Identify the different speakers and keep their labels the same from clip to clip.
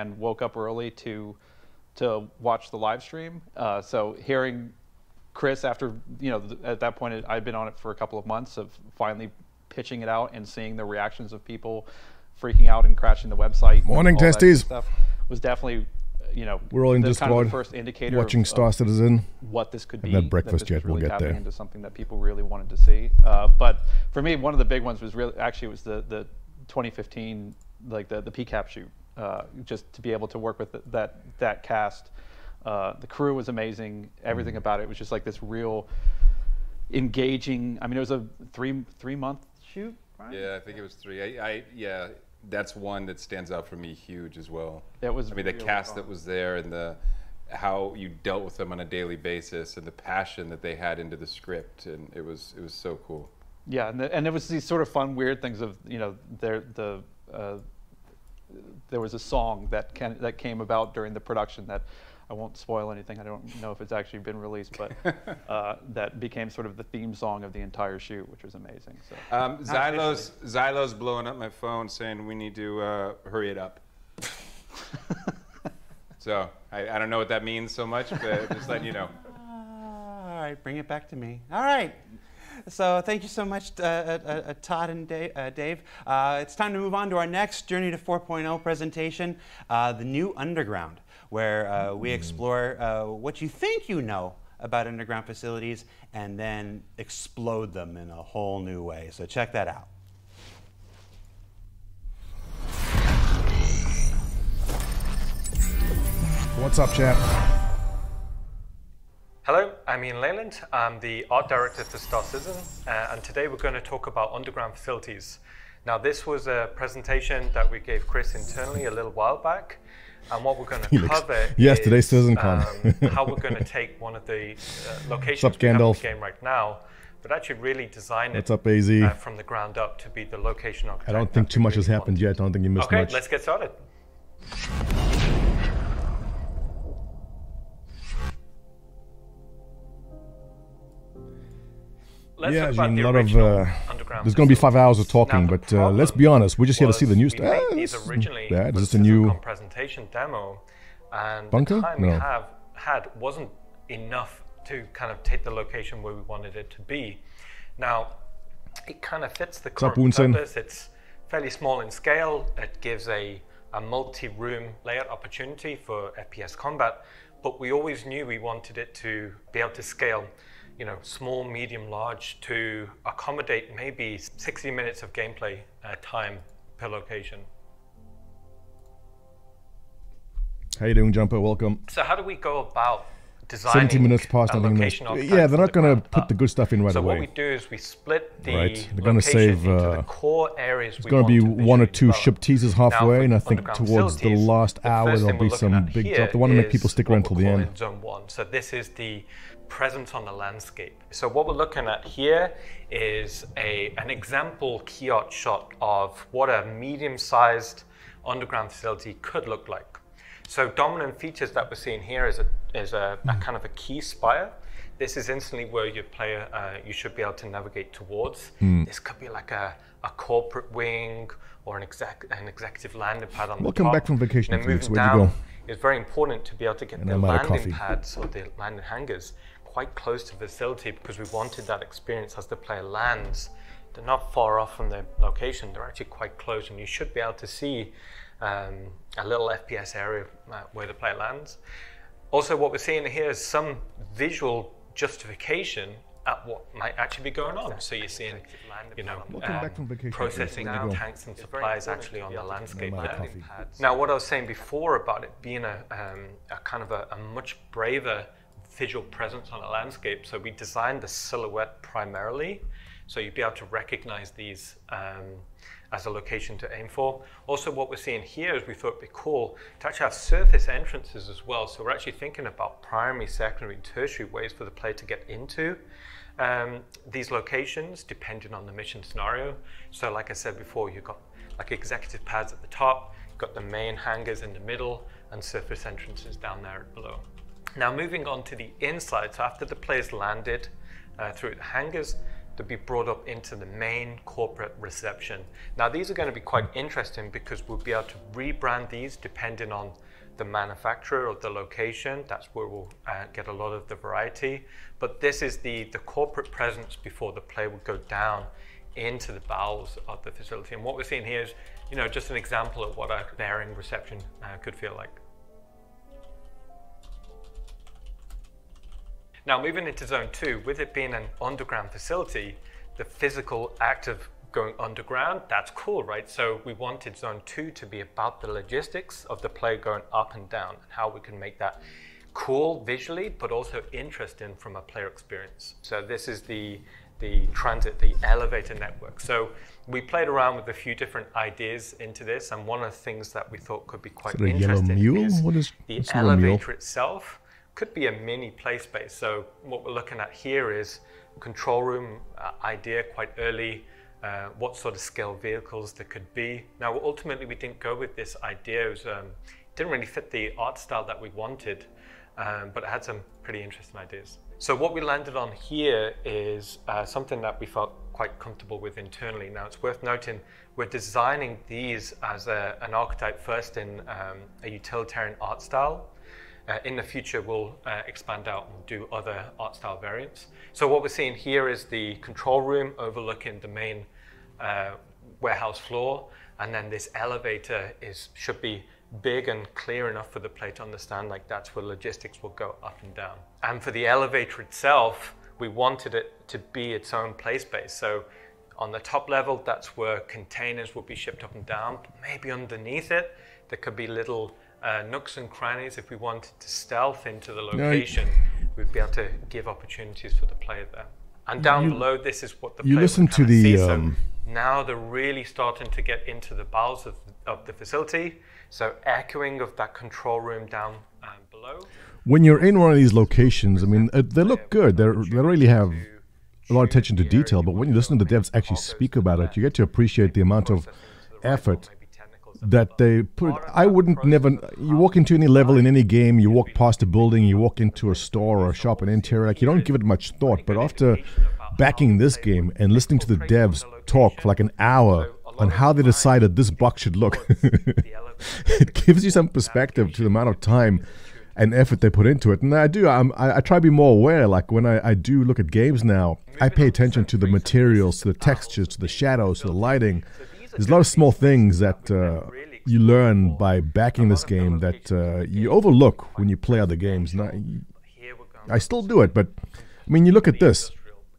Speaker 1: and woke up early to to watch the live stream. Uh, so hearing Chris after you know th- at that point I'd been on it for a couple of months of finally pitching it out and seeing the reactions of people freaking out and crashing the website.
Speaker 2: Morning, TESTies.
Speaker 1: Stuff was definitely you know
Speaker 2: We're all in
Speaker 1: the, kind of first indicator
Speaker 2: watching
Speaker 1: of,
Speaker 2: Star Citizen.
Speaker 1: what this could be.
Speaker 2: Haven't
Speaker 1: that
Speaker 2: breakfast yet,
Speaker 1: was
Speaker 2: we'll get there.
Speaker 1: Into something that people really wanted to see. Uh, but for me, one of the big ones was really actually it was the the 2015 like the the PCAP shoot. Uh, just to be able to work with th- that that cast, uh, the crew was amazing. Everything about it was just like this real engaging. I mean, it was a three three month shoot. Right?
Speaker 3: Yeah, I think it was three. I, I yeah, that's one that stands out for me huge as well.
Speaker 1: That was
Speaker 3: I mean, the cast that was there and the how you dealt with them on a daily basis and the passion that they had into the script and it was it was so cool.
Speaker 1: Yeah, and, the, and it was these sort of fun, weird things of you know there the uh, there was a song that can, that came about during the production that I won't spoil anything. I don't know if it's actually been released, but uh, that became sort of the theme song of the entire shoot, which was amazing. So
Speaker 3: Um, Zyloh's Zyloh's blowing up my phone saying we need to uh, hurry it up. so I, I don't know what that means so much, but just letting you know.
Speaker 4: All right, bring it back to me. All right. So thank you so much, uh, uh, uh, Todd and Dave. Uh, Dave. Uh, it's time to move on to our next Journey to 4.0 presentation, uh, the new Underground, where uh, we explore uh, what you think you know about underground facilities and then explode them in a whole new way. So check that out.
Speaker 2: What's up, chat?
Speaker 5: Hello, I'm Ian Leyland. I'm the art director for Star Citizen, uh, and today we're going to talk about underground facilities. Now, this was a presentation that we gave Chris internally a little while back, and what we're going to
Speaker 2: Felix.
Speaker 5: cover
Speaker 2: Yesterday's
Speaker 5: is
Speaker 2: CitizenCon.
Speaker 5: um, how we're going to take one of the uh, locations
Speaker 2: What's up,
Speaker 5: we have in the game right now, but actually really design it
Speaker 2: up, AZ?
Speaker 5: uh, from the ground up to be the location
Speaker 2: of
Speaker 5: I
Speaker 2: don't think too much has happened yet. I don't think you missed
Speaker 5: Okay,
Speaker 2: much.
Speaker 5: let's get started. Let's
Speaker 2: yeah,
Speaker 5: talk about the
Speaker 2: a lot of. Uh,
Speaker 5: underground
Speaker 2: there's going to be five hours of talking, but uh, let's be honest. We're just here to see the new stuff.
Speaker 5: these originally
Speaker 2: Bad. Is this a new?
Speaker 5: Presentation demo, and
Speaker 2: Bunker?
Speaker 5: the time we have had wasn't enough to kind of take the location where we wanted it to be. Now, it kind of fits the current purpose. It's fairly small in scale. It gives a, a multi-room layout opportunity for FPS combat, but we always knew we wanted it to be able to scale, you know, small, medium, large to accommodate maybe 60 minutes of gameplay uh, time per location.
Speaker 2: How you doing, Jumper? Welcome.
Speaker 5: So how do we go about designing
Speaker 2: 70 minutes past.
Speaker 5: a
Speaker 2: I think Yeah, they're not going to put
Speaker 5: up?
Speaker 2: the good stuff in right
Speaker 5: so
Speaker 2: away.
Speaker 5: what we do is we split the
Speaker 2: Right. They're gonna
Speaker 5: location
Speaker 2: save,
Speaker 5: into
Speaker 2: uh,
Speaker 5: the core areas. We
Speaker 2: going to be one or two
Speaker 5: develop.
Speaker 2: ship teasers halfway,
Speaker 5: for
Speaker 2: and I think towards the last
Speaker 5: the
Speaker 2: hour there'll be some big drop. They want to make people stick around till the end.
Speaker 5: Zone one. So this is the presence on the landscape. So what we're looking at here is a an example key art shot of what a medium-sized underground facility could look like. So dominant features that we're seeing here is a is a, a kind of a key spire. This is instantly where your player uh, you should be able to navigate towards.
Speaker 2: Hmm.
Speaker 5: This could be like a, a corporate wing or an exec an executive landing pad on
Speaker 2: Welcome
Speaker 5: the top.
Speaker 2: Welcome back from vacation,
Speaker 5: And moving
Speaker 2: you
Speaker 5: down,
Speaker 2: go?
Speaker 5: it's very important to be able to get
Speaker 2: And
Speaker 5: the landing pads or the landing hangars quite close to the facility because we wanted that experience as the player lands. They're not far off from the location, they're actually quite close, and you should be able to see um, a little FPS area uh, where the player lands. Also, what we're seeing here is some visual justification at what might actually be going on. So you're seeing, you know, um,
Speaker 2: back from vacation.
Speaker 5: processing
Speaker 2: Where'd you go?
Speaker 5: tanks and supplies actually on the landscape
Speaker 2: I'm out of
Speaker 5: there. Now, what I was saying before about it being a, um, a kind of a, a much braver visual presence on a landscape, so we designed the silhouette primarily, so you'd be able to recognize these um, as a location to aim for. Also, what we're seeing here is we thought it'd be cool to actually have surface entrances as well. So we're actually thinking about primary, secondary, and tertiary ways for the player to get into um, these locations depending on the mission scenario. So like I said before, you've got like executive pads at the top, you've got the main hangars in the middle, and surface entrances down there below. Now moving on to the inside, so after the player's landed uh, through the hangars, to be brought up into the main corporate reception. Now, these are going to be quite interesting because we'll be able to rebrand these depending on the manufacturer or the location. That's where we'll uh, get a lot of the variety. But this is the, the corporate presence before the play would go down into the bowels of the facility. And what we're seeing here is, you know, just an example of what a bearing reception uh, could feel like. Now, moving into zone two, with it being an underground facility, the physical act of going underground, that's cool, right? So we wanted zone two to be about the logistics of the player going up and down and how we can make that cool visually, but also interesting from a player experience. So this is the the transit, the elevator network. So we played around with a few different ideas into this, and one of the things that we thought could be quite
Speaker 2: a yellow
Speaker 5: interesting
Speaker 2: mule?
Speaker 5: is
Speaker 2: What is-
Speaker 5: the
Speaker 2: yellow mule?
Speaker 5: elevator itself could be a mini play space. So what we're looking at here is control room uh, idea quite early. Uh, what sort of scale vehicles there could be. Now, ultimately, we didn't go with this idea. It was, um, didn't really fit the art style that we wanted, um, but it had some pretty interesting ideas. So what we landed on here is uh, something that we felt quite comfortable with internally. Now, it's worth noting we're designing these as a, an archetype first in um, a utilitarian art style. Uh, in the future, we'll uh, expand out and do other art style variants. So what we're seeing here is the control room overlooking the main uh, warehouse floor, and then this elevator is should be big and clear enough for the player to understand like that's where logistics will go up and down. And for the elevator itself, we wanted it to be its own play space. So on the top level, that's where containers will be shipped up and down. Maybe underneath it, there could be little uh, nooks and crannies. If we wanted to stealth into the location, we'd be able to give opportunities for the player there. And down below, this is what the
Speaker 2: you
Speaker 5: player
Speaker 2: listen to the,
Speaker 5: see. So
Speaker 2: um,
Speaker 5: now they're really starting to get into the bowels of, of the facility. So echoing of that control room down um, below.
Speaker 2: When you're in one of these locations, I mean, uh, they look good. They're, they really have a lot of attention to detail. But when you listen to the devs actually speak about it, you get to appreciate the amount of effort that they put. I wouldn't never. You walk into any level in any game, you walk past a building, you walk into a store or a shop, an interior. Like you don't give it much thought. But after backing this game and listening to the devs talk for like an hour on how they decided this box should look, it gives you some perspective to the amount of time and effort they put into it. And I do. I'm, I, I try to be more aware. Like when I, I do look at games now, I pay attention to the materials, to the textures, to the shadows, to the lighting. There's a lot of small things that uh, you learn by backing this game that uh, you overlook when you play other games. And I, I still do it, but I mean, you look at this,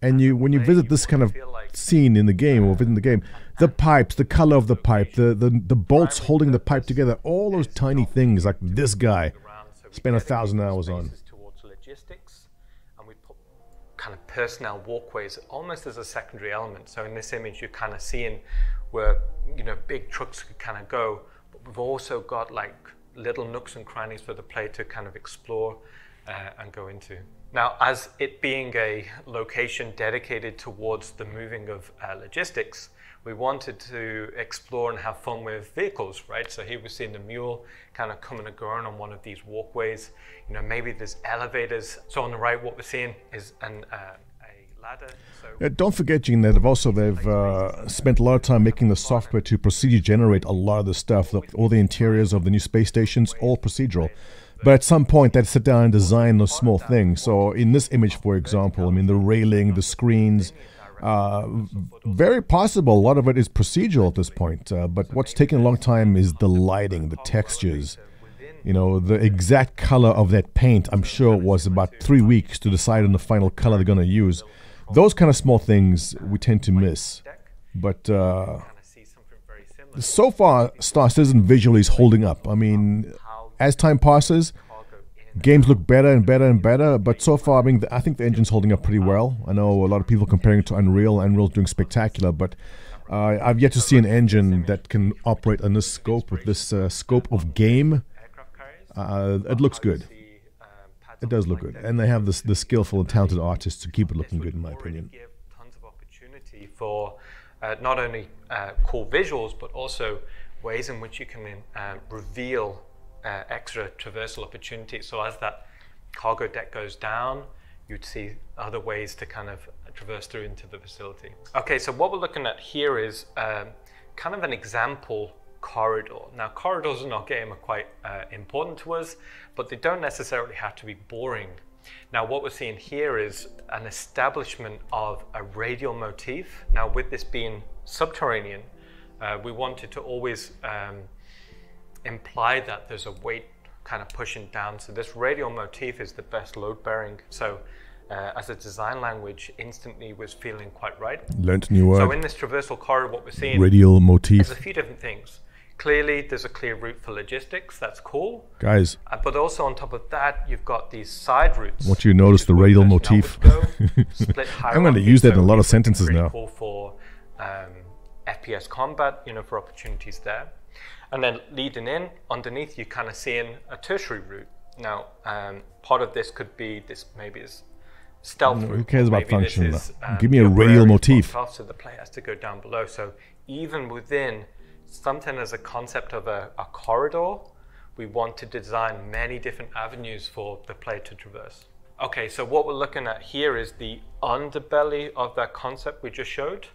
Speaker 2: and you when you visit this kind of scene in the game or within the game, the pipes, the color of the pipe, the the, the bolts holding the pipe together, all those tiny things like this guy spent a thousand hours on.
Speaker 5: Towards logistics, and we put kind of personnel walkways almost as a secondary element. So in this image, you're kind of seeing where you know big trucks could kind of go, but we've also got like little nooks and crannies for the player to kind of explore uh, and go into. Now, as it being a location dedicated towards the moving of uh, logistics, we wanted to explore and have fun with vehicles, right? So here we're seeing the mule kind of coming and going on one of these walkways. You know, maybe there's elevators. So on the right, what we're seeing is an, uh, a ladder. So
Speaker 2: Uh, don't forget, Gene, that they've also they've uh, spent a lot of time making the software to procedure generate a lot of the stuff. The, all the interiors of the new space stations, all procedural. But at some point, they'd sit down and design those small things. So in this image, for example, I mean the railing, the screens, uh, very possible. A lot of it is procedural at this point. Uh, but what's taking a long time is the lighting, the textures. You know, the exact color of that paint. I'm sure it was about three weeks to decide on the final color they're going to use. Those kind of small things we tend to miss. But uh, so far, Star Citizen visually is holding up. I mean, as time passes, games look better and better and better. But so far, I mean, I think the engine's holding up pretty well. I know a lot of people comparing it to Unreal. Unreal's doing spectacular, but uh, I've yet to see an engine that can operate on this scope with this uh, scope of game. Uh, it looks good.
Speaker 5: Um,
Speaker 2: It does
Speaker 5: like
Speaker 2: look good,
Speaker 5: this.
Speaker 2: and they have this the skillful and talented artists to keep it looking good, in my opinion.
Speaker 5: Give tons of opportunity for uh, not only uh, cool visuals, but also ways in which you can uh, reveal extra traversal opportunities. So as that cargo deck goes down, you'd see other ways to kind of traverse through into the facility. Okay, so what we're looking at here is um, kind of an example corridor. Now, corridors in our game are quite uh, important to us, but they don't necessarily have to be boring. Now, what we're seeing here is an establishment of a radial motif. Now, with this being subterranean, uh, we wanted to always um, imply that there's a weight kind of pushing down. So this radial motif is the best load bearing. So uh, as a design language, instantly was feeling quite right.
Speaker 2: Learned new word.
Speaker 5: So in this traversal corridor, what we're seeing
Speaker 2: Radial motif.
Speaker 5: there's a few different things. Clearly, there's a clear route for logistics. That's cool.
Speaker 2: Guys,
Speaker 5: Uh, but also on top of that, you've got these side routes.
Speaker 2: want you notice the radial motif.
Speaker 5: go,
Speaker 2: I'm going to use that in a lot of
Speaker 5: it would be
Speaker 2: sentences now.
Speaker 5: For um, FPS combat, you know, for opportunities there. And then leading in, underneath, you're kind of seeing a tertiary route. Now, um, part of this could be this maybe is stealth route.
Speaker 2: who cares about function?
Speaker 5: is, um,
Speaker 2: Give me a radial motif.
Speaker 5: So the player has to go down below. So even within something as a concept of a, a corridor, we want to design many different avenues for the player to traverse. Okay, so what we're looking at here is the underbelly of that concept we just showed.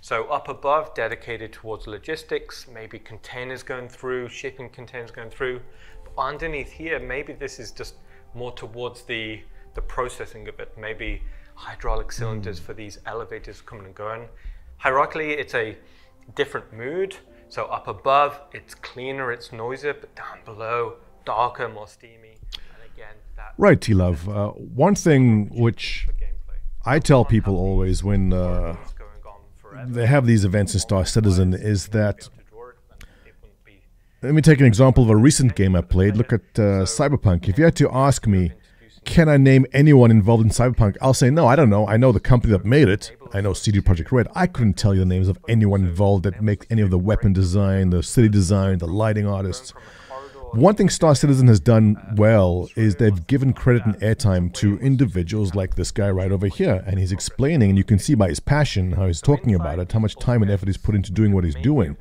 Speaker 5: So up above, dedicated towards logistics, maybe containers going through, shipping containers going through. But underneath here, maybe this is just more towards the, the processing of it. Maybe hydraulic cylinders hmm. for these elevators coming and going. Hierarchically, it's a different mood. So up above, it's cleaner, it's noisier, but down below, darker, more steamy. And again, that
Speaker 2: right, T Love. Uh, one thing which. I tell people always when uh,
Speaker 5: It's going on forever.
Speaker 2: they have these events in Star Citizen is that
Speaker 5: To draw it, and it wouldn't be
Speaker 2: Let me take an example of a recent game I played. Look at uh, Cyberpunk. If you had to ask me, can I name anyone involved in Cyberpunk? I'll say no, I don't know. I know the company that made it. I know CD Projekt Red. I couldn't tell you the names of anyone involved that make any of the weapon design, the city design, the lighting artists. One thing Star Citizen has done well is they've given credit and airtime to individuals like this guy right over here. And he's explaining, and you can see by his passion how he's talking about it, how much time and effort he's put into doing what he's doing.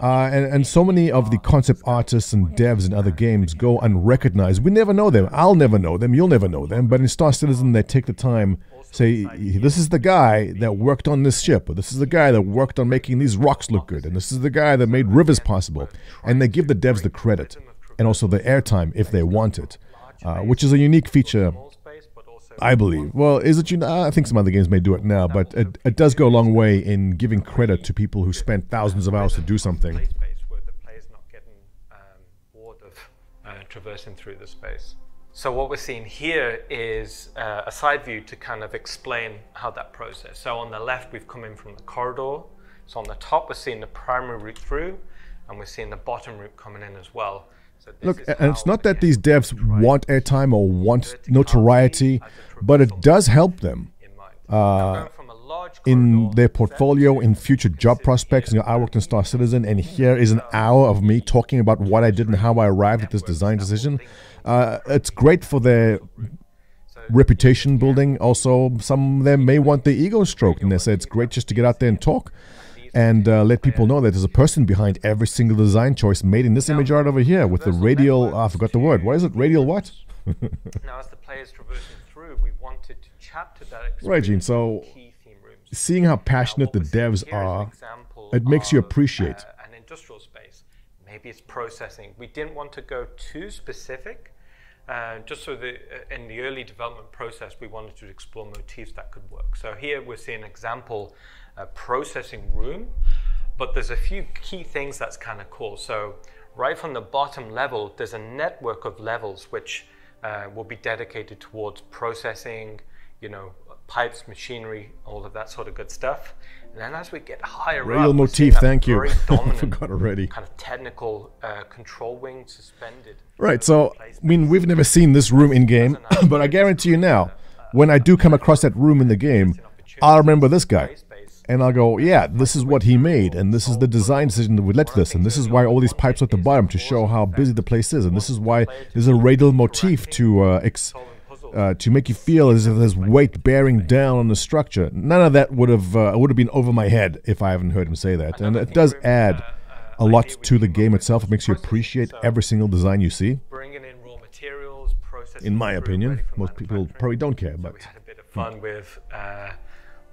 Speaker 2: Uh, and, and so many of the concept artists and devs in other games go unrecognized. We never know them. I'll never know them. You'll never know them. But in Star Citizen, they take the time, say, this is the guy that worked on this ship, or this is the guy that worked on making these rocks look good, and this is the guy that made rivers possible. And they give the devs the credit and also the airtime if they want it, uh, which is a unique feature.
Speaker 5: small space, but also
Speaker 2: I believe. Well, is it you? Know, I think some other games may do it now, but it, it does go a long way in giving credit to people who spent thousands of hours to do something.
Speaker 5: where the player's not getting um, bored of uh, traversing through the space. So what we're seeing here is uh, a side view to kind of explain how that process. So on the left, we've come in from the corridor. So on the top, we're seeing the primary route through, and we're seeing the bottom route coming in as well.
Speaker 2: Look, and it's not that these devs want airtime or want notoriety, but it does help them
Speaker 5: in mind. Now, going from a large
Speaker 2: in their portfolio, in future job prospects. You know, I worked in Star Citizen, and here is an hour of me talking about what I did and how I arrived at this design decision. Uh, it's great for their reputation building. Also, some of them may want the ego stroked, and they say it's great just to get out there and talk and uh, let people know that there's a person behind every single design choice made in this image right over here with the radial. ah, I forgot the word. What is it? Radial what?
Speaker 5: Now, as the players traversing through, we wanted to chapter that experience
Speaker 2: Right, Gene, so
Speaker 5: key theme rooms.
Speaker 2: Seeing how passionate
Speaker 5: what
Speaker 2: the devs
Speaker 5: here is an
Speaker 2: are, it makes you appreciate.
Speaker 5: uh, an industrial space. Maybe it's processing. We didn't want to go too specific. Uh, just so the uh, in the early development process, we wanted to explore motifs that could work. So here we're seeing an example, uh, processing room, but there's a few key things that's kind of cool. So right from the bottom level, there's a network of levels which uh, will be dedicated towards processing, you know, pipes, machinery, all of that sort of good stuff. And then as we get higher
Speaker 2: Radial
Speaker 5: up,
Speaker 2: motif, thank you. I forgot already.
Speaker 5: kind of technical uh, control wing suspended.
Speaker 2: Right. So, I mean, we've never seen this room in game, but I guarantee you now, when I do come across that room in the game, I'll remember this guy. And I'll go, yeah, this is what he made, and this is the design decision that would led to this, and this is why all these pipes are at the bottom to show how busy the place is, and this is why there's a radial motif to uh, ex- uh, to make you feel as if there's weight bearing down on the structure. None of that would have uh, would have been over my head if I haven't heard him say that, and it does add a lot to the game itself. It makes you appreciate every single design you see.
Speaker 5: Bringing in raw materials, processing.
Speaker 2: In my opinion, most people probably don't care, but
Speaker 5: we had a bit of fun with uh,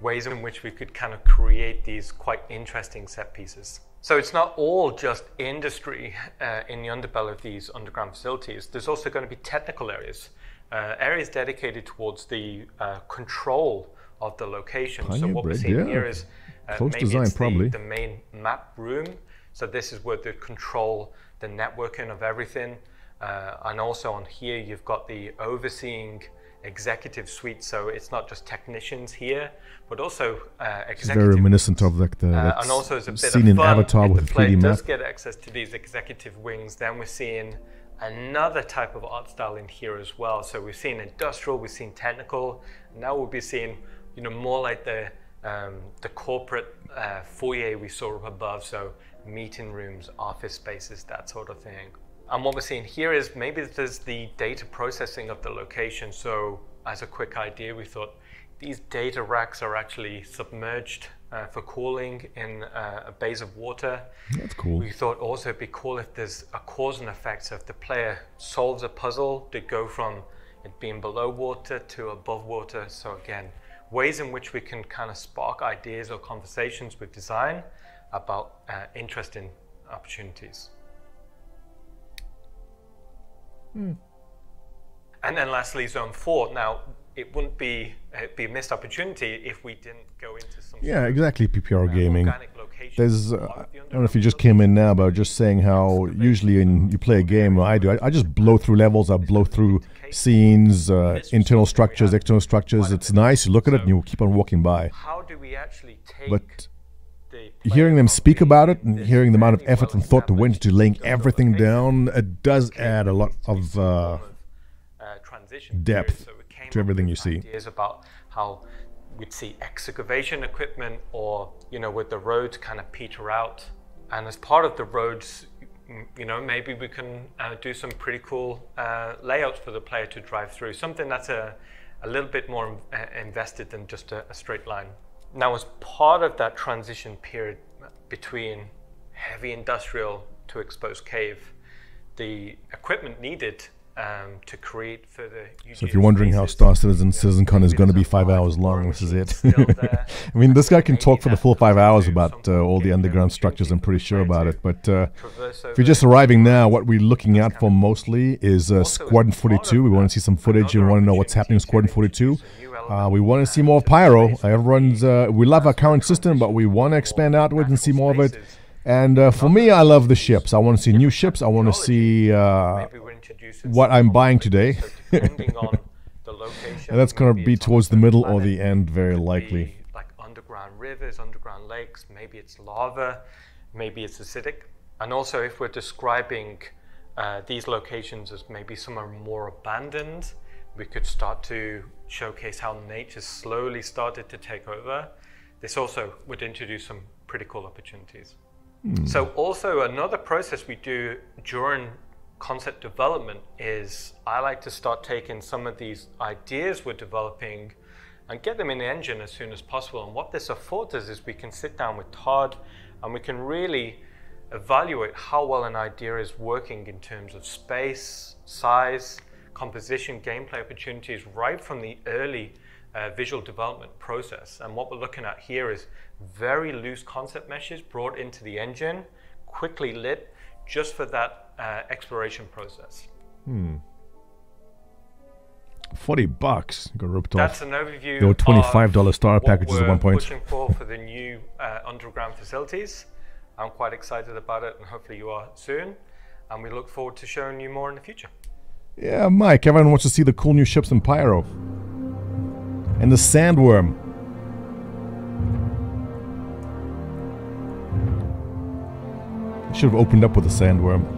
Speaker 5: ways in which we could kind of create these quite interesting set pieces. So it's not all just industry uh, in the underbelly of these underground facilities. There's also going to be technical areas, uh, areas dedicated towards the uh, control of the location.
Speaker 2: Pioneer
Speaker 5: so what we're seeing
Speaker 2: yeah.
Speaker 5: here is uh, maybe
Speaker 2: design,
Speaker 5: it's the,
Speaker 2: probably.
Speaker 5: the main map room. So this is where they control the networking of everything. Uh, and also on here, you've got the overseeing executive suite. So it's not just technicians here, but also uh,
Speaker 2: It's very reminiscent of like the
Speaker 5: Uh, and also as a bit
Speaker 2: seen
Speaker 5: of
Speaker 2: in
Speaker 5: fun,
Speaker 2: Avatar
Speaker 5: if
Speaker 2: with the
Speaker 5: player
Speaker 2: 3D
Speaker 5: does
Speaker 2: map.
Speaker 5: get access to these executive wings, then we're seeing another type of art style in here as well. So we've seen industrial, we've seen technical. Now we'll be seeing, you know, more like the um, the corporate uh, foyer we saw up above. So meeting rooms, office spaces, that sort of thing. And what we're seeing here is maybe there's the data processing of the location. So as a quick idea, we thought these data racks are actually submerged uh, for cooling in uh, a base of water.
Speaker 2: That's cool.
Speaker 5: We thought also it'd be cool if there's a cause and effect. So if the player solves a puzzle to go from it being below water to above water. So again, ways in which we can kind of spark ideas or conversations with design about uh, interesting opportunities. And then lastly, zone four. Now, it wouldn't be it'd be a missed opportunity if we didn't go into some
Speaker 2: Yeah,
Speaker 5: sort
Speaker 2: exactly. PPR
Speaker 5: uh,
Speaker 2: gaming. There's, uh,
Speaker 5: the
Speaker 2: I don't know if you just came in now, but just saying how usually when you play a game, I do, I, I just blow through levels, I blow through scenes, uh, internal structures, external structures. It's nice. You look at it and you keep on walking by.
Speaker 5: How do we actually take
Speaker 2: But
Speaker 5: the
Speaker 2: hearing them speak about it and hearing the amount of effort and thought that went into laying everything down, it does add a lot of uh, depth to everything you see.
Speaker 5: Ideas about how we'd see excavation equipment, or you know, with the roads kind of peter out, and as part of the roads, you know, maybe we can uh, do some pretty cool uh, layouts for the player to drive through. Something that's a a little bit more uh, invested than just a, a straight line. Now, as part of that transition period between heavy industrial to exposed cave, the equipment needed um, to create further.
Speaker 2: So if you're wondering how Star Citizen CitizenCon is going to be five hours long, this is it. I mean, this guy can talk for the full five hours about uh, all the underground structures. I'm pretty sure about it. But uh, if you're just arriving now, what we're looking out for mostly is uh, Squadron 42. We want to see some footage and we want to know what's happening in Squadron 42. Uh, we want to see more of Pyro. Everyone's uh, we love our current system, but we want to expand outwards and see more of it. And uh, for me, I love the ships. I want to see new ships. I want to see uh, what I'm buying today. and that's going to be towards the middle or the end, very likely.
Speaker 5: Like underground rivers, underground lakes. Maybe it's lava. Maybe it's acidic. And also, if we're describing uh, these locations as maybe some are more abandoned, we could start to showcase how nature slowly started to take over. This also would introduce some pretty cool opportunities. So, also another process we do during concept development is I like to start taking some of these ideas we're developing and get them in the engine as soon as possible. And what this affords us is we can sit down with Todd and we can really evaluate how well an idea is working in terms of space, size, composition, gameplay opportunities right from the early uh, visual development process. And what we're looking at here is very loose concept meshes brought into the engine, quickly lit, just for that uh, exploration process. Hmm.
Speaker 2: 40 bucks. Got ripped
Speaker 5: That's
Speaker 2: off.
Speaker 5: an overview.
Speaker 2: Your $25
Speaker 5: of
Speaker 2: star packages at one point.
Speaker 5: Pushing for for the new uh, underground facilities. I'm quite excited about it, and hopefully you are soon. And we look forward to showing you more in the future.
Speaker 2: Yeah, Mike, everyone wants to see the cool new ships in Pyro. And the Sandworm. Should have opened up with the Sandworm.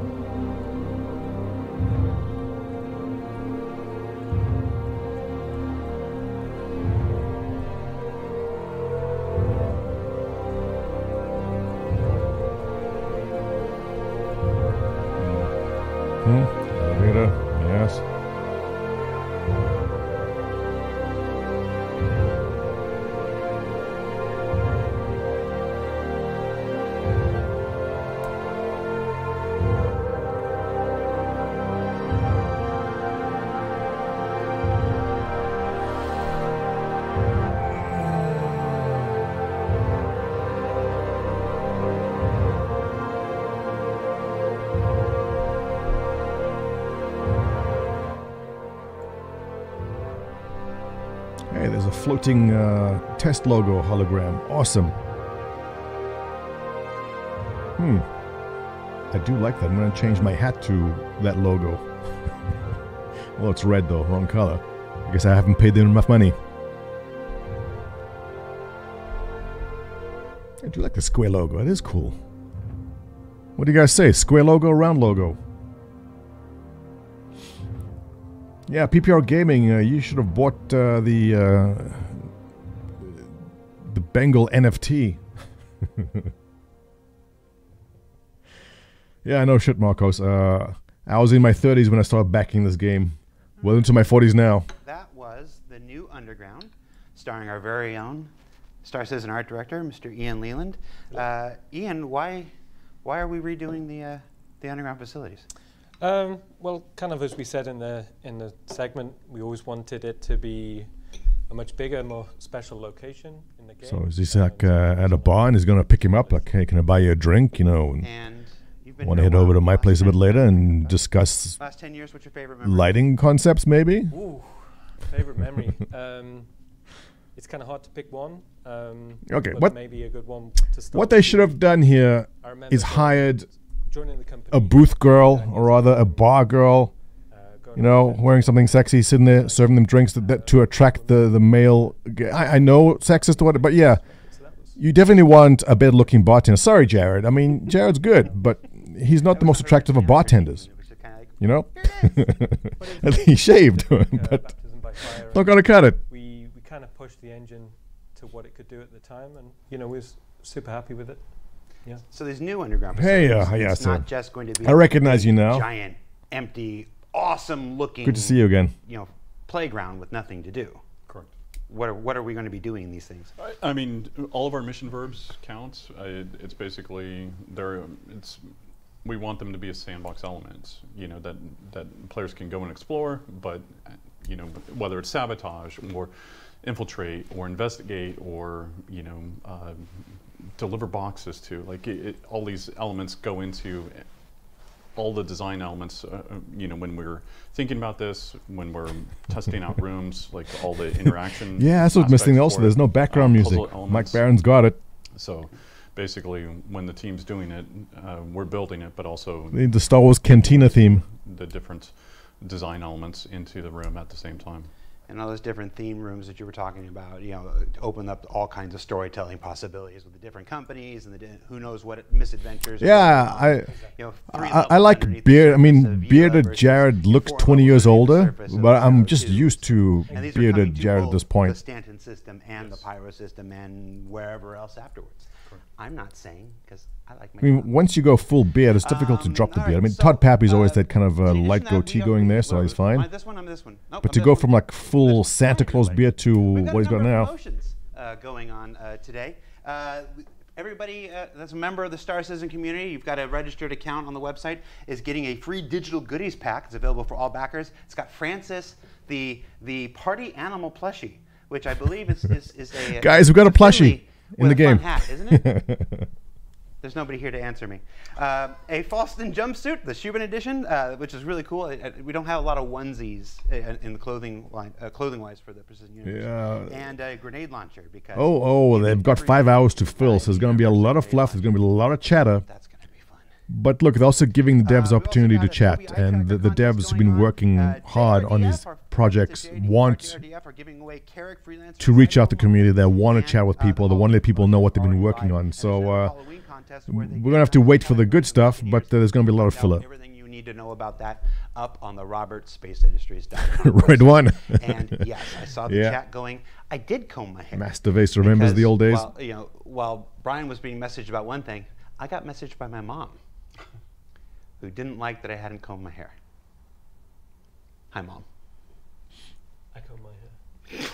Speaker 2: Floating uh, test logo hologram. Awesome. Hmm. I do like that. I'm going to change my hat to that logo. well, it's red though, wrong color. I guess I haven't paid them enough money. I do like the square logo. It is cool. What do you guys say? Square logo, round logo? Yeah, PPR Gaming, uh, you should have bought uh, the uh, the Bengal NFT. yeah, I know shit, Marcos. Uh, I was in my 30s when I started backing this game. Well into my 40s now.
Speaker 4: That was the new Underground, starring our very own Star Citizen art director, Mr. Ian Leyland. Uh, Ian, why why are we redoing the uh, the underground facilities?
Speaker 5: Um, well, kind of as we said in the in the segment, we always wanted it to be a much bigger, more special location in the game.
Speaker 2: So is this like uh, at a bar and he's going to pick him up? Like, hey, can I buy you a drink? You know, and
Speaker 4: And you've been
Speaker 2: want to head over to my place a bit later and discuss
Speaker 4: Last ten years, what's your favorite memory?
Speaker 2: lighting concepts, maybe?
Speaker 5: Ooh, favorite memory. um, it's kind of hard to pick one. Um,
Speaker 2: Okay, what-
Speaker 5: maybe a good one to start.
Speaker 2: What they should have done here
Speaker 5: I remember
Speaker 2: is
Speaker 5: joining-
Speaker 2: hired
Speaker 5: joining the company.
Speaker 2: A booth girl, or rather a bar girl,
Speaker 5: uh,
Speaker 2: you know, wearing something sexy, sitting there serving them drinks that, that to attract the the male. I know sexist or what, but yeah,
Speaker 5: so that was-
Speaker 2: you definitely want a better looking bartender. Sorry, Jared. I mean, Jared's good, but he's not the most attractive of bartenders.
Speaker 4: It was kinda like,
Speaker 2: You know, and he shaved, but
Speaker 5: baptism by fire.
Speaker 2: not gonna cut it.
Speaker 5: we we kind of pushed the engine to what it could do at the time, and you know we was super happy with it. Yeah.
Speaker 4: So these new underground
Speaker 2: Hey, uh, yeah,
Speaker 4: it's
Speaker 2: so
Speaker 4: not just going to be
Speaker 2: I recognize you now.
Speaker 4: Giant, empty, awesome looking.
Speaker 2: Good to see you again.
Speaker 4: You know, playground with nothing to do.
Speaker 6: Correct.
Speaker 4: What are what are we going to be doing in these things?
Speaker 6: I, I mean, all of our mission verbs count. Uh, it, it's basically they're it's we want them to be a sandbox element. You know that that players can go and explore, but uh, you know whether it's sabotage or infiltrate or investigate or you know uh, deliver boxes to like it, it, all these elements go into all the design elements, uh, uh, you know, when we're thinking about this, when we're testing out rooms, like all the interaction.
Speaker 2: Yeah, that's what's missing. Also, there's no background
Speaker 6: uh,
Speaker 2: music. Mike. Barron's got it.
Speaker 6: So basically, when the team's doing it, uh, we're building it, but also
Speaker 2: the Star Wars Cantina theme.
Speaker 6: the different design elements into the room at the same time.
Speaker 4: And all those different theme rooms that you were talking about, you know, open up all kinds of storytelling possibilities with the different companies and the di- who knows what misadventures.
Speaker 2: Yeah. I.
Speaker 4: You know,
Speaker 2: I, I like beard. I mean, bearded Jared looks 20 years older, but I'm just used to
Speaker 4: And these are coming
Speaker 2: bearded Jared at this point.
Speaker 4: The Stanton system and the Pyro system and wherever else afterwards. I'm not saying because I like my
Speaker 2: I mean,
Speaker 4: job.
Speaker 2: once you go full beard, it's difficult to
Speaker 4: Um,
Speaker 2: drop the
Speaker 4: all
Speaker 2: beard. I mean,
Speaker 4: so,
Speaker 2: Todd Papy's always
Speaker 4: uh,
Speaker 2: that kind of
Speaker 4: in
Speaker 2: uh, light goatee going there, so he's fine.
Speaker 4: This one, I'm this one. Nope,
Speaker 2: But
Speaker 4: I'm
Speaker 2: to go
Speaker 4: one.
Speaker 2: from like full
Speaker 4: This-
Speaker 2: Santa Claus
Speaker 4: everybody.
Speaker 2: beard to what he's got now.
Speaker 4: promotions, uh, going on uh, today. Uh, everybody uh, that's a member of the Star Citizen community, you've got a registered account on the website, is getting a free digital goodies pack. It's available for all backers. It's got Francis, the the party animal plushie, which I believe is is, is a
Speaker 2: Guys, we've got a
Speaker 4: it's Finley
Speaker 2: plushie in
Speaker 4: with
Speaker 2: the
Speaker 4: a fun
Speaker 2: game.
Speaker 4: hat, isn't it? There's nobody here to answer me. Uh, a Falston jumpsuit, the Shubin edition, uh, which is really cool. We don't have a lot of onesies uh, in the clothing line, uh, clothing wise for the Precision Universe.
Speaker 2: Yeah.
Speaker 4: And a grenade launcher because.
Speaker 2: Oh, oh, they've got five hours to fill, so there's going to be a lot of fluff. There's going to be a lot of chatter.
Speaker 4: That's gonna be fun.
Speaker 2: But look, they're also giving the devs
Speaker 4: Uh,
Speaker 2: opportunity to chat, and the, the devs who've been working
Speaker 4: Uh,
Speaker 2: hard on these projects want
Speaker 4: are giving away Carrack freelancer
Speaker 2: to reach out to community. They want to chat with
Speaker 4: uh, the
Speaker 2: people. They want to let people know what they've been working on. So uh,
Speaker 4: Halloween contest where they
Speaker 2: we're going to have to wait for the good stuff, but uh, there's going to be a lot of filler.
Speaker 4: Everything you need to know about that up on the robertsspaceindustries.com.
Speaker 2: Right one.
Speaker 4: and yes, I saw the
Speaker 2: Yeah.
Speaker 4: chat going. I did comb my hair.
Speaker 2: Master Vase remembers the old days.
Speaker 4: While, you know, while Brian was being messaged about one thing, I got messaged by my mom, who didn't like that I hadn't combed my hair. Hi, mom.
Speaker 5: I comb my hair.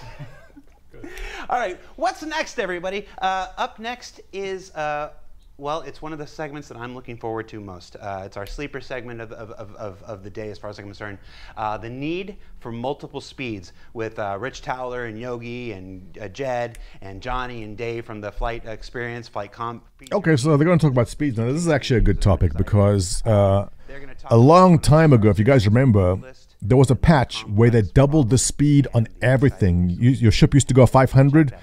Speaker 4: All right, what's next, everybody? Uh, up next is, uh, well, it's one of the segments that I'm looking forward to most. Uh, it's our sleeper segment of, of, of, of, the day, as far as I'm concerned. Uh, the need for multiple speeds with uh, Rich Towler and Yogi and uh, Jed and Johnny and Dave from the Flight Experience, Flight Comp.
Speaker 2: Okay, so they're going to talk about speeds now. This is actually a good topic because uh,
Speaker 4: They're gonna talk
Speaker 2: a long time ago, if you guys remember, there was a patch where they doubled the speed on everything. You, your ship used to go 500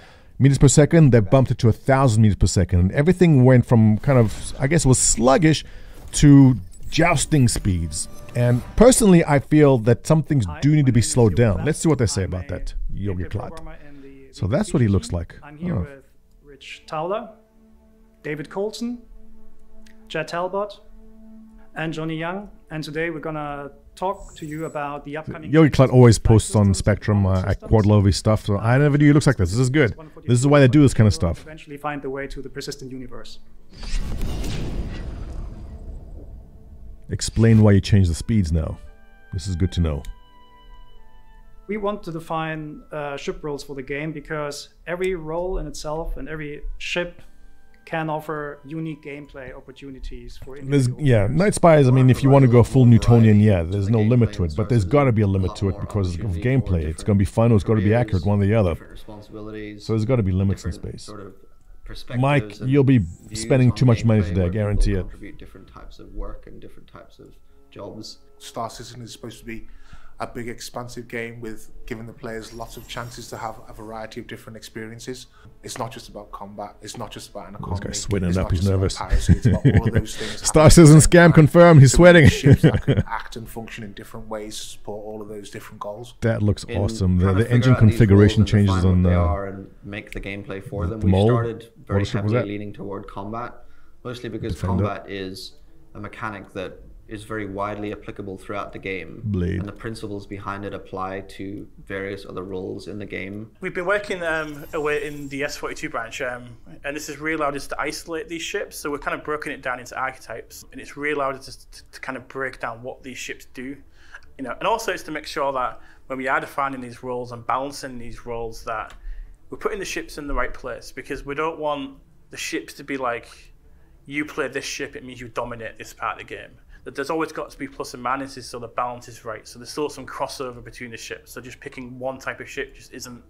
Speaker 2: meters per second. They bumped it to a 1,000 meters per second. And everything went from kind of, I guess it was sluggish to jousting speeds. And personally, I feel that some things do need to be slowed down. Let's see what they say about that, Yogi Klatt. So that's what he looks like.
Speaker 7: I'm here
Speaker 2: Oh.
Speaker 7: with Rich Towler, David Colson, Chad Talbot, and Johnny Young. And today we're gonna talk to you about the upcoming.
Speaker 2: Yogi Klatt always posts on Spectrum. Uh, I
Speaker 7: systems.
Speaker 2: quad stuff. So I never knew he looks like this. This is good.
Speaker 7: One for the
Speaker 2: This is why they do this kind of stuff.
Speaker 7: Eventually find the way to the persistent universe.
Speaker 2: Explain why you changed the speeds now. This is good to know.
Speaker 7: We want to define uh, ship roles for the game because every role in itself and every ship can offer unique gameplay opportunities for
Speaker 2: There's, yeah,
Speaker 7: players.
Speaker 2: Night Spies. I mean, if you want to go full Newtonian, yeah, there's no limit to it. But there's got to be a limit to it because of gameplay. It's going to be fun or it's got to be accurate, one or the other. So there's got to be limits in space.
Speaker 8: Sort of perspectives
Speaker 2: Mike, you'll be spending too much money today, I guarantee it.
Speaker 8: Different types of work and different types of jobs.
Speaker 9: Star Citizen is supposed to be a big, expansive game with giving the players lots of chances to have a variety of different experiences. It's not just about combat. It's not just about an economy.
Speaker 2: guy's sweating
Speaker 9: it's
Speaker 2: up, he's nervous.
Speaker 9: piracy, it's about all of those things.
Speaker 2: Star
Speaker 9: happening at
Speaker 2: Citizen scam confirmed. He's
Speaker 9: So we need
Speaker 2: sweating.
Speaker 9: ships that can act and function in different ways to support all of those different goals.
Speaker 2: That looks
Speaker 8: In
Speaker 2: awesome. The, the engine
Speaker 8: figure out these
Speaker 2: configuration changes on
Speaker 8: what they
Speaker 2: the.
Speaker 8: are and make the gameplay for them.
Speaker 2: the
Speaker 8: We started very
Speaker 2: What ship was
Speaker 8: heavily leaning toward combat, mostly because
Speaker 2: Defender.
Speaker 8: combat is a mechanic that is very widely applicable throughout the game,
Speaker 2: Blade.
Speaker 8: and the principles behind it apply to various other roles in the game.
Speaker 10: We've been working um, away in the S42 branch, um, and this has really allowed us to isolate these ships. So we're kind of broken it down into archetypes, and it's really allowed us to, to kind of break down what these ships do. You know, and also it's to make sure that when we are defining these roles and balancing these roles, that we're putting the ships in the right place because we don't want the ships to be like, you play this ship, it means you dominate this part of the game. That there's always got to be plus and minuses so the balance is right. So there's still some crossover between the ships. So just picking one type of ship just isn't,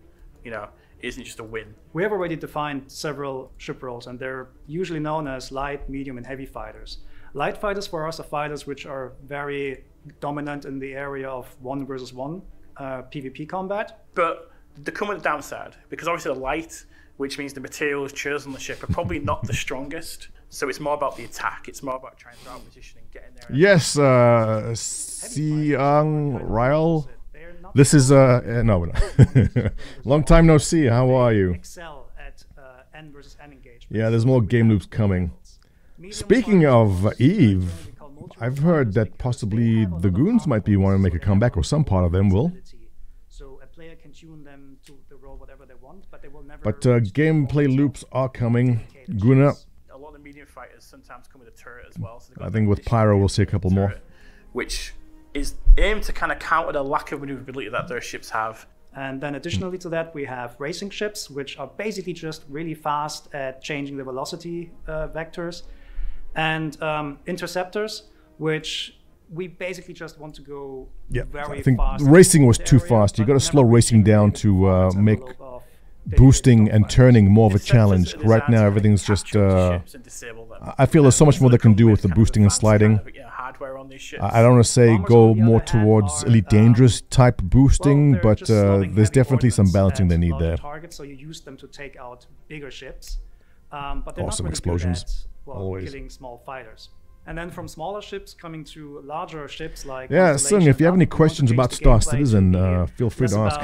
Speaker 10: you know, isn't just a win.
Speaker 7: We have already defined several ship roles, and they're usually known as light, medium, and heavy fighters. Light fighters for us are fighters which are very dominant in the area of one versus one uh, PvP combat.
Speaker 10: But they come with downside because obviously the light, which means the materials chosen on the ship, are probably not the strongest. So it's more about the attack. It's more about trying to out position and getting there.
Speaker 2: Yes, uh, Siang Ryle. This is uh, uh no, we're not. long time no see. How are you?
Speaker 7: excel at uh, N versus N engagement.
Speaker 2: Yeah, there's more game loops coming. Speaking of Eve,
Speaker 7: we call multi-role
Speaker 2: I've heard that possibly
Speaker 7: they have a lot
Speaker 2: the goons might be wanting to make a comeback, or some part of them will.
Speaker 7: So a player can tune them to the role whatever they want, but they will never.
Speaker 2: But uh, gameplay loops are coming.
Speaker 7: dedicated
Speaker 2: Guna,
Speaker 7: ships.
Speaker 10: A lot of the medium fighters sometimes come with a turret as well. So
Speaker 2: I think with Pyro we'll see a couple more.
Speaker 10: turret, Which is aimed to kind of counter the lack of maneuverability that those ships have.
Speaker 7: And then additionally to that, we have racing ships, which are basically just really fast at changing the velocity uh, vectors, and um, interceptors, which we basically just want to go
Speaker 2: Yeah,
Speaker 7: very
Speaker 2: I think
Speaker 7: fast.
Speaker 2: racing was too
Speaker 7: area,
Speaker 2: fast. You got to slow racing down to uh, make boosting and turning more of a challenge. Right now, everything's just. Uh,
Speaker 10: ships and disable them.
Speaker 2: I feel there's so much more they can do with the boosting and sliding.
Speaker 10: kind of, you know, hardware on these ships.
Speaker 2: I I don't want to say go more towards
Speaker 7: are,
Speaker 2: Elite Dangerous type boosting, but uh, there's definitely some balancing they
Speaker 7: at
Speaker 2: need there.
Speaker 7: So you use them to take out bigger ships. Um, but they're
Speaker 2: Awesome
Speaker 7: not really
Speaker 2: explosions,
Speaker 7: Good at, well,
Speaker 2: always.
Speaker 7: killing small fighters. And then from smaller ships coming to larger ships like
Speaker 2: Yeah,
Speaker 7: Constellation,
Speaker 2: Sung, if you have any
Speaker 7: we want to
Speaker 2: questions about
Speaker 7: the
Speaker 2: Star Citizen, uh, feel free to ask.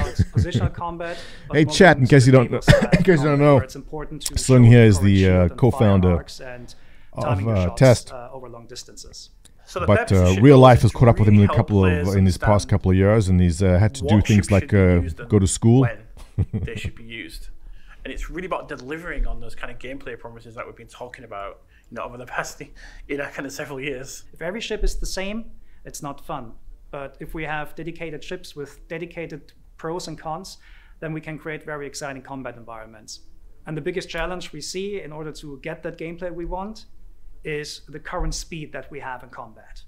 Speaker 7: combat,
Speaker 2: Hey,
Speaker 7: more
Speaker 2: chat, in case you don't- in case you don't know,
Speaker 7: where It's important to
Speaker 2: Sung here is the, uh, co-founder
Speaker 7: and
Speaker 2: of,
Speaker 7: timing your
Speaker 2: uh,
Speaker 7: shots,
Speaker 2: Test.
Speaker 7: uh, over long distances.
Speaker 10: So
Speaker 2: But uh, real life has caught up with him in a couple of in his past couple of years, and he's uh, had to do things like uh, go to school.
Speaker 10: when they should be used. And it's really about delivering on those kind of gameplay promises that we've been talking about, you know, over the past, you know, kind of several years.
Speaker 7: If every ship is the same, it's not fun. But if we have dedicated ships with dedicated pros and cons, then we can create very exciting combat environments. And the biggest challenge we see in order to get that gameplay we want is the current speed that we have in combat.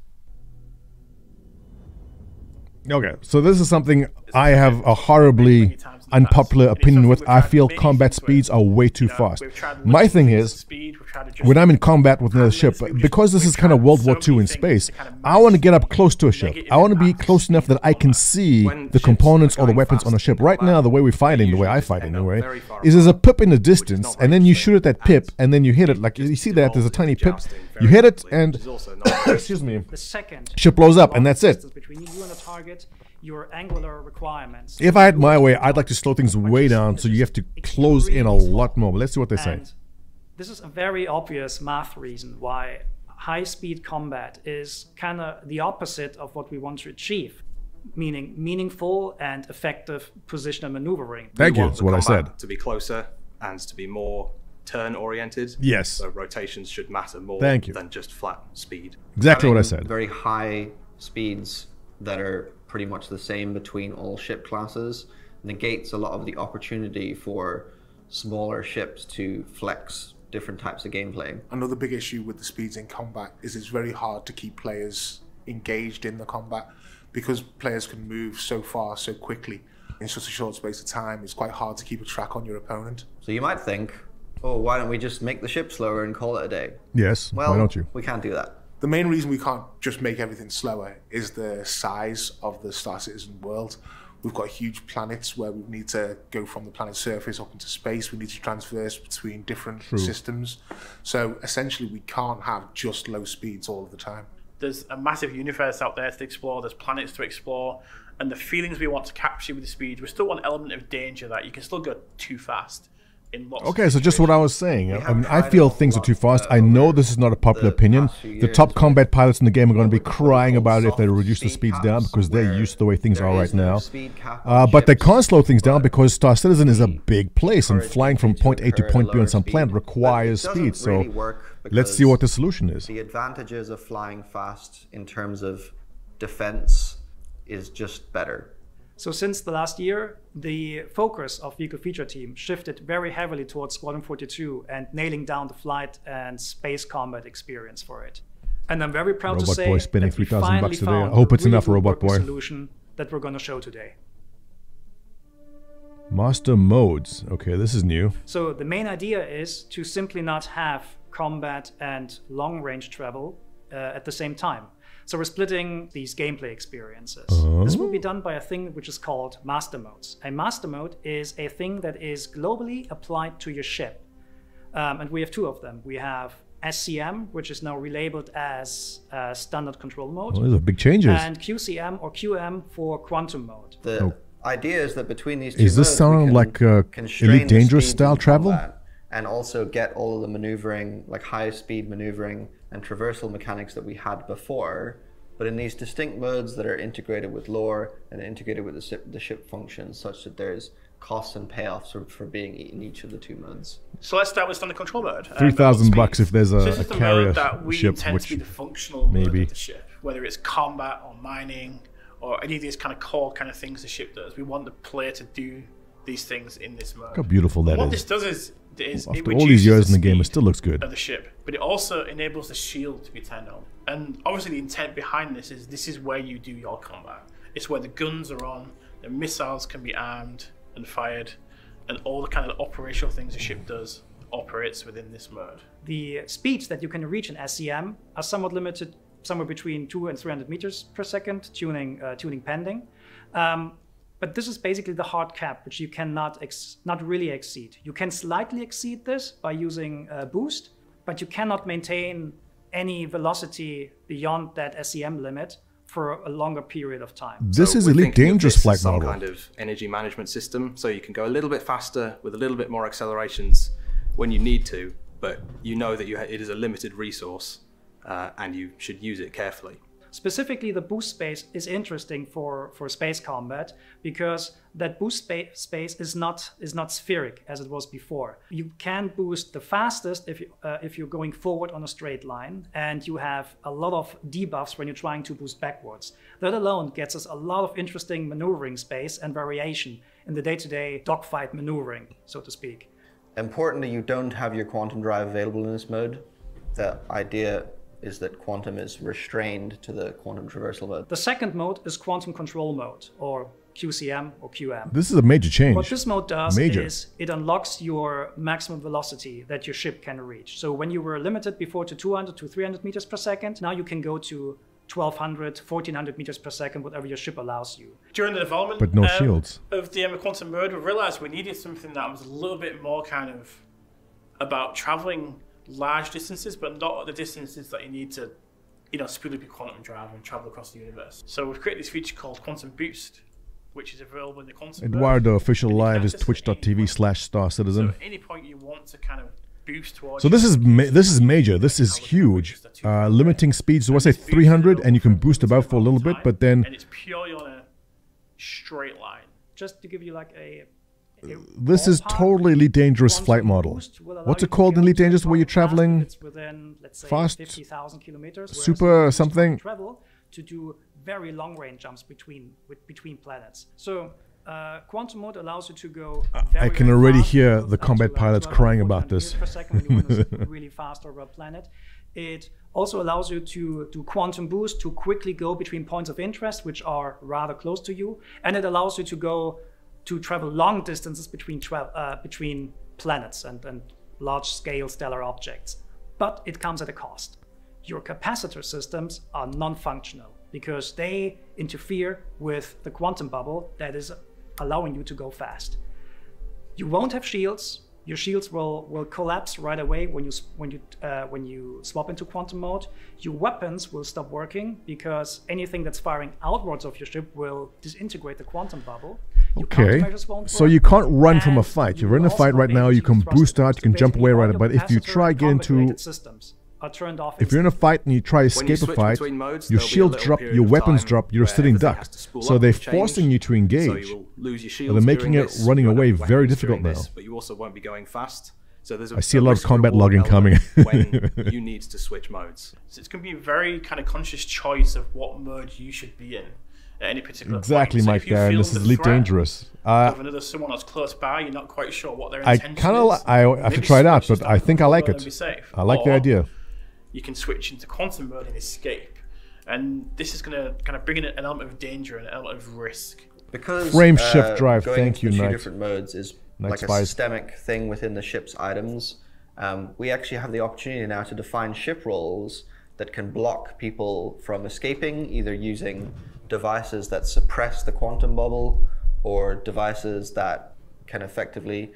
Speaker 2: Okay, so this is something I have a horribly unpopular opinion with. I feel combat speeds are way too
Speaker 10: You know,
Speaker 2: fast. My thing is,
Speaker 10: speed,
Speaker 2: when I'm in combat with another ship, because this is kind of World War
Speaker 10: many
Speaker 2: II in space,
Speaker 10: to kind of
Speaker 2: I want to get up close to a ship. I want to be close enough that I can see the components or the weapons on a ship. Right now, the way
Speaker 11: we're
Speaker 2: fighting, the way I fight in,
Speaker 11: up
Speaker 2: anyway, is there's a pip in the distance, and then you shoot at that pip,
Speaker 11: And
Speaker 2: and then you hit it. Like you see that there's a tiny pip. You hit it, and
Speaker 11: which is also not very safe.
Speaker 2: excuse me, ship blows up, and that's it.
Speaker 7: Distance Between you and the target, your angular requirements.
Speaker 2: If I had my way, I'd like to slow things way down, so you have to close in a lot more. Let's see what they say.
Speaker 7: This is a very obvious math reason why high speed combat is kind of the opposite of what we want to achieve, meaning meaningful and effective positional maneuvering.
Speaker 2: Thank
Speaker 11: We
Speaker 2: you. That's what I said.
Speaker 11: To be closer and to be more turn oriented.
Speaker 2: Yes.
Speaker 11: So rotations should matter more
Speaker 2: Thank you.
Speaker 11: than just flat speed.
Speaker 2: Exactly what I said.
Speaker 8: Very high speeds that are pretty much the same between all ship classes negates a lot of the opportunity for smaller ships to flex different types of gameplay.
Speaker 9: Another big issue with the speeds in combat is it's very hard to keep players engaged in the combat because players can move so far so quickly in such a short space of time. It's quite hard to keep a track on your opponent.
Speaker 8: So you might think, oh, why don't we just make the ship slower and call it a day?
Speaker 2: Yes.
Speaker 8: Well,
Speaker 2: why don't you?
Speaker 8: we can't do that.
Speaker 9: The main reason we can't just make everything slower is the size of the Star Citizen world. We've got huge planets where we need to go from the planet's surface up into space. We need to transverse between different systems. So essentially, we can't have just low speeds all of the time.
Speaker 10: There's a massive universe out there to explore. There's planets to explore, and the feelings we want to capture with the speed. We still want an element of danger that you can still go too fast in lots.
Speaker 2: Okay,
Speaker 10: of
Speaker 2: so just what I was saying. I, mean, I feel things are too fast. I know this is not a popular opinion. The top combat pilots in the game are going to be crying about it if they reduce the speeds down because they're used to the way things are right now. Uh, but they can't slow things down because Star Citizen is a big place and flying from point A to point B on some planet requires speed. So let's see what the solution is.
Speaker 8: The advantages of flying fast in terms of defense is just better.
Speaker 7: So since the last year, the focus of Vehicle Feature Team shifted very heavily towards Squadron 42 and nailing down the flight and space combat experience for it. And I'm very proud to say
Speaker 2: Boy spending
Speaker 7: that we
Speaker 2: 3,000
Speaker 7: finally
Speaker 2: bucks today. I
Speaker 7: found
Speaker 2: hope it's enough,
Speaker 7: really
Speaker 2: Robot Boy.
Speaker 7: solution that we're going to show today.
Speaker 2: Master modes. Okay, this is new.
Speaker 7: So the main idea is to simply not have combat and long range travel uh, at the same time. So we're splitting these gameplay experiences. This will be done by a thing which is called master modes. A master mode is a thing that is globally applied to your ship. Um, and we have two of them. We have SCM, which is now relabeled as uh, standard control mode,
Speaker 2: Well, these are big changes.
Speaker 7: and QCM or QM for quantum mode.
Speaker 8: The idea is that between these two
Speaker 2: Is this
Speaker 8: modes, we
Speaker 2: sounding like, uh,
Speaker 8: constrain
Speaker 2: Elite Dangerous style travel?
Speaker 8: And also get all of the maneuvering, like high speed maneuvering and traversal mechanics that we had before, but in these distinct modes that are integrated with lore and integrated with the ship, the ship functions, such that there's costs and payoffs for, for being in each of the two modes.
Speaker 10: So let's start with standard control mode. uh,
Speaker 2: 3,000 bucks if there's a-
Speaker 10: So this
Speaker 2: a
Speaker 10: is the
Speaker 2: carrier
Speaker 10: mode that we
Speaker 2: ship,
Speaker 10: intend
Speaker 2: which
Speaker 10: to be the functional mode
Speaker 2: maybe.
Speaker 10: of the ship, whether it's combat or mining or any of these kind of core kind of things the ship does. We want the player to do these things in this mode.
Speaker 2: Look how beautiful that
Speaker 10: what
Speaker 2: is.
Speaker 10: this does is, is it
Speaker 2: After all these
Speaker 10: reduces
Speaker 2: years in the game, it still looks good.
Speaker 10: of the ship, but it also enables the shield to be turned on. And obviously, the intent behind this is this is where you do your combat. It's where the guns are on, the missiles can be armed and fired, and all the kind of operational things the ship does operates within this mode.
Speaker 7: The speeds that you can reach in SCM are somewhat limited, somewhere between two and 300 meters per second, tuning uh, tuning pending. Um, but this is basically the hard cap, which you cannot ex- not really exceed. You can slightly exceed this by using uh, boost, but you cannot maintain any velocity beyond that SCM limit for a longer period of time.
Speaker 2: This
Speaker 11: So
Speaker 2: is
Speaker 11: we're
Speaker 2: Elite
Speaker 11: thinking of
Speaker 2: Dangerous
Speaker 11: this as some
Speaker 2: model.
Speaker 11: kind of energy management system, so you can go a little bit faster with a little bit more accelerations when you need to, but you know that you ha- it is a limited resource uh, and you should use it carefully.
Speaker 7: Specifically, the boost space is interesting for, for space combat because that boost spa- space is not is not spheric as it was before. You can boost the fastest if you uh, if you're going forward on a straight line, and you have a lot of debuffs when you're trying to boost backwards. That alone gets us a lot of interesting maneuvering space and variation in the day-to-day dogfight maneuvering, so to speak.
Speaker 8: Importantly, you don't have your quantum drive available in this mode. The idea is that quantum is restrained to the quantum traversal mode.
Speaker 7: The second mode is quantum control mode, or QCM or QM.
Speaker 2: This is a major change.
Speaker 7: What this mode does
Speaker 2: Major.
Speaker 7: is it unlocks your maximum velocity that your ship can reach. So when you were limited before to 200 to 300 meters per second, now you can go to 1200, 1400 meters per second, whatever your ship allows you.
Speaker 10: During the development
Speaker 2: But no
Speaker 10: um,
Speaker 2: shields.
Speaker 10: of the Emma Quantum Mode, we realized we needed something that was a little bit more kind of about traveling large distances, but not the distances that you need to, you know, speed up your quantum drive and travel across the universe. So we've created this feature called Quantum Boost, which is available in the Quantum.
Speaker 2: Eduardo official
Speaker 10: And you can
Speaker 2: live is twitch.tv slash star
Speaker 10: So
Speaker 2: citizen.
Speaker 10: at any point you want to kind of boost towards
Speaker 2: So this is ma- this is major. This is huge. Uh, limiting speed. So I say 300, and you can boost above for a little bit, but then
Speaker 10: and it's purely on a straight line.
Speaker 7: Just to give you like a.
Speaker 2: this is totally dangerous flight model.
Speaker 7: boost will allow
Speaker 2: What's it called in elite dangerous where you're traveling
Speaker 7: within, let's say,
Speaker 2: fast,
Speaker 7: 50,000 kilometers,
Speaker 2: super something?
Speaker 7: Travel to do very long range jumps between with, between planets. So. Uh, quantum mode allows you to go. Very,
Speaker 2: I can already hear the combat pilots
Speaker 7: 12
Speaker 2: crying about this.
Speaker 7: second when you want to really fast over a planet. It also allows you to do quantum boost to quickly go between points of interest, which are rather close to you, and it allows you to go to travel long distances between uh, between planets and, and large-scale stellar objects. But it comes at a cost. Your capacitor systems are non-functional because they interfere with the quantum bubble that is allowing you to go fast. You won't have shields. Your shields will, will collapse right away when you when you uh, when you swap into quantum mode. Your weapons will stop working because anything that's firing outwards of your ship will disintegrate the quantum bubble. Your
Speaker 2: Okay. So you can't run from a fight.
Speaker 7: you
Speaker 2: You're in a fight right now. You can boost out. You can jump away
Speaker 7: right. all
Speaker 2: right. But if you try
Speaker 7: and
Speaker 2: get into
Speaker 7: systems are turned off
Speaker 2: if you're in a fight and you try to escape a fight,
Speaker 11: modes,
Speaker 2: your
Speaker 11: there'll be a
Speaker 2: shields drop, your weapons drop, you're
Speaker 11: where
Speaker 2: sitting
Speaker 11: everything
Speaker 2: duck.
Speaker 11: has to spool
Speaker 2: So they're
Speaker 11: change.
Speaker 2: forcing you to
Speaker 11: So
Speaker 2: engage.
Speaker 11: you lose your
Speaker 2: Or they're making it
Speaker 11: this,
Speaker 2: running away very difficult
Speaker 11: during
Speaker 2: now.
Speaker 11: this, but you also won't be going fast. So there's a,
Speaker 2: I see a lot of combat logging coming.
Speaker 11: when you need to switch modes.
Speaker 10: So it's going to be a very kind of conscious choice of what mode you should be in at any particular
Speaker 2: Exactly,
Speaker 10: point. So
Speaker 2: Mike
Speaker 10: if
Speaker 2: Darren. This is
Speaker 10: the
Speaker 2: elite
Speaker 10: threat
Speaker 2: dangerous. Uh,
Speaker 10: of another someone that's close by, you're not quite sure what their
Speaker 2: I kind of
Speaker 10: is.
Speaker 2: li- I have to try it out, but I think I like it.
Speaker 10: be safe.
Speaker 2: I like the idea.
Speaker 10: You can switch into quantum mode and escape, and this is going to kind of bring in an element of danger and an element of risk.
Speaker 8: Because
Speaker 2: Frame
Speaker 8: uh,
Speaker 2: shift drive,
Speaker 8: going
Speaker 2: thank you,
Speaker 8: the two
Speaker 2: Knight.
Speaker 8: different modes is
Speaker 2: Knight
Speaker 8: like a systemic thing within the ship's items. Um, we actually have the opportunity now to define ship roles that can block people from escaping, either using devices that suppress the quantum bubble or devices that can effectively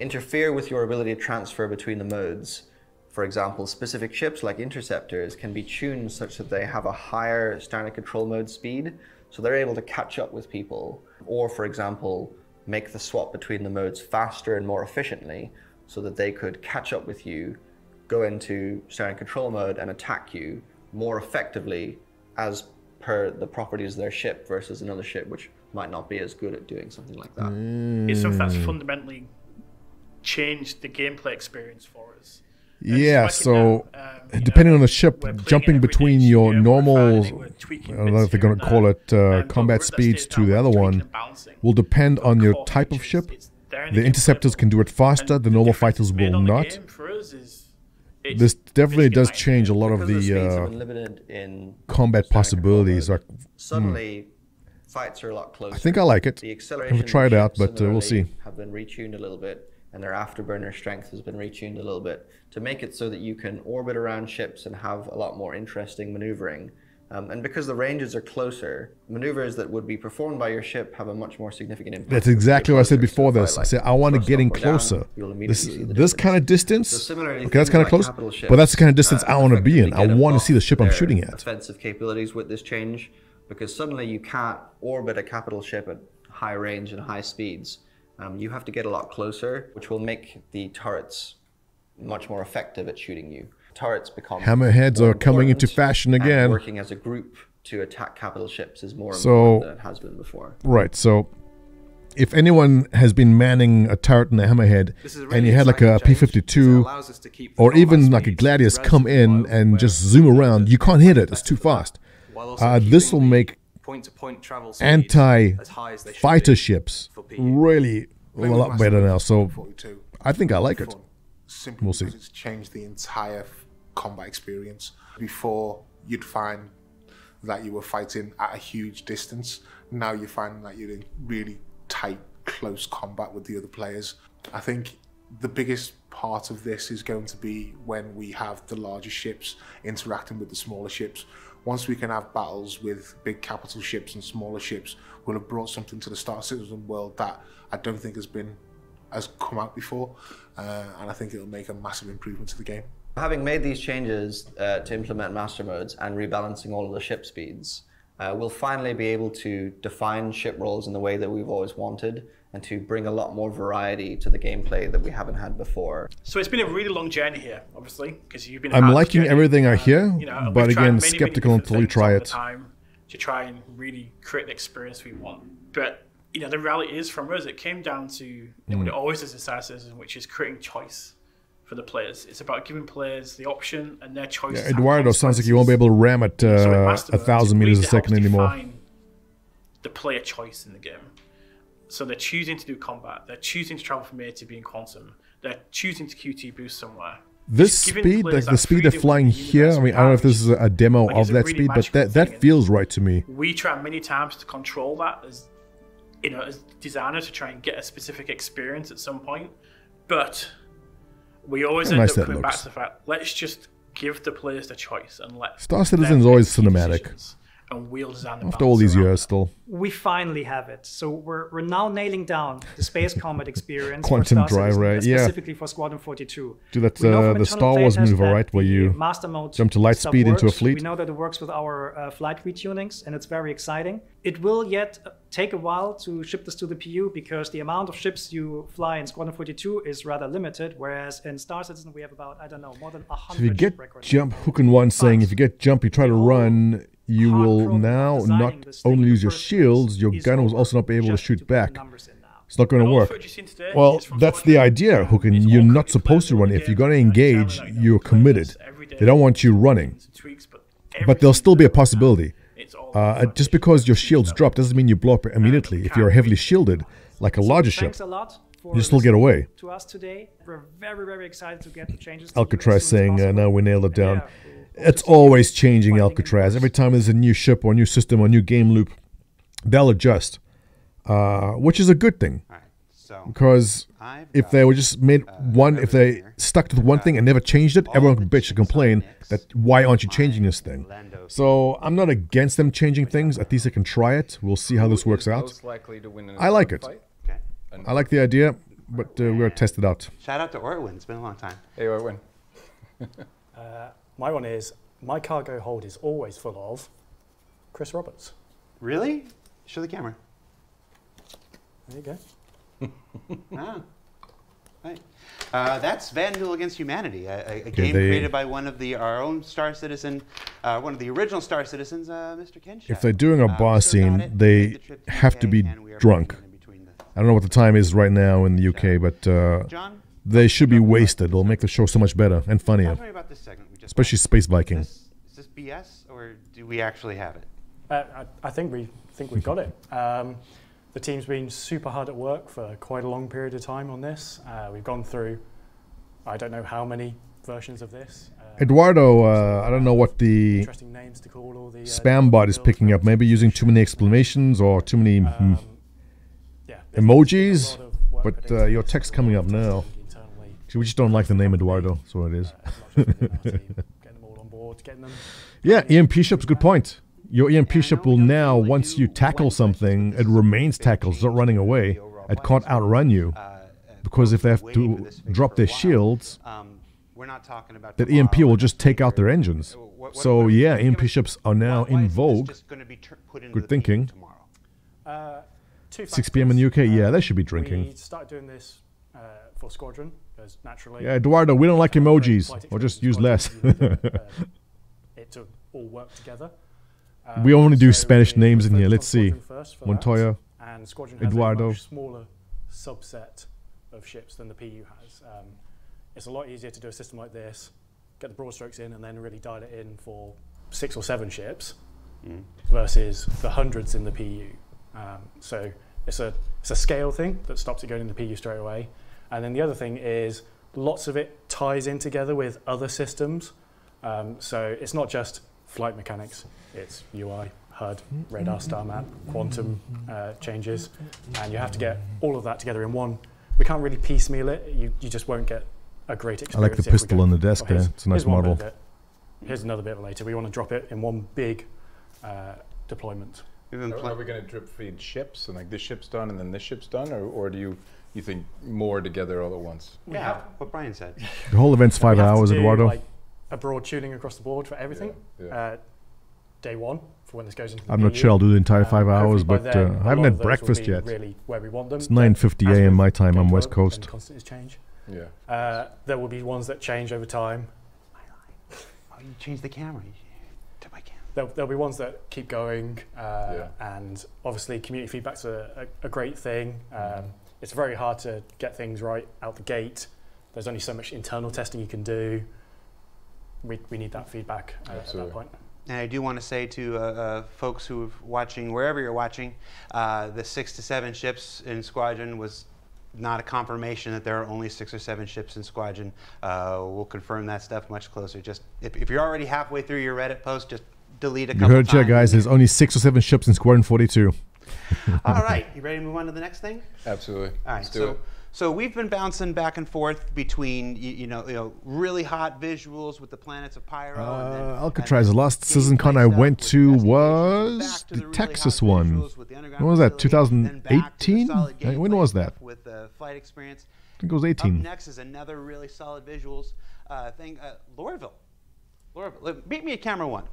Speaker 8: interfere with your ability to transfer between the modes. For example, specific ships like interceptors can be tuned such that they have a higher standard control mode speed, so they're able to catch up with people. Or, for example, make the swap between the modes faster and more efficiently, so that they could catch up with you, go into standard control mode, and attack you more effectively as per the properties of their ship versus another ship which might not be as good at doing something like that.
Speaker 10: It's something
Speaker 2: Mm.
Speaker 10: that's fundamentally changed the gameplay experience for us. And
Speaker 2: Yeah, so
Speaker 10: now. Um,
Speaker 2: depending
Speaker 10: know,
Speaker 2: on the ship,
Speaker 10: we're playing it
Speaker 2: jumping between
Speaker 10: in
Speaker 2: your
Speaker 10: studio,
Speaker 2: normal,
Speaker 10: refining, we're tweaking
Speaker 2: I don't know if they're going to call it uh,
Speaker 10: but we're
Speaker 2: combat speeds to the other one, will depend on your type of ship.
Speaker 10: it's there in the
Speaker 2: The interceptors can do it faster,
Speaker 10: And
Speaker 2: the normal fighters will
Speaker 10: on the
Speaker 2: not.
Speaker 10: game for us is it's
Speaker 2: This definitely does
Speaker 10: night
Speaker 2: change a lot of
Speaker 8: the,
Speaker 2: the uh,
Speaker 8: in
Speaker 2: combat possibilities.
Speaker 8: mode,
Speaker 2: Like, hmm.
Speaker 8: suddenly fights are a lot closer.
Speaker 2: I think I like it.
Speaker 8: The
Speaker 2: I
Speaker 8: acceleration
Speaker 2: haven't tried it out, but uh, we'll see.
Speaker 8: Have been retuned a little bit, and their afterburner strength has been retuned a little bit to make it so that you can orbit around ships and have a lot more interesting maneuvering. Um, and because the ranges are closer, maneuvers that would be performed by your ship have a much more significant impact.
Speaker 2: That's exactly what I said
Speaker 8: closer. So
Speaker 2: before
Speaker 8: I,
Speaker 2: this. I said I want to
Speaker 8: thrust
Speaker 2: get in
Speaker 8: up down,
Speaker 2: closer. This this kind of distance.
Speaker 8: So
Speaker 2: okay, that's kind of
Speaker 8: like
Speaker 2: close.
Speaker 8: capital
Speaker 2: But that's the kind of distance
Speaker 8: uh,
Speaker 2: I want to be in. I want to see the ship I'm shooting at.
Speaker 8: Offensive capabilities with this change, because suddenly you can't orbit a capital ship at high range and high speeds. Um, you have to get a lot closer, which will make the turrets much more effective at shooting you. Turrets become
Speaker 2: Hammerheads
Speaker 8: more
Speaker 2: are coming into
Speaker 8: important,
Speaker 2: fashion
Speaker 8: and
Speaker 2: again.
Speaker 8: working as a group to attack capital ships is more
Speaker 2: So-
Speaker 8: important than it has been before.
Speaker 2: Right. So, if anyone has been manning a turret and a hammerhead,
Speaker 11: This is a
Speaker 2: and you had like a
Speaker 11: exciting change because it
Speaker 2: P52
Speaker 11: allows us to keep the
Speaker 2: or even like a Gladius come in and just zoom around, you can't hit it. It's too fast. Uh, this will make
Speaker 11: point-to-point travel speeds as high as they should
Speaker 2: anti-fighter ships really a lot better now. So I think I like it.
Speaker 9: Simply
Speaker 2: We'll see.
Speaker 9: because it's changed the entire f- combat experience. Before, you'd find that you were fighting at a huge distance. now you find that you're in really tight, close combat with the other players. I think the biggest part of this is going to be when we have the larger ships interacting with the smaller ships. Once we can have battles with big capital ships and smaller ships, we'll have brought something to the Star Citizen world that I don't think has been has come out before, uh, and I think it'll make a massive improvement to the game.
Speaker 8: Having made these changes uh, to implement master modes and rebalancing all of the ship speeds, uh, we'll finally be able to define ship roles in the way that we've always wanted and to bring a lot more variety to the gameplay that we haven't had before.
Speaker 10: So it's been a really long journey here, obviously, because you've been.
Speaker 2: I'm
Speaker 10: part of the
Speaker 2: liking
Speaker 10: journey.
Speaker 2: everything I
Speaker 10: Uh,
Speaker 2: hear,
Speaker 10: you know,
Speaker 2: but again,
Speaker 10: many, many
Speaker 2: skeptical
Speaker 10: different
Speaker 2: until you try it.
Speaker 10: Time to try and really create the experience we want, but you know the reality is from us it came down to you know, what it
Speaker 2: Mm.
Speaker 10: always is in Star Citizen, which is creating choice for the players. It's about giving players the option and their choice.
Speaker 2: Yeah, Eduardo sounds like you won't be able to ram at uh,
Speaker 10: Master
Speaker 2: a thousand meters a second anymore.
Speaker 10: The player choice in the game. So they're choosing to do combat. They're choosing to travel from A to B in quantum. They're choosing to QT boost somewhere.
Speaker 2: This speed, like the speed they're flying here, I mean, I don't know if this is a demo
Speaker 10: like,
Speaker 2: of that
Speaker 10: really
Speaker 2: speed, but that, that feels right to me.
Speaker 10: We try many times to control that as you know, as designers to try and get a specific experience at some point. But we always end
Speaker 2: nice
Speaker 10: up coming back to the fact let's just give the players the choice and let
Speaker 2: Star
Speaker 10: them
Speaker 2: Citizen is always cinematic.
Speaker 10: and we'll design
Speaker 2: After all these years, still.
Speaker 7: We finally have it. So we're, we're now nailing down the space combat experience
Speaker 2: Quantum
Speaker 7: for Star
Speaker 2: Drive,
Speaker 7: Citizen,
Speaker 2: right, yeah.
Speaker 7: specifically for Squadron 42.
Speaker 2: Do that, uh, the Star Wars maneuver, right, where you
Speaker 7: master mode
Speaker 2: jump to light speed into a fleet?
Speaker 7: We know that it works with our uh, flight retunings, and it's very exciting. It will yet uh, take a while to ship this to the PU because the amount of ships you fly in Squadron 42 is rather limited, whereas in Star Citizen we have about I don't know more than
Speaker 2: So
Speaker 7: 100
Speaker 2: if you get jump, hook and one saying if you get jump, you try to run, you will now not only use your shields, your gun will also not be able to shoot back. It's not going to work. Well, that's the idea, Hooken. You're not supposed to run. If you're going to engage, you're committed. They don't want you running. But there'll still be a possibility. Uh, just because your shields drop doesn't mean you blow up immediately. If you're heavily shielded, like a larger ship,
Speaker 7: Thanks a lot for
Speaker 2: you still get away.
Speaker 7: To us today, we're very very excited to get the changes.
Speaker 2: Alcatraz
Speaker 7: as soon as
Speaker 2: saying, uh, now we nailed it
Speaker 7: And
Speaker 2: down.
Speaker 7: Yeah,
Speaker 2: It's always changing, Alcatraz. Every time there's a new ship or a new system or a new game loop, they'll adjust, uh, which is a good thing. Because if they were just made one, if they stuck to one thing and never changed it, everyone could bitch and complain that why aren't you changing this thing? So I'm not against them changing things. At least they can try it. We'll see how this works out.
Speaker 3: most likely to win in a
Speaker 2: I like it. I like the idea, but uh, we're gonna test it out.
Speaker 4: Shout out to Orwin. It's been a long time.
Speaker 3: Hey, Orwin.
Speaker 12: My one is my cargo hold is always full of Chris Roberts.
Speaker 4: Really? Show the camera.
Speaker 12: There you go.
Speaker 4: ah. Right. Uh, that's Vandal Against Humanity, a, a, a game
Speaker 2: they-
Speaker 4: created by one of the our own Star Citizen, uh, one of the original Star Citizens, uh, Mr. Kenshaw.
Speaker 2: If they're doing a
Speaker 4: Uh,
Speaker 2: boss
Speaker 4: still got
Speaker 2: scene,
Speaker 4: it.
Speaker 2: they
Speaker 4: the trip to
Speaker 2: have to be
Speaker 4: and we are
Speaker 2: drunk.
Speaker 4: putting it in between the-
Speaker 2: I don't know what the time is right now in the UK, but uh,
Speaker 4: John?
Speaker 2: they should be wasted. It'll make the show so much better and funnier.
Speaker 4: Talk to me about this segment we just
Speaker 2: Especially Space Viking.
Speaker 4: Is this BS or do we actually have it?
Speaker 12: Uh, I, I think we think we've got it. Um, the team's been super hard at work for quite a long period of time on this. Uh, we've gone through, I don't know how many versions of this. Uh,
Speaker 2: Eduardo, uh, I don't know what the
Speaker 12: Interesting names to call all the, uh,
Speaker 2: spam bot is picking up. Maybe using too many exclamations or too many
Speaker 12: Um,
Speaker 2: mm, emojis. But uh, your text coming up now. See, we just don't like the name Eduardo. That's what it is. yeah, EMP ship's a good point. Your EMP ship will now, once you tackle something, it remains tackled, it's not running away. It can't outrun you. Because if they have to drop their shields,
Speaker 4: Um, we're not talking about
Speaker 2: that EMP will just take out their engines. So yeah, EMP ships are now in vogue. Good thinking.
Speaker 12: Uh,
Speaker 2: 6 p.m. in the UK. Yeah, they should be drinking.
Speaker 12: We
Speaker 2: drinking.
Speaker 12: started doing this uh, for Squadron because naturally.
Speaker 2: Yeah, Eduardo, we don't like emojis.
Speaker 12: Quite
Speaker 2: Or just use less.
Speaker 12: Squadron, you need, uh, it to all work together. Um,
Speaker 2: we only do
Speaker 12: so
Speaker 2: Spanish names in here. Let's see.
Speaker 12: Squadron first for that,
Speaker 2: Montoya,
Speaker 12: and Squadron has a
Speaker 2: Eduardo.
Speaker 12: much smaller subset of ships than the PU has. Um, it's a lot easier to do a system like this, get the broad strokes in, and then really dial it in for six or seven ships
Speaker 4: Mm.
Speaker 12: versus the hundreds in the PU. Um, so it's a it's a scale thing that stops it going in the PU straight away. And then the other thing is lots of it ties in together with other systems. Um, so it's not just flight mechanics; it's UI,
Speaker 13: HUD, radar star map, quantum uh, changes, and you have to get all of that together in one. We can't really piecemeal it. You, you just won't get a great experience.
Speaker 2: I like the pistol on the desk
Speaker 13: "Oh,
Speaker 2: there. It's a nice
Speaker 13: here's bit
Speaker 2: model.
Speaker 13: Here's another bit later. We want to drop it in one big uh, deployment.
Speaker 4: We've been
Speaker 3: Are, are we going to drip feed ships and like this ship's done and then this ship's done, or, or do you you think more together all at once?
Speaker 4: yeah, what Brian said.
Speaker 2: The whole event's five
Speaker 13: We have to
Speaker 2: hours,
Speaker 13: do,
Speaker 2: Eduardo.
Speaker 13: Like a broad tuning across the board for everything.
Speaker 3: Yeah, yeah.
Speaker 13: Uh, day one for when this goes into. the
Speaker 2: I'm not
Speaker 13: PU.
Speaker 2: sure I'll do the entire
Speaker 13: Um,
Speaker 2: five hours, but
Speaker 13: then,
Speaker 2: uh,
Speaker 13: a
Speaker 2: I haven't had
Speaker 13: of those will
Speaker 2: breakfast yet.
Speaker 13: Really where we want them.
Speaker 2: It's
Speaker 13: Then
Speaker 2: 9:50 a.m. my time.
Speaker 13: get
Speaker 2: I'm West Coast.
Speaker 13: then constantly change.
Speaker 3: Yeah.
Speaker 13: Uh, there will be ones that change over time.
Speaker 4: Oh, you changed the camera. You- To my camera.
Speaker 13: There'll, there'll be ones that keep going, uh,
Speaker 3: Yeah.
Speaker 13: and obviously community feedback's a, a, a great thing. Um, it's very hard to get things right out the gate. There's only so much internal testing you can do. We, we need that feedback uh, at that point.
Speaker 4: And I do want to say to uh, uh, folks who are watching, wherever you're watching, uh, the six to seven ships in Squadron was not a confirmation that there are only six or seven ships in Squadron. Uh, we'll confirm that stuff much closer. Just if, if you're already halfway through your Reddit post, just delete a
Speaker 2: You
Speaker 4: couple
Speaker 2: heard it here,
Speaker 4: times.
Speaker 2: guys. There's only six or seven ships in Squadron 42.
Speaker 4: All right, you ready to move on to the next thing?
Speaker 3: Absolutely.
Speaker 4: All right,
Speaker 3: Let's do
Speaker 4: so
Speaker 3: it.
Speaker 4: so we've been bouncing back and forth between you, you know you know really hot visuals with the planets of Pyro. and then,
Speaker 2: Uh,
Speaker 4: and
Speaker 2: Alcatraz. The last
Speaker 4: CitizenCon
Speaker 2: I went to was
Speaker 4: to
Speaker 2: the
Speaker 4: really
Speaker 2: Texas
Speaker 4: hot
Speaker 2: one.
Speaker 4: visuals with the
Speaker 2: When was that?
Speaker 4: facility, then back to the
Speaker 2: 2018? Uh, when was that?
Speaker 4: With the flight experience.
Speaker 2: I think it was
Speaker 4: Up
Speaker 2: 18.
Speaker 4: next is another really solid visuals uh, thing. Uh, Lorville. Lorville. Beat me at camera one.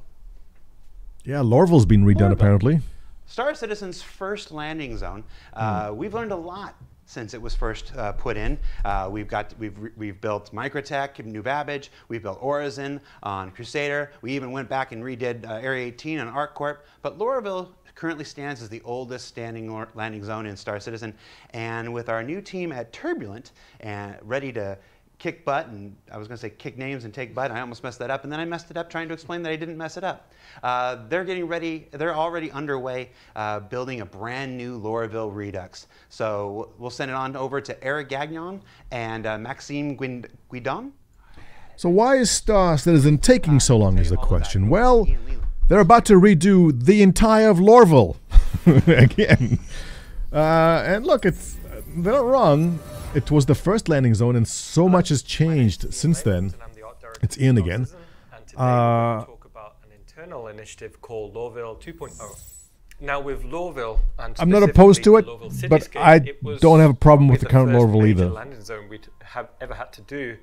Speaker 2: Yeah, Lorville's been redone apparently.
Speaker 4: Star Citizen's first landing zone. Uh, We've learned a lot since it was first uh, put in. Uh, we've got we've we've built Microtech, New Babbage. We've built Orizon on Crusader. We even went back and redid uh, Area 18 on ArcCorp. But Lorville currently stands as the oldest standing landing zone in Star Citizen. And with our new team at Turbulent and ready to kick butt and I was going to say kick names and take butt. I almost messed that up, and then I messed it up trying to explain that I didn't mess it up. Uh, they're getting ready. They're already underway uh, building a brand new Lorville Redux. So we'll send it on over to Eric Gagnon and uh, Maxime Guindon.
Speaker 2: So why is Star Citizen taking so long is the question. Well, they're about to redo the entire of Lorville again. Uh, and look, it's they're not wrong. It was the first landing zone, and so much has changed since then. It's Ian again.
Speaker 5: And today we're
Speaker 2: Uh,
Speaker 5: talk about an internal initiative called Lorville 2.0. Now with Lorville and
Speaker 2: I'm not opposed to it, but I
Speaker 5: it
Speaker 2: don't have a problem with the current
Speaker 5: first Lorville
Speaker 2: either.
Speaker 5: landing zone we'd have ever had to do.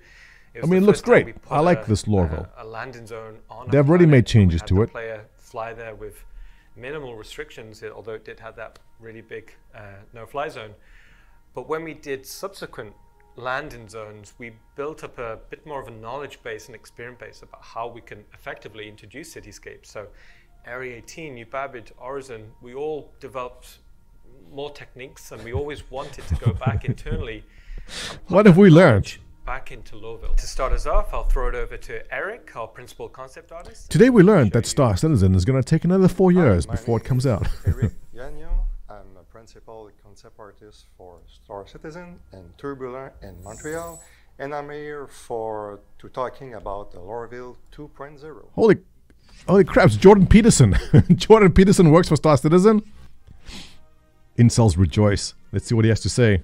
Speaker 5: It
Speaker 2: I mean, it looks great. I like
Speaker 5: a-
Speaker 2: this Lorville.
Speaker 5: A, a landing zone on
Speaker 2: They've already made changes to it.
Speaker 5: Player fly there with minimal restrictions, uh, although it did have that really big uh, no-fly zone. But when we did subsequent landing zones, we built up a bit more of a knowledge base and experience base about how we can effectively introduce cityscapes. So, Area 18, New Babbage, Orizon, we all developed more techniques, and we always wanted to go back internally.
Speaker 2: What have we learned?
Speaker 5: Back into Lorville. To start us off, I'll throw it over to Eric, our principal concept artist.
Speaker 2: Today we learned that Star Citizen is going to take another four years
Speaker 14: my
Speaker 2: before it comes out.
Speaker 14: Eric Gagnon. Principal concept artist for Star Citizen and Turbulent in Montreal, and I'm here for to talking about the Lorville 2.0.
Speaker 2: Holy, holy craps! Jordan Peterson. Jordan Peterson works for Star Citizen. Incels rejoice. Let's see what he has to say.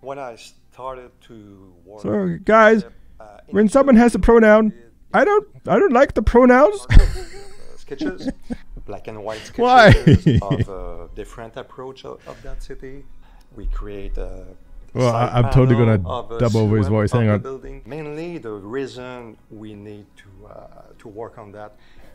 Speaker 14: When I started to work,
Speaker 15: So, guys,
Speaker 14: uh,
Speaker 15: when someone has a pronoun, I don't, I don't like the pronouns.
Speaker 14: uh, sketches, black and white sketches of a different approach of, of that city. We create a
Speaker 2: Well, I- I'm totally gonna dub over his voice. Hang on.
Speaker 14: Building. Mainly, the reason we need to uh, to work on that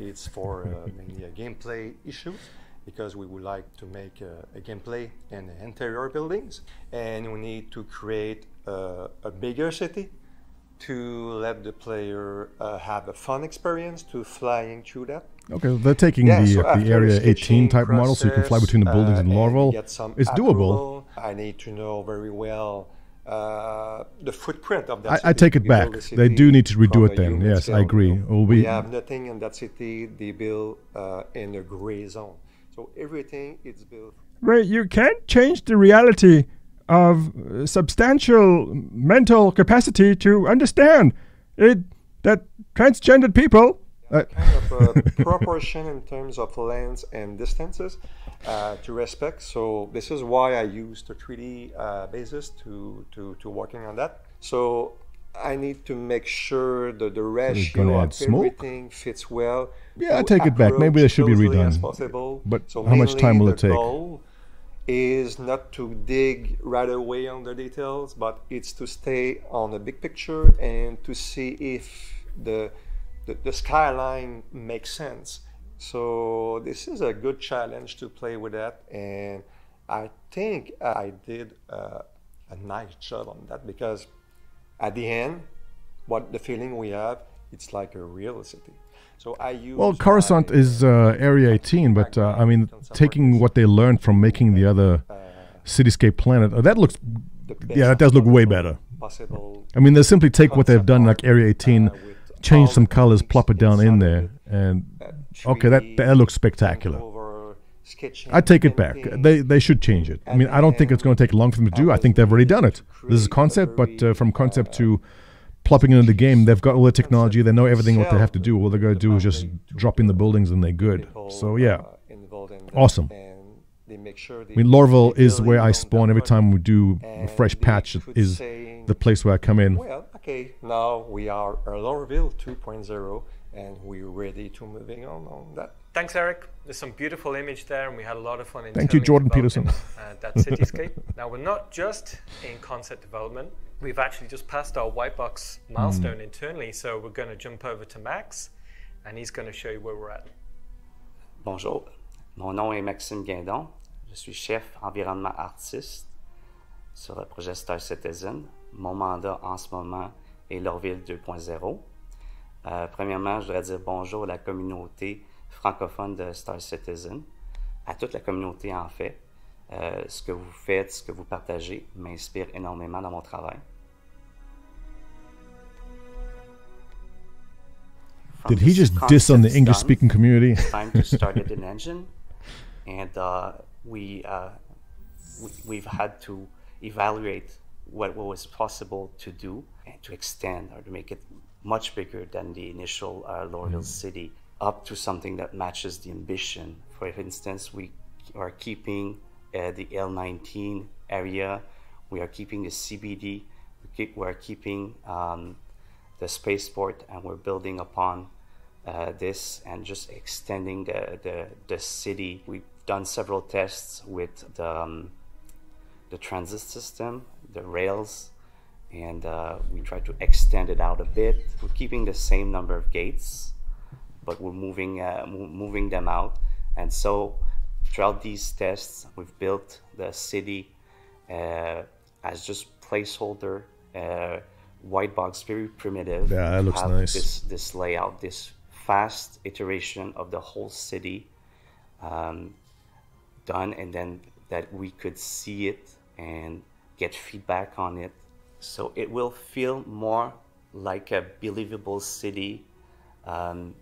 Speaker 14: is for uh, mainly a gameplay issues because we would like to make a, a gameplay in the interior buildings, and we need to create a, a bigger city to let the player uh, have a fun experience to flying through that.
Speaker 2: Okay, they're taking
Speaker 14: Yeah,
Speaker 2: the,
Speaker 14: so
Speaker 2: the Area 18
Speaker 14: sketching
Speaker 2: type model, so you can fly between the buildings
Speaker 14: uh,
Speaker 2: in
Speaker 14: and
Speaker 2: Lorville.
Speaker 14: get some
Speaker 2: It's doable.
Speaker 14: I need to know very well uh, the footprint of that
Speaker 2: I-
Speaker 14: city.
Speaker 2: I take it back.
Speaker 14: the
Speaker 2: They do need to redo it then.
Speaker 14: human
Speaker 2: Yes, I agree.
Speaker 14: you know.
Speaker 2: It will
Speaker 14: we have nothing in that city. They build uh, in a gray zone. So everything is built
Speaker 15: Right, you can't change the reality of uh, substantial mental capacity to understand it that transgendered people
Speaker 2: Uh,
Speaker 14: kind of a proportion in terms of lengths and distances uh, to respect. So this is why I use the 3D uh, basis to, to, to working on that. So I need to make sure that the ratio of
Speaker 2: smoke?
Speaker 14: everything fits well.
Speaker 2: Yeah, I take it back. Maybe they should be redone.
Speaker 14: possible.
Speaker 2: But
Speaker 14: So
Speaker 2: how much time will it take?
Speaker 14: is not to dig right away on the details, but it's to stay on the big picture and to see if the the, the skyline makes sense. So this is a good challenge to play with that, and I think I did uh, a nice job on that because at the end, what the feeling we have, it's like a real city. So I use
Speaker 2: Well, Coruscant is uh, Area 18, but uh, I mean, taking what they learned from making the other Cityscape planet, uh, that looks, yeah, that does look way better.
Speaker 14: possible
Speaker 2: I mean, they simply take what they've done, like Area 18, change some colors, plop it down in there, and okay, that that looks spectacular. I take it back. They they should change it. I mean, I don't think it's going to take long for them to do. I think they've already done it. This is concept, but uh, from concept to plopping it into the game, they've got all the technology. They know everything what they have to do. All they're going to do is just drop in the buildings and they're good. So yeah, awesome.
Speaker 14: they make sure
Speaker 2: I mean, Lorville is where I spawn every time we do a fresh patch. Is the place where I come in.
Speaker 14: Well, okay, now we are at Lorville 2.0, and we're ready to moving on on that.
Speaker 5: Thanks, Eric. There's some beautiful image there, and we had a lot of fun.
Speaker 2: Thank you, Jordan Peterson.
Speaker 5: Uh, that cityscape. now we're not just in concept development. We've actually just passed our white box milestone internally, so we're going to jump over to Max, and he's going to show you where we're at.
Speaker 16: Bonjour, mon nom est Maxime Guindon. Je suis chef environnement artiste sur le projet Star Citizen. Mon mandat en ce moment est Lorville 2.0. Euh, premièrement, je voudrais dire bonjour à la communauté francophone de Star Citizen, à toute la communauté en fait. Euh, ce que vous faites, ce que vous partagez m'inspire énormément dans mon travail.
Speaker 2: Did he just diss on the English speaking community?
Speaker 16: time to start an engine, and uh, we, uh, we we've had to evaluate what, what was possible to do and to extend or to make it much bigger than the initial uh, Lorville
Speaker 2: Mm.
Speaker 16: city up to something that matches the ambition. For instance, we are keeping uh, the L19 area, we are keeping the CBD, we keep, we're keeping um, the spaceport, and we're building upon uh, this and just extending the, the, the city. We've done several tests with the, um, the transit system, the rails, and uh, we try to extend it out a bit. We're keeping the same number of gates, but we're moving, uh, moving them out. And so throughout these tests, we've built the city uh, as just placeholder, uh, white box, very primitive.
Speaker 2: Yeah, that looks
Speaker 16: have
Speaker 2: nice.
Speaker 16: This, this layout, this fast iteration of the whole city um, done, and then that we could see it and get feedback on it. So it will feel more like a believable city. Um,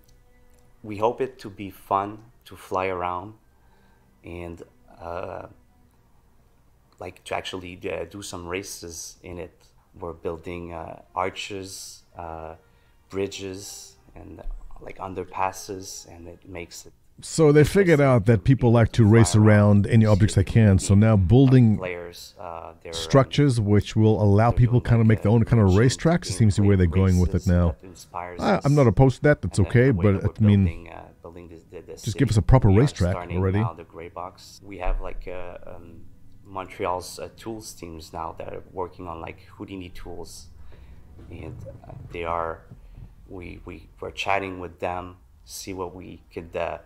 Speaker 16: we hope it to be fun to fly around and uh, like to actually uh, do some races in it. We're building uh, arches, uh, bridges, and like underpasses, and it makes it
Speaker 2: So they figured out that people like to race around any objects they can. So now building.
Speaker 16: Uh,
Speaker 2: structures which will allow people kind of make their own kind of racetracks. It seems to be where they're going with it now. I, I'm not opposed to that. That's okay, but I mean,
Speaker 16: uh, building this, the, the
Speaker 2: just give us a proper racetrack already.
Speaker 16: The gray box. We have like uh, um, Montreal's tools teams now that are working on like Houdini tools, and they are. We we were chatting with them, see what we could uh,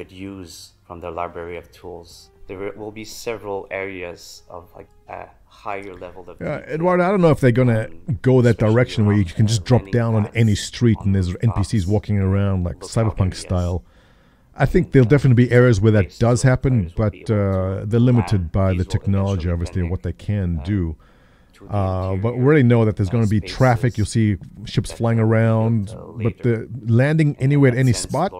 Speaker 16: could use from the library of tools. There will be several areas of like a higher level of
Speaker 2: Eduardo, I don't know if they're gonna go that direction where you can just drop down on any street and there's NPCs walking around like cyberpunk style. I think there'll definitely be areas where that does happen, but uh, they're limited by the technology, obviously, what they can do. Uh, but we already know that there's going to be traffic. You'll see ships flying around, but the landing anywhere at any spot,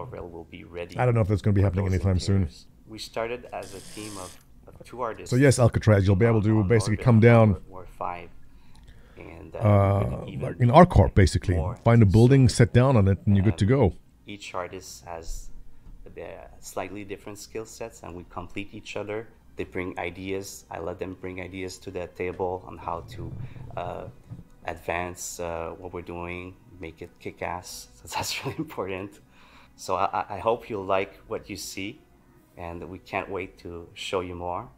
Speaker 2: I don't know if that's going to be happening anytime soon.
Speaker 16: We started as a team of, of two artists.
Speaker 2: So yes, Alcatraz, you'll be able to basically come down,
Speaker 16: five. And, uh,
Speaker 2: uh, in ArcCorp, basically. Find a building, set down on it, and you're good to go.
Speaker 16: each artist has their slightly different skill sets and we complete each other. They bring ideas. I let them bring ideas to the table on how to uh, advance uh, what we're doing, make it kick ass. So that's really important. So I, I hope you like what you see and we can't wait to show you more.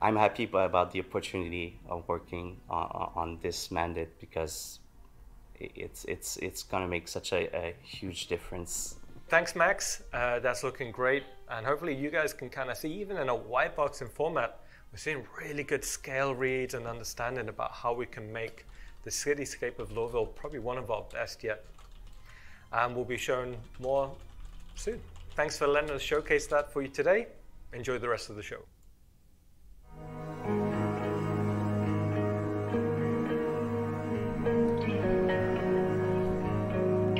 Speaker 16: I'm happy about the opportunity of working on, on this mandate because it's it's it's going to make such a, a, huge difference.
Speaker 5: Thanks, Max. Uh, that's looking great, and hopefully you guys can kind of see even in a white boxing format, we're seeing really good scale reads and understanding about how we can make the cityscape of Lorville probably one of our best yet. And we'll be showing more soon. Thanks for letting us showcase that for you today. Enjoy the rest of the show.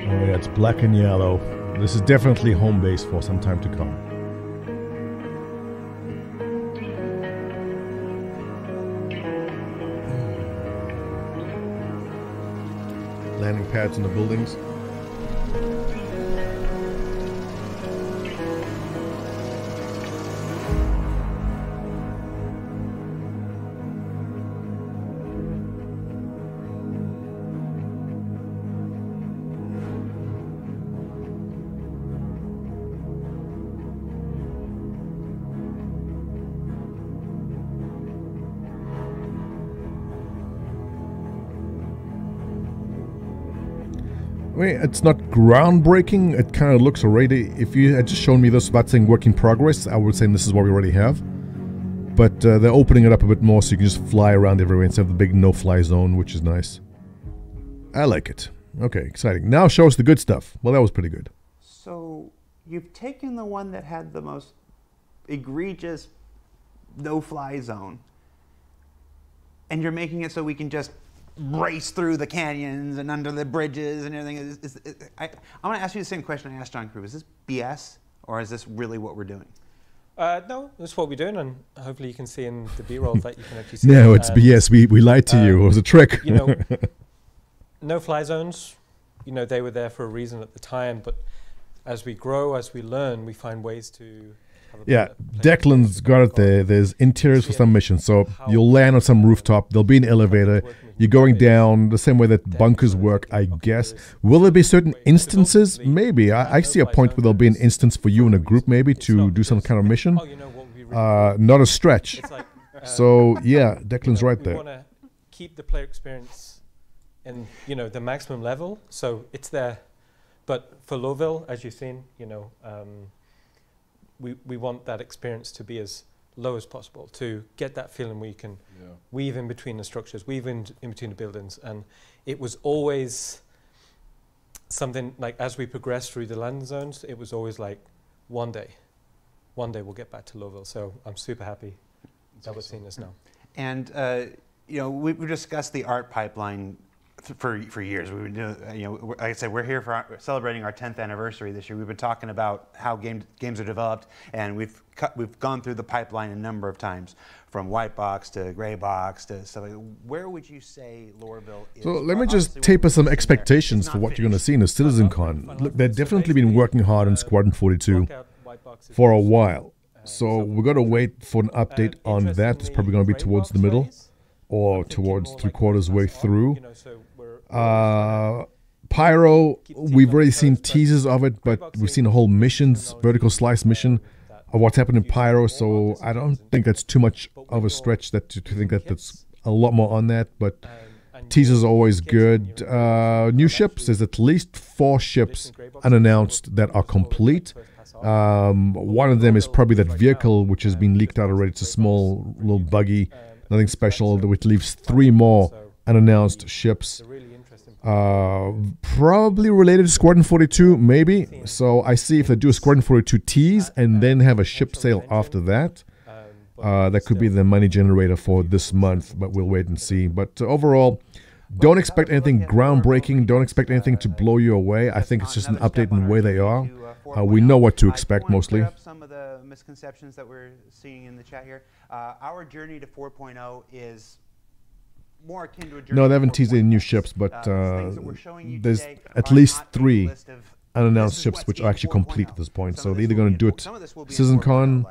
Speaker 2: Oh yeah, it's black and yellow. This is definitely home base for some time to come. Landing pads in the buildings. It's not groundbreaking. It kind of looks already. If you had just shown me this without saying work in progress, I would say this is what we already have. But uh, they're opening it up a bit more so you can just fly around everywhere instead of the big no-fly zone, which is nice. I like it. Okay, exciting. Now show us the good stuff. Well, that was pretty good.
Speaker 4: So you've taken the one that had the most egregious no-fly zone, and you're making it so we can just race through the canyons and under the bridges and everything. Is, is, is, I, I want to ask you the same question I asked John Crewe. Is this BS or is this really what we're doing?
Speaker 5: Uh, no, that's what we're doing, and hopefully you can see in the B-roll that you can actually see.
Speaker 2: No, it's um, BS. We we lied to you. It was a trick.
Speaker 5: you know, no fly zones. You know, they were there for a reason at the time, but as we grow, as we learn, we find ways to
Speaker 2: yeah, Declan's got it there. There's interiors for some missions. So you'll land on some rooftop. There'll be an elevator. You're going down the same way that bunkers work, I guess. Will there be certain instances? Maybe. I, I see a point where there'll be an instance for you in a group, maybe, to do some kind of mission. Uh, not a stretch. So, yeah, Declan's right there.
Speaker 5: We want to keep the player experience in, you know, the maximum level. So it's there. But for Lorville, as you've seen, you know, um, we, we want that experience to be as low as possible to get that feeling where you can yeah. weave in between the structures, weave in, in between the buildings. And it was always something like as we progressed through the land zones, it was always like one day, one day we'll get back to Lorville. So I'm super happy That's that awesome. we're seeing this now.
Speaker 4: And, uh, you know, we, we discussed the art pipeline for for years. We've been doing, uh, you know, like I said, we're here for our, celebrating our 10th anniversary this year. We've been talking about how games games are developed, and we've cut, we've gone through the pipeline a number of times, from white box to gray box to stuff. Like Where would you say Lorville is?
Speaker 2: So let me just taper some expectations for what you're going to see in a Citizen Con. Look, they've definitely been working hard on uh, Squadron 42 for a while. Uh, so we're going to wait for an update on that. It's probably going to be towards the middle or towards three quarters way through. Uh, Pyro, we've already seen teasers of it, but we've seen a whole missions, vertical slice mission of what's happened in Pyro. So I don't think that's too much of a stretch that to, think that that's a lot more on that. But teasers are always good. Uh, new ships. There's at least four ships unannounced that are complete. Um, one of them is probably that vehicle which has been leaked out already. It's a small little buggy, nothing special. Which leaves three more unannounced ships. Uh, probably related to Squadron 42, maybe. So I see if they do a Squadron 42 tease and then have a ship sale after that. Uh, that could be the money generator for this month, but we'll wait and see. But overall, don't expect anything groundbreaking. Don't expect anything to blow you away. I think it's just an update on where they are. Uh, we know what to expect mostly.
Speaker 4: Some of the misconceptions that we're seeing in the chat here. Uh, our journey to 4.0 is more akin to a
Speaker 2: No, they haven't teased any new ships, but uh, there's at least three unannounced ships which are actually complete at this point. So they're either going to do it CitizenCon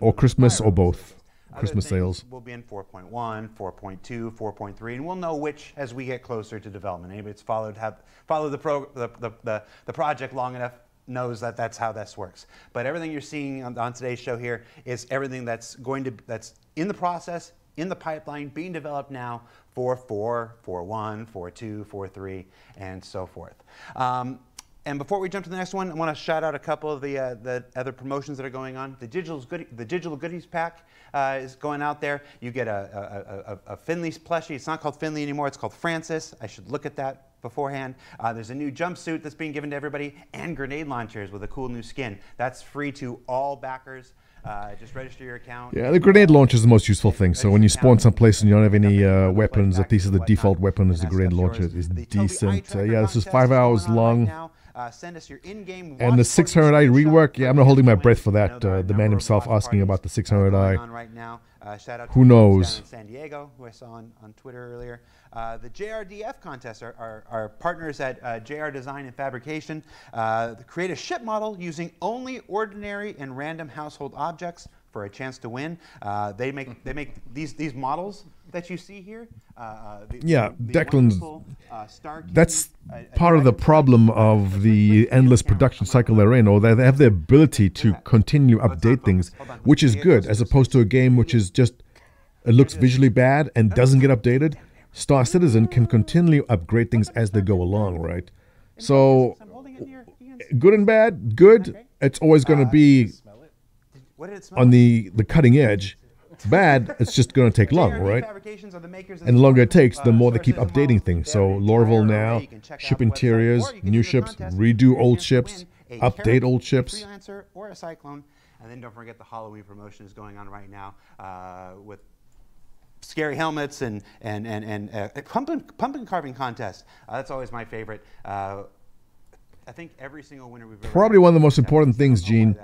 Speaker 2: or Christmas or both. Christmas sales.
Speaker 4: We'll be in 4.1, 4.2, 4.3, and we'll know which as we get closer to development. Anybody that's followed have followed the, pro, the, the, the, the project long enough knows that that's how this works. But everything you're seeing on, on, today's show here is everything that's going to that's in the process, in the pipeline, being developed now for 4, 4.1, 4.2, 4.3, and so forth. Um, and before we jump to the next one, I want to shout out a couple of the, uh, the other promotions that are going on. The digital, goodie, the digital goodies pack uh, is going out there. You get a, a, a, a, Finley plushie. It's not called Finley anymore. It's called Francis. I should look at that beforehand. Uh, there's a new jumpsuit that's being given to everybody and grenade launchers with a cool new skin. That's free to all backers. Uh, just register your account.
Speaker 2: Yeah, the grenade launcher is the most useful thing. So when you spawn someplace and you don't have any uh, weapons, at least the default weapon is the grenade launcher. It's decent. Uh, yeah, this is five hours long.
Speaker 4: Uh, send us your in-game
Speaker 2: and the 600i rework. Yeah, I'm not holding my breath for that. Uh, the man himself asking about the 600i.
Speaker 4: Uh, shout out
Speaker 2: who knows?
Speaker 4: San Diego, who I saw on, on Twitter earlier. Uh, the JRDF contest, our, our, our partners at uh, JR Design and Fabrication, uh, create a ship model using only ordinary and random household objects for a chance to win. Uh, they make they make these these models that you see here. Uh, uh the,
Speaker 2: yeah,
Speaker 4: the,
Speaker 2: Declan's. Uh, that's part of the problem of the endless production cycle they're in, or they have the ability to continue update things, which is good, as opposed to a game which is just it looks visually bad and doesn't get updated. Star Citizen can continually upgrade things as they go along, right? So, good and bad, good. It's always going to be on the, the cutting edge. Bad, it's just going to take long, right? And the longer it takes, the more they keep updating things. So Lorville now, ship interiors, new ships, redo old ships, update old ships.
Speaker 4: Or a cyclone. And then don't forget the Halloween promotion is going on right now uh, with scary helmets and and and and uh, pumpkin pumpkin carving contest. Uh, that's always my favorite. Uh, I think every single winner we've
Speaker 2: probably one of the most important things, Gene,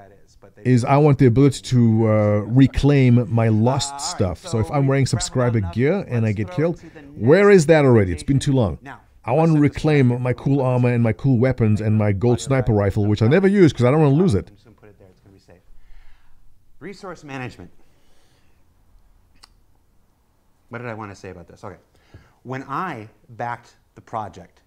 Speaker 2: is I want the ability to uh, reclaim my lost stuff. So if I'm wearing subscriber gear and I get killed, where is that already? It's been too long. I want to reclaim my cool armor and my cool weapons and my gold sniper rifle, which I never use because I don't want to lose it.
Speaker 4: Resource management. What did I want to say about this? Okay. When I backed the project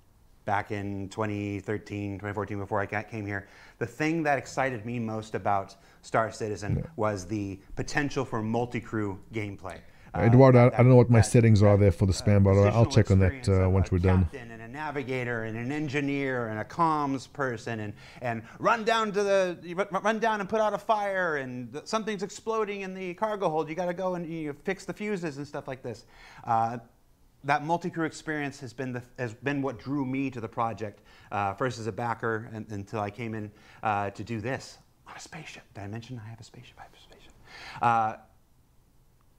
Speaker 4: back in 2013, 2014, before I came here, the thing that excited me most about Star Citizen yeah. was the potential for multi-crew gameplay.
Speaker 2: Uh, Eduardo, I, I, don't know what my that, settings are there for the spam, but I'll check on that uh, once we're done.
Speaker 4: And a navigator and an engineer and a comms person and, and run down to the run down and put out a fire and something's exploding in the cargo hold. You got to go and you fix the fuses and stuff like this. Uh, that multi-crew experience has been, the, has been what drew me to the project, uh, first as a backer and, until I came in uh, to do this on a spaceship. Did I mention I have a spaceship? I have a spaceship. Uh,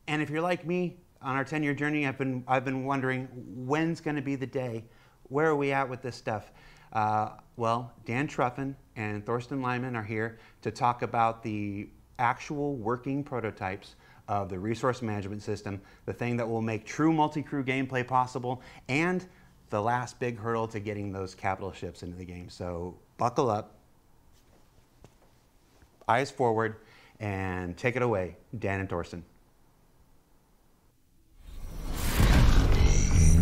Speaker 4: and if you're like me, on our 10-year journey, I've been, I've been wondering, when's going to be the day? Where are we at with this stuff? Uh, well, Dan Truffin and Thorsten Leimann are here to talk about the actual working prototypes of the resource management system, the thing that will make true multi-crew gameplay possible, and the last big hurdle to getting those capital ships into the game. So buckle up, eyes forward, and take it away, Dan and Thorsten.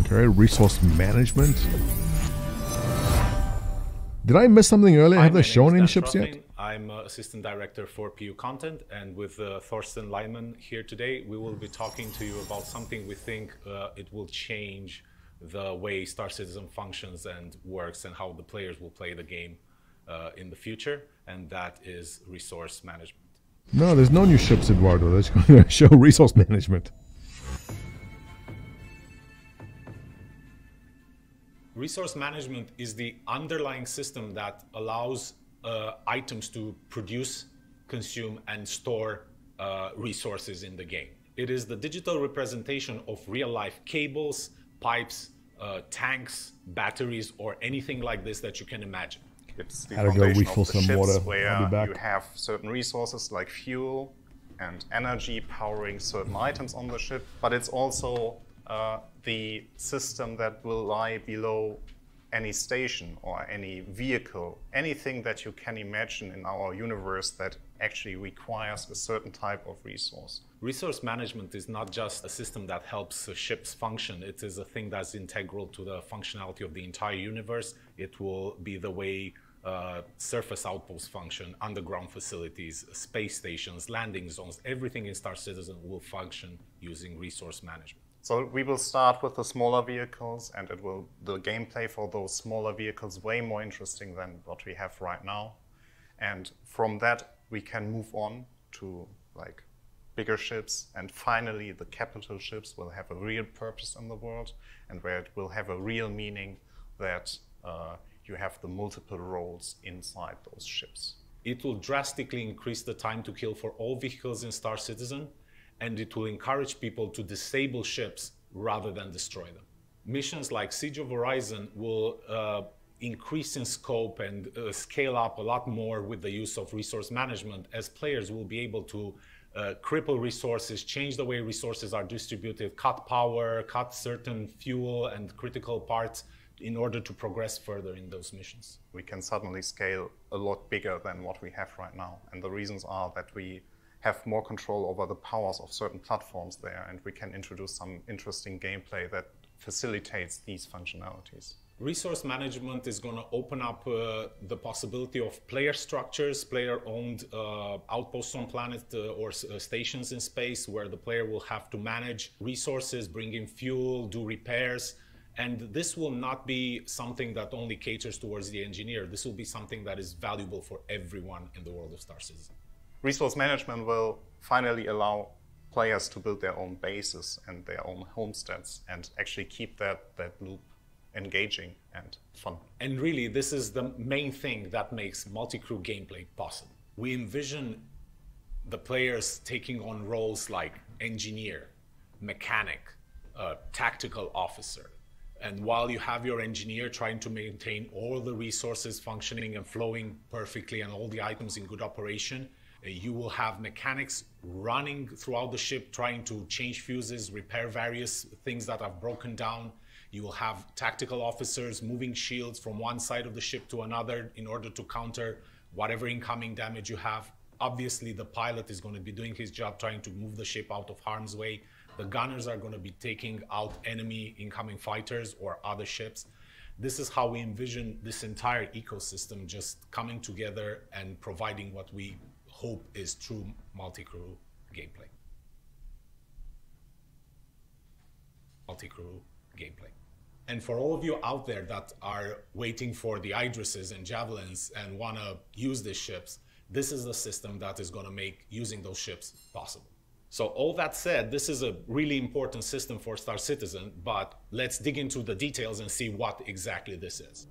Speaker 2: Okay, resource management. Did I miss something earlier? Hi, Have they shown any ships yet?
Speaker 17: I'm uh, Assistant Director for PU Content, and with uh, Thorsten Leimann here today, we will be talking to you about something we think uh, it will change the way Star Citizen functions and works and how the players will play the game uh, in the future, and that is resource management.
Speaker 2: No, there's no new ships, Eduardo. That's going to show resource management.
Speaker 17: Resource management is the underlying system that allows uh, items to produce, consume, and store uh, resources in the game. It is the digital representation of real life cables, pipes, uh, tanks, batteries, or anything like this that you can imagine.
Speaker 18: It's the foundation of the ships water. where you have certain resources like fuel and energy powering certain items on the ship, but it's also uh, the system that will lie below any station or any vehicle, anything that you can imagine in our universe that actually requires a certain type of resource.
Speaker 17: Resource management is not just a system that helps ships function, it is a thing that's integral to the functionality of the entire universe. It will be the way uh, surface outposts function, underground facilities, space stations, landing zones, everything in Star Citizen will function using resource management.
Speaker 18: So we will start with the smaller vehicles, and it will the gameplay for those smaller vehicles way more interesting than what we have right now. And from that, we can move on to like bigger ships, and finally, the capital ships will have a real purpose in the world, and where it will have a real meaning that uh, you have the multiple roles inside those ships.
Speaker 17: It will drastically increase the time to kill for all vehicles in Star Citizen and it will encourage people to disable ships rather than destroy them. Missions like Siege of Orison will uh, increase in scope and uh, scale up a lot more with the use of resource management as players will be able to uh, cripple resources, change the way resources are distributed, cut power, cut certain fuel and critical parts in order to progress further in those missions.
Speaker 18: We can suddenly scale a lot bigger than what we have right now. And the reasons are that we have more control over the powers of certain platforms there, and we can introduce some interesting gameplay that facilitates these functionalities.
Speaker 17: Resource management is going to open up uh, the possibility of player structures, player-owned uh, outposts on planet uh, or uh, stations in space, where the player will have to manage resources, bring in fuel, do repairs, and this will not be something that only caters towards the engineer. This will be something that is valuable for everyone in the world of Star Citizen
Speaker 18: resource management will finally allow players to build their own bases and their own homesteads and actually keep that, that loop engaging and fun.
Speaker 17: And really, this is the main thing that makes multi-crew gameplay possible. We envision the players taking on roles like engineer, mechanic, uh, tactical officer. And while you have your engineer trying to maintain all the resources functioning and flowing perfectly and all the items in good operation, you will have mechanics running throughout the ship trying to change fuses, repair various things that have broken down. You will have tactical officers moving shields from one side of the ship to another in order to counter whatever incoming damage you have. Obviously, the pilot is going to be doing his job trying to move the ship out of harm's way. The gunners are going to be taking out enemy incoming fighters or other ships. This is how we envision this entire ecosystem just coming together and providing what we hope is true multi-crew gameplay. Multi-crew gameplay. And for all of you out there that are waiting for the Idrises and Javelins and want to use these ships, this is the system that is going to make using those ships possible. So all that said, this is a really important system for Star Citizen, but let's dig into the details and see what exactly this is.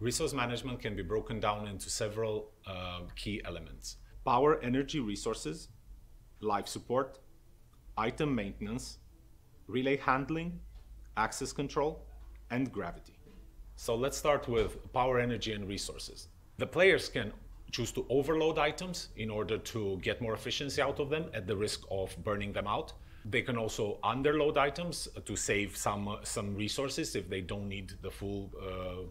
Speaker 17: Resource management can be broken down into several uh, key elements. Power, energy, resources, life support, item maintenance, relay handling, access control, and gravity. So let's start with power, energy, and resources. The players can choose to overload items in order to get more efficiency out of them at the risk of burning them out. They can also underload items to save some, uh, some resources if they don't need the full uh,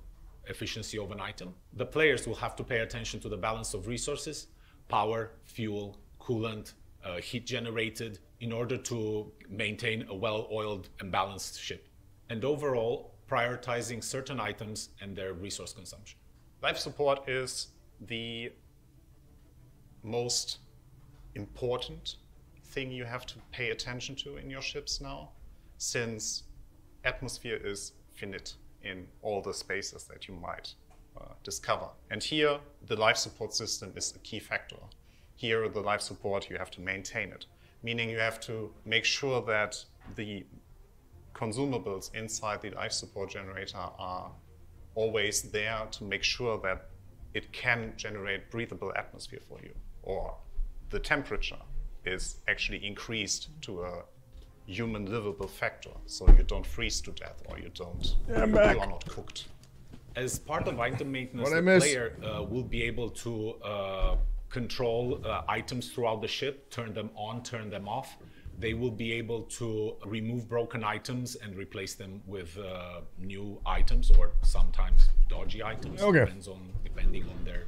Speaker 17: efficiency of an item. The players will have to pay attention to the balance of resources, power, fuel, coolant, uh, heat generated in order to maintain a well-oiled and balanced ship. And overall, prioritizing certain items and their resource consumption.
Speaker 18: Life support is the most important thing you have to pay attention to in your ships now, since atmosphere is finite in all the spaces that you might uh, discover. And here, the life support system is a key factor. Here, the life support, you have to maintain it, meaning you have to make sure that the consumables inside the life support generator are always there to make sure that it can generate breathable atmosphere for you, or the temperature is actually increased to a human livable factor, so you don't freeze to death or you don't yeah, you are not cooked.
Speaker 17: As part of item maintenance, the player uh, will be able to uh, control uh, items throughout the ship, turn them on, turn them off. they will be able to remove broken items and replace them with uh, new items or sometimes dodgy items.
Speaker 2: Okay.
Speaker 17: Depends on, depending on their.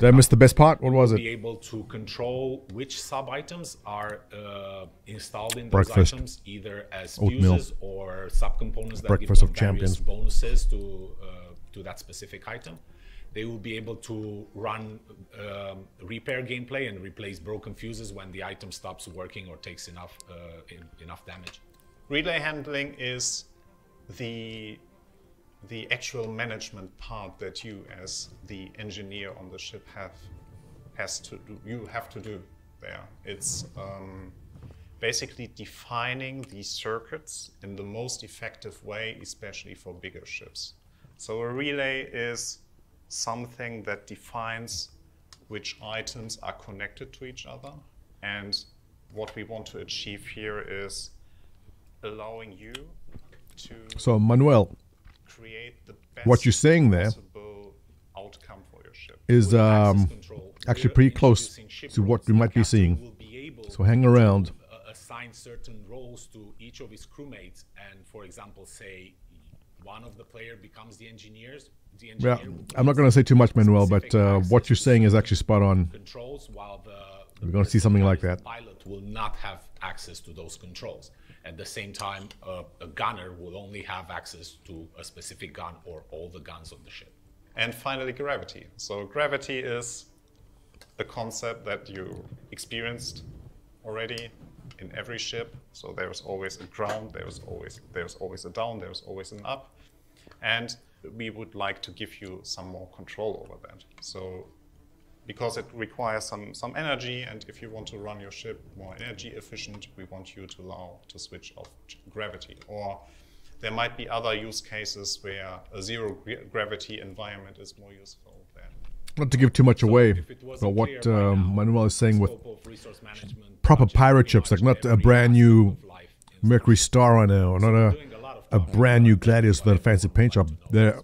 Speaker 2: Did I miss the best part? What was it?
Speaker 17: Be able to control which sub items are uh, installed in
Speaker 2: Breakfast.
Speaker 17: those items, either as
Speaker 2: Oatmeal.
Speaker 17: fuses or subcomponents that
Speaker 2: Breakfast
Speaker 17: give
Speaker 2: of
Speaker 17: them various
Speaker 2: champions.
Speaker 17: bonuses to uh, to that specific item. They will be able to run um, repair gameplay and replace broken fuses when the item stops working or takes enough uh, en- enough damage.
Speaker 18: Relay handling is the the actual management part that you as the engineer on the ship have has to do you have to do there. It's um, basically defining these circuits in the most effective way especially for bigger ships. So a relay is something that defines which items are connected to each other. And what we want to achieve here is allowing you to
Speaker 2: So, Manuel, what
Speaker 18: best
Speaker 2: you're saying there
Speaker 18: possible outcome for your ship.
Speaker 2: is um, actually pretty close to what we might be seeing. So hang around.
Speaker 17: uh, assign certain roles to each of his crewmates and for example say one of the player becomes the engineers the engineer
Speaker 2: Yeah, I'm not going to say too much, Manuel, but uh, what you're saying is actually spot on.
Speaker 17: controls while the
Speaker 2: We're going to see something like that.
Speaker 17: pilot will not have access to those controls at the same time uh, a gunner will only have access to a specific gun or all the guns on the ship
Speaker 18: And finally, gravity. So, gravity is a concept that you experienced already in every ship. So, there's always a ground, there's always there's always a down, there's always an up, and we would like to give you some more control over that. So, because it requires some some energy, and if you want to run your ship more energy efficient, we want you to allow to switch off gravity or there might be other use cases where a zero gravity environment is more useful than.
Speaker 2: Not to give too much away, but what um, Manuel is saying with proper pirate ships, like not a brand new Mercury Star Runner, or not a, a brand new Gladius with a fancy paint job. There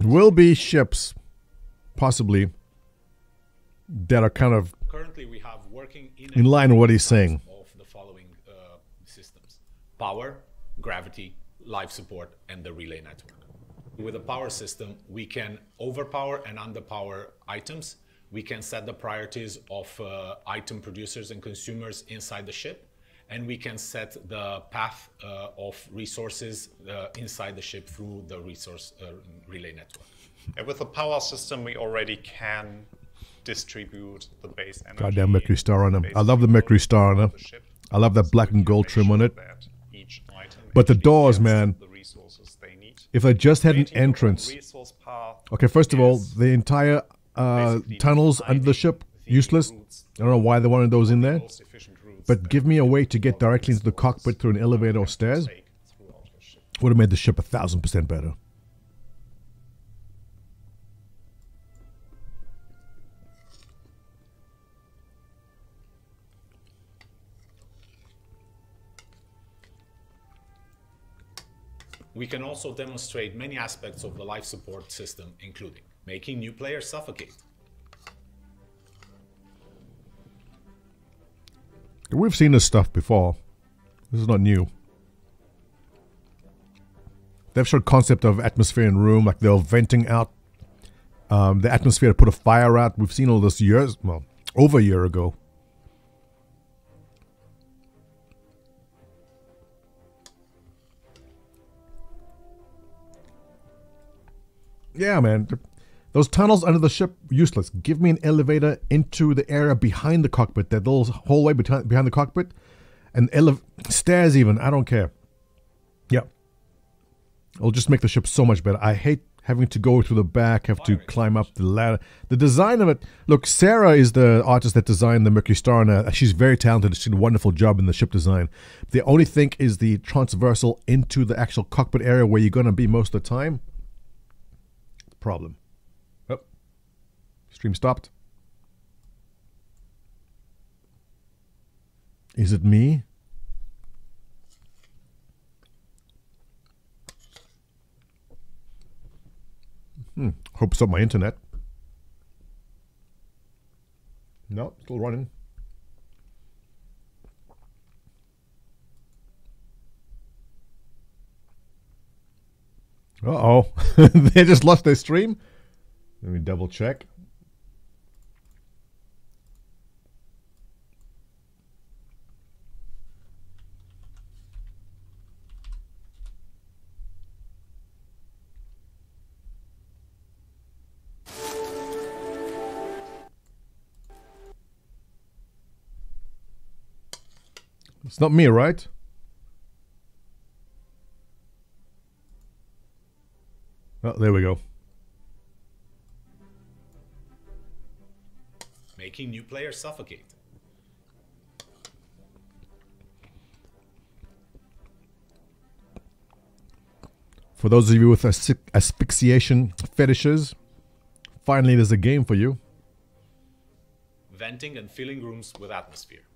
Speaker 2: will be ships, possibly, that are kind of
Speaker 17: currently we have working in,
Speaker 2: in line with what he's saying.
Speaker 17: of the following uh, systems power gravity life support and the relay network. With a power system we can overpower and underpower items. We can set the priorities of uh, item producers and consumers inside the ship and we can set the path uh, of resources uh, inside the ship through the resource uh, relay network.
Speaker 18: And with the power system, we already can distribute the base energy.
Speaker 2: Goddamn Mercury Star Runner. I love the Mercury Star Runner. I love that black and gold trim on it. But the doors, man. If I just had an entrance. Okay, first of all, the entire uh, tunnels under the ship, useless. I don't know why they wanted those in there. But give me a way to get directly into the cockpit through an elevator or stairs. Would have made the ship a thousand percent better.
Speaker 17: We can also demonstrate many aspects of the life support system, including making new players suffocate.
Speaker 2: We've seen this stuff before. This is not new. They've showed concept of atmosphere in room, like they're venting out um, the atmosphere to put a fire out. We've seen all this years, well, over a year ago. Yeah, man. Those tunnels under the ship, useless. Give me an elevator into the area behind the cockpit, that little hallway behind, behind the cockpit. And ele- stairs, even. I don't care. Yeah. It'll just make the ship so much better. I hate having to go through the back, have to climb up the ladder. The design of it. Look, Sarah is the artist that designed the Mercury Star, and uh, she's very talented. She did a wonderful job in the ship design. The only thing is the transversal into the actual cockpit area where you're going to be most of the time. Problem. Oh. Stream stopped. Is it me? Hmm. Hope it's not my internet. No, still running. Uh oh. they just lost their stream? Let me double check. It's not me, right? Oh, there we go.
Speaker 17: Making new players suffocate.
Speaker 2: For those of you with asp- asphyxiation fetishes, finally there's a game for you.
Speaker 17: Venting and filling rooms with atmosphere.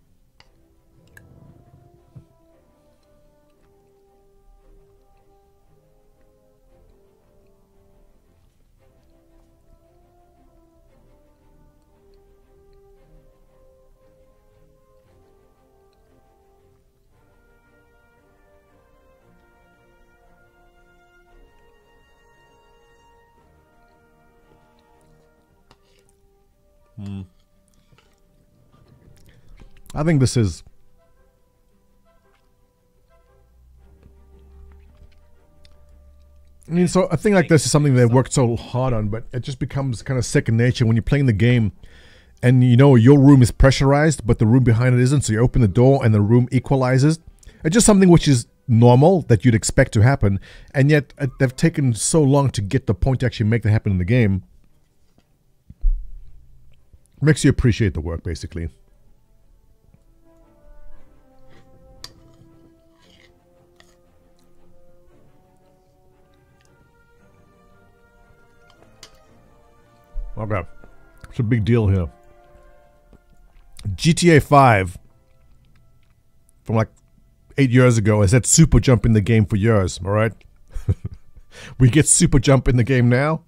Speaker 2: I think this is. I mean, so a thing like this is something they worked so hard on, but it just becomes kind of second nature when you're playing the game, and you know your room is pressurized, but the room behind it isn't. So you open the door and the room equalizes. It's just something which is normal that you'd expect to happen, and yet uh, they've taken so long to get the point to actually make that happen in the game. Makes you appreciate the work, basically. Okay. It's a big deal here. GTA 5 from like eight years ago has had super jump in the game for years, alright? we get super jump in the game now?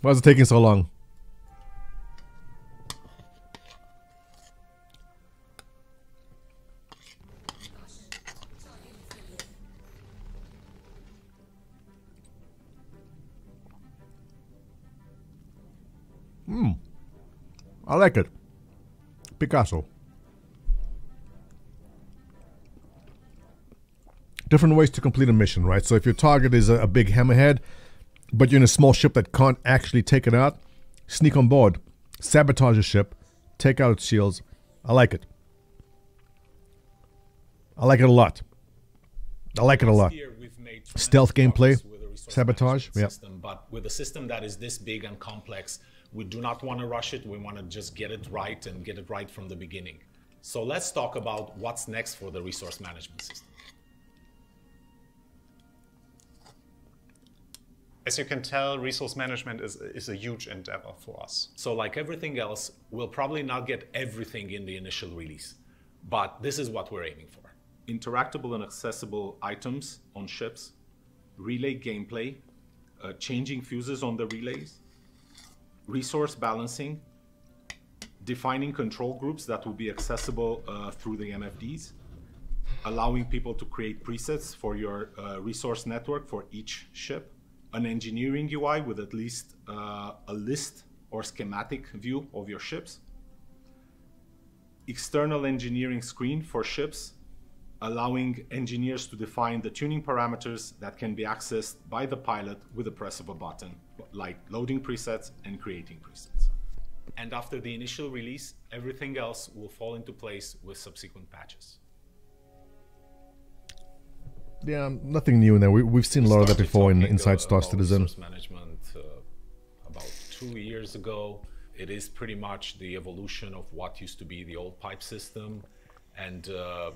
Speaker 2: Why is it taking so long? I like it. Picasso. Different ways to complete a mission, right? So if your target is a, a big hammerhead, but you're in a small ship that can't actually take it out, sneak on board, sabotage a ship, take out its shields. I like it. I like it a lot. I like it a lot. Stealth gameplay, sabotage, yeah.
Speaker 17: But with a system that is this big and complex, we do not want to rush it. We want to just get it right and get it right from the beginning. So let's talk about what's next for the resource management system.
Speaker 18: As you can tell, resource management is, is a huge endeavor for us.
Speaker 17: So like everything else, we'll probably not get everything in the initial release, but this is what we're aiming for. Interactable and accessible items on ships, relay gameplay, uh, changing fuses on the relays, resource balancing, defining control groups that will be accessible uh, through the MFDs, allowing people to create presets for your uh, resource network for each ship, an engineering UI with at least uh, a list or schematic view of your ships, external engineering screen for ships, allowing engineers to define the tuning parameters that can be accessed by the pilot with the press of a button, like loading presets and creating presets. And after the initial release, everything else will fall into place with subsequent patches.
Speaker 2: Yeah, nothing new in there. We, we've seen a lot of that before in Inside Star Citizen.
Speaker 17: Management uh, about two years ago. It is pretty much the evolution of what used to be the old pipe system, and uh,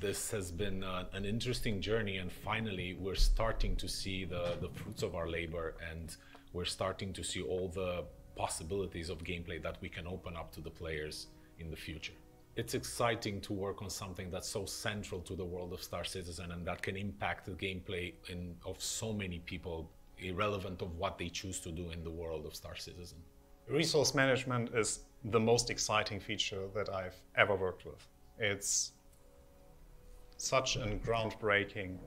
Speaker 17: this has been uh, an interesting journey. And finally, we're starting to see the the fruits of our labor, and we're starting to see all the possibilities of gameplay that we can open up to the players in the future it's exciting to work on something that's so central to the world of Star Citizen and that can impact the gameplay in, of so many people, irrelevant of what they choose to do in the world of Star Citizen.
Speaker 18: Resource management is the most exciting feature that I've ever worked with. It's such a groundbreaking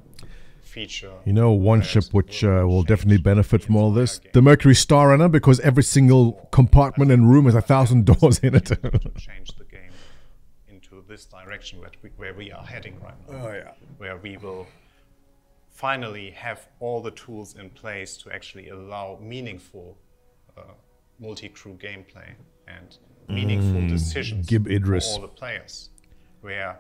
Speaker 18: feature.
Speaker 2: You know, one ship which uh, will definitely benefit from all this, the Mercury Star Runner, because every single compartment and room has a thousand doors in it.
Speaker 18: change the game into this direction where we, where we are heading right now.
Speaker 2: Oh, yeah.
Speaker 18: Where we will finally have all the tools in place to actually allow meaningful uh, multi-crew gameplay and meaningful
Speaker 2: Mm,
Speaker 18: decisions
Speaker 2: Gib
Speaker 18: for all the players, where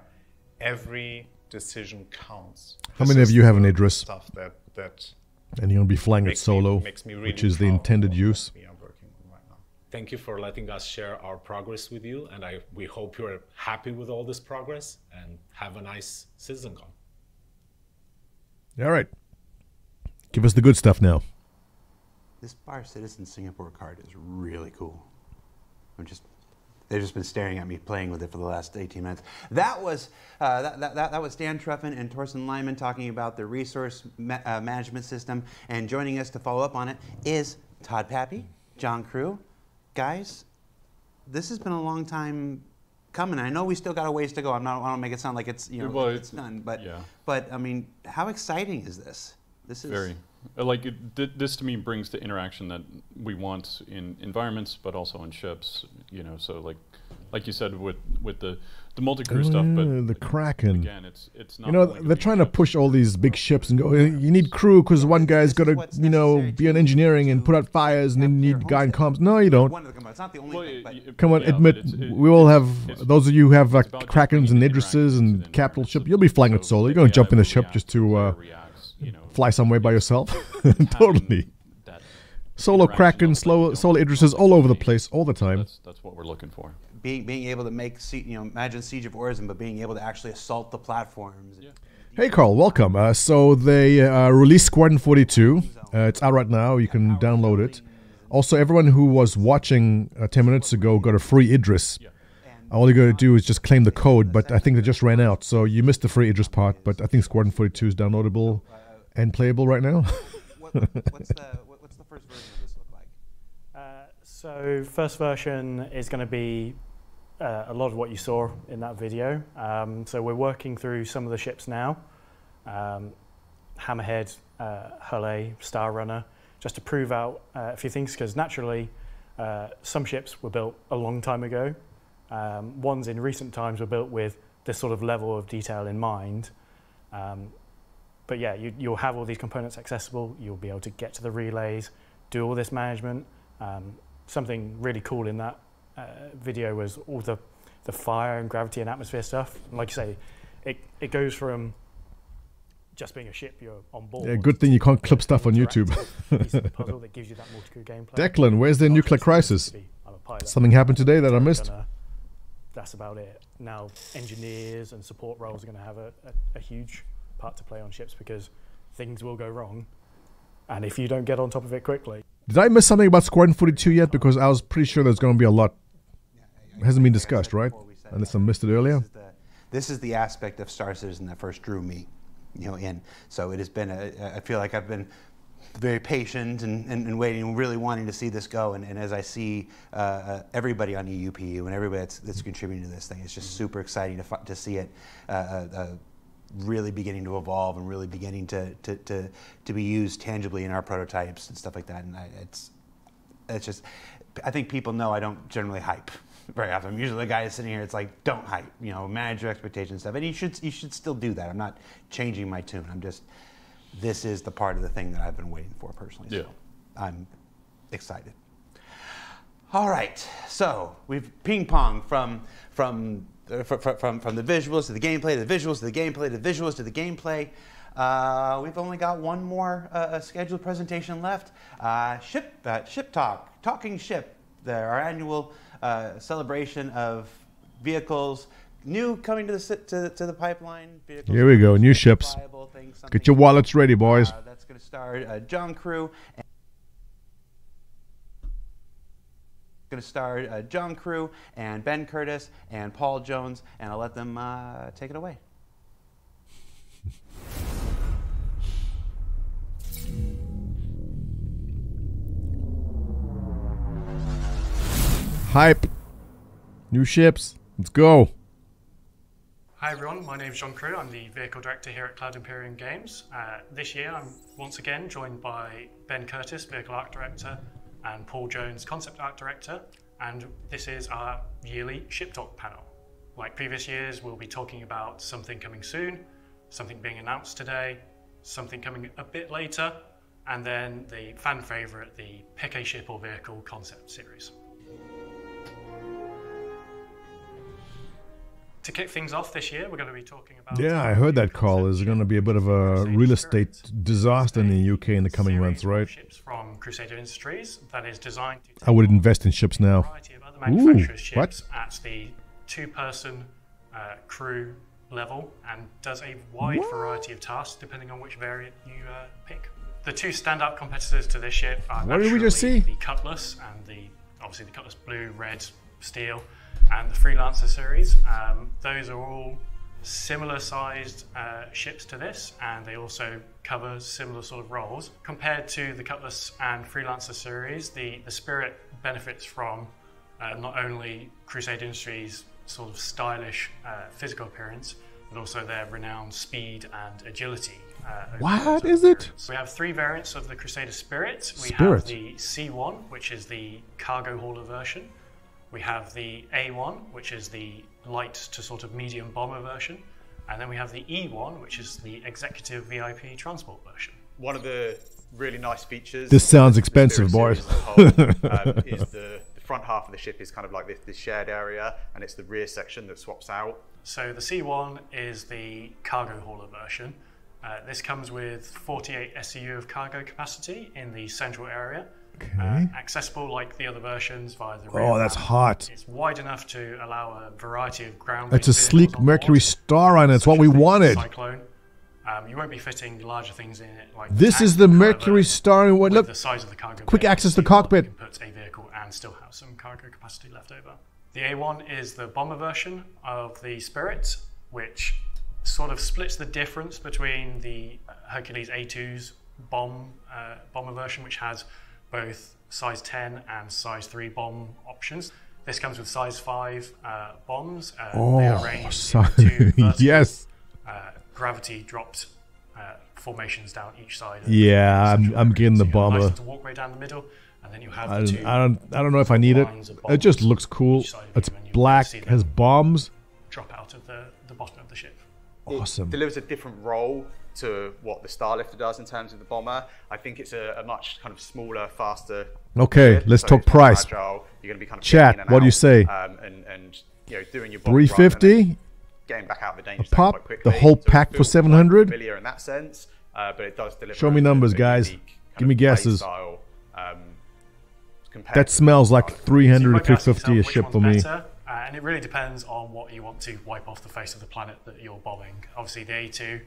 Speaker 18: every decision counts.
Speaker 2: How
Speaker 18: This
Speaker 2: many of you have an Idris?
Speaker 18: Stuff that that
Speaker 2: And you're going to be flying it
Speaker 18: makes me-
Speaker 2: solo,
Speaker 18: makes me really
Speaker 2: which is the intended use.
Speaker 18: what we are working on right.
Speaker 17: Thank you for letting us share our progress with you, and I we hope you're happy with all this progress and have a nice CitizenCon.
Speaker 2: All right. Give us the good stuff now.
Speaker 4: This Bar Citizen Singapore card is really cool. I'm just they've just been staring at me playing with it for the last 18 minutes. That was uh, that, that, that, was Dan Truffin and Thorsten Leimann talking about the resource ma- uh, management system, and joining us to follow up on it is Todd Papy, John Crewe, guys. This has been a long time coming. I know we still got a ways to go. I'm not. I don't make it sound like it's you know
Speaker 6: Well,
Speaker 4: it's done, but
Speaker 6: yeah.
Speaker 4: but I mean, how exciting is this? This is
Speaker 6: Very. Uh, Like it, th- this to me brings the interaction that we want in environments, but also in ships. You know, so like, like you said with with the the multi-crew stuff, but
Speaker 2: the Kraken.
Speaker 6: again, it's it's not.
Speaker 2: You know, they're trying to push all these big ships and go. "Uh, You need crew because one guy's got to, you know, be on engineering and put out fires, and then you need guy in comms. No, you don't.
Speaker 4: one of the components. It's not the only thing,
Speaker 2: Come on,
Speaker 6: Yeah,
Speaker 2: admit
Speaker 6: but it's-
Speaker 2: we all have those of you who have uh,
Speaker 6: it's about just
Speaker 2: Krakens and
Speaker 6: the
Speaker 2: Idrises and
Speaker 6: interaction to the
Speaker 2: capital ship. You'll be flying it solo. You're going to jump in the ship just to uh,
Speaker 6: react, reacts, you know,
Speaker 2: fly somewhere by yourself. totally. Solo
Speaker 6: interaction
Speaker 2: Kraken, slow,
Speaker 6: you
Speaker 2: solo Idrises all over the place all the time.
Speaker 6: That's that's what we're looking for.
Speaker 4: being being able to make Sie- you know imagine Siege of Orison, but being able to actually assault the platforms.
Speaker 2: Hey Carl, welcome. Uh, so they uh, released Squadron 42. Uh, it's out right now. You can download it. Also, everyone who was watching uh, 10 minutes ago got a free Idris. All you got to do is just claim the code, but I think they just ran out. So you missed the free Idris part, but I think Squadron 42 is downloadable and playable right now.
Speaker 4: What, what's the what, what's the first version of this look like?
Speaker 12: Uh, so first version is going to be uh, a lot of what you saw in that video. Um, so we're working through some of the ships now, um, Hammerhead, uh, Hulle, Star Runner, just to prove out uh, a few things. Because naturally, uh, some ships were built a long time ago. Um, ones in recent times were built with this sort of level of detail in mind. Um, but yeah, you, you'll have all these components accessible. You'll be able to get to the relays, do all this management. Um, something really cool in that uh, video was all the, the fire and gravity and atmosphere stuff. And like you say, it, it goes from just being a ship you're on board.
Speaker 2: Yeah, good thing you can't clip stuff on YouTube.
Speaker 12: interactive piece of the puzzle that gives you that gameplay.
Speaker 2: Declan, where's the nuclear crisis?
Speaker 12: I'm a pilot.
Speaker 2: Something happened today that I missed.
Speaker 12: gonna- that's about it. Now, engineers and support roles are going to have a, a, a huge part to play on ships because things will go wrong. And if you don't get on top of it quickly,
Speaker 2: Did I miss something about Squadron 42 yet? Because I was pretty sure there's going to be a lot. hasn't been discussed, right? Unless I missed it earlier.
Speaker 4: This is the aspect of Star Citizen that first drew me, you know, in. So it has been a, I feel like I've been very patient and, and, and waiting and really wanting to see this go. And, and as I see uh, uh, everybody on EUPU and everybody that's, that's contributing to this thing, it's just super exciting to, to see it uh, uh, uh, really beginning to evolve and really beginning to, to, to, to be used tangibly in our prototypes and stuff like that. And I, it's, it's just, I think people know I don't generally hype very often. I'm usually the guy sitting here. It's like, don't hype, you know, manage your expectations and stuff. And you should, you should still do that. I'm not changing my tune. I'm just, this is the part of the thing that I've been waiting for personally.
Speaker 6: Yeah.
Speaker 4: So I'm excited. All right, so we've ping pong from from uh, fr- fr- from from the visuals to the gameplay to the visuals to the gameplay to the visuals to the gameplay. Uh, we've only got one more uh, uh, scheduled presentation left. Uh, ship uh, ship talk, talking ship, the, our annual uh, celebration of vehicles new coming to the to, to the pipeline. Vehicles
Speaker 2: Here we go, new ships.
Speaker 4: things,
Speaker 2: Get your wallets ready, boys.
Speaker 4: that's going to star uh, John Crewe. Going to star uh, John Crewe and Ben Curtis and Paul Jones, and I'll let them uh, take it away.
Speaker 2: Hype. New ships. Let's go.
Speaker 12: Hi everyone, my name is John Crewe. I'm the vehicle director here at Cloud Imperium Games. Uh, this year I'm once again joined by Ben Curtis, vehicle art director, and Paul Jones, concept art director. And this is our yearly Ship Talk panel. Like previous years, we'll be talking about something coming soon, something being announced today, something coming a bit later, and then the fan favorite, the pick a ship or vehicle concept series. To kick things off this year, we're going to be talking about.
Speaker 2: Yeah, I heard that call. There's going to be a bit of a real estate disaster in the UK in the coming months, right?
Speaker 12: Ships from Crusader Industries that is designed to
Speaker 2: I would invest in ships now. Ooh,
Speaker 12: ships
Speaker 2: what?
Speaker 12: at the two-person uh, crew level and does a wide
Speaker 2: What?
Speaker 12: variety of tasks depending on which variant you uh, pick. The two standout competitors to this ship are
Speaker 2: What did we just see?
Speaker 12: the Cutlass and the obviously the Cutlass Blue, Red, Steel, and the Freelancer series. Um, those are all similar sized uh, ships to this, and they also cover similar sort of roles. Compared to the Cutlass and Freelancer series, the, the Spirit benefits from uh, not only Crusader Industries' sort of stylish uh, physical appearance, but also their renowned speed and agility. Uh,
Speaker 2: What is it?
Speaker 12: so we have three variants of the Crusader Spirit. We
Speaker 2: Spirit.
Speaker 12: have the C1, which is the cargo hauler version. We have the A1, which is the light to sort of medium bomber version. And then we have the E1, which is the executive VIP transport version.
Speaker 19: One of the really nice features.
Speaker 2: This sounds expensive,
Speaker 19: Spirit
Speaker 2: boys.
Speaker 19: series as a whole, um, is the, the front half of the ship is kind of like this, this shared area, and it's the rear section that swaps out.
Speaker 12: So the C1 is the cargo hauler version. Uh, this comes with 48 SEU of cargo capacity in the central area. Uh, accessible like the other versions via the
Speaker 2: Oh, that's
Speaker 12: ramp.
Speaker 2: hot.
Speaker 12: It's wide enough to allow a variety of ground.
Speaker 2: It's a sleek Mercury Star Runner. It's what we wanted.
Speaker 12: Cyclone. Um, you won't be fitting larger things in it. Like
Speaker 2: This is the Mercury Star. and What look?
Speaker 12: the size of the cargo
Speaker 2: Quick access to
Speaker 12: C1
Speaker 2: cockpit.
Speaker 12: can put a vehicle and still have some cargo capacity left over. The A1 is the bomber version of the Spirit, which sort of splits the difference between the Hercules A2's bomb uh, bomber version, which has both size 10 and size 3 bomb options. This comes with size 5 uh, bombs. Uh, they are
Speaker 2: Oh, so-
Speaker 12: two vertical,
Speaker 2: yes.
Speaker 12: uh, gravity dropped uh, formations down each side. of
Speaker 2: Yeah, I'm, I'm getting the bomber.
Speaker 12: Nice to walkway down the middle, and then you have
Speaker 2: I
Speaker 12: the
Speaker 2: don't,
Speaker 12: two
Speaker 2: I don't, I don't know if I need it. It just looks cool.
Speaker 12: each side of
Speaker 2: It's
Speaker 12: you, and
Speaker 2: black, has bombs.
Speaker 12: drop out of the, the bottom of the ship.
Speaker 2: Awesome.
Speaker 19: It delivers a different role to what the Starlifter does in terms of the bomber. I think it's a, a much kind of smaller, faster.
Speaker 2: Okay,
Speaker 19: ship,
Speaker 2: let's
Speaker 19: so
Speaker 2: talk price.
Speaker 19: Agile. You're going to be kind of
Speaker 2: Chat,
Speaker 19: getting in and
Speaker 2: what do you say?
Speaker 19: Um, and, and you know, doing your bomb run and
Speaker 2: 350?
Speaker 19: Getting back out of the danger
Speaker 2: A pop?
Speaker 19: quite quickly.
Speaker 2: The whole
Speaker 19: So
Speaker 2: pack for 700?
Speaker 19: Familiar in that sense, uh, but it does deliver.
Speaker 2: Show me numbers, guys. Give me guesses.
Speaker 19: style, um,
Speaker 2: That smells like 300 to 350 a ship for me.
Speaker 12: better, uh, and it really depends on what you want to wipe off the face of the planet that you're bombing. Obviously, the A2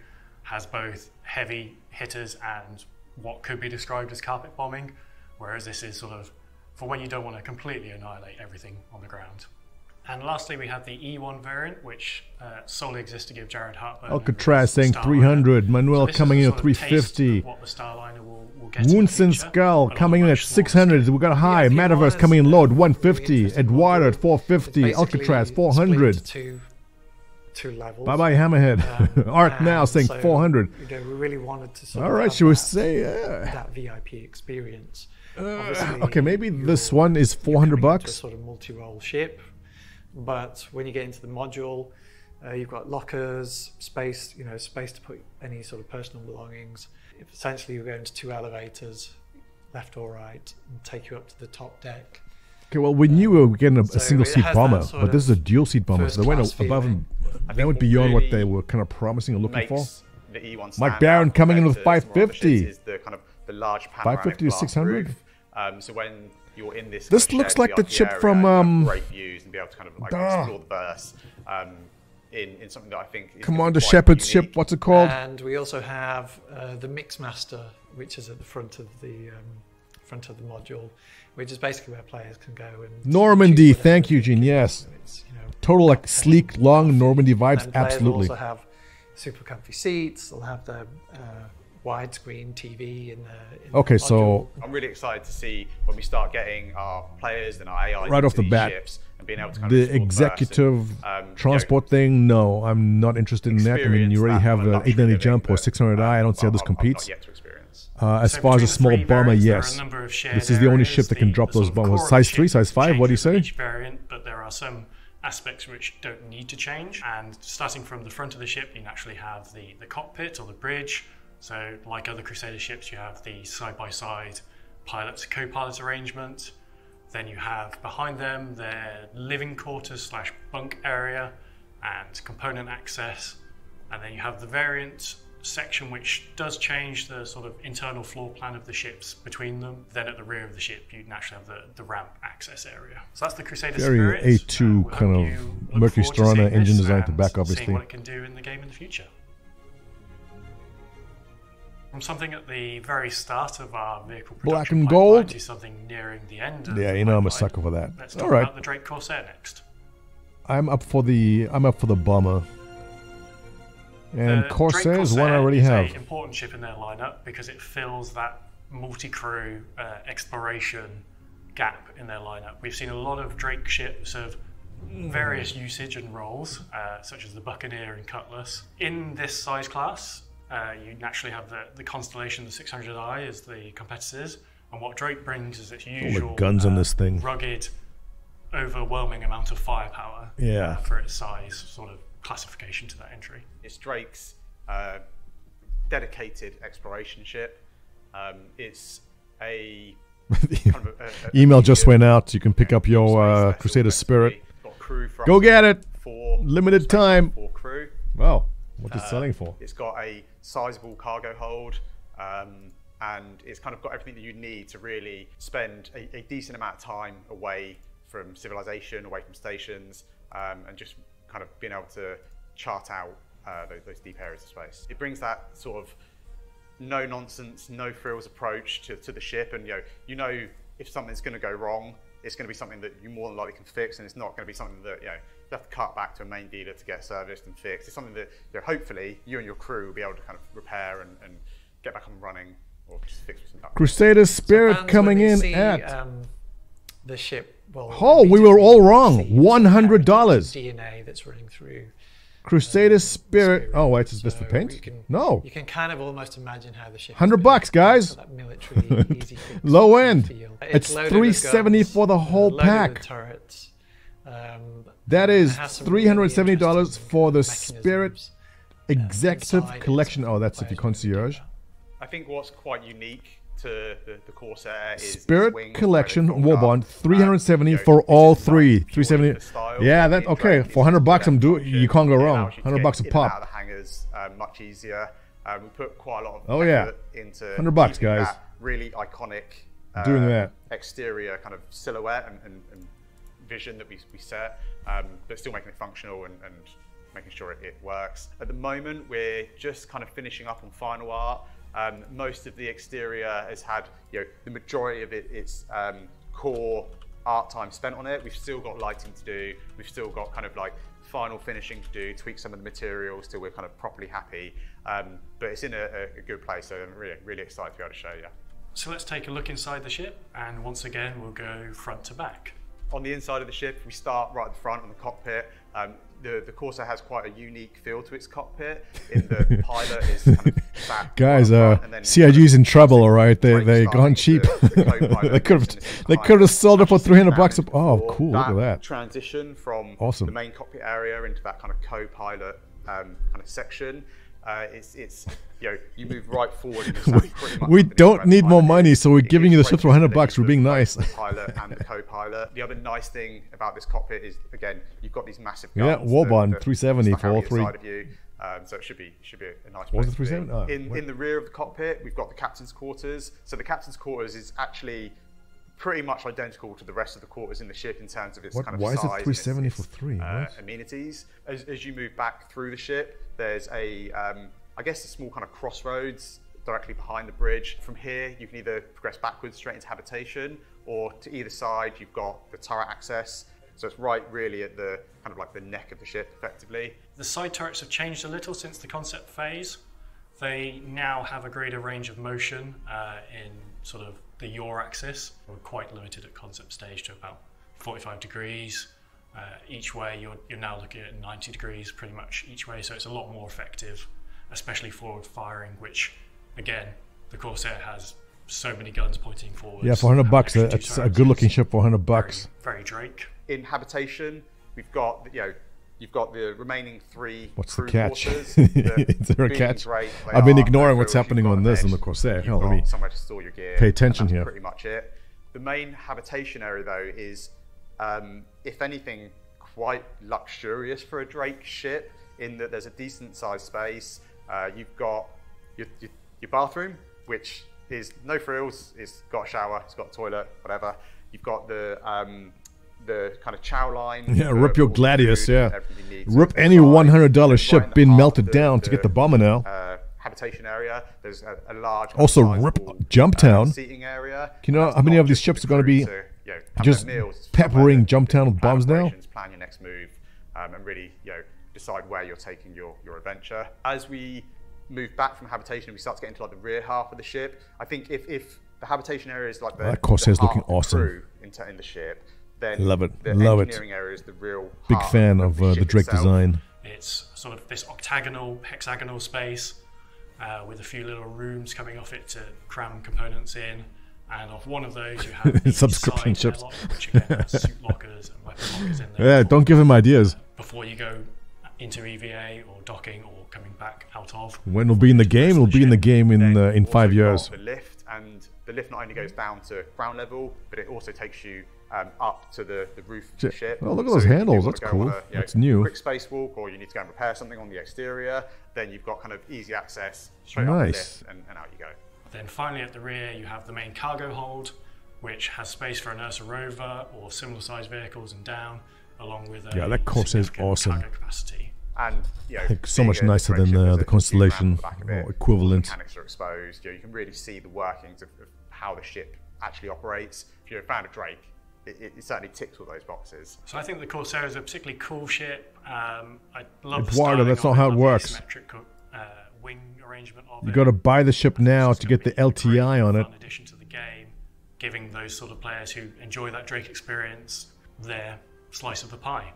Speaker 12: has both heavy hitters and what could be described as carpet bombing, whereas this is sort of for when you don't want to completely annihilate everything on the ground. And lastly, we have the E1 variant, which uh, solely exists to give Jared Hartburn.
Speaker 2: Alcatraz saying 300. Manuel
Speaker 12: this is
Speaker 2: coming in at
Speaker 12: sort of taste of
Speaker 2: 350.
Speaker 12: what the Starliner will, will get
Speaker 2: Woonson. Skull coming in at 600. We got a high. Metaverse coming in low at 150. Eduardo at 450. Alcatraz 400.
Speaker 20: split Two, two levels.
Speaker 2: Bye bye, Hammerhead. Art now saying
Speaker 20: so,
Speaker 2: 400.
Speaker 20: You know, we really wanted to sort
Speaker 2: All
Speaker 20: of
Speaker 2: right, should we
Speaker 20: that,
Speaker 2: say, uh,
Speaker 20: that VIP experience.
Speaker 2: Uh, okay, maybe this one is 400
Speaker 20: into a
Speaker 2: bucks.
Speaker 20: sort of multi-role ship, but when you get into the module, uh, you've got lockers, space, you know, space to put any sort of personal belongings. If essentially, you go into two elevators, left or right, and take you up to the top deck.
Speaker 2: Okay, well, we knew we were getting a,
Speaker 20: So
Speaker 2: a single seat bomber, but this is a dual seat bomber, so they went
Speaker 20: first-class
Speaker 2: above and they went
Speaker 19: what
Speaker 2: beyond what they were kind of promising and looking for.
Speaker 19: makes the E1
Speaker 2: Mike
Speaker 19: stand
Speaker 2: Barron coming in with
Speaker 19: compared to some of the other
Speaker 2: 550.
Speaker 19: Is the kind of the large
Speaker 2: 550 to 600?
Speaker 19: Um, so when you're in this,
Speaker 2: This looks like the
Speaker 19: VIP
Speaker 2: chip
Speaker 19: area,
Speaker 2: from, um,
Speaker 19: great views and be able to kind of like
Speaker 2: Duh.
Speaker 19: explore the verse um, in, in something that I think is
Speaker 2: Commander
Speaker 19: quite
Speaker 2: Shepard's ship, what's it called?
Speaker 20: And we also have uh, the Mixmaster, which is at the front of the um, front of the module, which is basically where players can go and
Speaker 2: Normandy, thank you, Gene. Yes.
Speaker 20: you know,
Speaker 2: Total like sleek, long Normandy vibes,
Speaker 20: And players
Speaker 2: absolutely.
Speaker 20: will also have super comfy seats. They'll have the uh, widescreen TV in the. In
Speaker 2: Okay,
Speaker 20: the
Speaker 2: so-
Speaker 19: I'm really excited to see when we start getting our players and our AI
Speaker 2: Right off the bat,
Speaker 19: ships and being able to kind
Speaker 2: the
Speaker 19: of explore and,
Speaker 2: executive
Speaker 19: um,
Speaker 2: transport thing, no, I'm not interested in that. I mean, you already have an 890 jump or 600i. I don't see how this competes. Uh, as
Speaker 12: So
Speaker 2: far as a small bomber,
Speaker 12: variants,
Speaker 2: yes.
Speaker 12: number of shared
Speaker 2: This is the only ship that can drop those bombers. Size 3, size 5, what do you say?
Speaker 12: Each variant, but there are some aspects which don't need to change. And starting from the front of the ship, you naturally have the, the cockpit or the bridge. So, like other Crusader ships, you have the side by side pilot to co pilot arrangement. Then you have behind them their living quarters slash bunk area and component access. And then you have the variant section which does change the sort of internal floor plan of the ships between them. Then at the rear of the ship, you naturally have the, the ramp access area. So that's the Crusader
Speaker 2: Very
Speaker 12: Spirit.
Speaker 2: A2 uh, kind of Mercury
Speaker 12: forward to
Speaker 2: Starner
Speaker 12: seeing
Speaker 2: engine design to back,
Speaker 12: Seeing
Speaker 2: obviously.
Speaker 12: what it can do in the game in the future. From something at the very start of our vehicle production
Speaker 2: Black and gold.
Speaker 12: to something nearing the end of
Speaker 2: Yeah, you know I'm a sucker for that.
Speaker 12: Let's
Speaker 2: All
Speaker 12: talk
Speaker 2: right.
Speaker 12: about the Drake Corsair next.
Speaker 2: I'm up for the I'm up for the bomber. And
Speaker 12: The
Speaker 2: Corsair
Speaker 12: Drake
Speaker 2: is one I already have.
Speaker 12: an important ship in their lineup because it fills that multi-crew uh, exploration gap in their lineup. We've seen a lot of Drake ships of various usage and roles, uh, such as the Buccaneer and Cutlass. In this size class, uh, you naturally have the, the Constellation, the 600i, as the competitors, and what Drake brings is its usual
Speaker 2: guns on
Speaker 12: uh,
Speaker 2: this thing.
Speaker 12: rugged, overwhelming amount of firepower
Speaker 2: Yeah.
Speaker 12: for its size, sort of classification to that entry.
Speaker 19: It's Drake's uh, dedicated exploration ship. Um, it's a kind of a- a- a
Speaker 2: Email just went out. You can pick up your uh, Crusader Spirit.
Speaker 19: Got crew from
Speaker 2: Go get it.
Speaker 19: for
Speaker 2: Limited time.
Speaker 19: for crew.
Speaker 2: Wow. What's it
Speaker 19: Uh,
Speaker 2: selling for?
Speaker 19: It's got a sizable cargo hold, um, and it's kind of got everything that you need to really spend a, a decent amount of time away from civilization, away from stations, um, and just kind of being able to chart out uh, those, those deep areas of space. It brings that sort of no nonsense, no frills approach to, to the ship, and you know, you know if something's going to go wrong, it's going to be something that you more than likely can fix, and it's not going to be something that you know you have to cut back to a main dealer to get serviced and fixed. It's something that you know, hopefully you and your crew will be able to kind of repair and, and get back up and running, or just fix what's done.
Speaker 2: Crusader Spirit
Speaker 20: Fans,
Speaker 2: coming in
Speaker 20: see,
Speaker 2: at.
Speaker 20: um, the ship. Well,
Speaker 2: Oh, we were all wrong. One hundred dollars.
Speaker 20: DNA that's running through.
Speaker 2: Crusader Spirit. Oh, wait, is this the
Speaker 20: So
Speaker 2: paint?
Speaker 20: you can-
Speaker 2: No.
Speaker 20: You can kind of almost imagine how the ship.
Speaker 2: Hundred bucks, guys.
Speaker 20: That military easy
Speaker 2: Low end.
Speaker 20: feel.
Speaker 2: It's
Speaker 20: with
Speaker 2: three seventy for the whole pack.
Speaker 20: Um,
Speaker 2: That is three hundred seventy dollars for the. Spirit Executive Collection. Oh, that's if you concierge.
Speaker 19: I think what's quite unique to the, the Corsair is
Speaker 2: Spirit
Speaker 19: wings
Speaker 2: Collection
Speaker 19: where they fold up.
Speaker 2: Warbond, three hundred seventy
Speaker 19: you know,
Speaker 2: for all three. Three seventy.
Speaker 19: style
Speaker 2: Yeah,
Speaker 19: of
Speaker 2: that okay. For hundred bucks, I'm do. You can't go wrong.
Speaker 19: allows you to
Speaker 2: Hundred bucks a
Speaker 19: in and out of
Speaker 2: pop.
Speaker 19: the hangars um, much easier. Um, we put quite a lot of
Speaker 2: Oh, yeah.
Speaker 19: into
Speaker 2: 100 bucks, guys.
Speaker 19: really iconic
Speaker 2: Doing
Speaker 19: uh,
Speaker 2: that.
Speaker 19: exterior kind of silhouette and, and, and vision that we, we set, um, but still making it functional and, and making sure it, it works. At the moment, we're just kind of finishing up on final art. Um, most of the exterior has had, you know, the majority of it, its um, core art time spent on it. We've still got lighting to do. We've still got kind of like final finishing to do, tweak some of the materials till we're kind of properly happy. Um, but it's in a, a- good place, so I'm really, really excited to be able to show you.
Speaker 12: So let's take a look inside the ship, and once again, we'll go front to back.
Speaker 19: On the inside of the ship, we start right at the front on the cockpit. Um, the, the Corsair has quite a unique feel to its cockpit. In the, the pilot is kind of sat
Speaker 2: Guys, uh, CIG's in trouble. All right, they they gone cheap.
Speaker 19: the co-pilot
Speaker 2: they could have they could have sold it for three hundred bucks. Oh, cool! Look at that.
Speaker 19: Transition from
Speaker 2: Awesome.
Speaker 19: the main cockpit area into that kind of co-pilot um, kind of section. Uh, it's, it's, you know, you move right forward.
Speaker 2: we,
Speaker 19: pretty much
Speaker 2: we don't need
Speaker 19: the
Speaker 2: more money, so we're giving you the ship for hundred bucks. We're being nice.
Speaker 19: The pilot and the co-pilot. The other nice thing about this cockpit is, again, you've got these massive
Speaker 2: Yeah,
Speaker 19: guns. That- that
Speaker 2: 370 for all three.
Speaker 19: of you. Um, so it should be should be a nice
Speaker 2: Was
Speaker 19: place
Speaker 2: it 370? Oh,
Speaker 19: in, in the rear of the cockpit, we've got the captain's quarters. So the captain's quarters is actually pretty much identical to the rest of the quarters in the ship in terms of its
Speaker 2: What-
Speaker 19: kind of
Speaker 2: why is it
Speaker 19: size and its-
Speaker 2: 370
Speaker 19: its,
Speaker 2: for three?
Speaker 19: uh, amenities. As, as you move back through the ship, there's a, um, I guess, a small kind of crossroads directly behind the bridge. From here, you can either progress backwards straight into habitation, or to either side, you've got the turret access. So it's right really at the kind of like the neck of the ship, effectively.
Speaker 12: The side turrets have changed a little since the concept phase. They now have a greater range of motion uh, in sort of the yaw axis. We're quite limited at concept stage to about 45 degrees. Uh, each way, you're, you're now looking at 90 degrees pretty much each way, so it's a lot more effective, especially forward firing, which, again, the Corsair has so many guns pointing forward.
Speaker 2: Yeah, 400 bucks, it's a good looking ship for 100 bucks.
Speaker 12: Very Drake.
Speaker 19: In habitation, we've got you know you've got the remaining three.
Speaker 2: What's the catch?
Speaker 19: quarters.
Speaker 2: Is there a catch? I've been ignoring what's happening on this on the Corsair. Hell, let me
Speaker 19: somewhere to store your gear.
Speaker 2: pay attention
Speaker 19: that's
Speaker 2: here.
Speaker 19: Pretty much it. The main habitation area, though, is um, if anything quite luxurious for a Drake ship, in that there's a decent sized space. Uh, you've got your, your, your bathroom, which is no frills. It's got a shower, it's got a toilet, whatever. You've got the um, the kind of chow line.
Speaker 2: Yeah, rip your Gladius, yeah.
Speaker 19: you
Speaker 2: Rip any $100 ship
Speaker 19: right
Speaker 2: being melted
Speaker 19: of
Speaker 2: down to get the bomber now.
Speaker 19: Uh, habitation area. There's a, a large.
Speaker 2: Also, rip
Speaker 19: uh,
Speaker 2: Jumptown.
Speaker 19: seating area.
Speaker 2: You know how many of these ships are going to be
Speaker 19: to, you know,
Speaker 2: just
Speaker 19: meals,
Speaker 2: peppering Jumptown with bombs now?
Speaker 19: plan your next move, um, and really, you know, decide where you're taking your, your adventure. As we move back from habitation, we start to get into like the rear half of the ship. I think if, if the habitation area is like the,
Speaker 2: That Corsair's
Speaker 19: the heart
Speaker 2: looking awesome.
Speaker 19: crew in, in the ship, then
Speaker 2: Love it,
Speaker 19: the
Speaker 2: love it.
Speaker 19: engineering area is the real
Speaker 2: Big fan of uh, the Drake
Speaker 19: itself.
Speaker 2: design.
Speaker 12: It's sort of this octagonal, hexagonal space uh, with a few little rooms coming off it to cram components in. And off one of those, you have
Speaker 2: Subscription
Speaker 12: side
Speaker 2: ships.
Speaker 12: airlock, which again has suit lockers and weapon lockers in there.
Speaker 2: Yeah, don't give him ideas.
Speaker 12: Before you go into EVA or docking or coming back out of.
Speaker 2: When it'll be in the game, it'll be in the game in uh, in five years.
Speaker 19: the lift, and the lift not only goes down to ground level, but it also takes you um, up to the, the roof of the ship.
Speaker 2: Oh, look at
Speaker 19: So
Speaker 2: those handles, that's cool.
Speaker 19: on a, you know,
Speaker 2: That's new.
Speaker 19: Quick spacewalk, or you need to go and repair something on the exterior, then you've got kind of easy access straight up the
Speaker 2: Nice.
Speaker 19: lift, and, and out you go.
Speaker 12: Then finally at the rear, you have the main cargo hold, which has space for an Ursa rover or similar sized vehicles and down, along with a
Speaker 2: Yeah, that Corsair is awesome.
Speaker 12: cargo capacity.
Speaker 19: And you know,
Speaker 2: Like, so much nicer than
Speaker 19: ship,
Speaker 2: uh, the Constellation
Speaker 19: ramp at the it.
Speaker 2: or equivalent.
Speaker 19: mechanics are exposed. You, know, you can really see the workings of, of how the ship actually operates. If you're a fan of Drake, it, it, it certainly ticks all those boxes.
Speaker 12: So I think the Corsair is a particularly cool ship. Um, I love the
Speaker 2: Eduardo,
Speaker 12: styling
Speaker 2: that's not how it works.
Speaker 12: asymmetric co- uh, wing arrangement of
Speaker 2: You
Speaker 12: it.
Speaker 2: got to buy the ship now to get the LTI on it.
Speaker 12: fun addition to the game, giving those sort of players who enjoy that Drake experience their slice of the pie,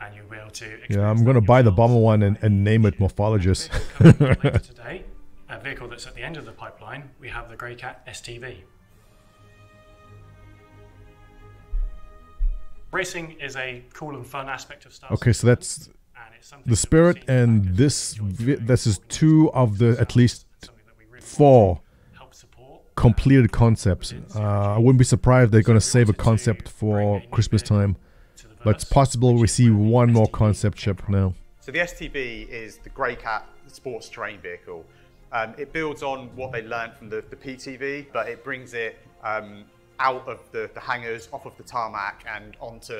Speaker 12: and you'll be able to.
Speaker 2: Yeah, I'm going to buy the bomber one and, and name it Morphologist.
Speaker 12: later today, a vehicle that's at the end of the pipeline, we have the Greycat STV. Racing is a cool and fun aspect of Star
Speaker 2: Okay, so that's the spirit, and this vi- this is two of the at least four completed concepts. Uh, I wouldn't be surprised they're going to save a concept for Christmas time, but it's possible we see one more concept ship now.
Speaker 19: So the STV is the Greycat sports terrain vehicle. Um, it builds on what they learned from the, the PTV, but it brings it um, out of the, the hangars, off of the tarmac, and onto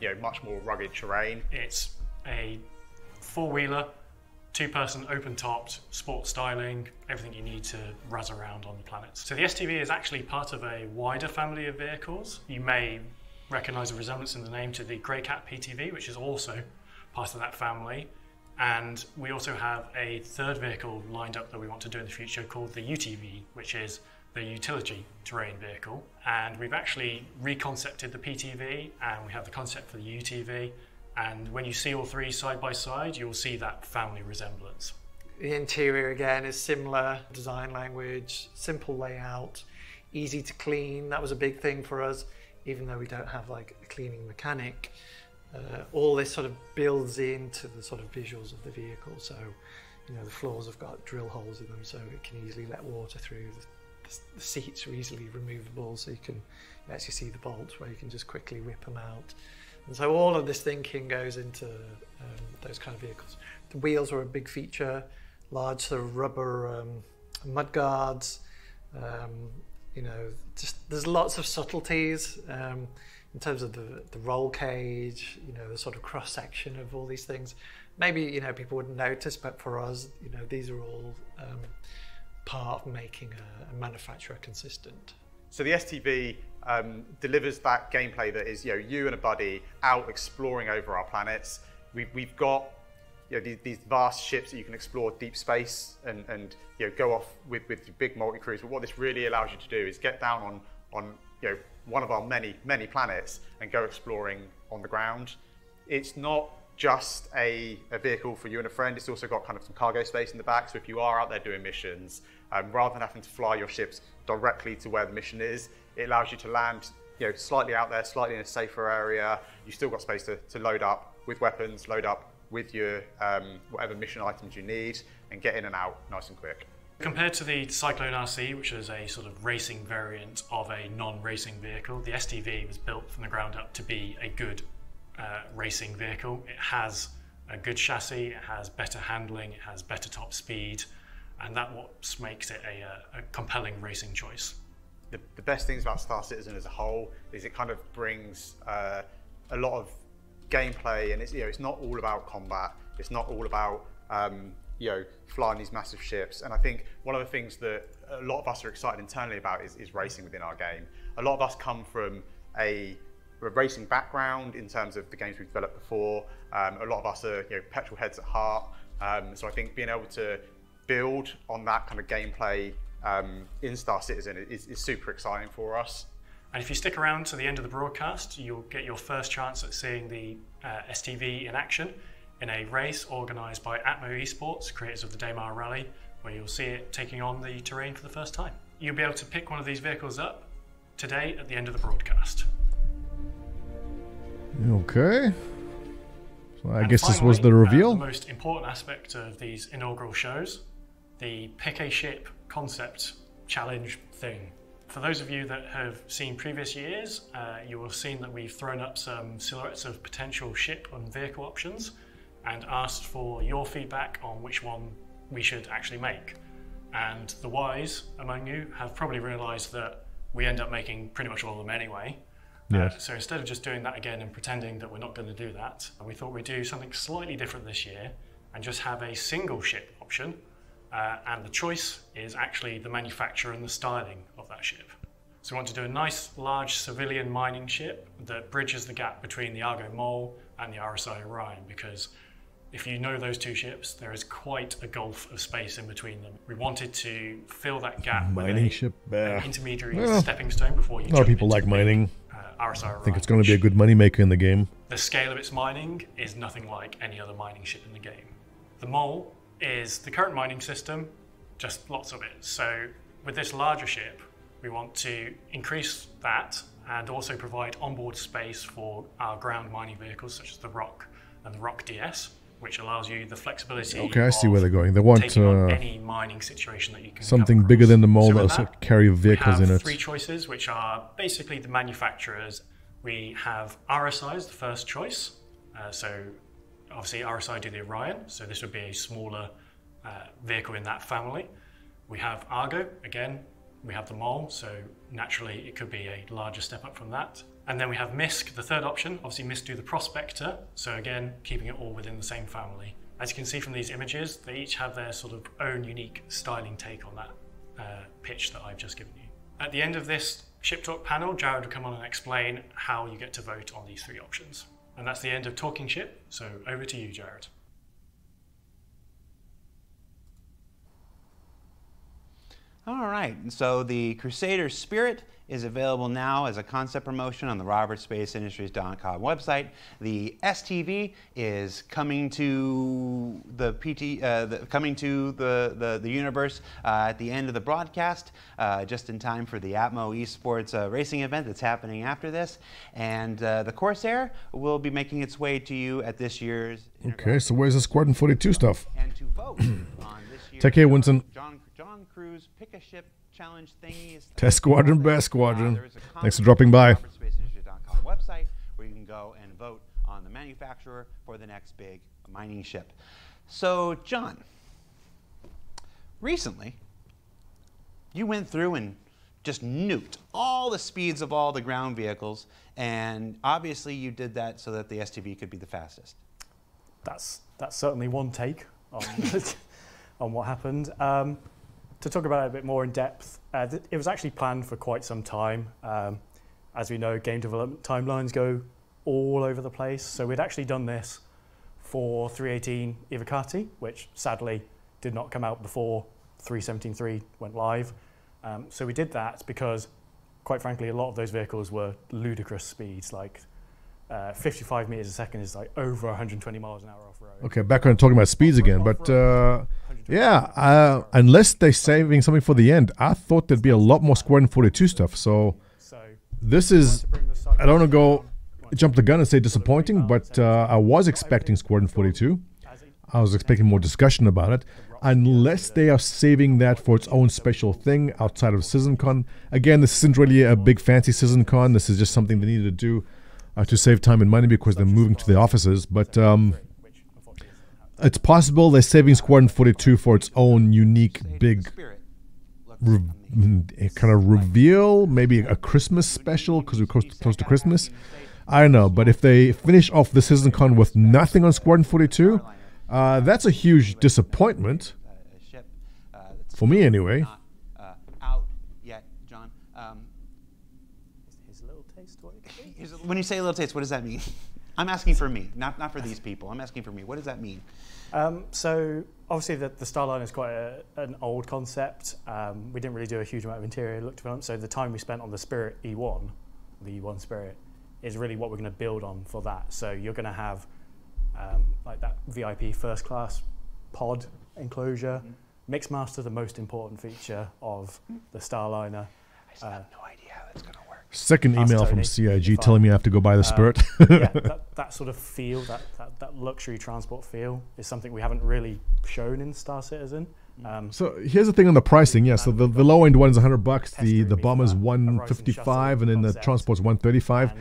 Speaker 19: you know much more rugged terrain.
Speaker 12: It's a four-wheeler, two-person open-topped, sport styling, everything you need to razz around on the planet. So the STV is actually part of a wider family of vehicles. You may recognize a resemblance in the name to the Greycat PTV, which is also part of that family. And we also have a third vehicle lined up that we want to do in the future called the UTV, which is the utility terrain vehicle. And we've actually reconcepted the PTV and we have the concept for the UTV. And when you see all three side by side, you'll see that family resemblance.
Speaker 20: The interior again is similar design language, simple layout, easy to clean. That was a big thing for us, even though we don't have like a cleaning mechanic. Uh, all this sort of builds into the sort of visuals of the vehicle. So, you know, the floors have got drill holes in them, so it can easily let water through. The, the, seats are easily removable, so you can actually see the bolts where you can just quickly whip them out. And so all of this thinking goes into um, those kind of vehicles. The wheels are a big feature, large sort of rubber um, mud guards. Um, you know, just there's lots of subtleties um, in terms of the, the roll cage, you know, the sort of cross section of all these things. Maybe, you know, people wouldn't notice, but for us, you know, these are all um, part of making a, a manufacturer consistent.
Speaker 19: So the STV um, delivers that gameplay that is, you know, you and a buddy out exploring over our planets. We've, we've got you know, these, these vast ships that you can explore deep space and, and you know, go off with, with big multi-crews. But what this really allows you to do is get down on, on you know, one of our many, many planets and go exploring on the ground. it's not just a, a, vehicle for you and a friend. It's also got kind of some cargo space in the back. So if you are out there doing missions, um, rather than having to fly your ships directly to where the mission is, it allows you to land you know, slightly out there, slightly in a safer area. You've still got space to, to load up with weapons, load up with your um, whatever mission items you need, and get in and out nice and quick.
Speaker 12: Compared to the Cyclone RC, which is a sort of racing variant of a non-racing vehicle, the STV was built from the ground up to be a good uh, racing vehicle. It has a good chassis, it has better handling, it has better top speed, and that what makes it a, uh, a compelling racing choice.
Speaker 19: The, the, best things about Star Citizen as a whole is it kind of brings uh, a lot of gameplay, and it's you know it's not all about combat. It's not all about um, you know, flying these massive ships. And I think one of the things that a lot of us are excited internally about is, is racing within our game. A lot of us come from a, a racing background in terms of the games we've developed before. Um, a lot of us are you know, petrol heads at heart. Um, so I think being able to build on that kind of gameplay um, in Star Citizen is, is super exciting for us.
Speaker 12: And if you stick around to the end of the broadcast, you'll get your first chance at seeing the uh, STV in action in a race organised by Atmo Esports, creators of the Daymar Rally, where you'll see it taking on the terrain for the first time. You'll be able to pick one of these vehicles up today at the end of the broadcast.
Speaker 2: Okay. So I
Speaker 12: and
Speaker 2: guess
Speaker 12: finally,
Speaker 2: this was the reveal.
Speaker 12: Uh, the most important aspect of these inaugural shows, the pick a ship concept challenge thing. For those of you that have seen previous years, uh, you will have seen that we've thrown up some silhouettes of potential ship and vehicle options and asked for your feedback on which one we should actually make. And the wise among you have probably realized that we end up making pretty much all of them anyway.
Speaker 2: Yes.
Speaker 12: Uh, so instead of just doing that again and pretending that we're not going to do that, we thought we'd do something slightly different this year and just have a single ship option. Uh, and the choice is actually the manufacturer and the styling of that ship. So we want to do a nice large civilian mining ship that bridges the gap between the Argo Mole and the RSI Orion because if you know those two ships, there is quite a gulf of space in between them. We wanted to fill that gap
Speaker 2: mining
Speaker 12: with a,
Speaker 2: ship, uh,
Speaker 12: an intermediary
Speaker 2: well,
Speaker 12: stepping stone before you.
Speaker 2: A lot of people like mining.
Speaker 12: Uh, RSI
Speaker 2: I think it's going to be a good moneymaker in the game.
Speaker 12: The scale of its mining is nothing like any other mining ship in the game. The Mole is the current mining system, just lots of it. So with this larger ship, we want to increase that and also provide onboard space for our ground mining vehicles such as the ROC and the ROC DS which allows you the flexibility.
Speaker 2: Okay, I see where they're going. They want uh,
Speaker 12: any mining situation that you can
Speaker 2: something bigger than the mole
Speaker 12: so
Speaker 2: that
Speaker 12: that,
Speaker 2: carry vehicles
Speaker 12: we have
Speaker 2: in it.
Speaker 12: Three choices, which are basically the manufacturers. We have RSI as the first choice. Uh, so obviously RSI do the Orion, so this would be a smaller uh, vehicle in that family. We have Argo again. We have the Mole, so naturally it could be a larger step up from that. And then we have MISC, the third option. Obviously, MISC do the Prospector, so again, keeping it all within the same family. As you can see from these images, they each have their sort of own unique styling take on that uh, pitch that I've just given you. At the end of this Ship Talk panel, Jared will come on and explain how you get to vote on these three options. And that's the end of Talking Ship, so over to you, Jared.
Speaker 4: All right, so the Crusader Spirit is available now as a concept promotion on the robertspaceindustries.com website. The STV is coming to the PT, uh, the, coming to the the, the universe uh, at the end of the broadcast, uh, just in time for the Atmo Esports uh, racing event that's happening after this. And uh, the Corsair will be making its way to you at this year's.
Speaker 2: Okay, so where's the Squadron 42 stuff?
Speaker 4: And to vote on this year's
Speaker 2: Take care, Winston.
Speaker 4: John John Crewe pick a ship challenge thingy is
Speaker 2: Test Squadron, Best Squadron.
Speaker 4: there is a
Speaker 2: Thanks for dropping by.
Speaker 4: robertspaceindustry.com website where you can go and vote on the manufacturer for the next big mining ship. So, John, recently you went through and just nuked all the speeds of all the ground vehicles, and obviously you did that so that the STV could be the fastest.
Speaker 13: That's that's certainly one take on on what happened. Um, to talk about it a bit more in depth, uh, th- it was actually planned for quite some time. Um, as we know, game development timelines go all over the place. So we'd actually done this for 318 Evocati, which sadly did not come out before 317.3 went live. Um, so we did that because, quite frankly, a lot of those vehicles were ludicrous speeds, like uh, 55 meters a second is like over 120 miles an hour off road.
Speaker 2: Okay, back on talking about speeds again, but uh, yeah, uh, unless they're saving something for the end, I thought there'd be a lot more Squadron 42 stuff. So this is, I don't want to go jump the gun and say disappointing, but uh, I was expecting Squadron 42. I was expecting more discussion about it, unless they are saving that for its own special thing outside of CitizenCon. Again, this isn't really a big fancy CitizenCon. This is just something they needed to do uh, to save time and money because they're moving to the offices. But um, it's possible they're saving Squadron 42 for its own unique big mm, kind of reveal, maybe a Christmas special because we're close, close to Christmas. I don't know, but if they finish off the CitizenCon with nothing on Squadron 42, uh, that's a huge disappointment. For me, anyway.
Speaker 4: when you say little taste, what does that mean? I'm asking for me, not not for these people. I'm asking for me. What does that mean?
Speaker 13: Um, so obviously the, the Starliner is quite a, an old concept. Um, we didn't really do a huge amount of interior look development. So the time we spent on the Spirit E1, the E1 Spirit, is really what we're going to build on for that. So you're going to have um, like that VIP first class pod enclosure. Mixmaster, the most important feature of the Starliner. I have no idea how that's going to work.
Speaker 2: Second email from
Speaker 13: Tony.
Speaker 2: CIG telling me I have to go buy the
Speaker 13: Um,
Speaker 2: Spirit.
Speaker 13: yeah, that, that sort of feel, that, that, that luxury transport feel, is something we haven't really shown in Star Citizen. Um,
Speaker 2: So here's the thing on the pricing. Yeah, so the, the low end one is 100 bucks. The the bomber's 155, and then the transport's 135.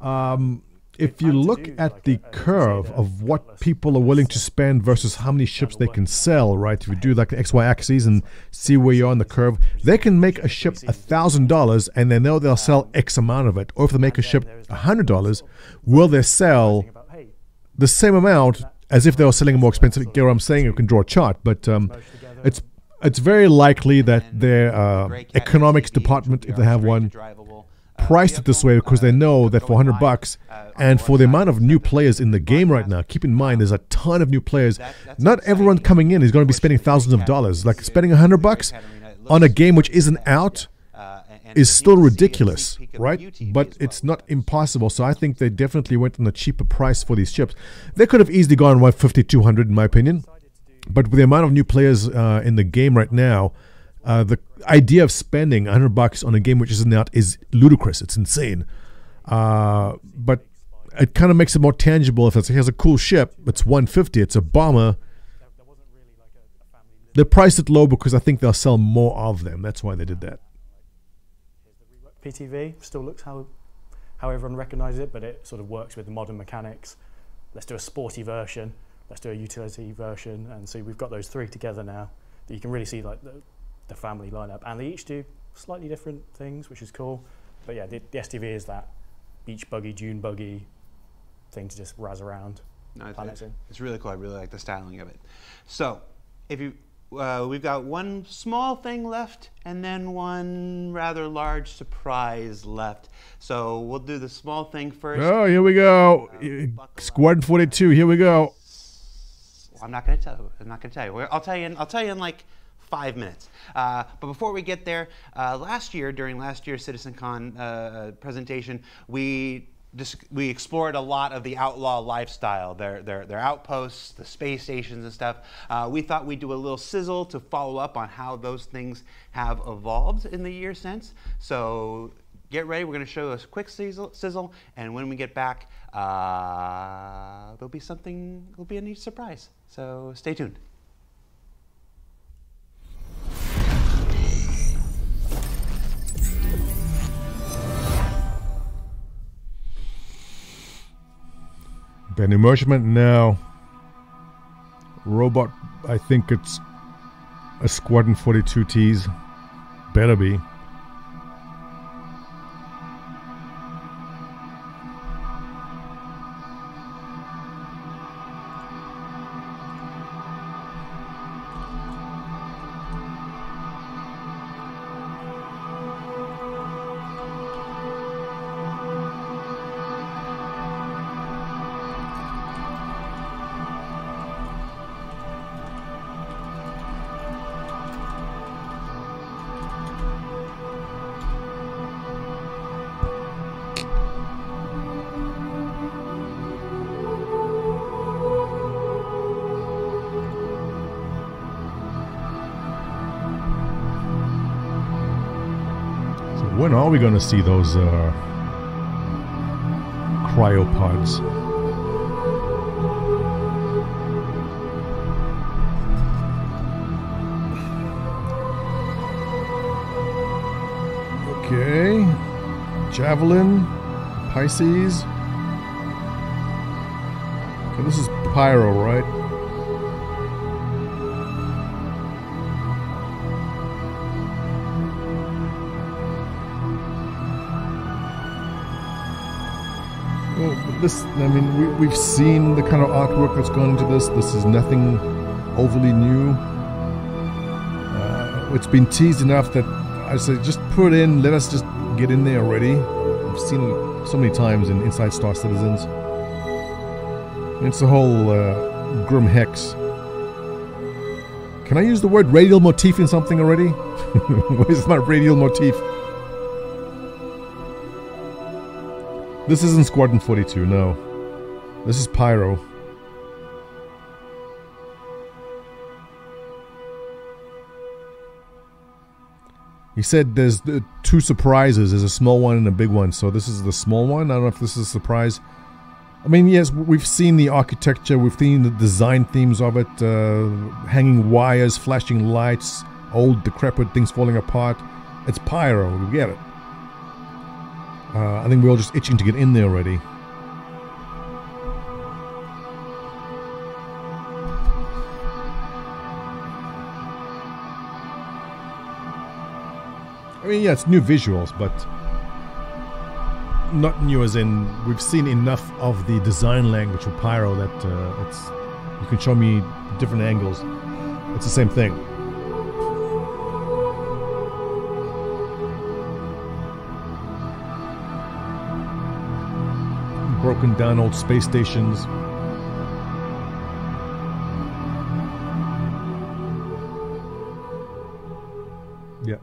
Speaker 2: Um, if you look at the curve of what people are willing to spend versus how many ships they can sell, right? If you do like the XY axes and see where you are on the curve, they can make a ship thousand dollars and they know they'll sell X amount of it. Or if they make a ship hundred dollars, will they sell the same amount as if they were selling a more expensive? Get what I'm saying? You can draw a chart, but um, it's it's very likely that their uh, economics department, if they have one, priced it this way because they know that for 100 bucks and for the amount of new players in the game right now keep in mind there's a ton of new players. Not everyone coming in is going to be spending thousands of dollars. Like spending 100 bucks on a game which isn't out is still ridiculous right? But it's not impossible. So i think they definitely went on a cheaper price for these chips. They could have easily gone 150 200 in my opinion. But with the amount of new players uh, in the game right now uh, the idea of spending 100 bucks on a game which isn't out is ludicrous. It's insane. Uh, but it kind of makes it more tangible if it's has a cool ship. It's 150. It's a bomber. They priced it low because I think they'll sell more of them. That's why they did that.
Speaker 13: PTV still looks how how everyone recognises it, but it sort of works with the modern mechanics. Let's do a sporty version. Let's do a utility version, and so we've got those three together now. That you can really see like the, the family lineup, and they each do slightly different things, which is cool. But yeah, the, the STV is that beach buggy, dune buggy thing to just razz around.
Speaker 4: No, it's, it's, really cool. I really like the styling of it. So, if you, uh, we've got one small thing left, and then one rather large surprise left. So we'll do the small thing first.
Speaker 2: Oh, here we go. Squadron 42. Here we go.
Speaker 4: I'm not going to tell you. I'm not going to tell you. I'll tell you. In, I'll tell you in like five minutes. Uh, but before we get there, uh, last year during last year's CitizenCon uh, presentation, we we explored a lot of the outlaw lifestyle, their their their outposts, the space stations and stuff. Uh, we thought we'd do a little sizzle to follow up on how those things have evolved in the year since. So. Get ready, we're going to show a quick sizzle, sizzle, and when we get back, uh, there'll be something, there'll be a neat surprise. So stay tuned.
Speaker 2: Ben immersion now. Robot, I think it's a Squadron 42 Ts. Better be. Going to see those uh, cryopods? Okay. Javelin, Pisces. Okay, this is Pyro, right? This, I mean, we, we've seen the kind of artwork that's gone into this. This is nothing overly new. Uh, it's been teased enough that I say just put it in, let us just get in there already. I've seen it so many times in Inside Star Citizens. It's the whole uh, Grim Hex. Can I use the word radial motif in something already? what is my radial motif? This isn't Squadron 42, no. This is Pyro. He said there's the two surprises. There's a small one and a big one. So this is the small one. I don't know if this is a surprise. I mean, yes, we've seen the architecture. We've seen the design themes of it. Uh, hanging wires, flashing lights, old decrepit things falling apart. It's pyro. We get it. Uh, I think we're all just itching to get in there already. I mean, yeah, it's new visuals, but not new as in we've seen enough of the design language for Pyro that uh, it's you can show me different angles. It's the same thing. Broken down old space stations. Yeah.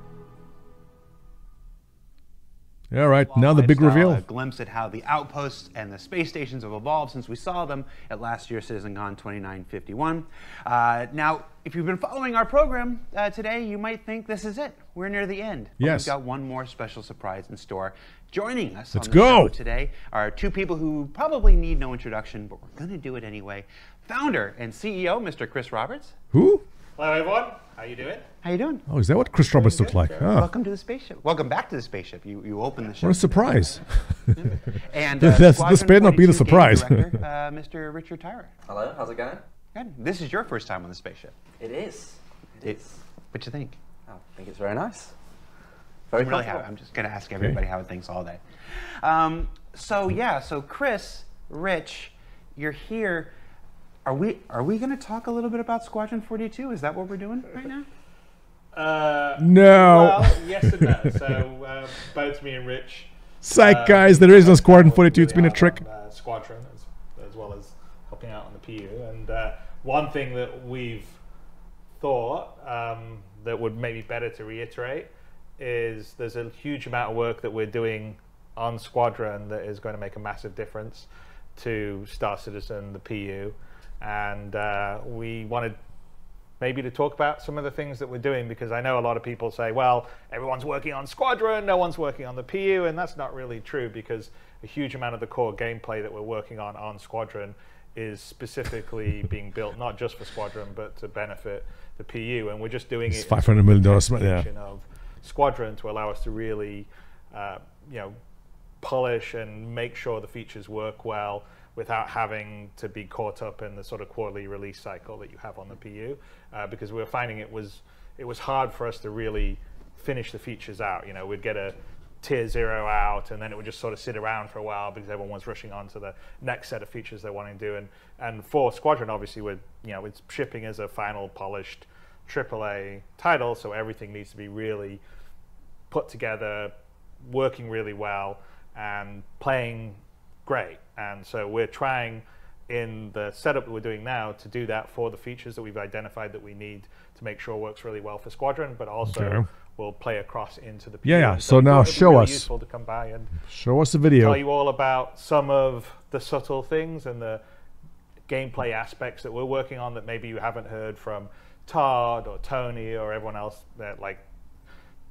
Speaker 2: All right, now the big reveal.
Speaker 4: A glimpse at how the outposts and the space stations have evolved since we saw them at last year's CitizenCon 2951. Uh, now, if you've been following our program uh, today, you might think this is it. We're near the end.
Speaker 2: Yes.
Speaker 4: We've got one more special surprise in store. Joining us
Speaker 2: Let's
Speaker 4: on the
Speaker 2: go.
Speaker 4: show today are two people who probably need no introduction, but we're going to do it anyway. Founder and CEO, Mr. Chris Roberts.
Speaker 2: Who?
Speaker 21: Hello, everyone. How you doing?
Speaker 4: How you doing?
Speaker 2: Oh, is that what Chris Roberts looked like? Ah,
Speaker 4: Welcome to the spaceship. Welcome back to the spaceship. You, you opened the ship.
Speaker 2: what a surprise.
Speaker 4: And
Speaker 2: This-
Speaker 4: uh,
Speaker 2: this- this better not be the surprise.
Speaker 4: director, uh, Mr. Richard Tyrer.
Speaker 22: Hello, how's it going?
Speaker 4: Good. This is your first time on the spaceship.
Speaker 22: It is. It
Speaker 4: It-
Speaker 22: is.
Speaker 4: What you think?
Speaker 22: I think it's very nice. Very
Speaker 4: I'm really happy. I'm just going to ask everybody how it thinks all day. Um, so yeah, so Chris, Rich, you're here. Are we are we going to talk a little bit about Squadron 42? Is that what we're doing right now?
Speaker 21: Uh,
Speaker 2: No.
Speaker 21: Well, yes and no. So uh, both me and Rich.
Speaker 2: Psych,
Speaker 21: uh,
Speaker 2: guys, there is no Squadron
Speaker 21: work
Speaker 2: 42. It's
Speaker 21: really
Speaker 2: been a trick.
Speaker 21: on, uh, Squadron, as, as well as helping out on the PU. And uh, one thing that we've thought um, that would maybe better to reiterate is there's a huge amount of work that we're doing on Squadron that is going to make a massive difference to Star Citizen, the PU, and uh, we wanted maybe to talk about some of the things that we're doing because I know a lot of people say, well, everyone's working on Squadron, no one's working on the PU, and that's not really true because a huge amount of the core gameplay that we're working on on Squadron is specifically being built not just for Squadron but to benefit the PU, and we're just doing
Speaker 2: It's
Speaker 21: it.
Speaker 2: $500 million yeah.
Speaker 21: of Squadron to allow us to really, uh, you know, polish and make sure the features work well without having to be caught up in the sort of quarterly release cycle that you have on the PU, uh, because we were finding it was it was hard for us to really finish the features out. You know, we'd get a tier zero out, and then it would just sort of sit around for a while because everyone was rushing on to the next set of features they wanted to do. And and for Squadron, obviously, we're you know it's shipping as a final polished AAA title, so everything needs to be really put together, working really well, and playing great. And so we're trying in the setup that we're doing now to do that for the features that we've identified that we need to make sure works really well for Squadron, but also
Speaker 2: Okay.
Speaker 21: will play across into the
Speaker 2: Yeah, yeah.
Speaker 21: And
Speaker 2: So now
Speaker 21: thought it'd be
Speaker 2: show
Speaker 21: really
Speaker 2: us.
Speaker 21: useful to come by and
Speaker 2: Show us the video.
Speaker 21: Tell you all about some of the subtle things and the gameplay aspects that we're working on that maybe you haven't heard from Todd or Tony or everyone else that like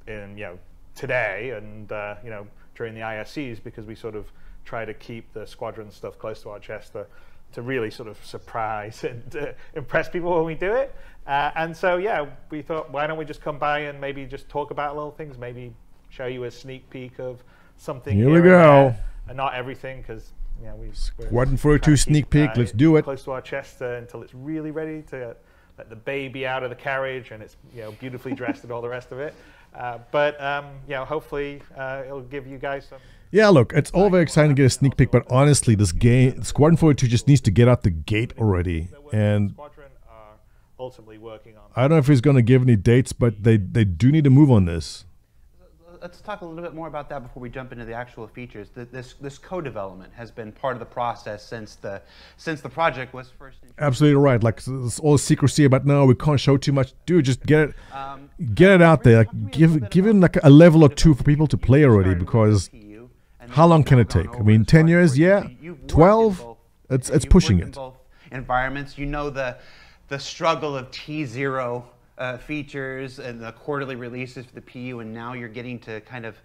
Speaker 21: in you know today and uh, you know during the ISCs because we sort of try to keep the squadron stuff close to our chest to, to really sort of surprise and uh, impress people when we do it. Uh, and so yeah, we thought why don't we just come by and maybe just talk about little things, maybe show you a sneak peek of something.
Speaker 2: Here we go.
Speaker 21: there, and not everything because you know we.
Speaker 2: Squadron
Speaker 21: trying
Speaker 2: 42 sneak peek, let's do it.
Speaker 21: Close to our chest uh, until it's really ready to let the baby out of the carriage and it's you know beautifully dressed and all the rest of it. Uh, but um, you know, hopefully uh, it'll give you guys some.
Speaker 2: Yeah, look, it's all very exciting to get a sneak peek, but honestly, this game, Squadron 42 just needs to get out the gate already. And
Speaker 21: ultimately working on.
Speaker 2: I don't know if he's going to give any dates, but they, they do need to move on this.
Speaker 4: Let's talk a little bit more about that before we jump into the actual features. Th- This this co-development has been part of the process since the since the project was first. introduced.
Speaker 2: Absolutely right. Like this all secrecy about no, we can't show too much. Dude, just get it,
Speaker 4: Um,
Speaker 2: get it out there. Like give give him like a level or two for people to play already. Because how long can it take? I mean, ten years? Yeah, twelve. It's it's pushing it.
Speaker 4: environments. You know the the struggle of T zero uh, features and the quarterly releases for the PU, and now you're getting to kind of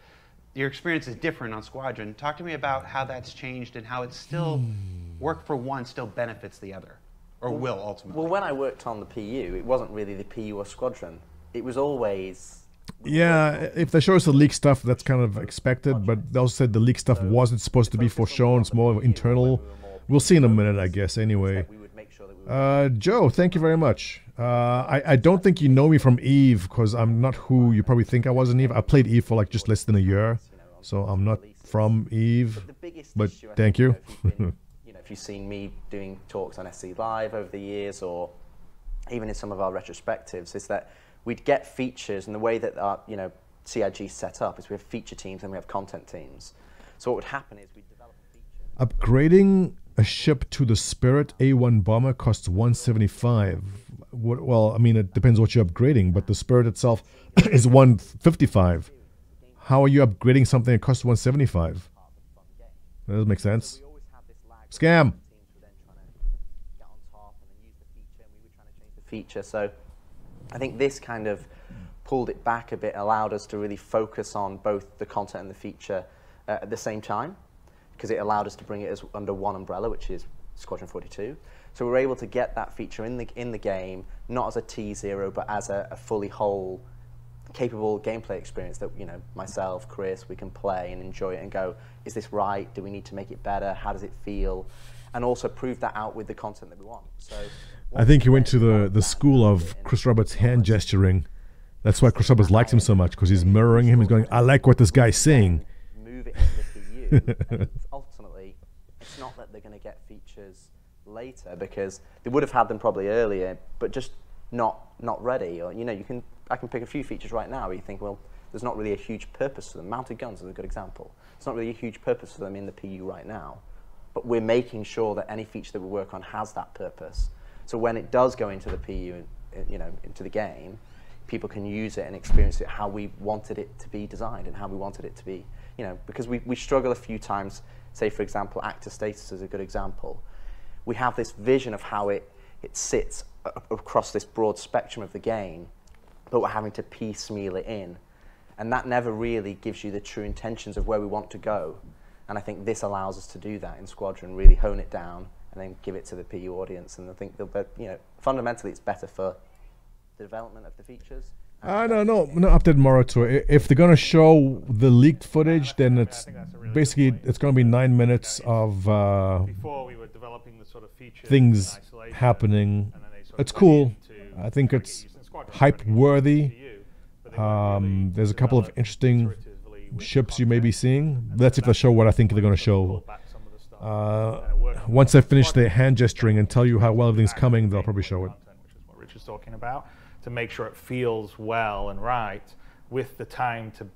Speaker 4: your experience is different on Squadron. Talk to me about how that's changed and how it's still
Speaker 2: Hmm.
Speaker 4: work for one still benefits the other, or will ultimately.
Speaker 22: Well, when I worked on the PU, it wasn't really the PU or squadron. It was always
Speaker 2: Yeah, if they show us the leak stuff, that's kind of expected. But they also said the leak stuff wasn't supposed to be for shown. It's more internal. We'll see in a minute, I guess. Anyway, uh, Joe, thank you very much. Uh, I I don't think you know me from Eve because I'm not who you probably think I was in Eve. I played Eve for like just less than a year, so I'm not from Eve. But thank you.
Speaker 22: you know, if you've seen me doing talks on SC Live over the years, or even in some of our retrospectives, is that we'd get features, and the way that our, you know, CIG set up is we have feature teams and we have content teams. So what would happen is we'd develop
Speaker 2: Upgrading a ship to the Spirit A1 bomber costs 175. What, well, I mean, it depends what you're upgrading, but the Spirit itself is 155. How are you upgrading something that costs 175? That doesn't make sense. Scam.
Speaker 22: feature. So I think this kind of pulled it back a bit, allowed us to really focus on both the content and the feature uh, at the same time, because it allowed us to bring it as under one umbrella, which is Squadron 42. So we were able to get that feature in the in the game, not as a T0, but as a, a fully whole, capable gameplay experience that you know myself, Chris, we can play and enjoy it and go, is this right? Do we need to make it better? How does it feel? And also prove that out with the content that we want. So
Speaker 2: I think he went to the, the school of Chris Roberts' hand gesturing. That's why Chris Roberts likes him so much because he's mirroring him. He's going, I like what this guy's saying.
Speaker 22: move it into the PU. ultimately, it's not that they're going to get features later because they would have had them probably earlier, but just not not ready. Or you know, you can I can pick a few features right now where you think, well, there's not really a huge purpose for them. Mounted guns is a good example. It's not really a huge purpose for them in the PU right now, but we're making sure that any feature that we work on has that purpose. So when it does go into the PU, you know, into the game, people can use it and experience it how we wanted it to be designed and how we wanted it to be, you know, because we, we struggle a few times, say for example, actor status is a good example. We have this vision of how it, it sits a- across this broad spectrum of the game, but we're having to piecemeal it in. And that never really gives you the true intentions of where we want to go. And I think this allows us to do that in Squadron, really hone it down and then give it to the PU audience. And I think, they'll be, you know, fundamentally it's better for the development of the features.
Speaker 2: I don't know. No update tomorrow to it. If they're gonna show the leaked footage, then it's basically it's gonna be nine minutes of uh,
Speaker 21: Before we were developing the sort of
Speaker 2: things happening. It's cool. I think it's hype worthy. Um, there's a couple of interesting ships you may be seeing. Let's see if they show what I think they're gonna show. Uh, once they finish their hand gesturing and tell you how well everything's coming, they'll probably show it.
Speaker 21: what Rich is talking about, to make sure it feels well and right with the time to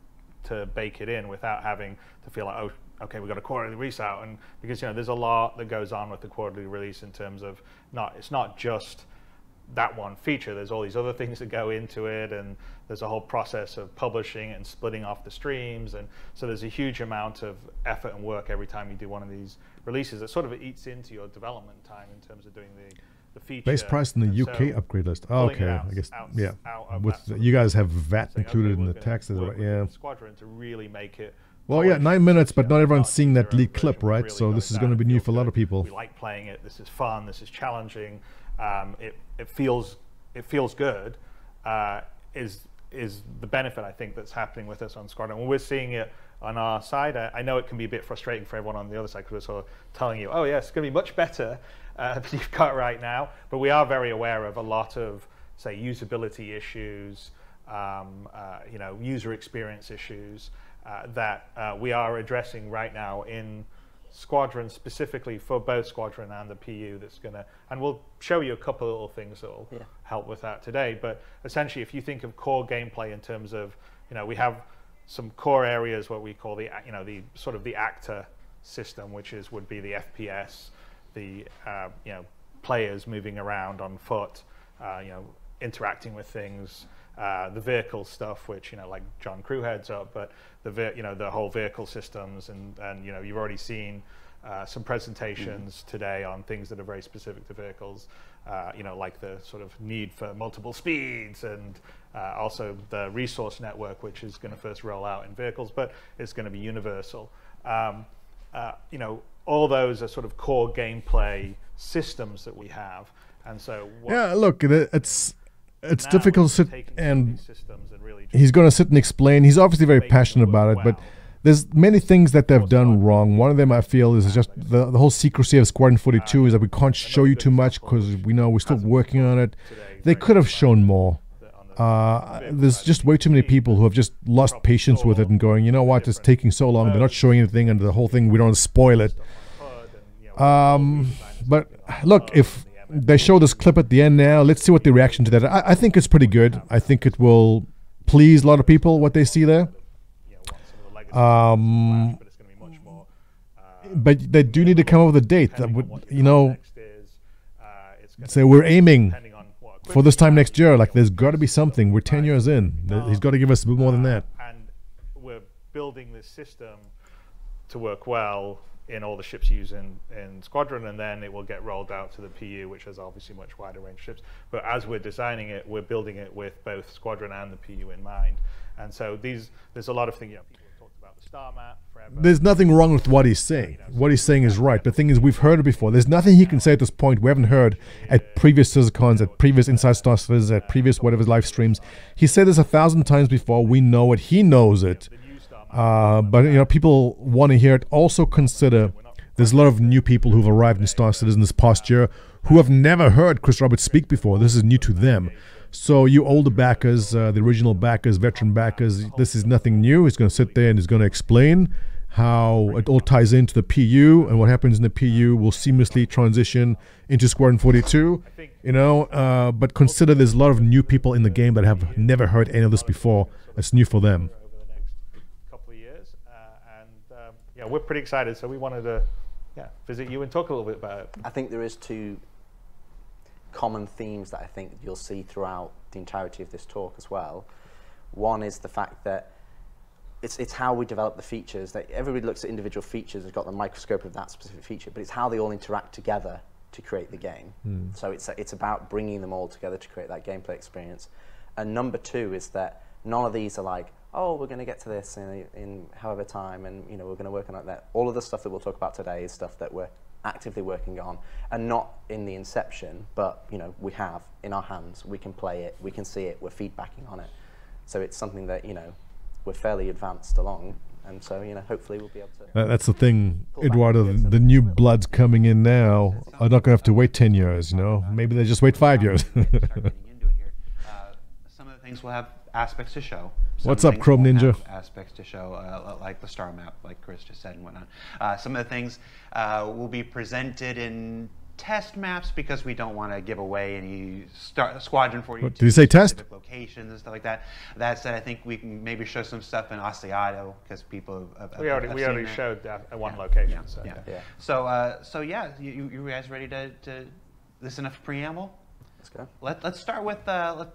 Speaker 21: to bake it in without having to feel like, oh, okay, we've got a quarterly release out. And because, you know, there's a lot that goes on with the quarterly release in terms of not, it's not just that one feature. There's all these other things that go into it, and there's a whole process of publishing and splitting off the streams. And so there's a huge amount of effort and work every time you do one of these releases. It sort of eats into your development time in terms of doing the, the feature.
Speaker 2: Base price in the
Speaker 21: and
Speaker 2: UK
Speaker 21: so
Speaker 2: upgrade list.
Speaker 21: it
Speaker 2: okay,
Speaker 21: out-
Speaker 2: I guess
Speaker 21: out-
Speaker 2: yeah.
Speaker 21: out
Speaker 2: With
Speaker 21: that
Speaker 2: the-
Speaker 21: sort of
Speaker 2: you guys have VAT
Speaker 21: okay,
Speaker 2: included in the taxes, right? Yeah.
Speaker 21: Squadron to really make it.
Speaker 2: Well, yeah, nine minutes, but not everyone's seeing that lead clip, right? So this is going to be new for a lot of people.
Speaker 21: We like playing it. This is fun. This is challenging. Um, it it feels it feels good. Uh, is is the benefit I think that's happening with us on Squadron. When we're seeing it on our side, I, I know it can be a bit frustrating for everyone on the other side because we're sort of telling you, oh yes, it's going to be much better uh, than you've got right now. But we are very aware of a lot of say usability issues, um, uh, you know, user experience issues that uh, we are addressing right now in Squadron specifically for both Squadron and the PU that's going to, and we'll show you a couple of little things that will
Speaker 22: Yeah.
Speaker 21: help with that today. But essentially, if you think of core gameplay in terms of, you know, we have some core areas what we call the, you know, the sort of the actor system, which is would be the FPS, the, uh, you know, players moving around on foot, uh, you know, interacting with things, uh, the vehicle stuff, which you know, like John Crewe heads up, but the ve- you know the whole vehicle systems, and and you know you've already seen uh, some presentations today on things that are very specific to vehicles, uh, you know, like the sort of need for multiple speeds, and uh, also the resource network, which is going to first roll out in vehicles, but it's going to be universal. Um, uh, you know, all those are sort of core gameplay systems that we have, and so what
Speaker 2: Yeah, look, it's it's
Speaker 21: now
Speaker 2: difficult to sit
Speaker 21: taking some of
Speaker 2: and
Speaker 21: systems and really
Speaker 2: he's going to sit and explain. He's obviously very passionate about it, but there's many things that they've done wrong. One of them I feel is just the, the whole secrecy of Squadron 42 is that we can't show you too much because we know we're still working on it. They could have shown more. Uh, there's just way too many people who have just lost patience with it and going, you know what, it's taking so long. They're not showing anything, and the whole thing we don't spoil it. Um, but look, if they show this clip at the end now, let's see what the reaction to that. I, I think it's pretty good. I think it will please a lot of people what they see there. Um, but they do need to come up with a date that would, you know, say we're aiming for this time next year. Like there's got to be something. We're ten years in. He's got to give us a bit more than that.
Speaker 21: and we're building this system to work well in all the ships used in, in Squadron, and then it will get rolled out to the PU, which has obviously much wider range ships. But as we're designing it, we're building it with both Squadron and the PU in mind. And so these, there's a lot of things. You know, people have talked about the star map forever.
Speaker 2: There's nothing wrong with what he's saying. What he's saying is right. The thing is, we've heard it before. There's nothing he can say at this point we haven't heard at previous CISCONs, at previous Inside Star Citizen, at previous whatever live streams. He said this a thousand times before. We know it. He knows it. Uh, but you know, people want to hear it. Also, consider there's a lot of new people who've arrived in Star Citizen this past year who have never heard Chris Roberts speak before. This is new to them. So, you older backers, uh, the original backers, veteran backers, this is nothing new. He's going to sit there and he's going to explain how it all ties into the PU and what happens in the PU will seamlessly transition into Squadron 42. You know, uh, but consider there's a lot of new people in the game that have never heard any of this before. It's new for them.
Speaker 21: couple of years, uh, and um, yeah, we're pretty excited. So we wanted to, yeah, visit you and talk a little bit about it.
Speaker 22: I think there is two common themes that I think you'll see throughout the entirety of this talk as well. One is the fact that it's, it's how we develop the features. That everybody looks at individual features, has got the microscope of that specific feature, but it's how they all interact together to create the game.
Speaker 23: Hmm.
Speaker 22: So it's, it's about bringing them all together to create that gameplay experience. And number two is that none of these are like, oh, we're going to get to this in, in however time, and you know we're going to work on. That all of the stuff that we'll talk about today is stuff that we're actively working on, and not in the inception, but you know we have in our hands. We can play it, we can see it, we're feedbacking on it. So it's something that you know we're fairly advanced along, and so you know hopefully we'll be able to.
Speaker 2: That- That's the thing, Eduardo. The, the new bloods coming in now are not going to have to wait 10 years, you know? Maybe they just wait five years.
Speaker 4: Uh, some of the things will have aspects to show. Some
Speaker 2: What's up, Chrome Ninja?
Speaker 4: Aspects to show, uh, like the star map, like Chris just said and whatnot. Uh, some of the things uh, will be presented in test maps because we don't want to give away any star, Squadron 42
Speaker 2: What, did you say test?
Speaker 4: locations and stuff like that. That said, I think we can maybe show some stuff in Asiato because people have, have,
Speaker 21: We already-
Speaker 4: have
Speaker 21: we
Speaker 4: seen
Speaker 21: already
Speaker 4: that.
Speaker 21: showed that at one
Speaker 4: Yeah,
Speaker 21: location,
Speaker 4: Yeah,
Speaker 21: so,
Speaker 4: yeah.
Speaker 21: yeah.
Speaker 4: So, uh, so yeah, you, you you guys ready to, to this enough preamble?
Speaker 22: Let's go.
Speaker 4: Let, let's start with uh, let,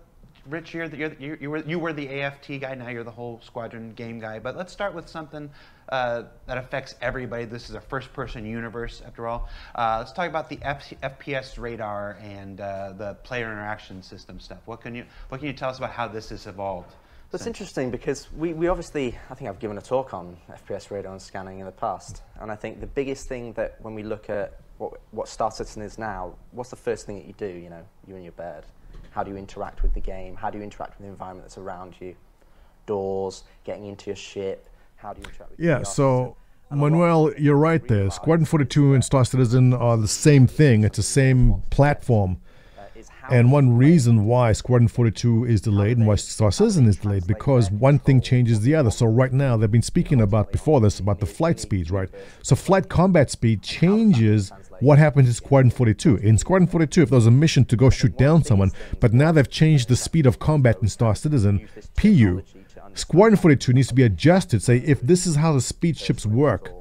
Speaker 4: Rich, you're the, you're, the, you, were, you were the AFT guy, now you're the whole squadron game guy. But let's start with something uh, that affects everybody. This is a first person universe, after all. Uh, let's talk about the F- FPS radar and uh, the player interaction system stuff. What can, you, what can you tell us about how this has evolved?
Speaker 22: That's interesting because we, we obviously, I think I've given a talk on FPS radar and scanning in the past. And I think the biggest thing that when we look at what, what Star Citizen is now, what's the first thing that you do, you know, you're in your bed? How do you interact with the game? How do you interact with the environment that's around you? Doors, getting into your ship, how do you interact with
Speaker 2: Yeah,
Speaker 22: the
Speaker 2: so Manuel, you're right there. Squadron 42 and Star Citizen are the same thing. It's the same platform. Uh, and one reason why Squadron 42 is delayed and why Star Citizen is delayed because one thing changes the other. So right now they've been speaking about before this about the flight speeds, right? So flight combat speed changes what happens in Squadron 42. In Squadron 42, if there was a mission to go shoot down someone, but now they've changed the speed of combat in Star Citizen, PU, Squadron 42 needs to be adjusted. Say, if this is how the speed ships work,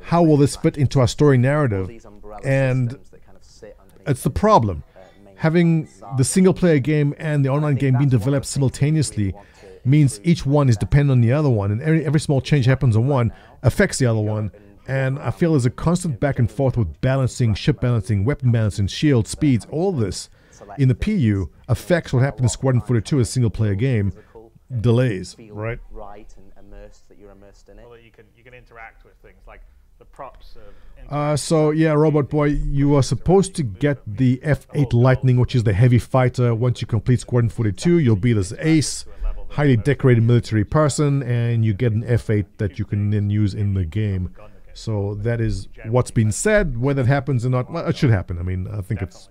Speaker 2: how will this fit into our story narrative? And it's the problem. Having the single player game and the online game being developed simultaneously means each one is dependent on the other one, and every, every small change happens on one affects the other one. And I feel there's a constant back and forth with balancing, ship balancing, weapon balancing, shield, speeds, all this in the PU affects what happened in Squadron 42 as a single player game. Delays, right?
Speaker 22: Right and immersed that you're immersed in it.
Speaker 21: Well, you can you can interact with things like the props. Of
Speaker 2: Uh, so yeah, Robot Boy, you are supposed to get the F8 Lightning, which is the heavy fighter. Once you complete Squadron 42, you'll be this ace, highly decorated military person, and you get an F8 that you can then use in the game. So that is what's been said. Whether it happens or not, well, it should happen. I mean, I think it's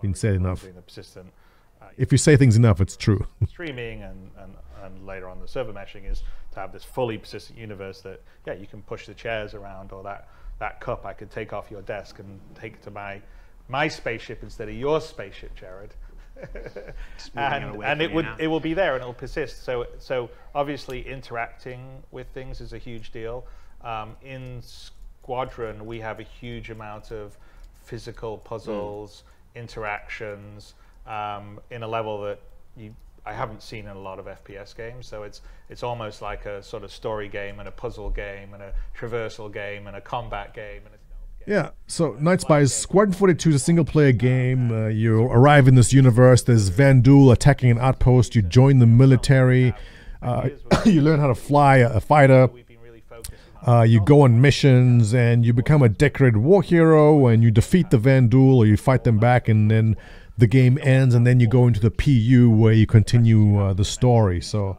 Speaker 2: been said enough.
Speaker 21: Doing the persistent, uh,
Speaker 2: If you say things enough, it's true.
Speaker 21: streaming and, and, and later on the server meshing is to have this fully persistent universe that yeah you can push the chairs around or that that cup I could take off your desk and take it to my my spaceship instead of your spaceship, Jared.
Speaker 4: Just it
Speaker 21: and and it would
Speaker 4: now.
Speaker 21: it will be there and it'll persist. So so obviously interacting with things is a huge deal. Um, in Squadron, we have a huge amount of physical puzzles, interactions um, in a level that you I haven't seen in a lot of FPS games. So it's it's almost like a sort of story game and a puzzle game and a traversal game and a combat game and a
Speaker 2: Yeah, so Night Spies Squadron 42 is a single player game. Uh, you arrive in this universe, there's Vanduul attacking an outpost, you join the military, uh, you learn how to fly a, a fighter, uh, you go on missions, and you become a decorated war hero, and you defeat the Vanduul or you fight them back, and then the game ends, and then you go into the PU where you continue uh, the story. So.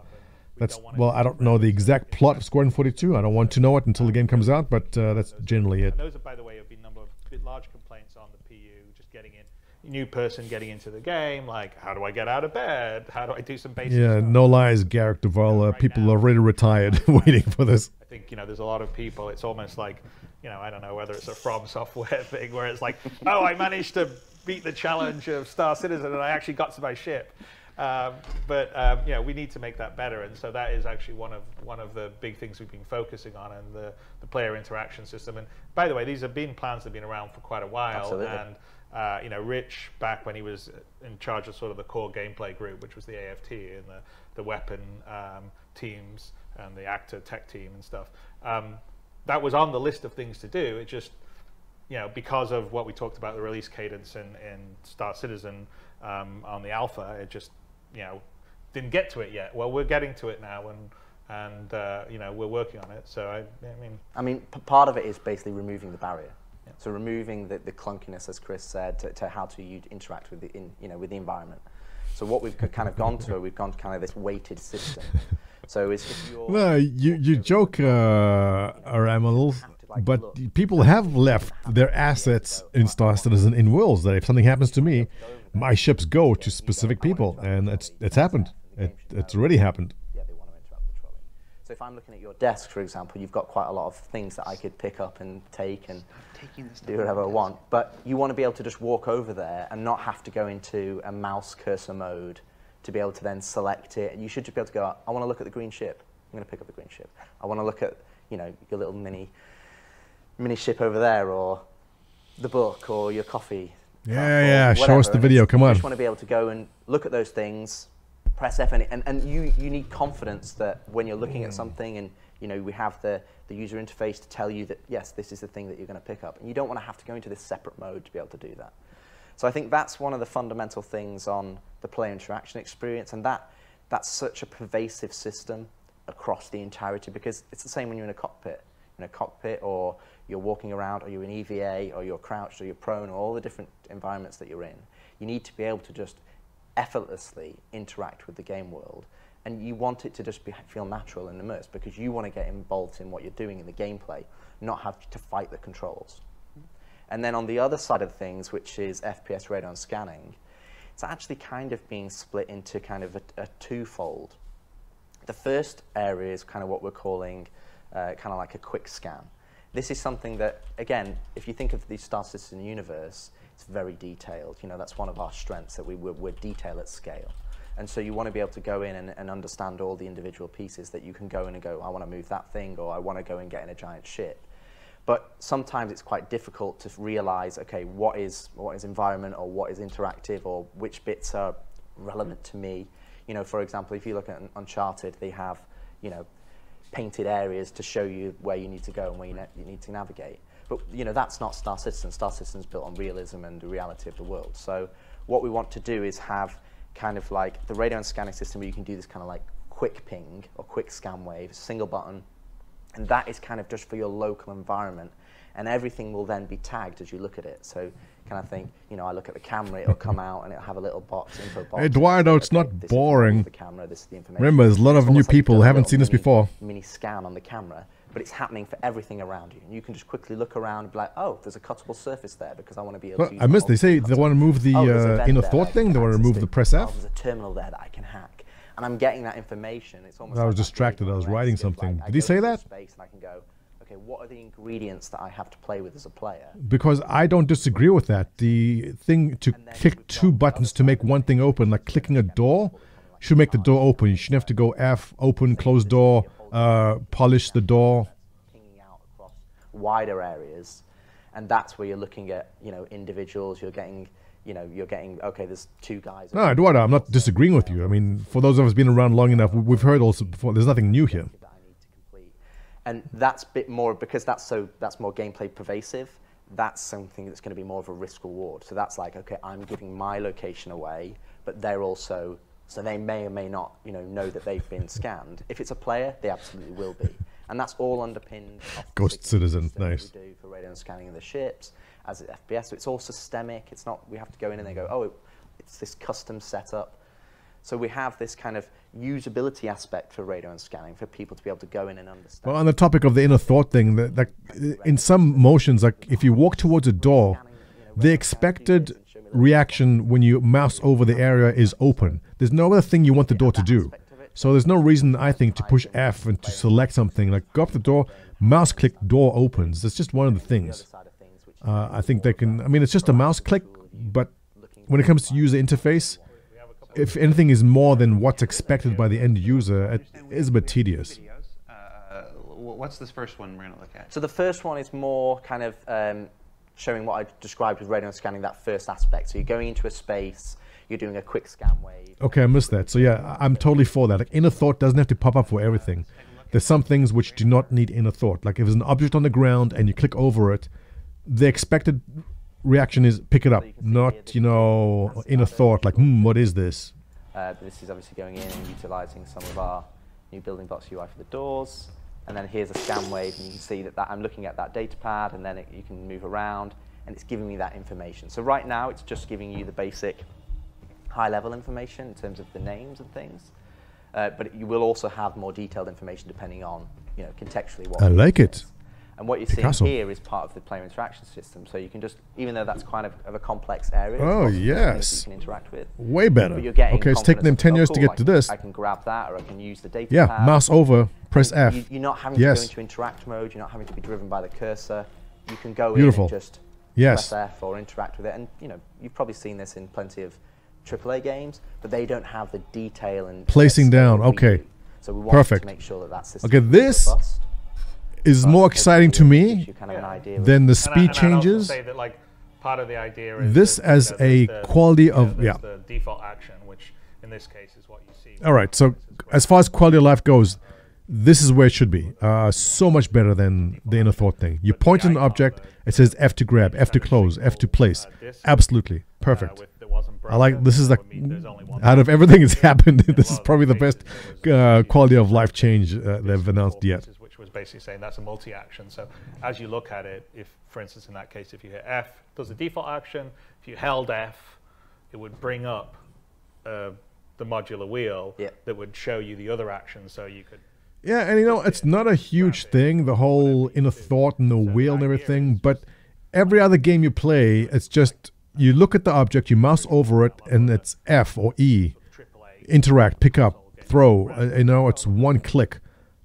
Speaker 2: That's well, I don't know the exact plot of Squadron 42. I don't want to know it until the game comes out, but uh, that's generally it.
Speaker 21: Those, are, by the way, have been a number of bit large complaints on the PU, just getting in, new person getting into the game, like how do I get out of bed? How do I do some basic
Speaker 2: Yeah, no lies, Garrick Duval. Uh, people are already retired waiting for this.
Speaker 21: Think you know there's a lot of people. It's almost like you know I don't know whether it's a From Software thing where it's like, oh, I managed to beat the challenge of Star Citizen and I actually got to my ship. Um, but um, you know we need to make that better, and so that is actually one of one of the big things we've been focusing on, and the, the player interaction system. And by the way, these have been plans that have been around for quite a while,
Speaker 22: Absolutely.
Speaker 21: and uh, you know, Rich back when he was in charge of sort of the core gameplay group, which was the AFT and the, the weapon um, teams and the actor tech team and stuff. Um, that was on the list of things to do. It just, you know, because of what we talked about the release cadence in, in Star Citizen um, on the alpha, it just, you know, didn't get to it yet. Well, we're getting to it now, and and uh, you know, we're working on it. So I, I mean,
Speaker 22: I mean, p- part of it is basically removing the barrier. So removing the, the clunkiness, as Chris said, to, to how to you interact with the in, you know with the environment. So what we've kind of gone to, we've gone to kind of this weighted system. So it's if you're
Speaker 2: No, you you joke, uh, Ramal, but people have left their assets in Star Citizen in wills. That if something happens to me, my ships go to specific people, and it's it's happened. It, it's already happened.
Speaker 22: So if I'm looking at your desk, for example, you've got quite a lot of things that I could pick up and take and do whatever I want. But you want to be able to just walk over there and not have to go into a mouse cursor mode to be able to then select it. You should just be able to go, I want to look at the green ship. I'm going to pick up the green ship. I want to look at, you know, your little mini mini ship over there or the book or your coffee.
Speaker 2: Yeah, yeah. Show us the video. Come
Speaker 22: You
Speaker 2: on.
Speaker 22: just want to be able to go and look at those things, press F, and, and, and you, you need confidence that when you're looking at mm. something and you know we have the, the user interface to tell you that yes, this is the thing that you're going to pick up, and you don't want to have to go into this separate mode to be able to do that. So I think that's one of the fundamental things on the player interaction experience, and that that's such a pervasive system across the entirety because it's the same when you're in a cockpit. In a cockpit, or you're walking around, or you're in EVA, or you're crouched, or you're prone, or all the different environments that you're in. You need to be able to just effortlessly interact with the game world, and you want it to just be, feel natural and immersed because you want to get involved in what you're doing in the gameplay, not have to fight the controls. And then on the other side of things, which is FPS radar scanning, it's actually kind of being split into kind of a, a twofold. The first area is kind of what we're calling uh, kind of like a quick scan. This is something that, again, if you think of the Star Citizen universe, it's very detailed. You know, that's one of our strengths, that we, we're, we're detail at scale. And so you want to be able to go in and, and understand all the individual pieces that you can go in and go, I want to move that thing, or I want to go and get in a giant ship. But sometimes it's quite difficult to realize, okay, what is, what is environment or what is interactive or which bits are relevant to me. You know, for example, if you look at Uncharted, they have, you know, painted areas to show you where you need to go and where you, you need to navigate. But, you know, that's not Star Citizen. Star Citizen's built on realism and the reality of the world. So what we want to do is have kind of like the radar and scanning system where you can do this kind of like quick ping or quick scan wave, single button, and that is kind of just for your local environment. And everything will then be tagged as you look at it. So kind of think, you know, I look at the camera, it'll come out and it'll have a little box, info box.
Speaker 2: Eduardo, it's
Speaker 22: okay,
Speaker 2: not boring.
Speaker 22: The camera, this is the information.
Speaker 2: Remember, there's a lot of new
Speaker 22: like
Speaker 2: people haven't seen this before.
Speaker 22: Mini scan on the camera, but it's happening for everything around you. And you can just quickly look around and be like, oh, there's a cuttable surface there because I want to be able
Speaker 2: Well,
Speaker 22: to
Speaker 2: I missed. They say they want to move the
Speaker 22: Oh,
Speaker 2: uh, inner thought thing. They want to remove the press
Speaker 22: Oh,
Speaker 2: F.
Speaker 22: there's a terminal there that I can hack. And I'm getting that information. It's almost
Speaker 2: I was
Speaker 22: like
Speaker 2: distracted. I was writing something. Did he say that?
Speaker 22: space and I can go, okay, what are the ingredients that I have to play with as a player?
Speaker 2: Because I don't disagree with that. The thing to click two buttons to make one thing open, like clicking a door, should make the door open. You shouldn't have to go F, open, close door, uh, polish the door.
Speaker 22: wider areas, and that's where you're looking at you know individuals. You're getting you know you're getting okay. There's two guys.
Speaker 2: No, Eduardo, I'm not disagreeing with you. I mean, for those of us been around long enough, we- we've heard also before. There's nothing new here.
Speaker 22: and that's a bit more because that's so that's more gameplay pervasive. That's something that's going to be more of a risk reward. So that's like okay, I'm giving my location away, but they're also so they may or may not you know know that they've been scanned. If it's a player, they absolutely will be, and that's all underpinned.
Speaker 2: Ghost Citizen, nice.
Speaker 22: we do for radar scanning of the ships as FPS. So it's all systemic. It's not we have to go in and they go, oh, it, it's this custom setup. So we have this kind of usability aspect for radar and scanning for people to be able to go in and understand.
Speaker 2: Well, on the topic of the inner thought thing, that, that in some motions, like if you walk towards a door, the expected reaction when you mouse over the area is open. There's no other thing you want the door to do. So there's no reason, I think, to push F and to select something. Like go up the door, mouse click, door opens. That's just one of the things. Uh, I think they can. I mean, it's just a mouse click, but when it comes to user interface, if anything is more than what's expected by the end user, it is a bit tedious.
Speaker 4: Uh, what's this first one we're going to look at?
Speaker 22: So the first one is more kind of um, showing what I described with radar scanning, that first aspect. So you're going into a space, you're doing a quick scan wave.
Speaker 2: Okay, I missed that. So yeah, I- I'm totally for that. Like inner thought doesn't have to pop up for everything. There's some things which do not need inner thought. Like if there's an object on the ground and you click over it, the expected reaction is pick it up, not you know in a thought like hmm, what is this?
Speaker 22: Uh, this is obviously going in and utilizing some of our new building blocks UI for the doors. And then here's a scan wave, and you can see that, that I'm looking at that data pad, and then it, you can move around, and it's giving me that information. So right now, it's just giving you the basic high-level information in terms of the names and things. Uh, but you will also have more detailed information depending on, you know, contextually what.
Speaker 2: I like it.
Speaker 22: And what you're
Speaker 2: Picasso.
Speaker 22: seeing here is part of the player interaction system. So you can just, even though that's kind of, of a complex area,
Speaker 2: Oh,
Speaker 22: lots of things
Speaker 2: yes.
Speaker 22: you can interact with.
Speaker 2: Way better.
Speaker 22: But you're getting
Speaker 2: Okay, it's taking them 10 years
Speaker 22: oh,
Speaker 2: to
Speaker 22: cool,
Speaker 2: get
Speaker 22: I
Speaker 2: to
Speaker 22: can-
Speaker 2: this.
Speaker 22: I can grab that, or I can use the data
Speaker 2: Yeah,
Speaker 22: pad.
Speaker 2: mouse over, press F.
Speaker 22: You, you're not having to go into interact mode. You're not having to be driven by the cursor. You can go
Speaker 2: Beautiful.
Speaker 22: in and just
Speaker 2: Yes.
Speaker 22: press F or interact with it. And you know, you've probably seen this in plenty of AAA games, but they don't have the detail and
Speaker 2: Placing down. Okay.
Speaker 22: do. So we want
Speaker 2: Perfect.
Speaker 22: to make sure that that system
Speaker 2: Okay, this
Speaker 22: robust.
Speaker 2: Is more exciting to me
Speaker 22: you kind of an idea of-
Speaker 2: than the speed
Speaker 21: and I'd also
Speaker 2: changes.
Speaker 21: that like part of the idea is
Speaker 2: This
Speaker 21: that,
Speaker 2: as
Speaker 21: you know, there's
Speaker 2: a
Speaker 21: the-
Speaker 2: quality
Speaker 21: you know,
Speaker 2: of-
Speaker 21: there's
Speaker 2: yeah.
Speaker 21: the default action which in this case is what you see.
Speaker 2: All right. So as far as quality of life goes, this is where it should be. Uh, so much better than the inner thought thing. You point at an object, it says F to grab, F to close, F to place. Absolutely perfect. I like this is like out of everything that's happened. this is probably the best uh, quality of life change uh, they've announced yet.
Speaker 21: Which was basically saying that's a multi-action. So as you look at it, if, for instance, in that case, if you hit F, it does a default action. If you held F, it would bring up uh, the modular wheel that would show you the other actions, so you could.
Speaker 2: Yeah, and you know it's not a huge thing, the whole inner thought and the wheel and everything. But every other game you play, it's just you look at the object, you mouse over it, and it's F or E, interact, pick up, throw. Uh, you know, it's one click.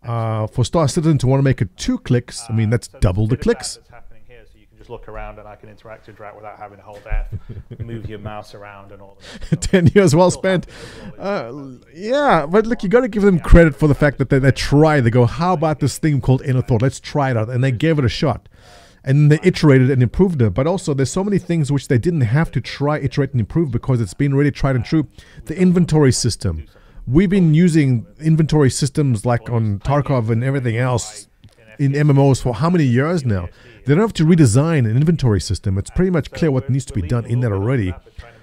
Speaker 2: Uh, for Star Citizen to want to make it two clicks, I mean that's double the clicks.
Speaker 21: That's happening here, so you can Just look around and I can interact with Drat without having to hold F, move your mouse around and all
Speaker 2: that. Ten years well spent. Uh, yeah, but look, you got to give them credit for the fact that they, they try. They go, how about this thing called Inner Thought? Let's try it out, and they gave it a shot. And they iterated and improved it. But also, there's so many things which they didn't have to try, iterate, and improve because it's been really tried and true. The inventory system. We've been using inventory systems like on Tarkov and everything else in MMOs for how many years now? They don't have to redesign an inventory system. It's pretty much clear what needs to be done in that already.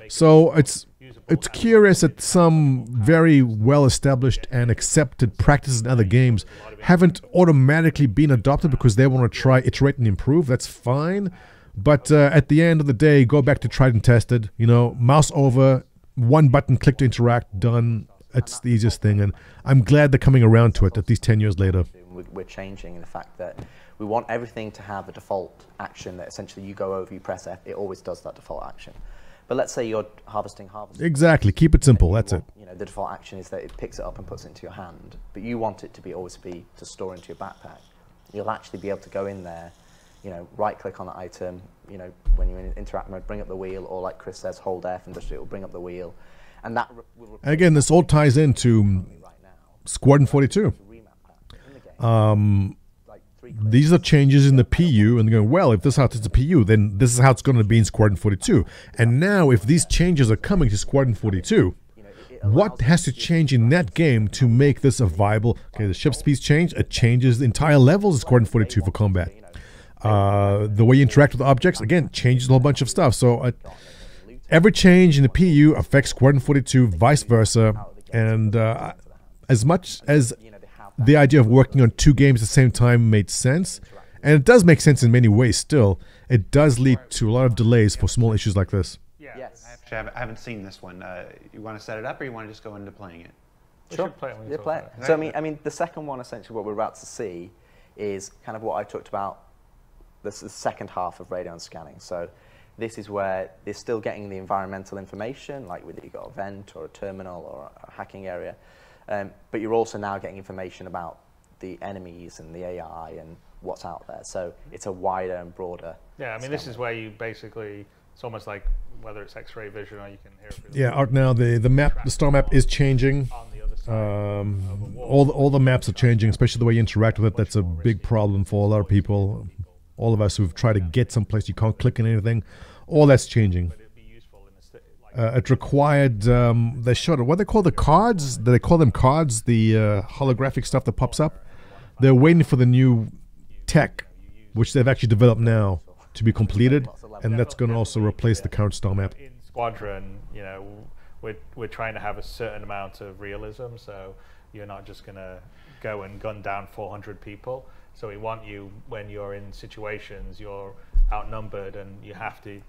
Speaker 2: So it's it's curious that some very well established and accepted practices in other games haven't automatically been adopted because they want to try, iterate, and improve. That's fine. But uh, at the end of the day, go back to tried and tested. You know, mouse over, one button, click to interact, done. It's the easiest thing. And I'm glad they're coming around to it at least 10 years later.
Speaker 22: We're changing in the fact that we want everything to have a default action that essentially you go over, you press F, it always does that default action. But let's say you're harvesting harvest.
Speaker 2: Exactly. Keep it simple. That's
Speaker 22: want,
Speaker 2: it.
Speaker 22: You know, the default action is that it picks it up and puts it into your hand, but you want it to be always be to store into your backpack. You'll actually be able to go in there, you know, right click on the item, you know, when you're in interact mode, bring up the wheel, or like Chris says, hold F and just it will bring up the wheel. And that
Speaker 2: and again, this all ties into Squadron 42. Um, these are changes in the PU, and they're going, well, if this is how it's the PU, then this is how it's going to be in Squadron 42. And now, if these changes are coming to Squadron 42, what has to change in that game to make this a viable? Okay, the ship speeds change, it changes the entire levels of Squadron 42 for combat. Uh, the way you interact with objects, again, changes a whole bunch of stuff. So, uh, every change in the PU affects Squadron 42, vice versa. And uh, as much as the idea of working on two games at the same time made sense. And it does make sense in many ways still. It does lead to a lot of delays for small issues like this.
Speaker 4: Yes. Actually, I haven't seen this one. Uh, you want to set it up or you want to just go into playing it?
Speaker 22: Sure. Play it yeah, play it. So I mean, I mean, the second one, essentially, what we're about to see, is kind of what I talked about. This is the second half of radar scanning. So this is where they're still getting the environmental information, like whether you've got a vent or a terminal or a hacking area. Um, but you're also now getting information about the enemies and the AI and what's out there. So it's a wider and broader.
Speaker 21: Yeah, I mean, this is where you basically, it's almost like whether it's X-ray vision or you can hear it.
Speaker 2: Yeah, Art. Now the the map, the star map is changing. Um, all the, all the maps are changing, especially the way you interact with it. That's a big problem for a lot of people. All of us who've tried to get someplace you can't click on anything. All that's changing. Uh, it required um, they showed what they call the cards. Do they call them cards? The uh, holographic stuff that pops up. They're waiting for the new tech, which they've actually developed now, to be completed, and that's going to also replace the current star map.
Speaker 21: In Squadron, you know, we're we're trying to have a certain amount of realism, so you're not just going to go and gun down 400 people. So we want you when you're in situations you're outnumbered and you have to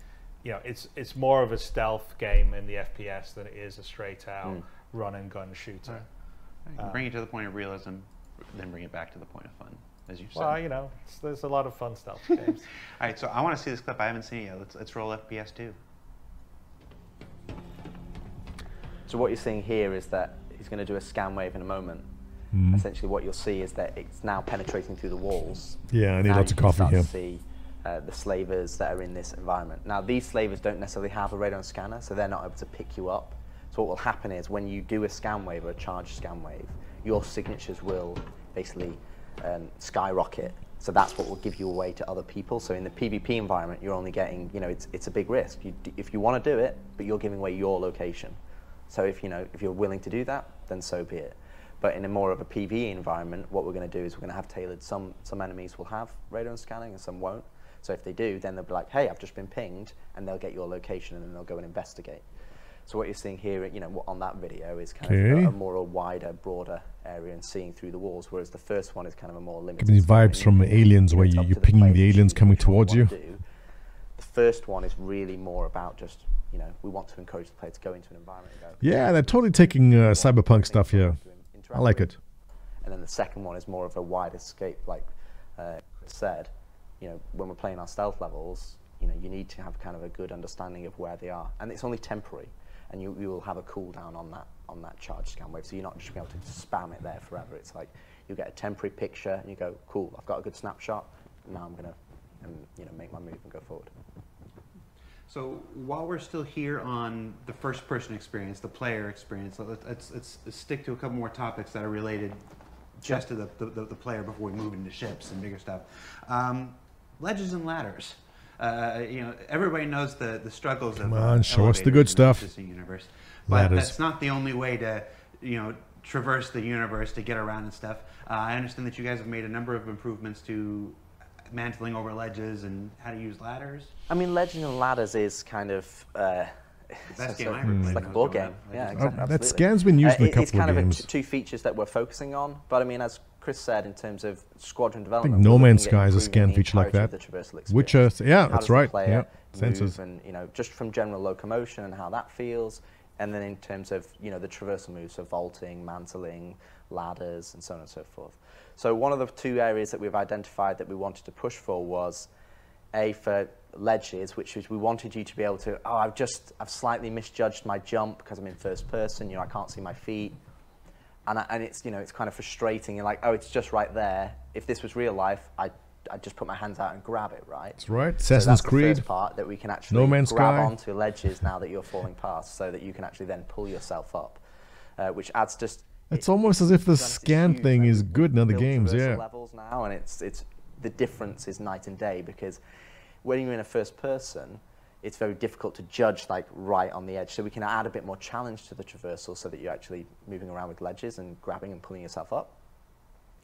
Speaker 21: you know, it's it's more of a stealth game in the FPS than it is a straight out mm. run and gun shooter.
Speaker 4: Right. bring it to the point of realism, then bring it back to the point of fun, as you said.
Speaker 21: Well, you know, there's a lot of fun stealth games.
Speaker 4: All right, so I want to see this clip. I haven't seen it yet. Let's let's roll FPS two.
Speaker 22: So what you're seeing here is that he's going to do a scan wave in a moment.
Speaker 2: Mm.
Speaker 22: Essentially, what you'll see is that it's now penetrating through the walls.
Speaker 2: Yeah, I need lots of coffee here.
Speaker 22: See uh, the slavers that are in this environment. Now, these slavers don't necessarily have a radar scanner, so they're not able to pick you up. So what will happen is when you do a scan wave or a charge scan wave, your signatures will basically um, skyrocket. So that's what will give you away to other people. So in the PvP environment, you're only getting, you know, it's, it's a big risk. You, if you want to do it, but you're giving away your location. So if you know if you're willing to do that, then so be it. But in a more of a PvE environment, what we're going to do is we're going to have tailored. Some some enemies will have radar and scanning, and some won't. So if they do, then they'll be like, "Hey, I've just been pinged," and they'll get your location, and then they'll go and investigate. So what you're seeing here, you know, on that video is kind
Speaker 2: Okay.
Speaker 22: of a, a more a wider, broader area and seeing through the walls, whereas the first one is kind of a more limited.
Speaker 2: Give me vibes from aliens where you, you're
Speaker 22: to the
Speaker 2: pinging the aliens coming towards you.
Speaker 22: do. The first one is really more about just, you know, we want to encourage the player to go into an environment go.
Speaker 2: Yeah, they're totally taking uh, cyberpunk stuff here. I like it.
Speaker 22: And then the second one is more of a wide escape, like uh, Chris said. You know, when we're playing our stealth levels, you know, you need to have kind of a good understanding of where they are, and it's only temporary, and you, you will have a cooldown on that on that charge scan wave. So you're not just going to be able to spam it there forever. It's like you get a temporary picture, and you go, cool, I've got a good snapshot. Now I'm gonna, um, you know, make my move and go forward.
Speaker 4: So while we're still here on the first person experience, the player experience, let's, let's, let's stick to a couple more topics that are related just to the, the, the, the player before we move into ships and bigger stuff. Um, ledges and ladders. Uh, you know, everybody knows the, the struggles
Speaker 2: Come
Speaker 4: of
Speaker 2: on, show us the good stuff.
Speaker 4: existing universe. But
Speaker 2: Ladders.
Speaker 4: that's not the only way to, you know, traverse the universe to get around and stuff. Uh, I understand that you guys have made a number of improvements to mantling over ledges and how to use ladders.
Speaker 22: I mean, Legend and Ladders is kind of uh,
Speaker 4: best
Speaker 22: a-
Speaker 4: game I ever
Speaker 22: it's like a
Speaker 4: when I was
Speaker 22: board game. Yeah,
Speaker 4: Uh,
Speaker 22: exactly.
Speaker 2: that scan's been used in a
Speaker 22: it- It's
Speaker 2: couple of
Speaker 22: kind of
Speaker 2: games.
Speaker 22: a t- two features that we're focusing on, but I mean, as Chris said, in terms of squadron
Speaker 2: I
Speaker 22: development,
Speaker 2: think No Man's Sky is a scan feature like that.
Speaker 22: the traversal
Speaker 2: Witcher,
Speaker 22: experience.
Speaker 2: yeah,
Speaker 22: How
Speaker 2: that's right. Yeah,
Speaker 22: move
Speaker 2: sensors.
Speaker 22: and you know, just from general locomotion and how that feels, and then in terms of you know the traversal moves, so vaulting, mantling, ladders, and so on and so forth. So one of the two areas that we've identified that we wanted to push for was a for ledges, which is we wanted you to be able to. Oh, I've just I've slightly misjudged my jump because I'm in first person. You know, I can't see my feet, and I, and it's you know it's kind of frustrating. You're like, oh, it's just right there. If this was real life, I I just put my hands out and grab it, right?
Speaker 2: That's right.
Speaker 22: So
Speaker 2: Assassin's
Speaker 22: that's the
Speaker 2: Creed.
Speaker 22: part that we can actually
Speaker 2: No Man's
Speaker 22: grab
Speaker 2: Sky.
Speaker 22: onto ledges now that you're falling past, so that you can actually then pull yourself up, uh, which adds just
Speaker 2: It's almost as if the scan thing is good in other games. Yeah.
Speaker 22: levels now, and it's it's the difference is night and day because when you're in a first person, it's very difficult to judge like right on the edge. So we can add a bit more challenge to the traversal so that you're actually moving around with ledges and grabbing and pulling yourself up.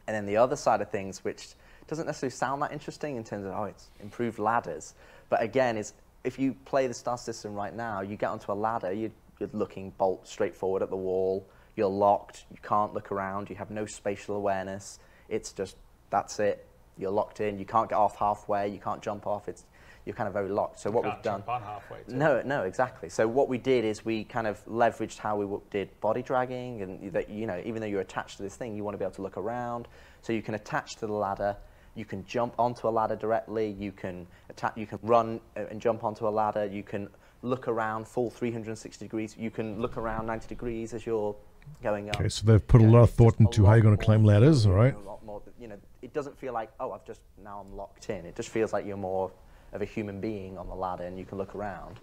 Speaker 22: And then the other side of things, which doesn't necessarily sound that interesting in terms of oh, it's improved ladders, but again, is if you play the star system right now, you get onto a ladder, you're, you're looking bolt straight forward at the wall, you're locked, you can't look around, you have no spatial awareness. It's just that's it. You're locked in. You can't get off halfway. You can't jump off. It's you're kind of very locked. So what we've done?
Speaker 21: jump on halfway, too.
Speaker 22: No, no, exactly. So what we did is we kind of leveraged how we did body dragging, and that you know, even though you're attached to this thing, you want to be able to look around. So you can attach to the ladder. You can jump onto a ladder directly. You can attack. You can run uh, and jump onto a ladder. You can look around full 360 degrees. You can look around 90 degrees as you're going up.
Speaker 2: Okay, so they've put a lot of thought into how you're going to climb ladders, all right?
Speaker 22: A lot more, you know, it doesn't feel like, oh, I've just, now I'm locked in. It just feels like you're more of a human being on the ladder and you can look around.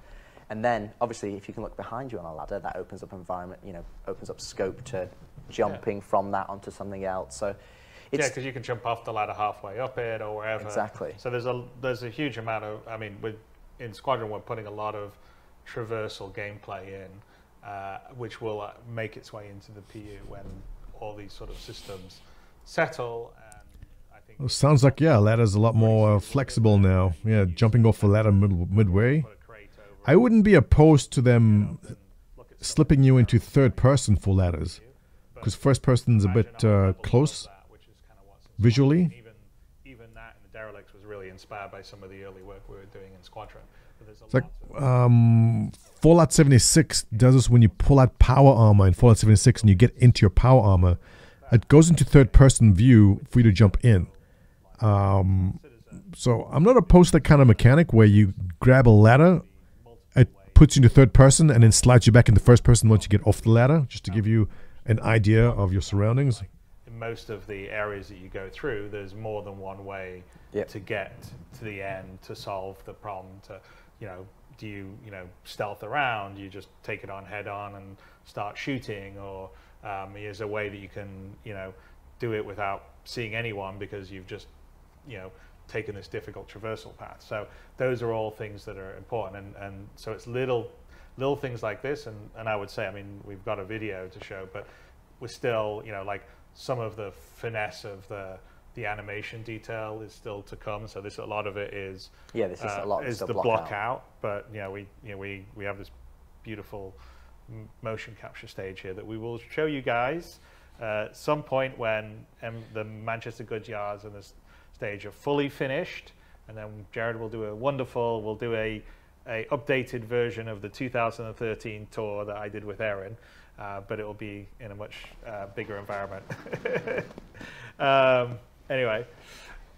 Speaker 22: And then, obviously, if you can look behind you on a ladder, that opens up environment, you know, opens up scope to jumping from that onto something else. So it's,
Speaker 21: yeah, because you can jump off the ladder halfway up it or wherever.
Speaker 22: Exactly.
Speaker 21: So there's a there's a huge amount of. I mean, with in Squadron, we're putting a lot of traversal gameplay in, uh, which will uh, make its way into the PU when all these sort of systems settle. And I think
Speaker 2: Well, sounds like yeah, ladder's a lot more uh, flexible now. Yeah, jumping off the ladder mid- midway. I wouldn't be opposed to them slipping you into third person for ladders, because first person's a bit uh, close visually.
Speaker 21: even that in the derelicts was really inspired by some of the early work we were doing in Squadron. A
Speaker 2: It's like um, Fallout 76 does this when you pull out power armor in Fallout 76 and you get into your power armor. It goes into third person view for you to jump in. Um, so I'm not opposed to that kind of mechanic where you grab a ladder, it puts you into third person, and then slides you back into first person once you get off the ladder, just to give you an idea of your surroundings.
Speaker 21: in most of the areas that you go through, there's more than one way to get to the end to solve the problem. To you know, do you you know stealth around? You just take it on head on and start shooting, or um, there's a way that you can you know do it without seeing anyone because you've just you know taken this difficult traversal path. So those are all things that are important, and, and so it's little little things like this, and, and I would say, I mean, we've got a video to show, but we're still, you know, like some of the finesse of the the animation detail is still to come. So this a lot of it is
Speaker 22: Yeah, this is a lot
Speaker 21: is the
Speaker 22: block
Speaker 21: block
Speaker 22: out.
Speaker 21: out. But you know, we you know we we have this beautiful m- motion capture stage here that we will show you guys uh, some point when um, the Manchester Goods Yards and this stage are fully finished, and then Jared will do a wonderful. We'll do a a updated version of the 2013 tour that I did with Erin, uh, but it will be in a much uh, bigger environment. um, anyway,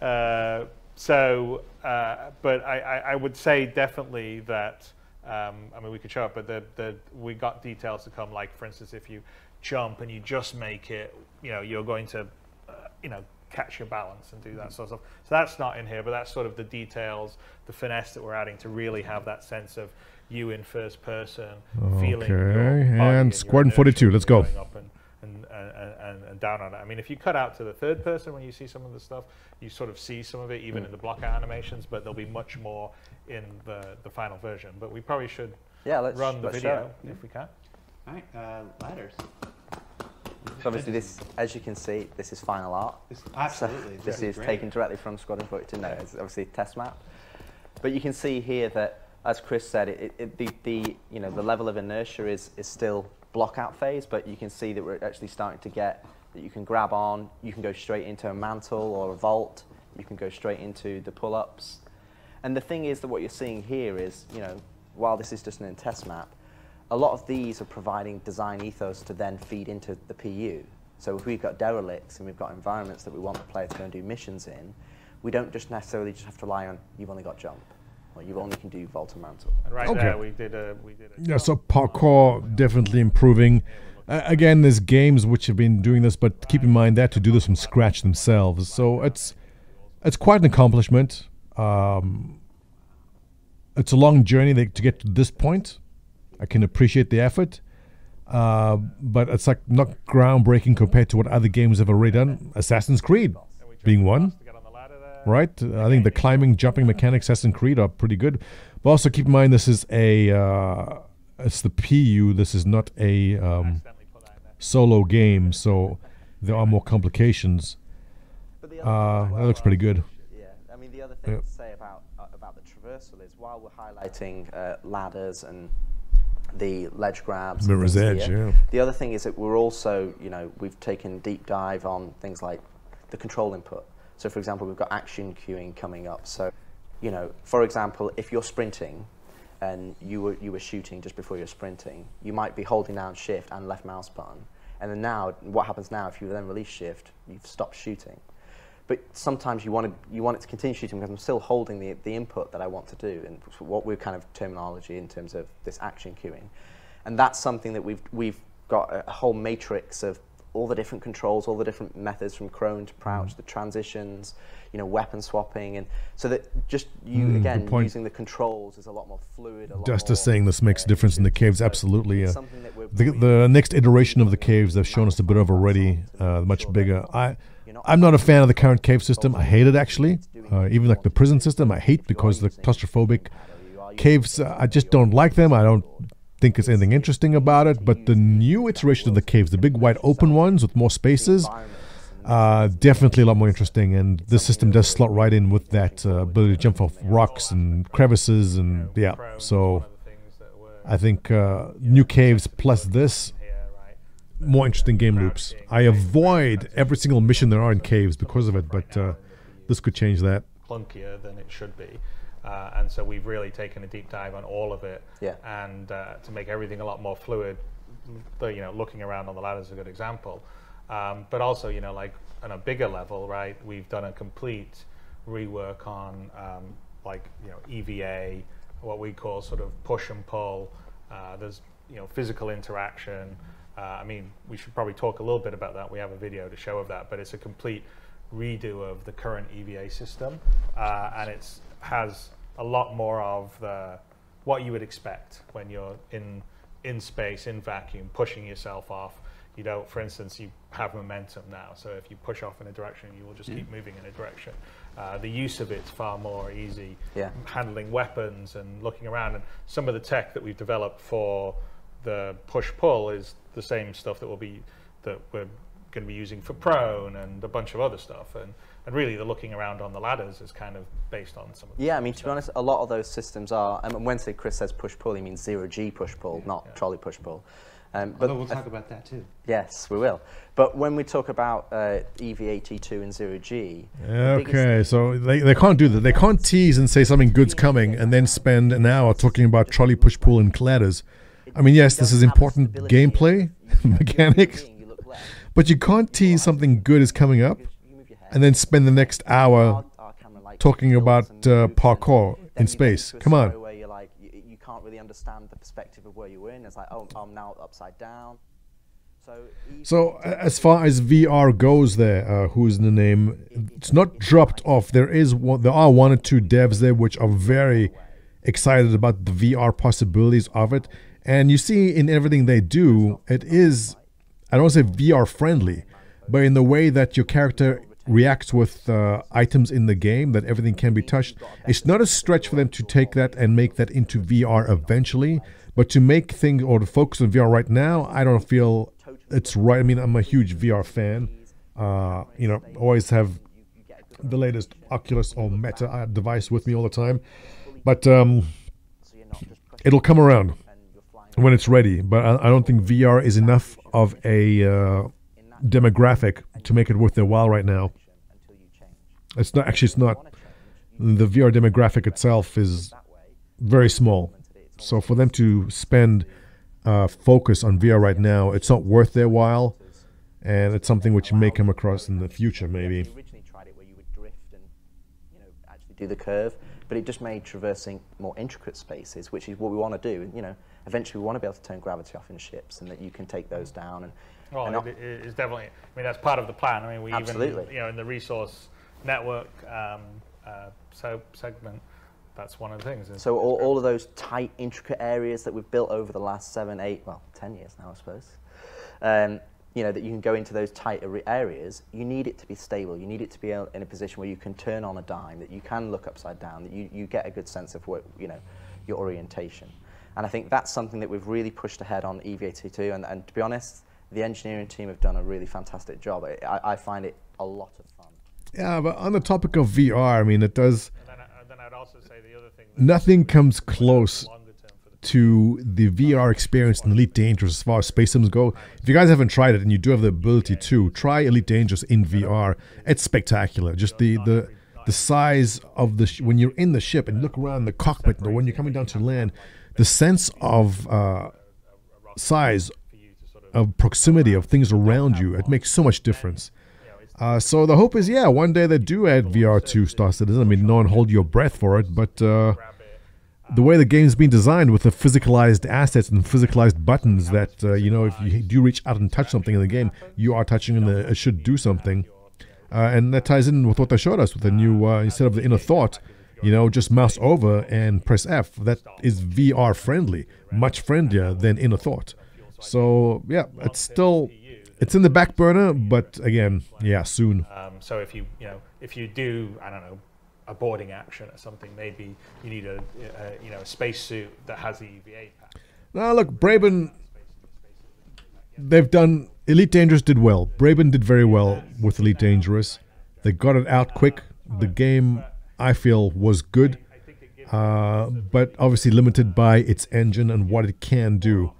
Speaker 21: uh, so uh, but I, I, I would say definitely that um, I mean we could show it, but the, the we got details to come. Like for instance, if you jump and you just make it, you know, you're going to, uh, you know, catch your balance and do that sort of stuff. So that's not in here, but that's sort of the details, the finesse that we're adding to really have that sense of you in first person, feeling your
Speaker 2: Okay, and
Speaker 21: your
Speaker 2: 42, let's go.
Speaker 21: Going up and, and, and, and, and down on it. I mean, if you cut out to the third person when you see some of the stuff, you sort of see some of it even in the blockout animations, but there'll be much more in the, the final version. But we probably should
Speaker 22: Yeah, let's-
Speaker 21: run the
Speaker 22: let's
Speaker 21: video
Speaker 22: it.
Speaker 21: if we can.
Speaker 4: All right, uh, ladders.
Speaker 22: So obviously this, as you can see, this is final art.
Speaker 4: This- absolutely,
Speaker 22: So
Speaker 4: this
Speaker 22: this
Speaker 4: is
Speaker 22: is
Speaker 4: great.
Speaker 22: taken directly from Squadron 42. No, it's obviously a test map. But you can see here that, as Chris said, it, it, the, the, you know, the level of inertia is, is still blockout phase, but you can see that we're actually starting to get that you can grab on, you can go straight into a mantle or a vault, you can go straight into the pull-ups. And the thing is that what you're seeing here is, you know, while this is just an test map, a lot of these are providing design ethos to then feed into the PU. So if we've got derelicts and we've got environments that we want the player to go and do missions in, we don't just necessarily just have to rely on you've only got jump, or you only can do vault and mantle.
Speaker 21: And right
Speaker 2: Okay.
Speaker 21: there, we did a we did a
Speaker 2: Yeah, so parkour definitely improving. Uh, again, there's games which have been doing this, but keep in mind that to do this from scratch themselves. So it's it's quite an accomplishment. Um, it's a long journey that- to get to this point. I can appreciate the effort, uh, but it's like not groundbreaking compared to what other games have already done. Assassin's Creed being one, right? I think the climbing, jumping mechanics, Assassin's Creed are pretty good. But also keep in mind this is a uh, it's the PU. This is not a um, solo game, so there are more complications. Uh, that looks pretty good.
Speaker 22: Yeah, I mean the other thing
Speaker 2: Yeah.
Speaker 22: to say about uh, about the traversal is while we're highlighting uh, ladders and the ledge grabs,
Speaker 2: Mirror's Edge,
Speaker 22: here,
Speaker 2: yeah.
Speaker 22: The other thing is that we're also, you know, we've taken deep dive on things like the control input. So, for example, we've got action queuing coming up. So, you know, for example, if you're sprinting and you were you were shooting just before you're sprinting, you might be holding down Shift and left mouse button. And then now, what happens now if you then release Shift, you've stopped shooting. But sometimes you want to you want it to continue shooting because I'm still holding the the input that I want to do, and what we're kind of terminology in terms of this action queuing, and that's something that we've we've got a, whole matrix of all the different controls, all the different methods from prone to crouch, the transitions, you know, weapon swapping, and so that just you
Speaker 2: Mm,
Speaker 22: again using the controls is a lot more fluid. A lot
Speaker 2: Just
Speaker 22: more,
Speaker 2: as saying this makes a difference in the caves, absolutely. Uh,
Speaker 22: something that we're-
Speaker 2: the, the next iteration of the caves they've shown us a bit of already, uh, much bigger. I, I'm not a fan of the current cave system. I hate it actually. Uh, even like the prison system, I hate because the claustrophobic caves. Uh, I just don't like them. I don't think there's anything interesting about it. But the new iteration of the caves, the big wide open ones with more spaces, uh, definitely a lot more interesting. And this system does slot right in with that uh, ability to jump off rocks and crevices and yeah. So I think uh, new caves plus this more interesting game loops. I avoid every single mission there are in caves because of it, but uh, this could change that.
Speaker 21: clunkier than it should be. Uh, and so we've really taken a deep dive on all of it,
Speaker 22: Yeah.
Speaker 21: and uh, to make everything a lot more fluid. The, you know, looking around on the ladder is a good example, um, but also you know, like on a bigger level, right? We've done a complete rework on um, like you know EVA, what we call sort of push and pull. Uh, there's you know physical interaction. Uh, I mean, we should probably talk a little bit about that. We have a video to show of that, but it's a complete redo of the current EVA system, uh, and it's has a lot more of the what you would expect when you're in in space, in vacuum, pushing yourself off. You don't, for instance, you have momentum now. So if you push off in a direction, you will just
Speaker 22: Yeah.
Speaker 21: keep moving in a direction. Uh, the use of it's far more easy.
Speaker 22: Yeah.
Speaker 21: Handling weapons and looking around, and some of the tech that we've developed for the push pull is the same stuff that will be that we're going to be using for prone and a bunch of other stuff. And and really, the looking around on the ladders is kind of based on some of the
Speaker 22: Yeah, I mean, to be honest, a lot of those systems are. I mean, when say Chris says push pull, he means zero G push pull, not trolley push pull. Um,
Speaker 4: Although we'll talk
Speaker 22: th-
Speaker 4: about that too.
Speaker 22: Yes, we will. But when we talk about uh, EV82 and zero G, the
Speaker 2: Okay, so they, they can't do that. They can't tease and say something good's coming and then spend an hour talking about trolley push pull and ladders. I mean, yes, this is important gameplay mechanics, but you can't tease something good is coming up and then spend the next hour talking about uh, parkour in space. Come on.
Speaker 22: Where you're like, you, you can't really understand the perspective of where you were in. It's like, oh, I'm now upside down. So,
Speaker 2: So as far as VR goes, there, uh, who's in the name? It's not dropped off. There is one. There are one or two devs there which are very excited about the VR possibilities of it. And you see in everything they do, it is I don't say VR friendly, but in the way that your character reacts with uh, items in the game, that everything can be touched. It's not a stretch for them to take that and make that into VR eventually, but to make things or to focus on VR right now, I don't feel it's right. I mean, I'm a huge VR fan. Uh, you know, always have the latest Oculus or Meta uh, device with me all the time, but um, it'll come around when it's ready. But I, I don't think VR is enough of a uh, demographic to make it worth their while right now. It's not actually. It's not. The VR demographic itself is very small, so for them to spend uh, focus on VR right now, it's not worth their while, and it's something which may come across in the future, maybe.
Speaker 22: originally tried it where you would drift and you know actually do the curve, but it just made traversing more intricate spaces, which is what we want to do. And you know, eventually we want to be able to turn gravity off in ships, and that you can take those down and.
Speaker 21: Well,
Speaker 22: and
Speaker 21: it, it- it's definitely. I mean, that's part of the plan. I mean, we
Speaker 22: Absolutely.
Speaker 21: even, you know, in the resource network um, uh, so segment, that's one of the things.
Speaker 22: So all, all of those tight, intricate areas that we've built over the last seven, eight, well, ten years now, I suppose. Um, you know that you can go into those tight areas. You need it to be stable. You need it to be in a position where you can turn on a dime, that you can look upside down, that you, you get a good sense of what you know your orientation. And I think that's something that we've really pushed ahead on E EV82. And, and to be honest, the engineering team have done a really fantastic job. I, I find it a lot of.
Speaker 2: Yeah, but on the topic of VR, I mean, it does.
Speaker 21: And then, I- then I'd also say the other thing.
Speaker 2: Nothing comes close to the VR experience in Elite Dangerous as far as space sims go. If you guys haven't tried it and you do have the ability to, try Elite Dangerous in VR. It's spectacular. Just the the the size of the sh- when you're in the ship and look around the cockpit, or when you're coming down to land, the sense of uh, size, of proximity of things around you, it makes so much difference. Uh, so the hope is, yeah, one day they do add VR to Star Citizen. I mean, no one hold your breath for it, but uh, the way the game's been designed with the physicalized assets and physicalized buttons that, uh, you know, if you do reach out and touch something in the game, you are touching and it should do something. Uh, and that ties in with what they showed us with the new, uh, instead of the inner thought, you know, just mouse over and press F. That is VR friendly, much friendlier than inner thought. So, yeah, it's still, it's in the back burner, but again, yeah, soon.
Speaker 21: Um, so if you you know if you do I don't know a boarding action or something, maybe you need a, a you know a spacesuit that has the EVA pack.
Speaker 2: Now, look, Braben, they've done. Elite Dangerous did well. Braben did very well with Elite Dangerous. They got it out quick. The game, I feel, was good, uh, but obviously limited by its engine and what it can do.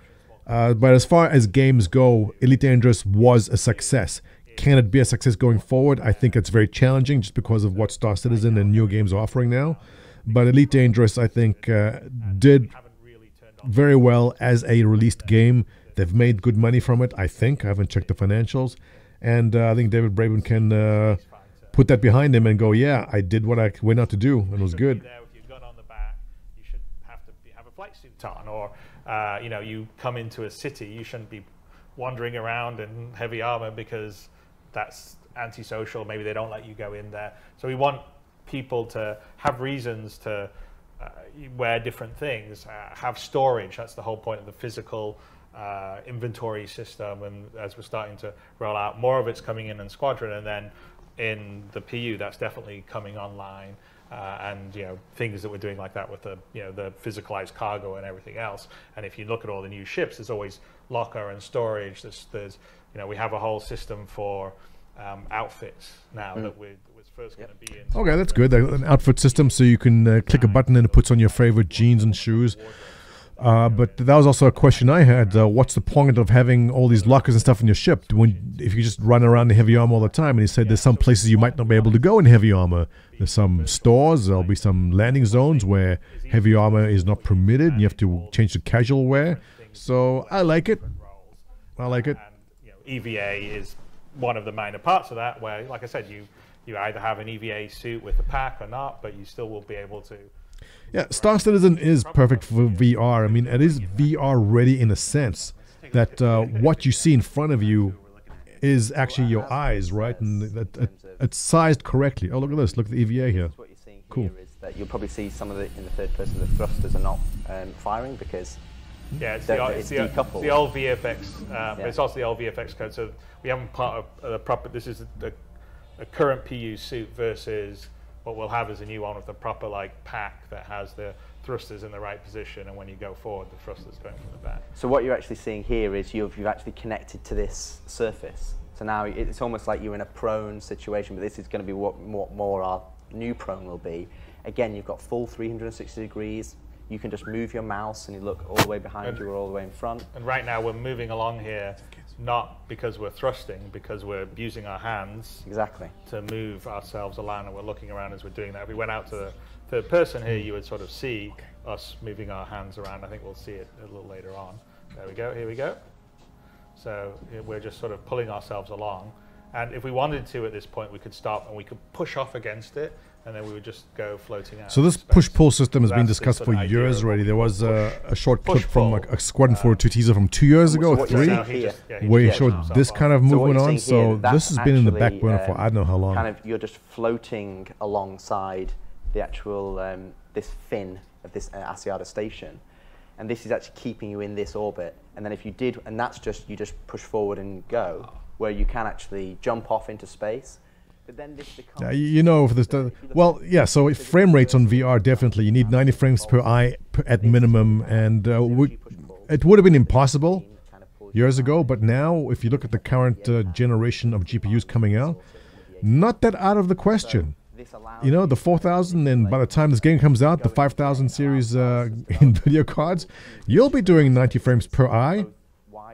Speaker 2: Uh, but as far as games go, Elite Dangerous was a success. Can it be a success going forward? I think it's very challenging just because of what Star Citizen and new games are offering now. But Elite Dangerous, I think, uh, did very well as a released game. They've made good money from it, I think. I haven't checked the financials. And uh, I think David Braben can uh, put that behind him and go, yeah, I did what I went out to do, and it was good.
Speaker 21: Or uh, you know you come into a city, you shouldn't be wandering around in heavy armor because that's antisocial. Maybe they don't let you go in there. So we want people to have reasons to uh, wear different things, uh, have storage. That's the whole point of the physical uh, inventory system. And as we're starting to roll out, more of it's coming in in Squadron, and then in the PU, that's definitely coming online. Uh, and you know things that we're doing like that with the you know the physicalized cargo and everything else. And if you look at all the new ships, there's always locker and storage. There's, there's you know we have a whole system for um, outfits now
Speaker 2: Mm.
Speaker 21: that we're, was first going to be in.
Speaker 2: Okay, that's good. An outfit system, so you can uh, click a button and it puts on your favorite jeans and shoes. Uh, but that was also a question I had. Uh, what's the point of having all these lockers and stuff in your ship when if you just run around in heavy armor all the time? And he said there's some places you might not be able to go in heavy armor. There's some stores, there'll be some landing zones where heavy armor is not permitted, and you have to change to casual wear. So I like it. I like it.
Speaker 21: EVA is one of the minor parts of that, where, like I said, you you either have an EVA suit with the pack or not, but you still will be able to.
Speaker 2: Yeah, Star Citizen is perfect for VR. I mean, it is VR ready in a sense that uh, what you see in front of you is actually your eyes, right? And that, it, it's sized correctly. Oh, look at this. Look at the EVA here.
Speaker 22: What you're seeing
Speaker 2: Cool.
Speaker 22: here is that you'll probably see some of the in the third person the thrusters are not um, firing because
Speaker 21: Yeah, it's the, old-
Speaker 22: it's
Speaker 21: it's, the,
Speaker 22: decoupled.
Speaker 21: it's the old VFX, uh, but
Speaker 22: Yeah.
Speaker 21: it's also the old VFX code. So we haven't part of the proper. This is the, a current PU suit versus what we'll have is a new one with a proper like pack that has the thrusters in the right position, and when you go forward, the thrusters going from the back.
Speaker 22: So what you're actually seeing here is you've, you've actually connected to this surface. So now it's almost like you're in a prone situation, but this is going to be what, what more our new prone will be. Again, you've got full 360 degrees. You can just move your mouse and you look all the way behind
Speaker 21: And-
Speaker 22: you or all the way in front.
Speaker 21: And right now we're moving along here, not because we're thrusting, because we're using our hands
Speaker 22: exactly
Speaker 21: to move ourselves along, and we're looking around as we're doing that. If we went out to the third person here, you would sort of see us moving our hands around. I think we'll see it a little later on. There we go. Here we go. So we're just sort of pulling ourselves along. And if we wanted to at this point, we could stop and we could push off against it, and then we would just go floating out.
Speaker 2: So this push-pull system has
Speaker 21: So
Speaker 2: been discussed for years already. There was uh, a short clip from a, a Squadron 42 teaser from two years ago, or three,
Speaker 22: seeing here- Yeah,
Speaker 2: where he
Speaker 22: just
Speaker 2: showed this kind of
Speaker 22: So
Speaker 2: movement
Speaker 22: you're
Speaker 2: on.
Speaker 22: here,
Speaker 2: So this has been in the back
Speaker 22: actually,
Speaker 2: burner for
Speaker 22: um,
Speaker 2: I don't know how long.
Speaker 22: Kind of, you're just floating alongside the actual um, this fin of this uh, Asiata station, and this is actually keeping you in this orbit. And then if you did, and that's just you just push forward and go, where you can actually jump off into space. But then this becomes
Speaker 2: Yeah, you know, for this, well, yeah. So frame rates on VR definitely you need 90 frames per eye per, at minimum, and uh, we, it would have been impossible years ago. But now, if you look at the current uh, generation of GPUs coming out, not that out of the question. You know, the 4000, and by the time this game comes out, the 5000 series uh, NVIDIA cards, you'll be doing 90 frames per eye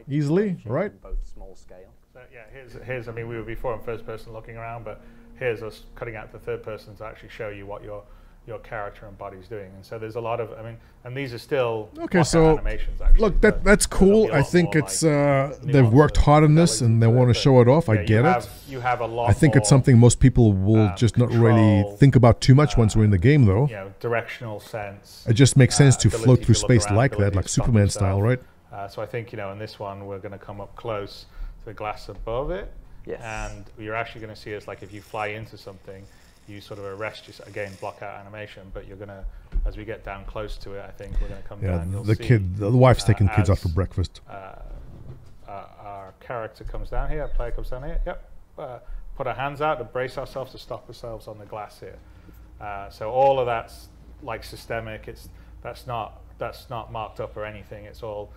Speaker 2: easily, right?
Speaker 22: both small scale.
Speaker 21: So yeah, here's, here's I mean, we were before in first person looking around, but here's us cutting out the third person to actually show you what your your character and body's doing. And so there's a lot of, I mean, and these are still
Speaker 2: Okay, so
Speaker 21: animations actually.
Speaker 2: look, that that's cool. I think it's
Speaker 21: like,
Speaker 2: uh, they've worked hard on this and they want to show it off.
Speaker 21: Yeah,
Speaker 2: I get
Speaker 21: have-
Speaker 2: it.
Speaker 21: you have a lot
Speaker 2: I think it's something most people will just not really think about too much once we're in the game, though.
Speaker 21: you know, directional sense.
Speaker 2: It just makes sense to float through
Speaker 21: look
Speaker 2: space
Speaker 21: around,
Speaker 2: like that, like Superman style, right?
Speaker 21: Uh, so I think you know in this one we're going to come up close to the glass above it,
Speaker 22: Yes.
Speaker 21: and you're actually going to see us like if you fly into something, you sort of arrest yourself again, block out animation, but you're going to as we get down close to it, I think we're going to come
Speaker 2: Yeah,
Speaker 21: down. You'll
Speaker 2: the
Speaker 21: see,
Speaker 2: kid, the wife's
Speaker 21: uh,
Speaker 2: taking kids out for breakfast.
Speaker 21: Uh, uh, our character comes down here, our player comes down here. Yep. Uh, put our hands out to brace ourselves to stop ourselves on the glass here. Uh, so all of that's like systemic. It's that's not that's not marked up or anything. It's all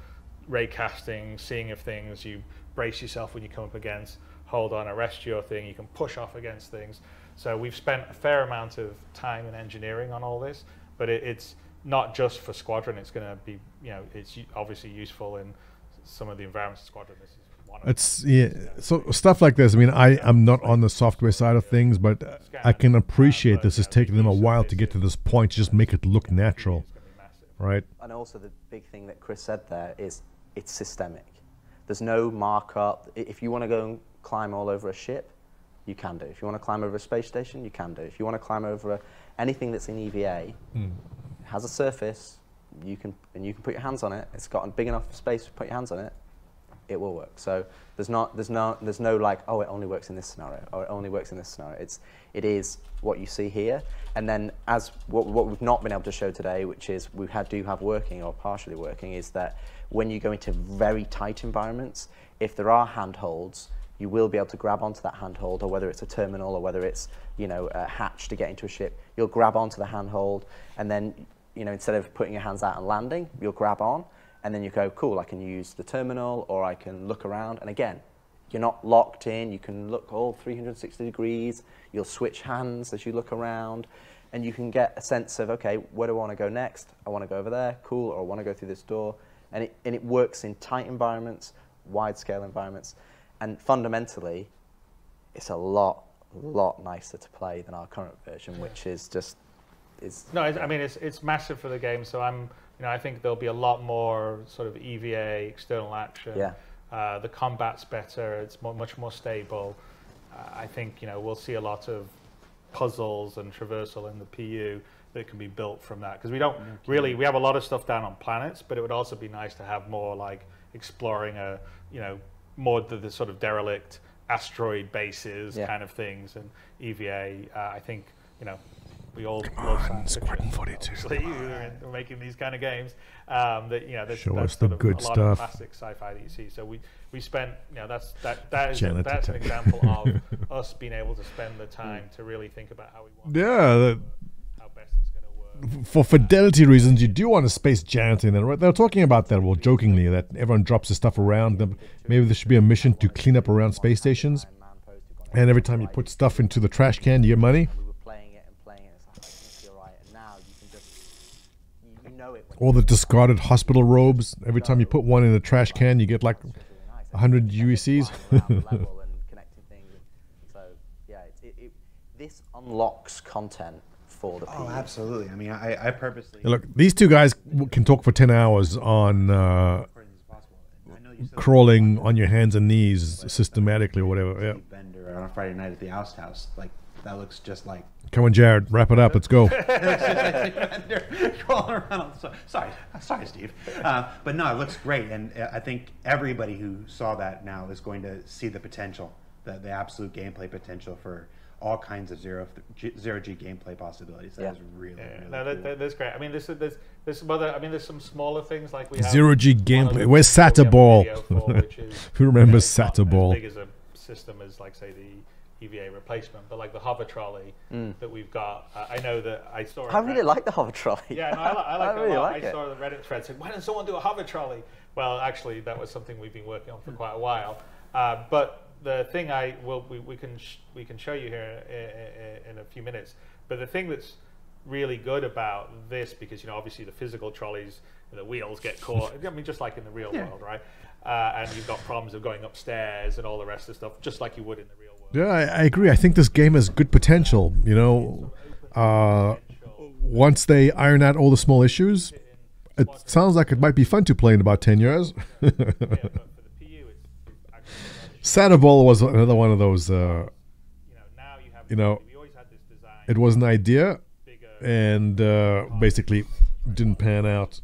Speaker 21: ray casting, seeing if things. You brace yourself when you come up against. Hold on, arrest your thing. You can push off against things. So we've spent a fair amount of time and engineering on all this, but it, it's not just for Squadron. It's going to be, you know, it's obviously useful in some of the environments of Squadron. This is one of
Speaker 2: It's yeah, so stuff like this. I mean, I am not on the software side of things, but I can appreciate this has taken them a while to get to this point. to Just make it look natural, right?
Speaker 22: And also the big thing that Chris said there is it's systemic. There's no markup. If you want to go and climb all over a ship, you can do. If you want to climb over a space station, you can do. If you want to climb over a, anything that's in EVA,
Speaker 2: Mm.
Speaker 22: has a surface, you can and you can put your hands on it. It's got a big enough space to put your hands on it. it will work. So there's not there's no there's no like oh it only works in this scenario or it only works in this scenario. It's it is what you see here, and then as what, what we've not been able to show today, which is we had do have working or partially working, is that when you go into very tight environments, if there are handholds, you will be able to grab onto that handhold, or whether it's a terminal or whether it's you know a hatch to get into a ship, you'll grab onto the handhold, and then you know instead of putting your hands out and landing, you'll grab on, and then you go, cool, I can use the terminal, or I can look around, and again, you're not locked in. You can look all 360 degrees. You'll switch hands as you look around, and you can get a sense of okay, where do I want to go next? I want to go over there, cool, or I want to go through this door, and it and it works in tight environments, wide scale environments, and fundamentally, it's a lot lot nicer to play than our current version, which is just is.
Speaker 21: No, it's, I mean it's it's massive for the game. So I'm you know I think there'll be a lot more sort of EVA external action.
Speaker 22: Yeah.
Speaker 21: Uh, the combat's better. It's more, much more stable. Uh, I think you know we'll see a lot of puzzles and traversal in the PU that can be built from that because we don't really we have a lot of stuff down on planets, but it would also be nice to have more like exploring a you know more the, the sort of derelict asteroid bases
Speaker 22: Yeah.
Speaker 21: kind of things and EVA. Uh, I think you know we all love science fiction. obviously, We're, we're making these kind of games. Um, that you know, that's,
Speaker 2: Show
Speaker 21: that's
Speaker 2: us the
Speaker 21: of
Speaker 2: good
Speaker 21: a lot
Speaker 2: stuff.
Speaker 21: of classic sci-fi that you see. So we we spent you know that's that that is
Speaker 2: Janet
Speaker 21: that's an example of us being able to spend the time to really think about how we want.
Speaker 2: Yeah. that- for fidelity reasons, you do want a space giant in there. Right? They're talking about that, well, jokingly, that everyone drops the stuff around. Them. Maybe there should be a mission to clean up around space stations. And every time you put stuff into the trash can, you get money. All the discarded hospital robes. Every time you put one in the trash can, you get like 100 UECs.
Speaker 22: This unlocks content for the
Speaker 4: Oh, absolutely. I mean, I, I purposely.
Speaker 2: Look, these two guys can talk for 10 hours on uh, crawling on your hands and knees systematically or whatever. Yeah.
Speaker 4: Bender on a Friday night at the Oust House. Like that looks just like.
Speaker 2: Come on, Jared, wrap it up. Let's go.
Speaker 4: It looks just like Bender crawling around. Sorry, sorry, Steve. Uh, but no, it looks great, and uh, I think everybody who saw that now is going to see the potential, the, the absolute gameplay potential for all kinds of zero G, zero G gameplay possibilities. That is really,
Speaker 21: Yeah,
Speaker 4: really
Speaker 21: no, that,
Speaker 4: cool.
Speaker 21: that's great. I mean, this is there's there's some other. I mean, there's some smaller things like we have
Speaker 2: Zero G gameplay.
Speaker 21: the
Speaker 2: Where's
Speaker 21: things that we
Speaker 2: Sataball?
Speaker 21: have a video for, is,
Speaker 2: Who remembers
Speaker 21: you know, it's not
Speaker 2: Sataball?
Speaker 21: As big as a system as like say the EVA replacement, but like the hover trolley
Speaker 22: Mm.
Speaker 21: that we've got. Uh, I know that I saw.
Speaker 22: I really
Speaker 21: at-
Speaker 22: like the hover trolley.
Speaker 21: Yeah, no, I, li- I like it
Speaker 22: really
Speaker 21: a lot.
Speaker 22: like
Speaker 21: I
Speaker 22: it.
Speaker 21: saw the Reddit thread saying, "Why doesn't someone do a hover trolley?" Well, actually, that was something we've been working on for quite a while. Uh, but the thing I will we, we can sh- we can show you here in, in a few minutes. But the thing that's really good about this, because you know, obviously the physical trolleys, the wheels get caught. I mean, just like in the real
Speaker 2: Yeah.
Speaker 21: world, right? Uh, and you've got problems of going upstairs and all the rest of the stuff, just like you would in the real world.
Speaker 2: Yeah, I, I agree. I think this game has good potential. You know, uh, once they iron out all the small issues, it sounds like it might be fun to play in about 10 years. Sataball was another one of those, uh, you know, it was an idea and uh, basically didn't pan out.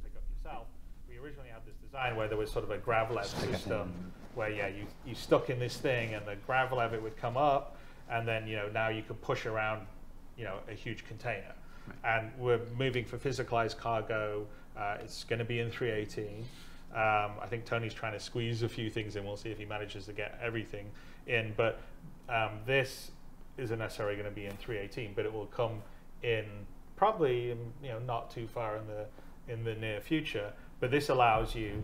Speaker 21: we originally had this design where there was sort of a gravlev system where yeah you, you stuck in this thing and the gravlev it would come up and then you know now you can push around you know a huge container. And we're moving for physicalized cargo uh, it's going to be in 318 um, I think Tony's trying to squeeze a few things in. We'll see if he manages to get everything in. But um, this isn't necessarily going to be in 318 but it will come in probably um, you know not too far in the in the near future. But this allows you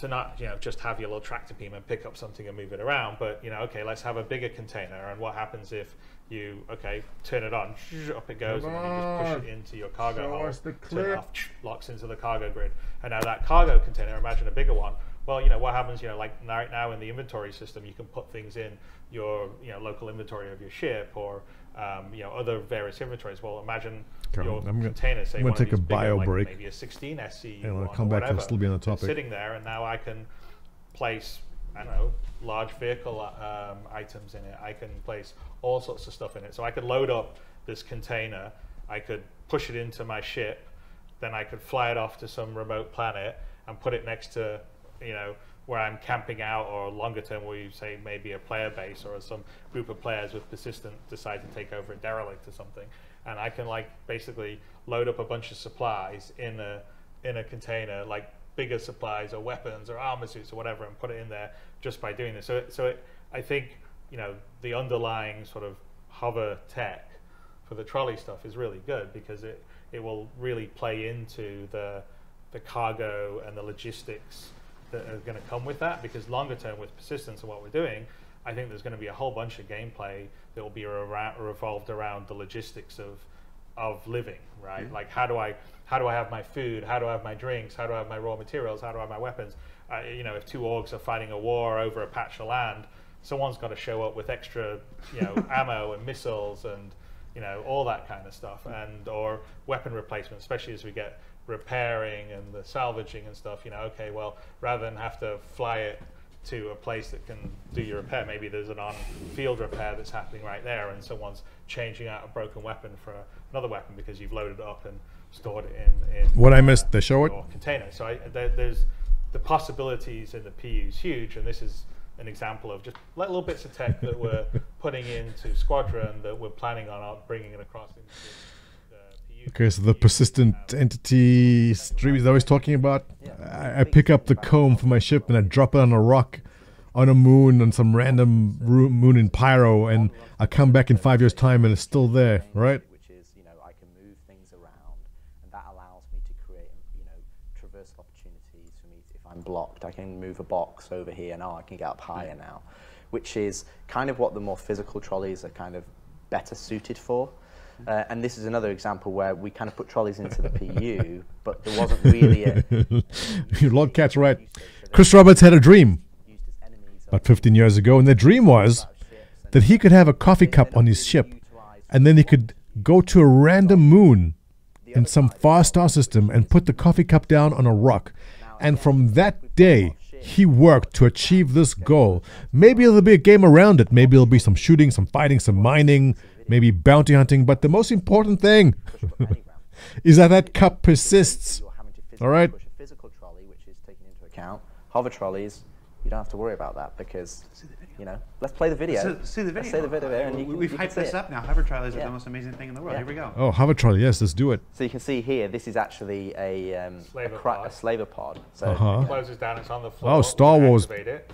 Speaker 21: to not you know just have your little tractor beam and pick up something and move it around. But you know okay let's have a bigger container. And what happens if you okay turn it on up it goes and then you just push it into your cargo
Speaker 2: Show
Speaker 21: hold
Speaker 2: us the
Speaker 21: turn it
Speaker 2: clip.
Speaker 21: off locks into the cargo grid and now that cargo container imagine a bigger one well you know what happens you know like right now in the inventory system you can put things in your you know local inventory of your ship or um, you know other various inventories well imagine
Speaker 2: Okay,
Speaker 21: your
Speaker 2: I'm gonna-
Speaker 21: container say
Speaker 2: I'm gonna take a
Speaker 21: these bigger,
Speaker 2: bio
Speaker 21: like
Speaker 2: break.
Speaker 21: maybe a 16 SC
Speaker 2: And when I
Speaker 21: one
Speaker 2: come back, I'll still be on the topic.
Speaker 21: sitting there and now I can place I don't know large vehicle um, items in it. I can place all sorts of stuff in it. So I could load up this container. I could push it into my ship. Then I could fly it off to some remote planet and put it next to you know where I'm camping out, or longer term where you say maybe a player base or some group of players with persistent decide to take over a derelict or something, and I can like basically load up a bunch of supplies in a in a container, like bigger supplies or weapons or armor suits or whatever, and put it in there just by doing this. So, so it, I think you know the underlying sort of hover tech for the trolley stuff is really good because it it will really play into the the cargo and the logistics that are going to come with that because longer term with persistence and what we're doing I think there's going to be a whole bunch of gameplay that will be around, revolved around the logistics of of living right
Speaker 4: Mm-hmm.
Speaker 21: like how do I how do I have my food? How do I have my drinks? How do I have my raw materials? How do I have my weapons? Uh, you know if two orgs are fighting a war over a patch of land someone's got to show up with extra you know ammo and missiles and you know all that kind of stuff and or weapon replacement especially as we get repairing and the salvaging and stuff you know okay well rather than have to fly it to a place that can do your repair maybe there's an on field repair that's happening right there and someone's changing out a broken weapon for another weapon because you've loaded it up and stored in, in
Speaker 2: What I missed, they show it?
Speaker 21: container so I, there, there's the possibilities in the PU is huge and this is an example of just little bits of tech that we're putting into Squadron that we're planning on bringing it across into
Speaker 2: Okay, so the persistent um, entity stream is always talking about. I, I pick up the comb for my ship and I drop it on a rock, on a moon, on some random moon in Pyro, and I come back in five years' time and it's still there, right?
Speaker 22: Which is, you know, I can move things around, and that allows me to create, you know, traversal opportunities for me. To, if I'm blocked, I can move a box over here. Now I can get up higher now, which is kind of what the more physical trolleys are kind of better suited for. Uh, and this is another example where we kind of put trolleys into the PU, but there wasn't really a
Speaker 2: Your Lord Cat's right. Chris Roberts had a dream about 15 years ago, and the dream was that he could have a coffee cup on his ship, and then he could go to a random moon in some far star system and put the coffee cup down on a rock. And from that day, he worked to achieve this goal. Maybe there'll be a game around it. Maybe there'll be some shooting, some fighting, some mining, maybe bounty hunting. But the most important thing is that that cup persists. All right?
Speaker 22: which is taken into account. Hover trolleys, you don't have to worry about that because, you know, let's play the video.
Speaker 4: Let's see the video.
Speaker 22: Let's see the video, and you
Speaker 4: We-
Speaker 22: can,
Speaker 4: We've
Speaker 22: you can
Speaker 4: hyped
Speaker 22: see
Speaker 4: this
Speaker 22: it.
Speaker 4: up now. Hover trailers are the most amazing thing in the world.
Speaker 22: Yeah.
Speaker 4: Here we go.
Speaker 2: Oh, hover trolley. Yes, let's do it.
Speaker 22: So you can see here, this is actually a, um, a,
Speaker 21: Slaver
Speaker 22: cra-
Speaker 21: pod.
Speaker 22: a slaver pod. So
Speaker 2: Uh-huh.
Speaker 21: It closes down it's on the floor
Speaker 2: Oh, Star
Speaker 21: we
Speaker 2: Wars.
Speaker 21: activate it.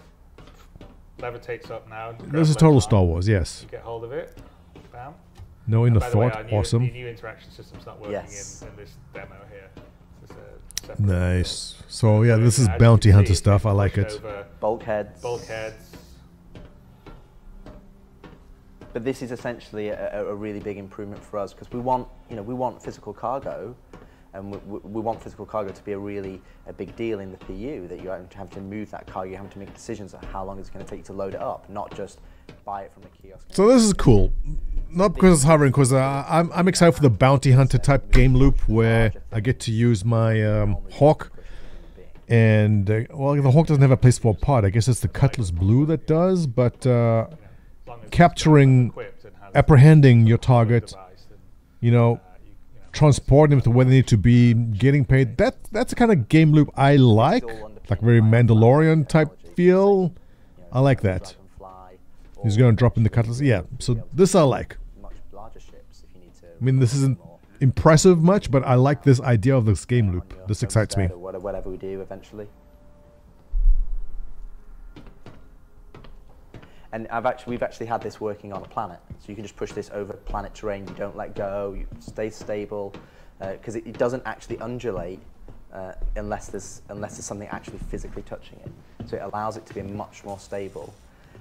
Speaker 21: levitates up now
Speaker 2: This is total
Speaker 21: arm,
Speaker 2: Star Wars, yes.
Speaker 21: you get hold of it bam
Speaker 2: No
Speaker 21: And
Speaker 2: inner
Speaker 21: by the way,
Speaker 2: thought,
Speaker 21: our new,
Speaker 2: awesome.
Speaker 21: the new interaction system's not working
Speaker 22: Yes.
Speaker 21: in, in this demo here It's a separate
Speaker 2: Nice. So yeah, this is bounty hunter stuff. I like it.
Speaker 21: over
Speaker 22: Bulkheads.
Speaker 21: bulkheads
Speaker 22: But this is essentially a, a- a really big improvement for us because we want, you know, we want physical cargo, and we, we, want physical cargo to be a really a big deal in the PU. That you have to move that cargo, you have to make decisions of how long it's going to take to load it up, not just buy it from the kiosk.
Speaker 2: So this is cool. Not because it's hovering, because I'm, I'm excited for the bounty hunter type game loop where I get to use my um, hawk. And uh, well, the hawk doesn't have a place for a pod. I guess it's the Cutlass Blue that does. But uh, capturing, apprehending your target, you know, transporting them to where they need to be, getting paid. That that's the kind of game loop I like, like very Mandalorian type feel. I like that. He's gonna drop in the cutlass. Yeah. So this I like.
Speaker 22: To.
Speaker 2: I mean, this isn't impressive much, but I like this idea of this game loop. This excites me.
Speaker 22: Whatever we do eventually. And I've actually, we've actually had this working on a planet, so you can just push this over planet terrain. You don't let go. You stay stable because it, it doesn't actually undulate uh, unless there's unless there's something actually physically touching it. So it allows it to be much more stable.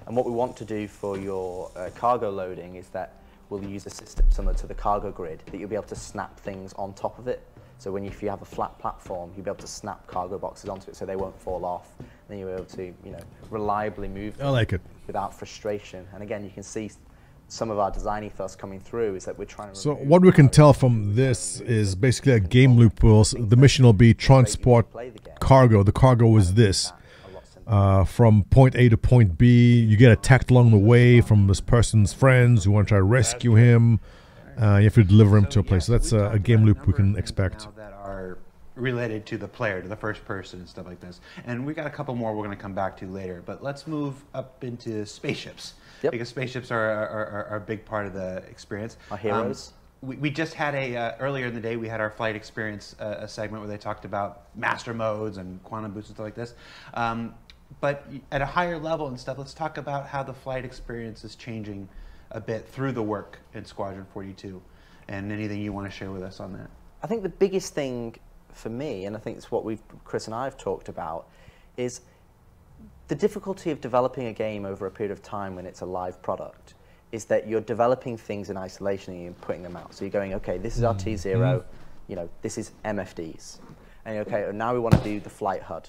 Speaker 22: And what we want to do for your uh, cargo loading is that we'll use a system similar to the cargo grid that you'll be able to snap things on top of it. So when you, if you have a flat platform, you'll be able to snap cargo boxes onto it so they won't fall off. And Then you'll be able to, you know, reliably move
Speaker 2: I like it.
Speaker 22: without frustration. And again, you can see some of our design ethos coming through is that we're trying to
Speaker 2: So what we can tell from this is basically a game loop. Will the mission will be transport cargo. The cargo is this. Uh, from point A to point B, you get attacked along the way from this person's friends who want to try to rescue him. Uh, you have to deliver him to a place. So that's a, a game loop we can expect.
Speaker 23: that are
Speaker 4: related to the player, to the first person and stuff like this. And we got a couple more we're going to come back to later. But let's move up into spaceships because spaceships are, are, are, are a big part of the experience.
Speaker 22: Our heroes.
Speaker 4: Um, we, we just had a uh, earlier in the day we had our flight experience uh, a segment where they talked about master modes and quantum boosts and stuff like this. Um, but at a higher level and stuff, let's talk about how the flight experience is changing a bit through the work in Squadron 42, and anything you want to share with us on that.
Speaker 22: I think the biggest thing for me, and I think it's what we've Chris and I have talked about, is the difficulty of developing a game over a period of time when it's a live product is that you're developing things in isolation and you're putting them out. So you're going, okay, this is our
Speaker 2: Mm-hmm.
Speaker 22: T0,
Speaker 2: Mm.
Speaker 22: you know, this is MFDs. And okay, now we want to do the flight HUD.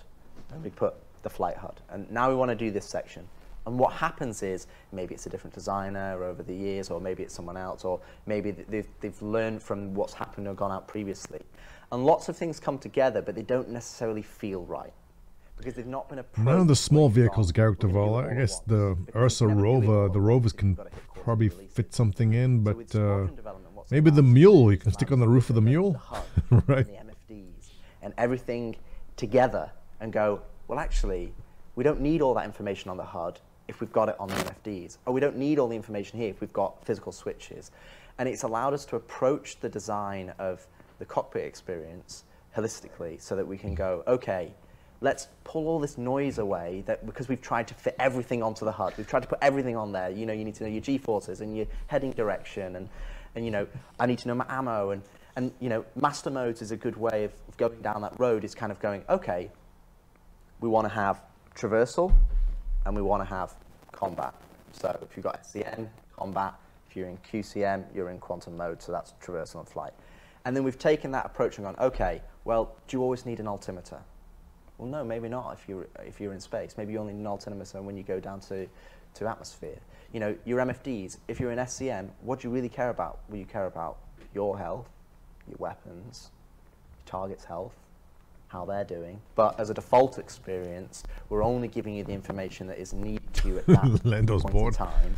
Speaker 22: And we put the flight HUD. And now we want to do this section. And what happens is maybe it's a different designer over the years, or maybe it's someone else, or maybe they've, they've learned from what's happened or gone out previously. And lots of things come together, but they don't necessarily feel right because they've not been approached.
Speaker 2: None of the small vehicles, Garrick Duval. I guess the Ursa rover, the rovers can probably fit something in, but uh, maybe the mule you can stick on the roof of the mule, right?
Speaker 22: and the MFDs and everything together and go, well, actually, we don't need all that information on the HUD if we've got it on the MFDs. Or oh, we don't need all the information here if we've got physical switches. And it's allowed us to approach the design of the cockpit experience holistically so that we can go, okay, let's pull all this noise away that because we've tried to fit everything onto the HUD. We've tried to put everything on there. You know, you need to know your G-forces and your heading direction and, and you know, I need to know my ammo and, and you know, master modes is a good way of of going down that road is kind of going, okay, we want to have traversal and we want to have combat. So if you've got SCM, combat, if you're in QCM, you're in quantum mode, so that's traversal and flight. And then we've taken that approach and gone, okay, well, do you always need an altimeter? Well, no, maybe not if you're, if you're in space. Maybe you only need an altimeter when you go down to, to atmosphere. You know, your MFDs, if you're in SCM, what do you really care about? Well, you care about your health, your weapons, your target's health, how they're doing. But as a default experience, we're only giving you the information that is needed to you at that point
Speaker 2: bored.
Speaker 22: in time.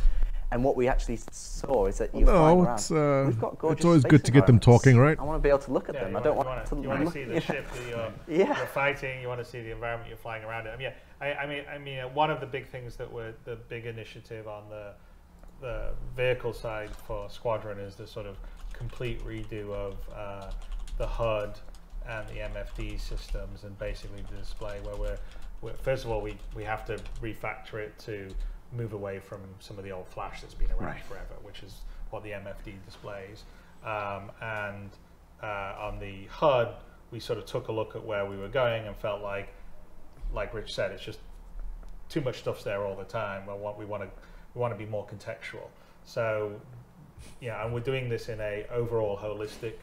Speaker 22: And what we actually saw is that you're flying
Speaker 2: No,
Speaker 22: around.
Speaker 2: it's uh,
Speaker 22: We've got gorgeous
Speaker 2: it's always good to get them talking, right?
Speaker 22: I want to be able to look at
Speaker 21: Yeah,
Speaker 22: them. I don't
Speaker 21: wanna-
Speaker 22: want,
Speaker 21: you wanna, you wanna see the ship that you're,
Speaker 22: Yeah.
Speaker 21: you're fighting. You want to see the environment you're flying around in. I mean, I, I mean, I mean, uh, one of the big things that we're the big initiative on the the vehicle side for Squadron is the sort of complete redo of uh, the HUD and the MFD systems, and basically the display where we're, we're first of all we we have to refactor it to move away from some of the old flash that's been around
Speaker 4: Right.
Speaker 21: forever, which is what the MFD displays. Um, and uh, on the HUD, we sort of took a look at where we were going and felt like, like Rich said, it's just too much stuff's there all the time. Well, what we want to we want to be more contextual. So, yeah, and we're doing this in a overall holistic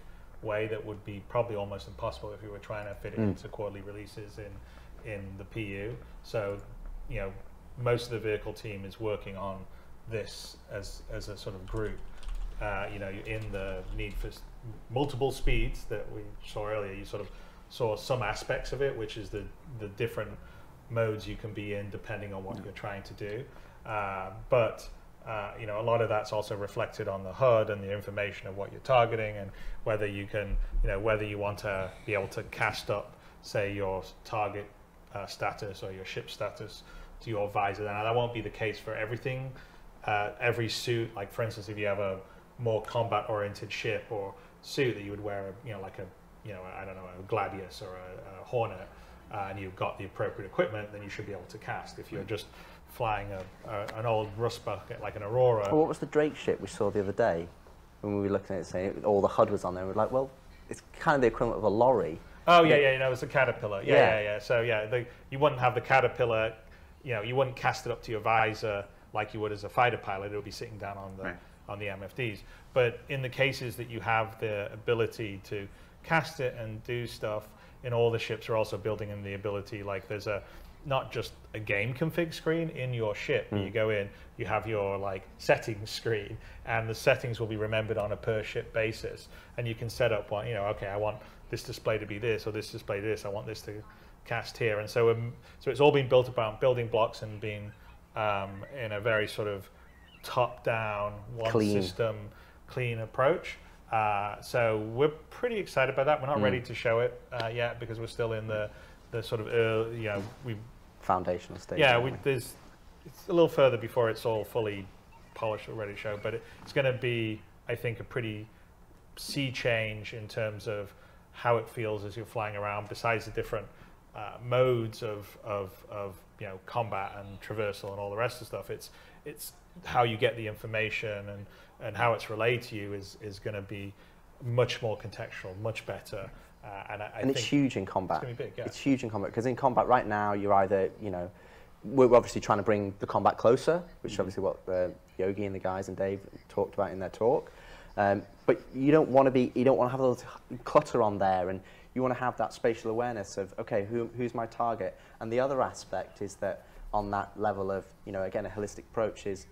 Speaker 21: way that would be probably almost impossible if we were trying to fit it
Speaker 22: Mm.
Speaker 21: into quarterly releases in in the PU. So, you know, most of the vehicle team is working on this as as a sort of group. Uh, you know, in the need for multiple speeds that we saw earlier, you sort of saw some aspects of it, which is the the different modes you can be in depending on what you're trying to do. Uh, but uh, you know, a lot of that's also reflected on the HUD and the information of what you're targeting and whether you can, you know, whether you want to be able to cast up, say, your target uh, status or your ship status to your visor. Now, that won't be the case for everything. Uh, every suit, like for instance, if you have a more combat-oriented ship or suit that you would wear, you know, like a, you know, I don't know, a Gladius or a, a Hornet, uh, and you've got the appropriate equipment, then you should be able to cast. If you're just flying a, a, an old rust bucket like an Aurora,
Speaker 22: Well, what was the Drake ship we saw the other day when we were looking at it, saying all the HUD was on there? We're like, well, it's kind of the equivalent of a lorry.
Speaker 21: Oh yeah, yeah, you know, it's a caterpillar. Yeah,
Speaker 22: Yeah.
Speaker 21: yeah, yeah. So yeah, the, you wouldn't have the caterpillar, you know, you wouldn't cast it up to your visor like you would as a fighter pilot. It would be sitting down on the
Speaker 4: Right.
Speaker 21: on the MFDs. But in the cases that you have the ability to cast it and do stuff, and all the ships are also building in the ability like there's a not just a game config screen in your ship.
Speaker 22: Mm.
Speaker 21: You go in, you have your like settings screen, and the settings will be remembered on a per ship basis. And you can set up one, you know, okay, I want this display to be this or this display this. I want this to cast here. And so, um, so it's all been built around building blocks and being um, in a very sort of top-down, one
Speaker 22: Clean.
Speaker 21: system, clean approach. Uh, so we're pretty excited about that. We're not
Speaker 22: Mm.
Speaker 21: ready to show it uh, yet because we're still in the, the sort of early, you know, we
Speaker 22: Foundational stage.
Speaker 21: yeah, we, there's it's a little further before it's all fully polished or ready to show, but it, it's going to be, I think, a pretty sea change in terms of how it feels as you're flying around. Besides the different uh, modes of, of, of you know combat and traversal and all the rest of stuff, it's it's how you get the information and, and how it's relayed to you is, is going to be much more contextual, much better. Uh, and I, I
Speaker 22: and it's huge in combat.
Speaker 21: It's going to be big, yeah.
Speaker 22: It's huge in combat because in combat right now you're either you know we're obviously trying to bring the combat closer, which is obviously what uh, Yogi and the guys and Dave talked about in their talk. Um, but you don't want to be you don't want to have a little clutter on there, and you want to have that spatial awareness of okay, who, who's my target? And the other aspect is that on that level of you know again a holistic approach is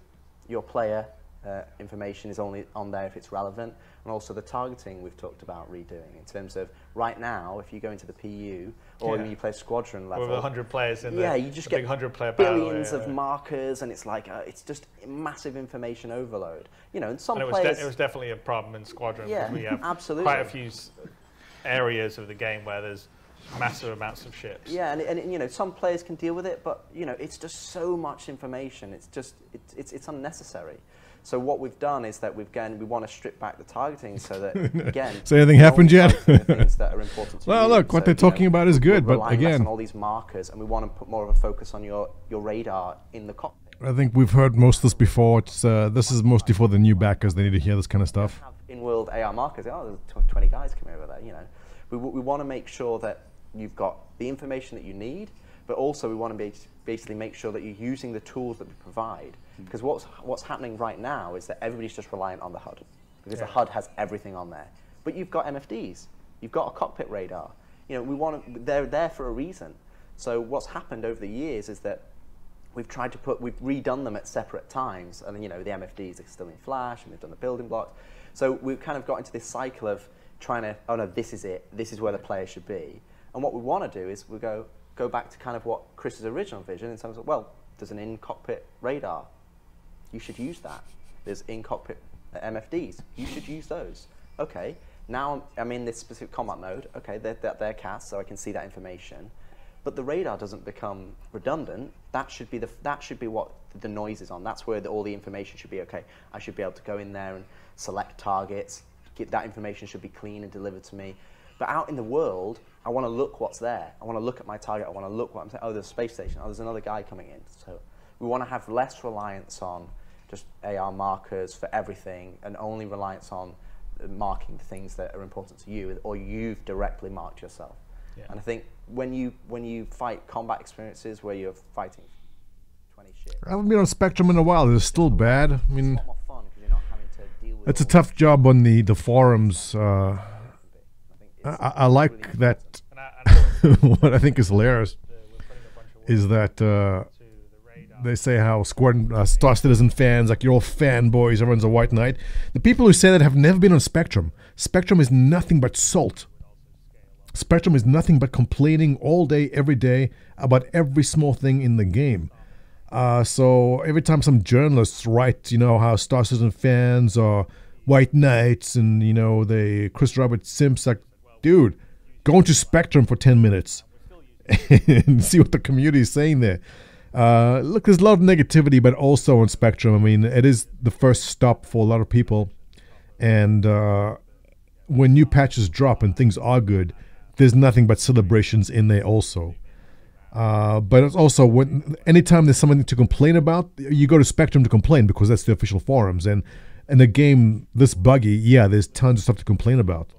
Speaker 22: your player uh, information is only on there if it's relevant, and also the targeting we've talked about redoing in terms of right now, if you go into the PU or
Speaker 21: Yeah.
Speaker 22: you play squadron level,
Speaker 21: With 100 players in the-
Speaker 22: yeah, you just
Speaker 21: the
Speaker 22: get
Speaker 21: 100 player battle,
Speaker 22: billions
Speaker 21: yeah,
Speaker 22: of markers, and it's like uh, it's just massive information overload. You know, and some
Speaker 21: and it was,
Speaker 22: players
Speaker 21: de- it was definitely a problem in Squadron.
Speaker 22: Yeah,
Speaker 21: we have
Speaker 22: absolutely.
Speaker 21: quite a few areas of the game where there's massive amounts of ships.
Speaker 22: Yeah, and, and you know some players can deal with it, but you know it's just so much information. It's just it's it's, it's unnecessary. So what we've done is that we've again we want to strip back the targeting so that again.
Speaker 2: So anything happened yet?
Speaker 22: things that are important to
Speaker 2: Well, look, what
Speaker 22: So,
Speaker 2: they're
Speaker 22: you know,
Speaker 2: talking about is good, but again-
Speaker 22: on all these markers, and we want to put more of a focus on your your radar in the cockpit.
Speaker 2: I think we've heard most of this before. It's, uh, this is mostly for the new backers. They need to hear this kind of stuff.
Speaker 22: in-world AR markers. Oh, there's 20 guys coming over there. You know, we, we want to make sure that you've got the information that you need, but also we want to be, basically make sure that you're using the tools that we provide. Hmm. Because what's what's happening right now is that everybody's just reliant on the HUD because the HUD has everything on there. But you've got MFDs, you've got a cockpit radar. You know, we want to, they're there for a reason. So what's happened over the years is that we've tried to put, we've redone them at separate times. And, you know, the MFDs are still in Flash and we've done the building blocks. So we've kind of got into this cycle of trying to, oh no, this is it. This is where the player should be. And what we want to do is we go, go back to kind of what Chris's original vision in terms of, well, there's an in-cockpit radar. You should use that. There's in-cockpit uh, MFDs. You should use those. Okay, now I'm, I'm in this specific combat mode. Okay, they're, they're, they're cast, so I can see that information. But the radar doesn't become redundant. That should be the that should be what the noise is on. That's where the, all the information should be. Okay, I should be able to go in there and select targets. Get that information should be clean and delivered to me. But out in the world, I want to look what's there. I want to look at my target. I want to look what I'm saying. Oh, there's a space station. Oh, there's another guy coming in. So we want to have less reliance on just AR markers for everything, and only reliance on marking the things that are important to you, or you've directly marked yourself.
Speaker 21: Yeah.
Speaker 22: And I think when you when you fight combat experiences where you're fighting 20 ships,
Speaker 2: I haven't been on Spectrum in a while. It's still bad. I mean,
Speaker 22: more fun because you're not having to deal with
Speaker 2: it's a tough job on the the forums. Uh, I, I like that. what I think is hilarious is that uh, they say how Squadron uh, Star Citizen fans, like you're all fanboys, everyone's a white knight. The people who say that have never been on Spectrum. Spectrum is nothing but salt. Spectrum is nothing but complaining all day, every day about every small thing in the game. Uh, so every time some journalists write, you know, how Star Citizen fans are white knights and, you know, they Chris Robert Simps, like, dude, go into Spectrum for 10 minutes and see what the community is saying there. Uh, look, there's a lot of negativity, but also on Spectrum. I mean, it is the first stop for a lot of people. And uh, when new patches drop and things are good, there's nothing but celebrations in there also. Uh, but it's also when anytime there's something to complain about, you go to Spectrum to complain because that's the official forums. And in a game this buggy, yeah, there's tons of stuff to complain about.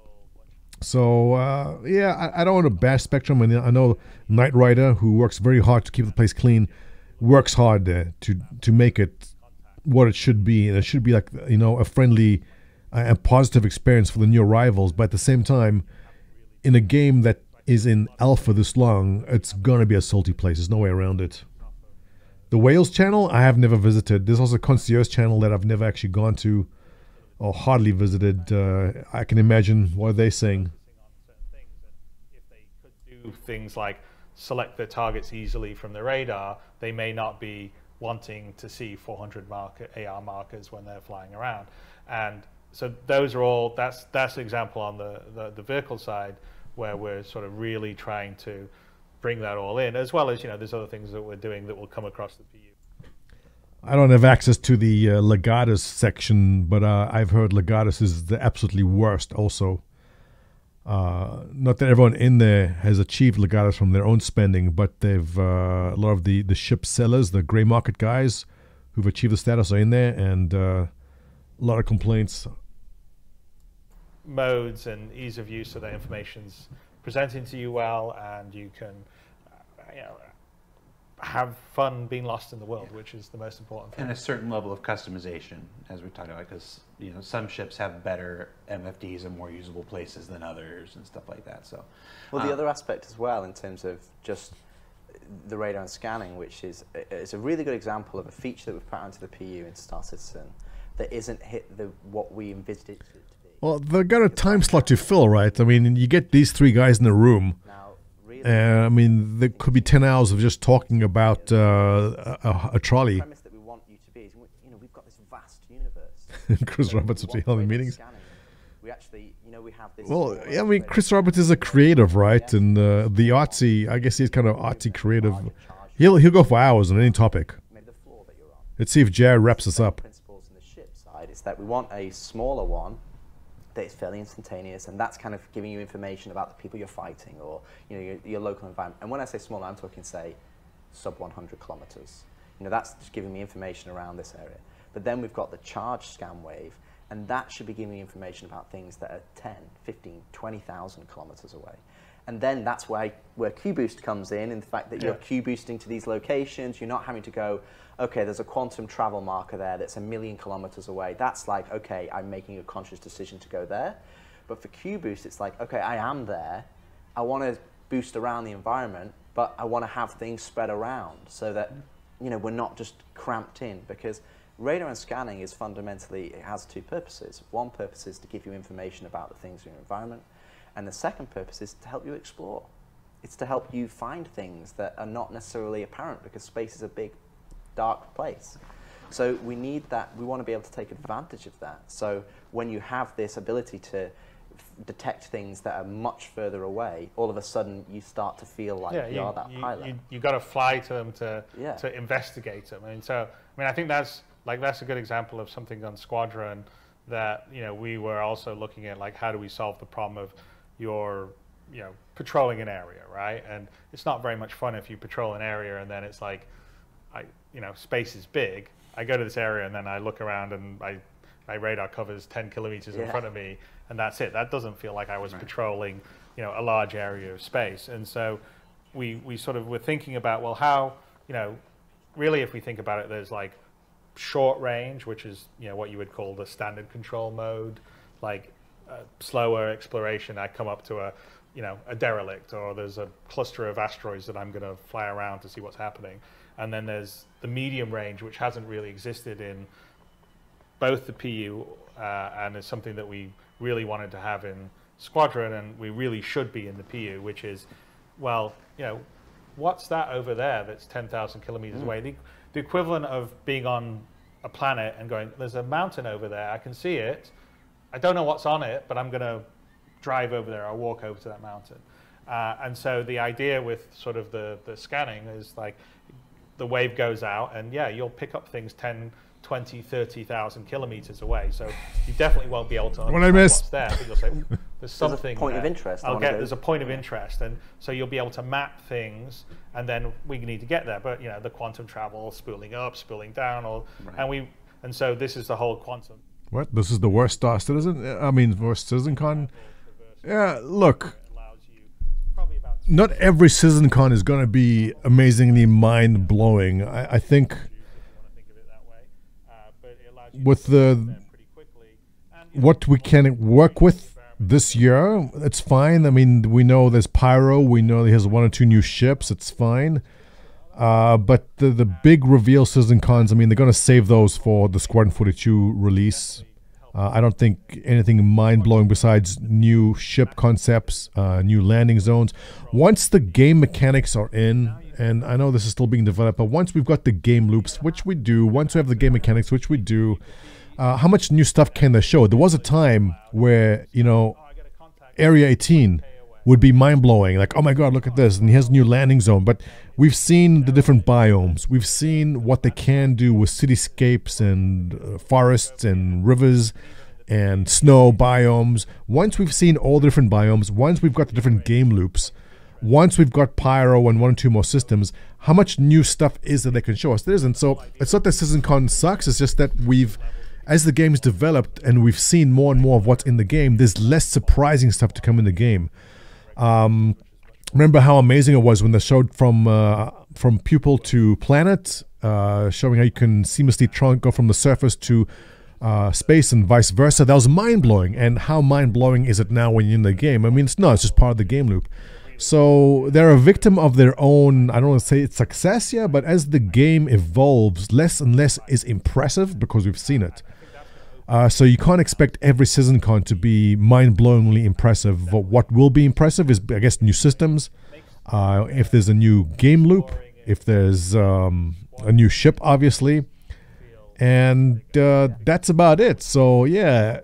Speaker 2: So uh, yeah, I, I don't want to bash Spectrum, and I know Knight Rider, who works very hard to keep the place clean, works hard there to to make it what it should be, and it should be like you know a friendly uh, and positive experience for the new arrivals. But at the same time, in a game that is in alpha this long, it's gonna be a salty place. There's no way around it. The Whales channel, I have never visited. There's also a concierge channel that I've never actually gone to or hardly visited. Uh, I can imagine what are they saying.
Speaker 21: If they could do things like select their targets easily from the radar, they may not be wanting to see 400 marker, AR markers when they're flying around. And so those are all that's that's an example on the, the, the vehicle side where we're sort of really trying to bring that all in, as well as you know there's other things that we're doing that will come across the PU.
Speaker 2: I don't have access to the uh, Legatus section, but uh, I've heard Legatus is the absolutely worst. Also, uh, not that everyone in there has achieved Legatus from their own spending, but they've uh, a lot of the the ship sellers, the gray market guys, who've achieved the status are in there, and uh, a lot of complaints.
Speaker 21: Modes and ease of use so that information's presenting to you well, and you can, uh, you know, have fun being lost in the world, which is the most important thing.
Speaker 23: And a certain level of customization, as we talked about, because you know some ships have better MFDs and more usable places than others and stuff like that. So,
Speaker 22: well, the
Speaker 23: um,
Speaker 22: other aspect as well, in terms of just the radar and scanning, which is it's a really good example of a feature that we've put onto the PU in Star Citizen that isn't hit the what we envisaged it to be.
Speaker 2: Well, they've got a time slot to fill, right? I mean, you get these three guys in a room. Uh, I mean, there could be 10 hours of just talking about uh, a, a, trolley.
Speaker 22: The premise that we want you to be is, you know, we've got this vast universe.
Speaker 2: Chris Roberts be holding meetings.
Speaker 22: We actually, you know, we have this.
Speaker 2: Well, yeah, I mean, Chris Roberts is a creative, right? And uh, the artsy, I guess he's kind of artsy creative. He'll he'll go for hours on any topic. Let's see if Jared wraps us up.
Speaker 22: Principles in the ship side is that we want a smaller one that is fairly instantaneous, and that's kind of giving you information about the people you're fighting or you know your, your local environment. And when I say small, I'm talking say sub 100 kilometers. You know that's just giving me information around this area. But then we've got the charge scan wave, and that should be giving me information about things that are 10, 15, 20,000 kilometers away. And then that's why where QBoost comes in, in the fact that
Speaker 21: Yeah.
Speaker 22: you're Q boosting to these locations, you're not having to go, okay, there's a quantum travel marker there that's a million kilometers away. That's like, okay, I'm making a conscious decision to go there. But for QBoost, it's like, okay, I am there. I want to boost around the environment, but I want to have things spread around so that, you know, we're not just cramped in because radar and scanning is fundamentally, it has two purposes. One purpose is to give you information about the things in your environment, and the second purpose is to help you explore. It's to help you find things that are not necessarily apparent because space is a big, dark place. So we need that, we want to be able to take advantage of that. So when you have this ability to detect things that are much further away, all of a sudden you start to feel like
Speaker 21: yeah,
Speaker 22: you, are that
Speaker 21: you,
Speaker 22: pilot.
Speaker 21: You, you got to fly to them to
Speaker 22: Yeah.
Speaker 21: to investigate them. I mean, so I mean, I think that's like that's a good example of something on Squadron that you know we were also looking at like how do we solve the problem of your you know patrolling an area, right? And it's not very much fun if you patrol an area and then it's like, I you know space is big. I go to this area and then I look around and I my radar covers 10 kilometers in front of me and that's it. That doesn't feel like I was patrolling, you know, a large area of space. And so we, we sort of were thinking about, well, how, you know, really if we think about it, there's like short range, which is, you know, what you would call the standard control mode, like uh, slower exploration. I come up to a, you know, a derelict or there's a cluster of asteroids that I'm going to fly around to see what's happening. And then there's the medium range, which hasn't really existed in both the PU uh, and is something that we really wanted to have in Squadron, and we really should be in the PU, which is, well, you know, what's that over there that's 10,000 kilometers
Speaker 22: Mm.
Speaker 21: away? The, the equivalent of being on a planet and going, there's a mountain over there, I can see it. I don't know what's on it, but I'm going to drive over there or walk over to that mountain. Uh, and so the idea with sort of the, the scanning is like the wave goes out and yeah, you'll pick up things 10, 20, 30,000 kilometers away. So you definitely won't be able to
Speaker 2: What I
Speaker 21: understand
Speaker 2: missed.
Speaker 21: what's there, but you'll say, "Ooh, there's
Speaker 22: There's a
Speaker 21: something
Speaker 22: point of interest I
Speaker 21: I'll get, there's a point of interest. And so you'll be able to map things and then we need to get there. But you know, the quantum travel, spooling up, spooling down, or, and we, and so this is the whole quantum.
Speaker 2: What? This is the worst Star Citizen? I mean, worst CitizenCon? Yeah, look. Not every CitizenCon is going to be amazingly mind blowing. I, I think with the what we can work with this year, it's fine. I mean, we know there's Pyro. We know he has one or two new ships. It's fine. Uh, but the the big reveal Cons, I mean, they're going to save those for the Squadron 42 release. Uh, I don't think anything mind blowing besides new ship concepts, uh, new landing zones. Once the game mechanics are in, and I know this is still being developed, but once we've got the game loops, which we do, once we have the game mechanics, which we do, uh, how much new stuff can they show? There was a time where you know, Area 18 would be mind blowing. Like, oh my god, look at this, and he has a new landing zone. But we've seen the different biomes. We've seen what they can do with cityscapes and uh, forests and rivers and snow biomes. Once we've seen all the different biomes, once we've got the different game loops, once we've got Pyro and one or two more systems, how much new stuff is that they can show us? There isn't. So it's not that CitizenCon sucks. It's just that we've, as the game's developed and we've seen more and more of what's in the game, there's less surprising stuff to come in the game. Um, remember how amazing it was when they showed from uh, from pupil to planet, uh, showing how you can seamlessly try go from the surface to uh, space and vice versa. That was mind blowing. And how mind blowing is it now when you're in the game? I mean, it's not. It's just part of the game loop. So they're a victim of their own. I don't want to say it's success yet, but as the game evolves, less and less is impressive because we've seen it. Uh, so you can't expect every CitizenCon to be mind-blowingly impressive. But what will be impressive is, I guess, new systems. Uh, if there's a new game loop, if there's um, a new ship, obviously, and uh, that's about it. So yeah,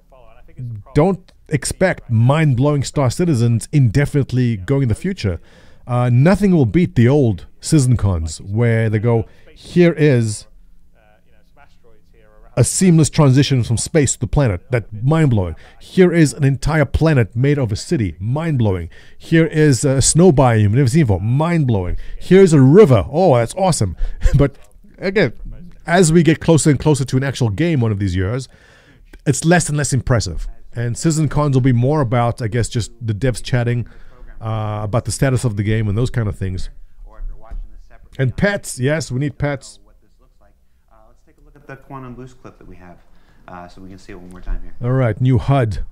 Speaker 2: don't expect mind-blowing Star Citizens indefinitely going in the future. Uh, nothing will beat the old CitizenCons where they go, here is a seamless transition from space to the planet. That mind blowing. Here is an entire planet made of a city. Mind blowing. Here is a snow biome you've never seen before. Mind blowing. Here's a river. Oh, that's awesome. but again, as we get closer and closer to an actual game one of these years, it's less and less impressive. And CitizenCons will be more about, I guess, just the devs chatting uh, about the status of the game and those kind of things. And pets, yes, we need pets
Speaker 4: the quantum boost clip that we have, uh, so we can see it one more time here.
Speaker 2: All right, new HUD.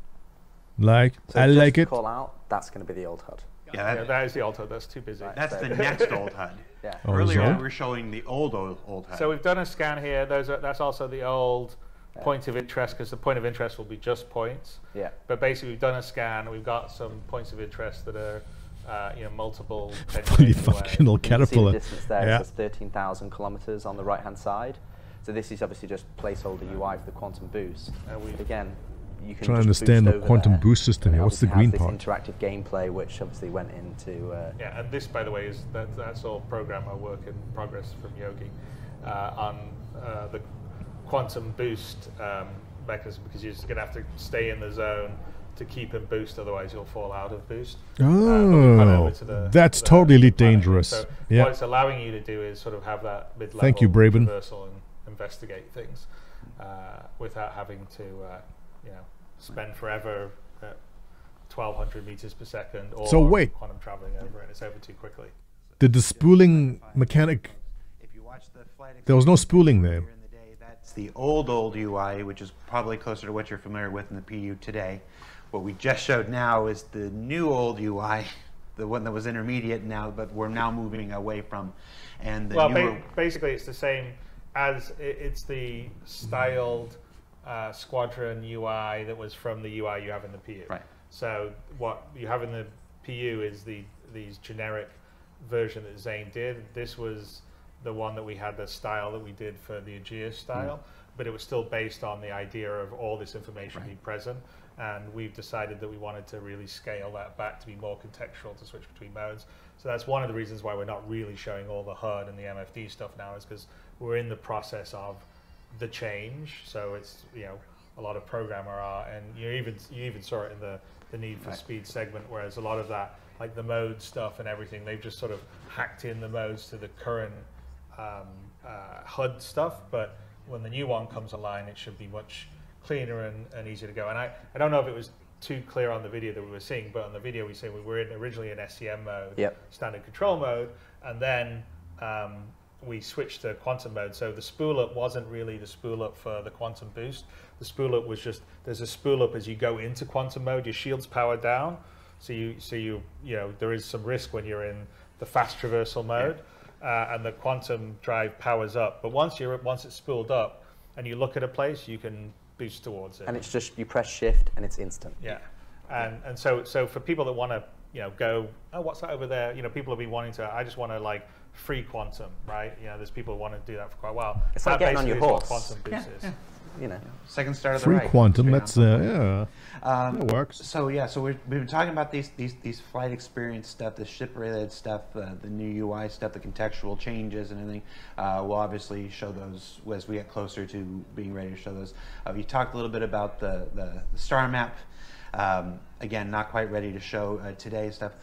Speaker 2: Like,
Speaker 22: so
Speaker 2: I
Speaker 22: just
Speaker 2: like
Speaker 22: to
Speaker 2: it.
Speaker 22: Call out. That's going to be the old HUD.
Speaker 4: Yeah, that,
Speaker 21: yeah, that is the old HUD. That's too busy.
Speaker 4: That's the next old HUD.
Speaker 22: Yeah.
Speaker 2: Oh,
Speaker 4: Earlier
Speaker 2: is
Speaker 4: we were showing the old old, old HUD.
Speaker 21: So we've done a scan here. Those are, that's also the old point of interest because the point of interest will be just points.
Speaker 22: Yeah.
Speaker 21: But basically, we've done a scan. We've got some points of interest that are, uh, you know, multiple.
Speaker 2: Fully
Speaker 21: functional away.
Speaker 2: fucking
Speaker 22: You can see the distance there.
Speaker 2: Yeah.
Speaker 22: It 13,000 kilometers on the right-hand side. So this is obviously just placeholder UI for the quantum boost.
Speaker 21: Uh, we-
Speaker 22: again, you can
Speaker 2: Trying to understand the quantum
Speaker 22: there,
Speaker 2: boost system here. What's the green
Speaker 22: has
Speaker 2: part?
Speaker 22: interactive gameplay, which obviously went into. Uh,
Speaker 21: Yeah, and this, by the way, is that, that's all programmer work in progress from Yogi uh, on uh, the quantum boost um, mechanism because you're just going to have to stay in the zone to keep in boost, otherwise you'll fall out of boost. Uh, but we cut
Speaker 2: Oh,
Speaker 21: over to the-
Speaker 2: that's
Speaker 21: to the
Speaker 2: totally
Speaker 21: planning.
Speaker 2: dangerous.
Speaker 21: So
Speaker 2: Yeah.
Speaker 21: what it's allowing you to do is sort of have that mid-level
Speaker 2: Thank you, Braben.
Speaker 21: traversal and investigate things uh, without having to, uh, you know, spend forever at 1200 meters per second or
Speaker 2: So wait.
Speaker 21: quantum traveling over and it's over too quickly.
Speaker 2: Did the spooling mechanic? There was no spooling there.
Speaker 4: It's the old old UI, which is probably closer to what you're familiar with in the PU today. What we just showed now is the new old UI, the one that was intermediate now, but we're now moving away from. And the
Speaker 21: well,
Speaker 4: newer,
Speaker 21: ba- basically, it's the same as it's the styled uh, Squadron UI that was from the UI you have in the PU.
Speaker 4: Right.
Speaker 21: So what you have in the PU is the these generic version that Zane did. This was the one that we had the style that we did for the Aegis style, but it was still based on the idea of all this information being present. And we've decided that we wanted to really scale that back to be more contextual to switch between modes. So that's one of the reasons why we're not really showing all the HUD and the MFD stuff now, is because we're in the process of the change. So it's you know a lot of programmer are, and you even you even saw it in the the Need for
Speaker 4: Right.
Speaker 21: Speed segment, whereas a lot of that like the mode stuff and everything, they've just sort of hacked in the modes to the current um, uh, HUD stuff. But when the new one comes online, it should be much cleaner and, and easier to go. And I, I don't know if it was too clear on the video that we were seeing, but on the video we say we were in originally in SCM mode,
Speaker 22: Yep.
Speaker 21: standard control mode, and then um, we switched to quantum mode. So the spool up wasn't really the spool up for the quantum boost. The spool up was just there's a spool up as you go into quantum mode. Your shield's powered down, so you so you you know there is some risk when you're in the fast traversal mode, uh, and the quantum drive powers up. But once you're once it's spooled up and you look at a place, you can boost towards it.
Speaker 22: and it's just you press shift and it's instant.
Speaker 21: Yeah, and and so so for people that want to you know go oh what's that over there you know people have been wanting to I just want to like free quantum right you know there's people who want to do that for quite a while.
Speaker 22: It's
Speaker 21: That
Speaker 22: like getting on your
Speaker 21: basically is what
Speaker 22: horse.
Speaker 21: Quantum
Speaker 22: Yeah, yeah. you know.
Speaker 4: Second start of the
Speaker 2: Free
Speaker 4: right.
Speaker 2: quantum. That's
Speaker 4: on.
Speaker 2: uh, yeah.
Speaker 4: Um,
Speaker 2: that works.
Speaker 4: So yeah, so we've, we've been talking about these these these flight experience stuff, the ship related stuff, uh, the new UI stuff, the contextual changes and everything. Uh, we'll obviously show those as we get closer to being ready to show those. Uh, you talked a little bit about the the, the star map. Um, again, not quite ready to show uh, today stuff.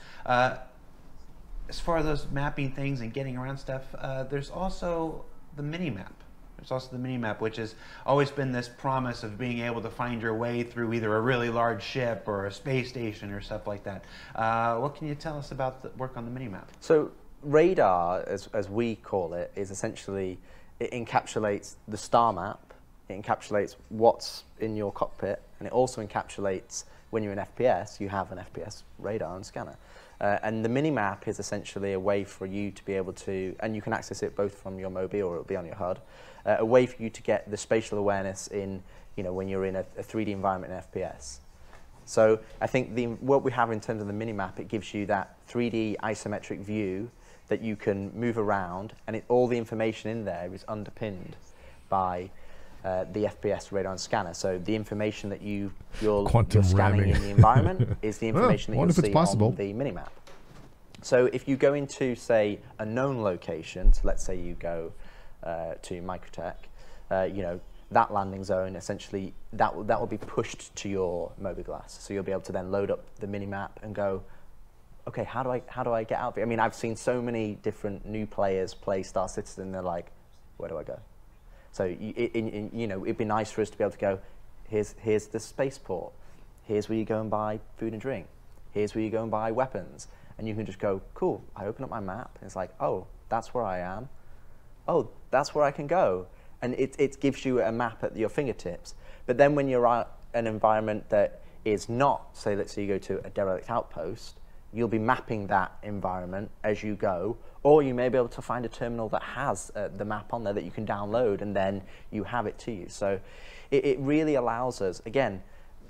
Speaker 4: As far as those mapping things and getting around stuff, uh, there's also the mini map. There's also the mini map, which has always been this promise of being able to find your way through either a really large ship or a space station or stuff like that. Uh, what can you tell us about the work on the mini map?
Speaker 22: So radar, as, as we call it, is essentially it encapsulates the star map. It encapsulates what's in your cockpit, and it also encapsulates when you're in FPS, you have an FPS radar and scanner. Uh, and the mini map is essentially a way for you to be able to, and you can access it both from your mobile or it'll be on your HUD, uh, a way for you to get the spatial awareness in, you know, when you're in a, a 3D environment in FPS. So I think the, what we have in terms of the mini map, it gives you that 3D isometric view that you can move around, and it, all the information in there is underpinned by uh, the FPS radar and scanner. So the information that you you're, you're scanning
Speaker 2: ramming.
Speaker 22: in the environment is the
Speaker 2: Well,
Speaker 22: information that you'll see
Speaker 2: possible.
Speaker 22: on the minimap. So if you go into say a known location, so let's say you go uh, to Microtech, uh, you know that landing zone essentially that will, that will be pushed to your mobiGlass. So you'll be able to then load up the minimap and go, okay, how do I how do I get out? of here? I mean, I've seen so many different new players play Star Citizen. They're like, where do I go? So you, i- in, in, you know, it'd be nice for us to be able to go. Here's here's the spaceport. Here's where you go and buy food and drink. Here's where you go and buy weapons. And you can just go, cool. I open up my map. It's like, oh, that's where I am. Oh, that's where I can go. And it, it gives you a map at your fingertips. But then when you're at an environment that is not, say, let's say you go to a derelict outpost, you'll be mapping that environment as you go, or you may be able to find a terminal that has uh, the map on there that you can download, and then you have it to you. So it, it really allows us, again,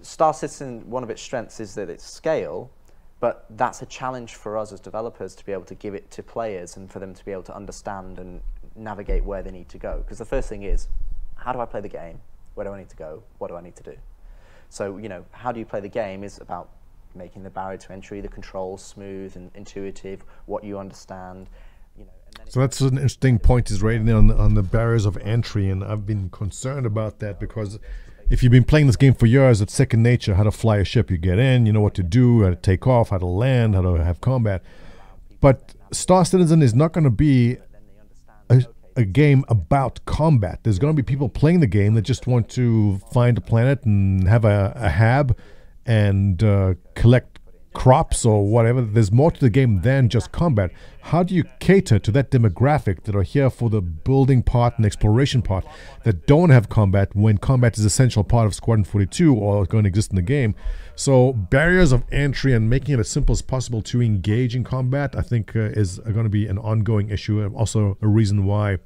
Speaker 22: Star Citizen, one of its strengths is that it's scale, but that's a challenge for us as developers to be able to give it to players and for them to be able to understand and navigate where they need to go. Because the first thing is, how do I play the game? Where do I need to go? What do I need to do? So, you know, how do you play the game is about making the barrier to entry, the controls smooth and intuitive, what you understand.
Speaker 2: So that's an interesting point is raising on the, on the barriers of entry, and I've been concerned about that because if you've been playing this game for years, it's second nature how to fly a ship. You get in, you know what to do, how to take off, how to land, how to have combat. But Star Citizen is not going to be a, a game about combat. There's going to be people playing the game that just want to find a planet and have a, a hab and uh, collect crops or whatever. There's more to the game than just combat. How do you cater to that demographic that are here for the building part and exploration part that don't have combat when combat is essential part of Squadron 42 or going to exist in the game? So barriers of entry and making it as simple as possible to engage in combat, I think, uh, is going to be an ongoing issue and also a reason why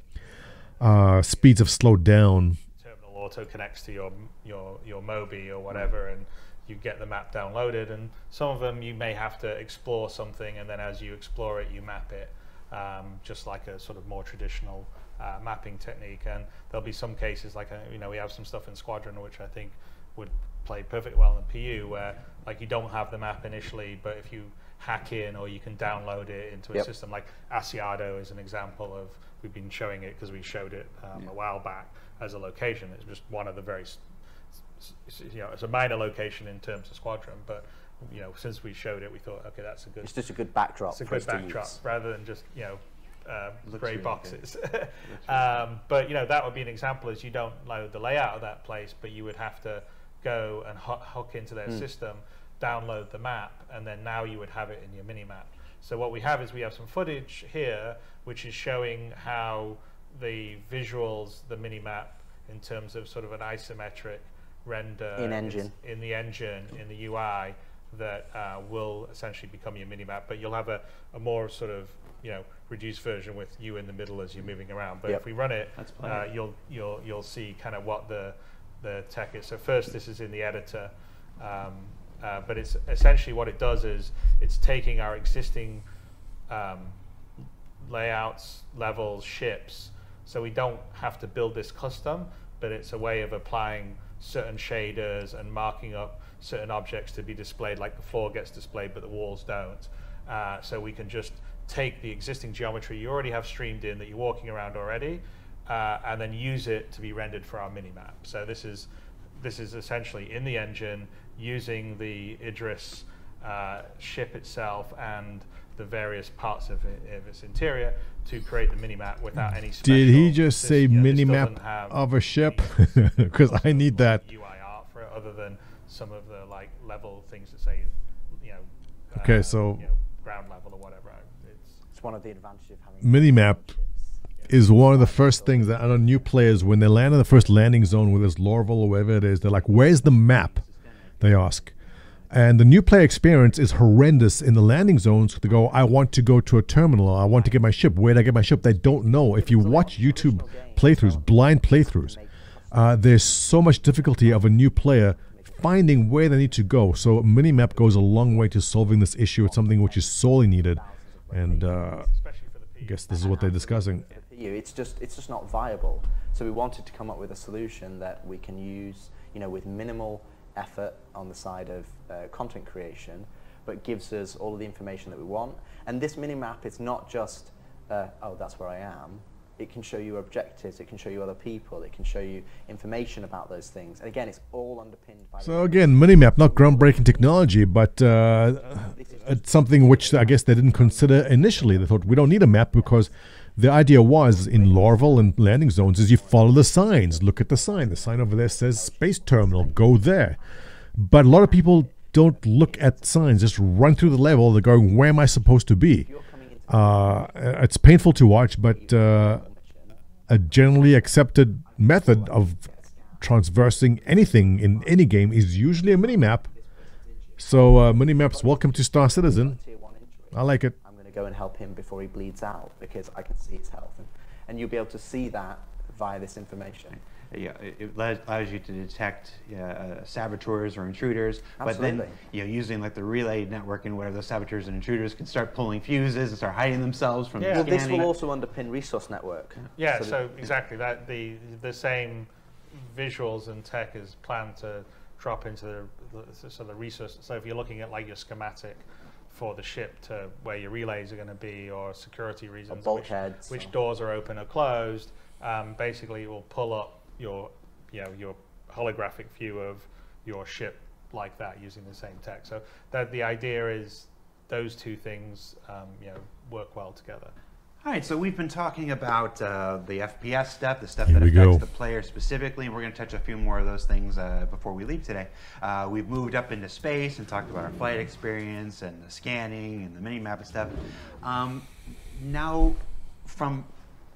Speaker 2: uh, speeds have slowed down.
Speaker 21: terminal auto connects to your your your Mobi or whatever, and you get the map downloaded. And some of them you may have to explore something, and then as you explore it, you map it, um, just like a sort of more traditional uh, mapping technique. And there'll be some cases like uh, you know we have some stuff in Squadron which I think would play perfectly well in PU, where like you don't have the map initially, but if you hack in or you can download it into a
Speaker 22: Yep.
Speaker 21: system like Asiado is an example of we've been showing it because we showed it um, a while back as a location. It's just one of the very, you know, it's a minor location in terms of Squadron, but you know, since we showed it, we thought, okay, that's a good.
Speaker 22: It's just a good backdrop
Speaker 21: It's a good backdrop rather than just you know. Uh, grey
Speaker 22: really
Speaker 21: boxes, um, but you know that would be an example. Is you don't load the layout of that place, but you would have to go and ho- hook into their
Speaker 22: Mm.
Speaker 21: system, download the map, and then now you would have it in your mini map. So what we have is we have some footage here, which is showing how the visuals, the mini map, in terms of sort of an isometric render
Speaker 22: In engine.
Speaker 21: in the engine, in the UI, that uh, will essentially become your mini map. But you'll have a, a more sort of you know reduced version with you in the middle as you're moving around. But
Speaker 22: Yep.
Speaker 21: if we run it, uh, you'll you'll you'll see kind of what the the tech is. So first, this is in the editor, um, uh, but it's essentially what it does is it's taking our existing um, layouts, levels, ships, So we don't have to build this custom, but it's a way of applying certain shaders and marking up certain objects to be displayed, like the floor gets displayed, but the walls don't. Uh, so we can just take the existing geometry you already have streamed in that you're walking around already, uh, and then use it to be rendered for our minimap. So this is this is essentially in the engine using the Idris uh, ship itself and the various parts of, it, of, its interior to create the minimap without any special.
Speaker 2: Did he just
Speaker 21: this,
Speaker 2: say
Speaker 21: you know,
Speaker 2: minimap of a ship? Because I need that.
Speaker 21: UI art for it, other than some of the like level things that say, you know.
Speaker 2: Okay,
Speaker 21: uh,
Speaker 2: so
Speaker 21: you know, ground level or whatever. It's,
Speaker 22: it's one of the advantages of having
Speaker 2: minimap is one of the first things that I know new players when they land in the first landing zone, whether it's Lorville or wherever it is, they're like, "Where's the map?" They ask, and the new player experience is horrendous in the landing zones. They go, "I want to go to a terminal. I want to get my ship. Where do I get my ship?" They don't know. If you watch YouTube playthroughs, blind playthroughs, uh, there's so much difficulty of a new player finding where they need to go. So minimap goes a long way to solving this issue. It's something which is sorely needed, and uh, I guess this is what they're discussing.
Speaker 22: It's just it's just not viable. So we wanted to come up with a solution that we can use, you know, with minimal effort on the side of uh, content creation, but gives us all of the information that we want. And this minimap is not just, uh, oh, that's where I am. It can show you objectives, it can show you other people, it can show you information about those things. And again, it's all underpinned by.
Speaker 2: So again, minimap, not groundbreaking technology, but uh, it's something which I guess they didn't consider initially. They thought we don't need a map because the idea was in Lorville and landing zones is you follow the signs. Look at the sign. The sign over there says space terminal. Go there. But a lot of people don't look at signs. Just run through the level. They're going, where am I supposed to be? Uh, it's painful to watch, but uh, a generally accepted method of transversing anything in any game is usually a minimap. So uh, minimaps, welcome to Star Citizen. I like it
Speaker 22: go and help him before he bleeds out because I can see his health. And, and you'll be able to see that via this information.
Speaker 4: Yeah, it allows you to detect uh, saboteurs or intruders,
Speaker 22: Absolutely.
Speaker 4: but then you know using like the relay networking, where the saboteurs and intruders can start pulling fuses and start hiding themselves from.
Speaker 22: Yeah.
Speaker 4: The
Speaker 22: well, this will also underpin resource network.
Speaker 21: Yeah, so, so exactly that the the same visuals and tech is planned to drop into the, the so the resource. So if you're looking at like your schematic for the ship to where your relays are going to be or security reasons,
Speaker 22: which,
Speaker 21: which, doors are open or closed. Um, basically, it will pull up your, you know, your holographic view of your ship like that using the same tech. So that the idea is those two things, um, you know, work well together.
Speaker 4: All right, so we've been talking about uh, the FPS stuff, the stuff
Speaker 2: Here
Speaker 4: that affects
Speaker 2: go.
Speaker 4: the player specifically, and we're going to touch a few more of those things uh, before we leave today. Uh, we've moved up into space and talked about our flight experience and the scanning and the mini-map and stuff. Um, now, from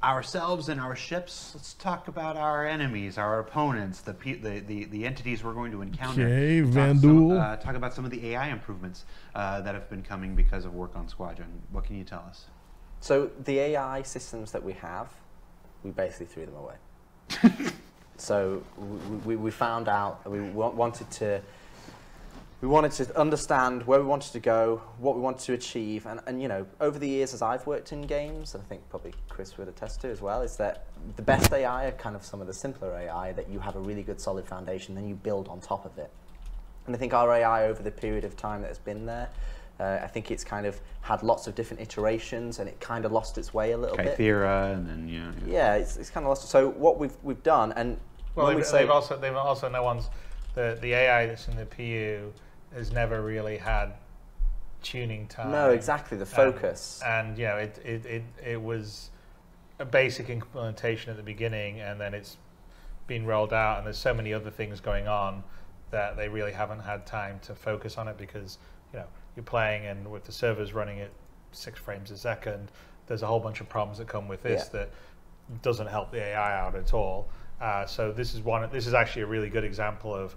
Speaker 4: ourselves and our ships, let's talk about our enemies, our opponents, the pe- the, the, the entities we're going to encounter.
Speaker 2: Okay,
Speaker 4: talk
Speaker 2: Vanduul.
Speaker 4: uh, talk about some of the AI improvements uh, that have been coming because of work on Squadron. What can you tell us?
Speaker 22: So the AI systems that we have, we basically threw them away. so we, we, we found out we wanted to we wanted to understand where we wanted to go, what we wanted to achieve, and, and you know, over the years as I've worked in games, and I think probably Chris would attest to as well, is that the best AI are kind of some of the simpler AI that you have a really good solid foundation, then you build on top of it. And I think our AI over the period of time that has been there, uh, I think it's kind of had lots of different iterations, and it kind of lost its way a little bit.
Speaker 4: Kythera, and then you know.
Speaker 22: Yeah, it's, it's kind of lost. So what we've we've done, and
Speaker 21: Well, they've,
Speaker 22: say
Speaker 21: they've also they've also no one's the the AI that's in the PU has never really had tuning time.
Speaker 22: No, exactly, the
Speaker 21: And-
Speaker 22: focus.
Speaker 21: And, you know, it, it, it, it was a basic implementation at the beginning, and then it's been rolled out, and there's so many other things going on that they really haven't had time to focus on it because you know you're playing and with the servers running at six frames a second, there's a whole bunch of problems that come with this
Speaker 22: Yeah.
Speaker 21: that doesn't help the AI out at all. Uh, so this is one. This is actually a really good example of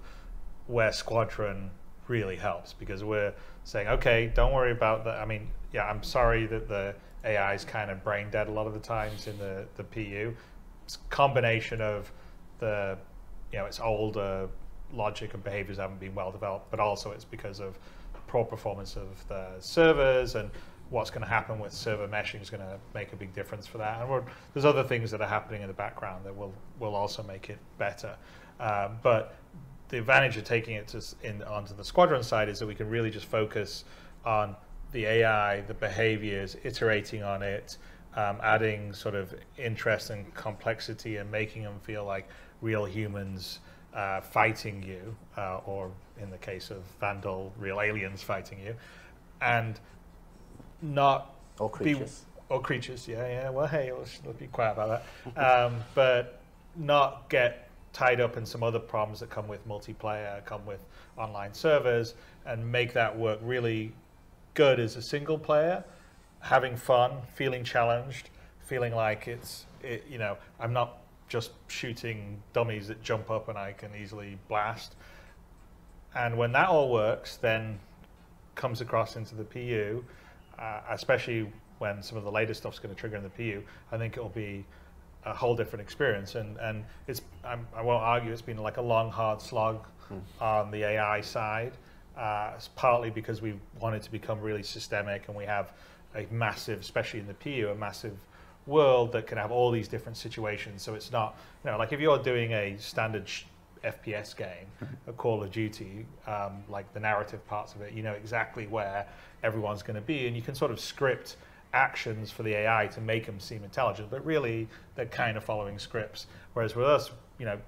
Speaker 21: where Squadron really helps because we're saying, okay, don't worry about that. I mean, yeah, I'm sorry that the AI is kind of brain dead a lot of the times in the the PU. It's a combination of the, you know, it's older logic and behaviors haven't been well developed, but also it's because of poor performance of the servers and what's going to happen with server meshing is going to make a big difference for that. And there's other things that are happening in the background that will will also make it better. Uh, but the advantage of taking it to in, onto the squadron side is that we can really just focus on the AI, the behaviors, iterating on it, um, adding sort of interest and complexity, and making them feel like real humans uh, fighting you, uh, or in the case of Vanduul, real aliens fighting you, and not
Speaker 22: or creatures.
Speaker 21: Be, or creatures, yeah, yeah. Well, hey, let's, let's be quiet about that. Um, but not get tied up in some other problems that come with multiplayer, come with online servers, and make that work really good as a single player, having fun, feeling challenged, feeling like it's, it, you know, I'm not just shooting dummies that jump up and I can easily blast. And when that all works, then comes across into the PU, uh, especially when some of the latest stuff's going to trigger in the PU, I think it'll be a whole different experience. And, and it's, I'm, I will not argue it's been like a long, hard slog hmm. on the AI side. Uh, it's partly because we wanted to become really systemic and we have a massive, especially in the PU, a massive world that can have all these different situations. So it's not, you know, like if you're doing a standard FPS game, a Call of Duty, um, like the narrative parts of it, you know exactly where everyone's going to be, and you can sort of script actions for the AI to make them seem intelligent, but really they're kind of following scripts. Whereas with us, you know,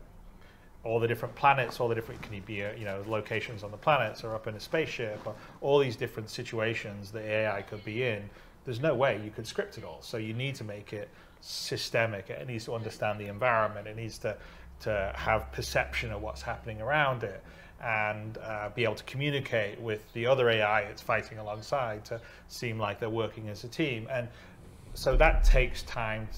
Speaker 21: all the different planets, all the different can be uh, you know locations on the planets or up in a spaceship, or all these different situations the AI could be in. There's no way you could script it all. So you need to make it systemic. It needs to understand the environment. It needs to to have perception of what's happening around it and uh, be able to communicate with the other AI it's fighting alongside to seem like they're working as a team. And so that takes time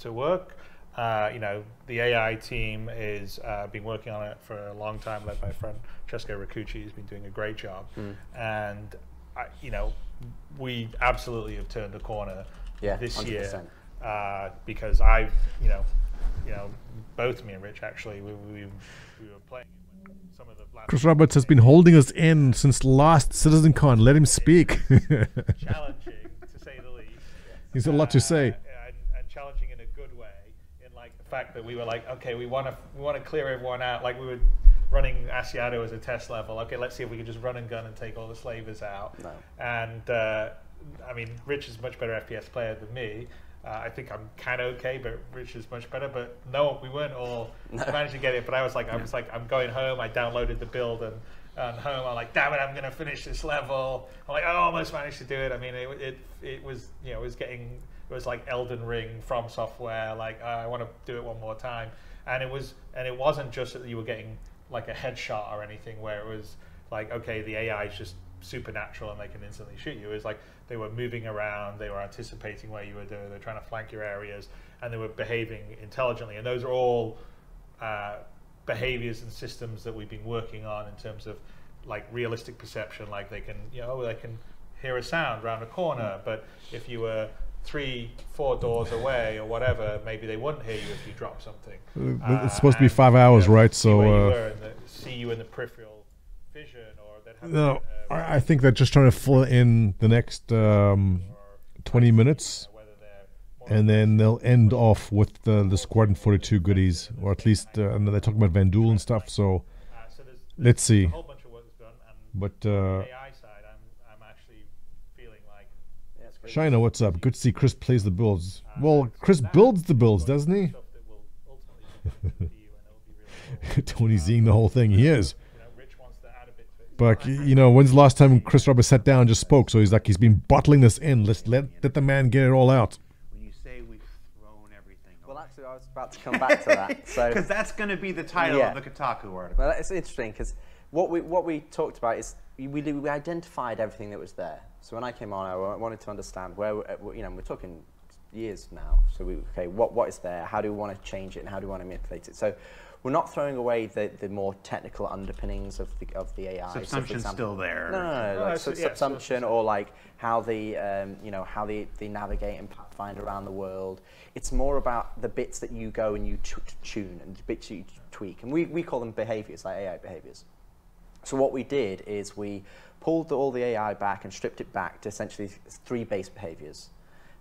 Speaker 21: to work. Uh, you know, the AI team is uh, been working on it for a long time, led by a friend Francesco Roccucci. He's been doing a great job, mm. and I, you know, we absolutely have turned the corner
Speaker 22: yeah,
Speaker 21: this
Speaker 22: 100%.
Speaker 21: year uh, because I've, you know, you know, both me and Rich actually we, we, we were playing some of the
Speaker 2: Chris Roberts has been holding us in since last CitizenCon. Let him speak.
Speaker 21: challenging, to say the least.
Speaker 2: He's a lot to say.
Speaker 21: Uh, and, and, challenging in a good way, in like the fact that we were like, okay, we want to we want to clear everyone out. Like we were running Asiato as a test level. Okay, let's see if we can just run and gun and take all the slavers out.
Speaker 22: No.
Speaker 21: And uh, I mean, Rich is a much better FPS player than me. Uh, I think I'm kind of okay, but Rich is much better. But no, we weren't all no. managed to get it. But I was like, I was like, I'm going home. I downloaded the build and, and home. I'm like, damn it, I'm gonna finish this level. I'm like, I almost managed to do it. I mean, it it, it was you know it was getting it was like Elden Ring FromSoftware. Like I want to do it one more time. And it was and it wasn't just that you were getting like a headshot or anything where it was like okay the AI is just supernatural and they can instantly shoot you. Was like they were moving around, they were anticipating where you were doing, they're trying to flank your areas, and they were behaving intelligently. And those are all uh, behaviors and systems that we've been working on in terms of like realistic perception. Like they can, you know, they can hear a sound around a corner, but if you were three, four doors away or whatever, maybe they wouldn't hear you if you drop something.
Speaker 2: Uh, it's supposed to be five hours,
Speaker 21: you
Speaker 2: right? So
Speaker 21: uh, the, see you in the peripheral vision, or that have
Speaker 2: no, I, think they're just trying to fill in the next um, 20 minutes, and then they'll end off with the, the Squadron 42 goodies, or at least uh, and they're talking about Vanduul and stuff. So let's see. But uh, what's up? Good to see Chris plays the builds. Well, Chris builds the builds, doesn't he? Tony's seeing the whole thing. He is. But you know, when's the last time Chris Roberts sat down and just spoke? So he's like, he's been bottling this in. Let's let let the man get it all out.
Speaker 4: When you say we've thrown everything.
Speaker 22: Well, actually, I was about to come back to that. So
Speaker 4: because that's going to be the title
Speaker 22: yeah.
Speaker 4: of the Kotaku article.
Speaker 22: Well, it's interesting because what we what we talked about is we, we identified everything that was there. So when I came on, I wanted to understand where uh, you know we're talking years now. So we okay, what what is there? How do we want to change it, and how do we want to manipulate it? So we're not throwing away the, the more technical underpinnings of the of the AI.
Speaker 4: Subsumption's
Speaker 22: so
Speaker 4: still there.
Speaker 22: No, no, no, no like so, yeah, subsumption so, or like how the um, you know how they, they navigate and find around the world. It's more about the bits that you go and you tune and the bits you tweak, and we, we call them behaviors, like AI behaviors. So what we did is we pulled all the AI back and stripped it back to essentially three base behaviors.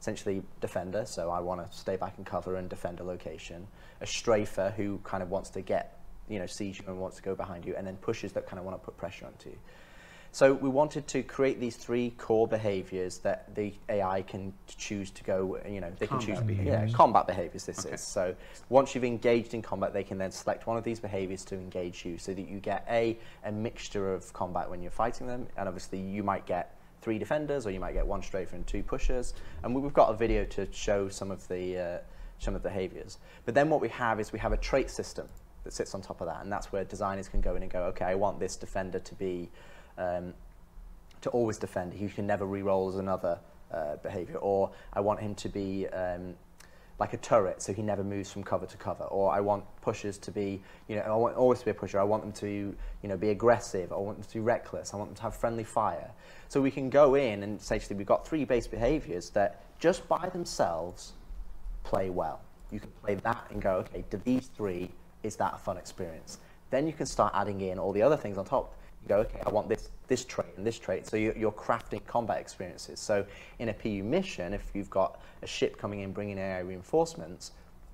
Speaker 22: Essentially, defender, so I want to stay back and cover and defend a location. A strafer who kind of wants to get, you know, sees you and wants to go behind you, and then pushers that kind of want to put pressure onto you. So we wanted to create these three core behaviors that the AI can choose to go, you know, they
Speaker 23: Combat
Speaker 22: can choose,
Speaker 23: behaviors.
Speaker 22: yeah, combat behaviors this
Speaker 23: Okay.
Speaker 22: is. So once you've engaged in combat, they can then select one of these behaviors to engage you so that you get a, a mixture of combat when you're fighting them. And obviously you might get three defenders or you might get one strafer and two pushers. And we- we've got a video to show some of the, uh, some of the behaviors. But then what we have is we have a trait system that sits on top of that. And that's where designers can go in and go, okay, I want this defender to be um, to always defend. He can never re-roll as another uh, behavior. Or I want him to be um, like a turret, so he never moves from cover to cover. Or I want pushers to be, you know, I want always to be a pusher. I want them to, you know, be aggressive. I want them to be reckless. I want them to have friendly fire. So we can go in and essentially we've got three base behaviors that just by themselves play well. You can play that and go, okay, do these three, is that a fun experience? Then you can start adding in all the other things on top. You go, okay, I want this, this trait and this trait. So you're, you're crafting combat experiences. So in a PU mission, if you've got a ship coming in bringing AI reinforcements,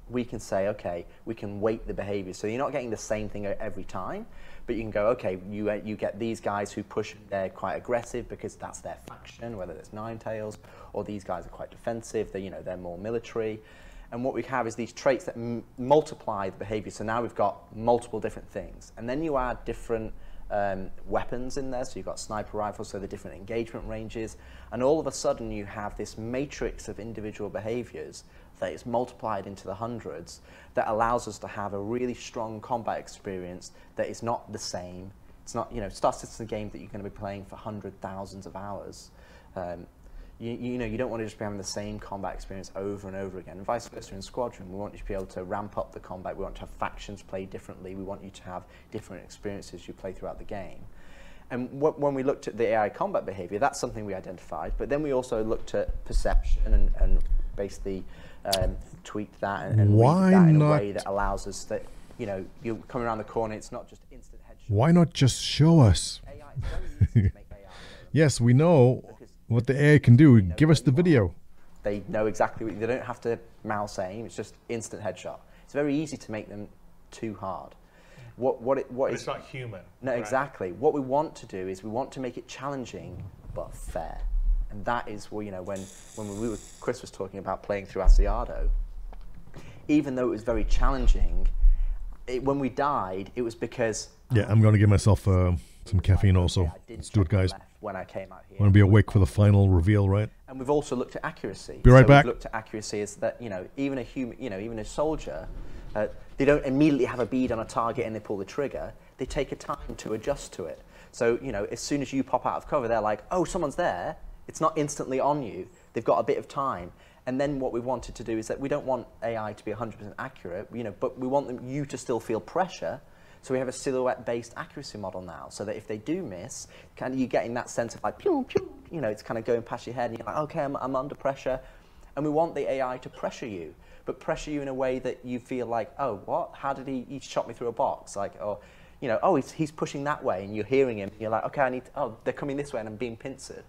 Speaker 22: we can say, okay, we can weight the behavior. So you're not getting the same thing every time, but you can go, okay, you, uh, you get these guys who push, they're quite aggressive because that's their faction, whether it's Nine Tails, or these guys are quite defensive, they, you know, they're more military. And what we have is these traits that multiply the behavior. So now we've got multiple different things. And then you add different um, weapons in there. So you've got sniper rifles, so the different engagement ranges. And all of a sudden you have this matrix of individual behaviors that is multiplied into the hundreds that allows us to have a really strong combat experience that is not the same. It's not, you know, Star Citizen game that you're going to be playing for hundred thousands of hours. Um, you, you know, you don't want to just be having the same combat experience over and over again. And vice versa in Squadron, we want you to be able to ramp up the combat. We want to have factions play differently. We want you to have different experiences you play throughout the game. And wh- when we looked at the AI combat behavior, that's something we identified. But then we also looked at perception and, and basically um, tweaked that and, and
Speaker 2: Why
Speaker 22: that in a way that allows us that, you know, you're coming around the corner, it's not just instant headshot.
Speaker 2: Why not just show us? yes, we know what the AI can do. Give us the video.
Speaker 22: They know exactly what, they don't have to mouse aim, it's just instant headshot. It's very easy to make them too hard. What, what, it, what
Speaker 21: But
Speaker 22: is-
Speaker 21: it's not human,
Speaker 22: No,
Speaker 21: right?
Speaker 22: exactly. What we want to do is we want to make it challenging but fair. And that is, well, you know, when, when we were, Chris was talking about playing through Asiado, even though it was very challenging, it, when we died, it was because
Speaker 2: Yeah, I'm going to give myself uh, some caffeine also. Let's do it, guys.
Speaker 22: When I came out here.
Speaker 2: Want to be awake for the final reveal, right?
Speaker 22: And we've also looked at accuracy.
Speaker 2: Be right
Speaker 22: so
Speaker 2: back.
Speaker 22: We've looked at accuracy is that you know even a human, you know even a soldier, uh, they don't immediately have a bead on a target and they pull the trigger. They take a time to adjust to it. So you know as soon as you pop out of cover, they're like, oh, someone's there. It's not instantly on you. They've got a bit of time. And then what we wanted to do is that we don't want AI to be 100% accurate, you know, but we want them, you to still feel pressure. So we have a silhouette-based accuracy model now, so that if they do miss, kind of you getting that sense of like pew pew, you know, it's kind of going past your head, and you're like, okay, I'm, I'm under pressure, and we want the AI to pressure you, but pressure you in a way that you feel like, oh, what? How did he? He shot me through a box, like, or, you know, oh, he's, he's pushing that way, and you're hearing him, you're like, okay, I need, to, oh, they're coming this way, and I'm being pincered.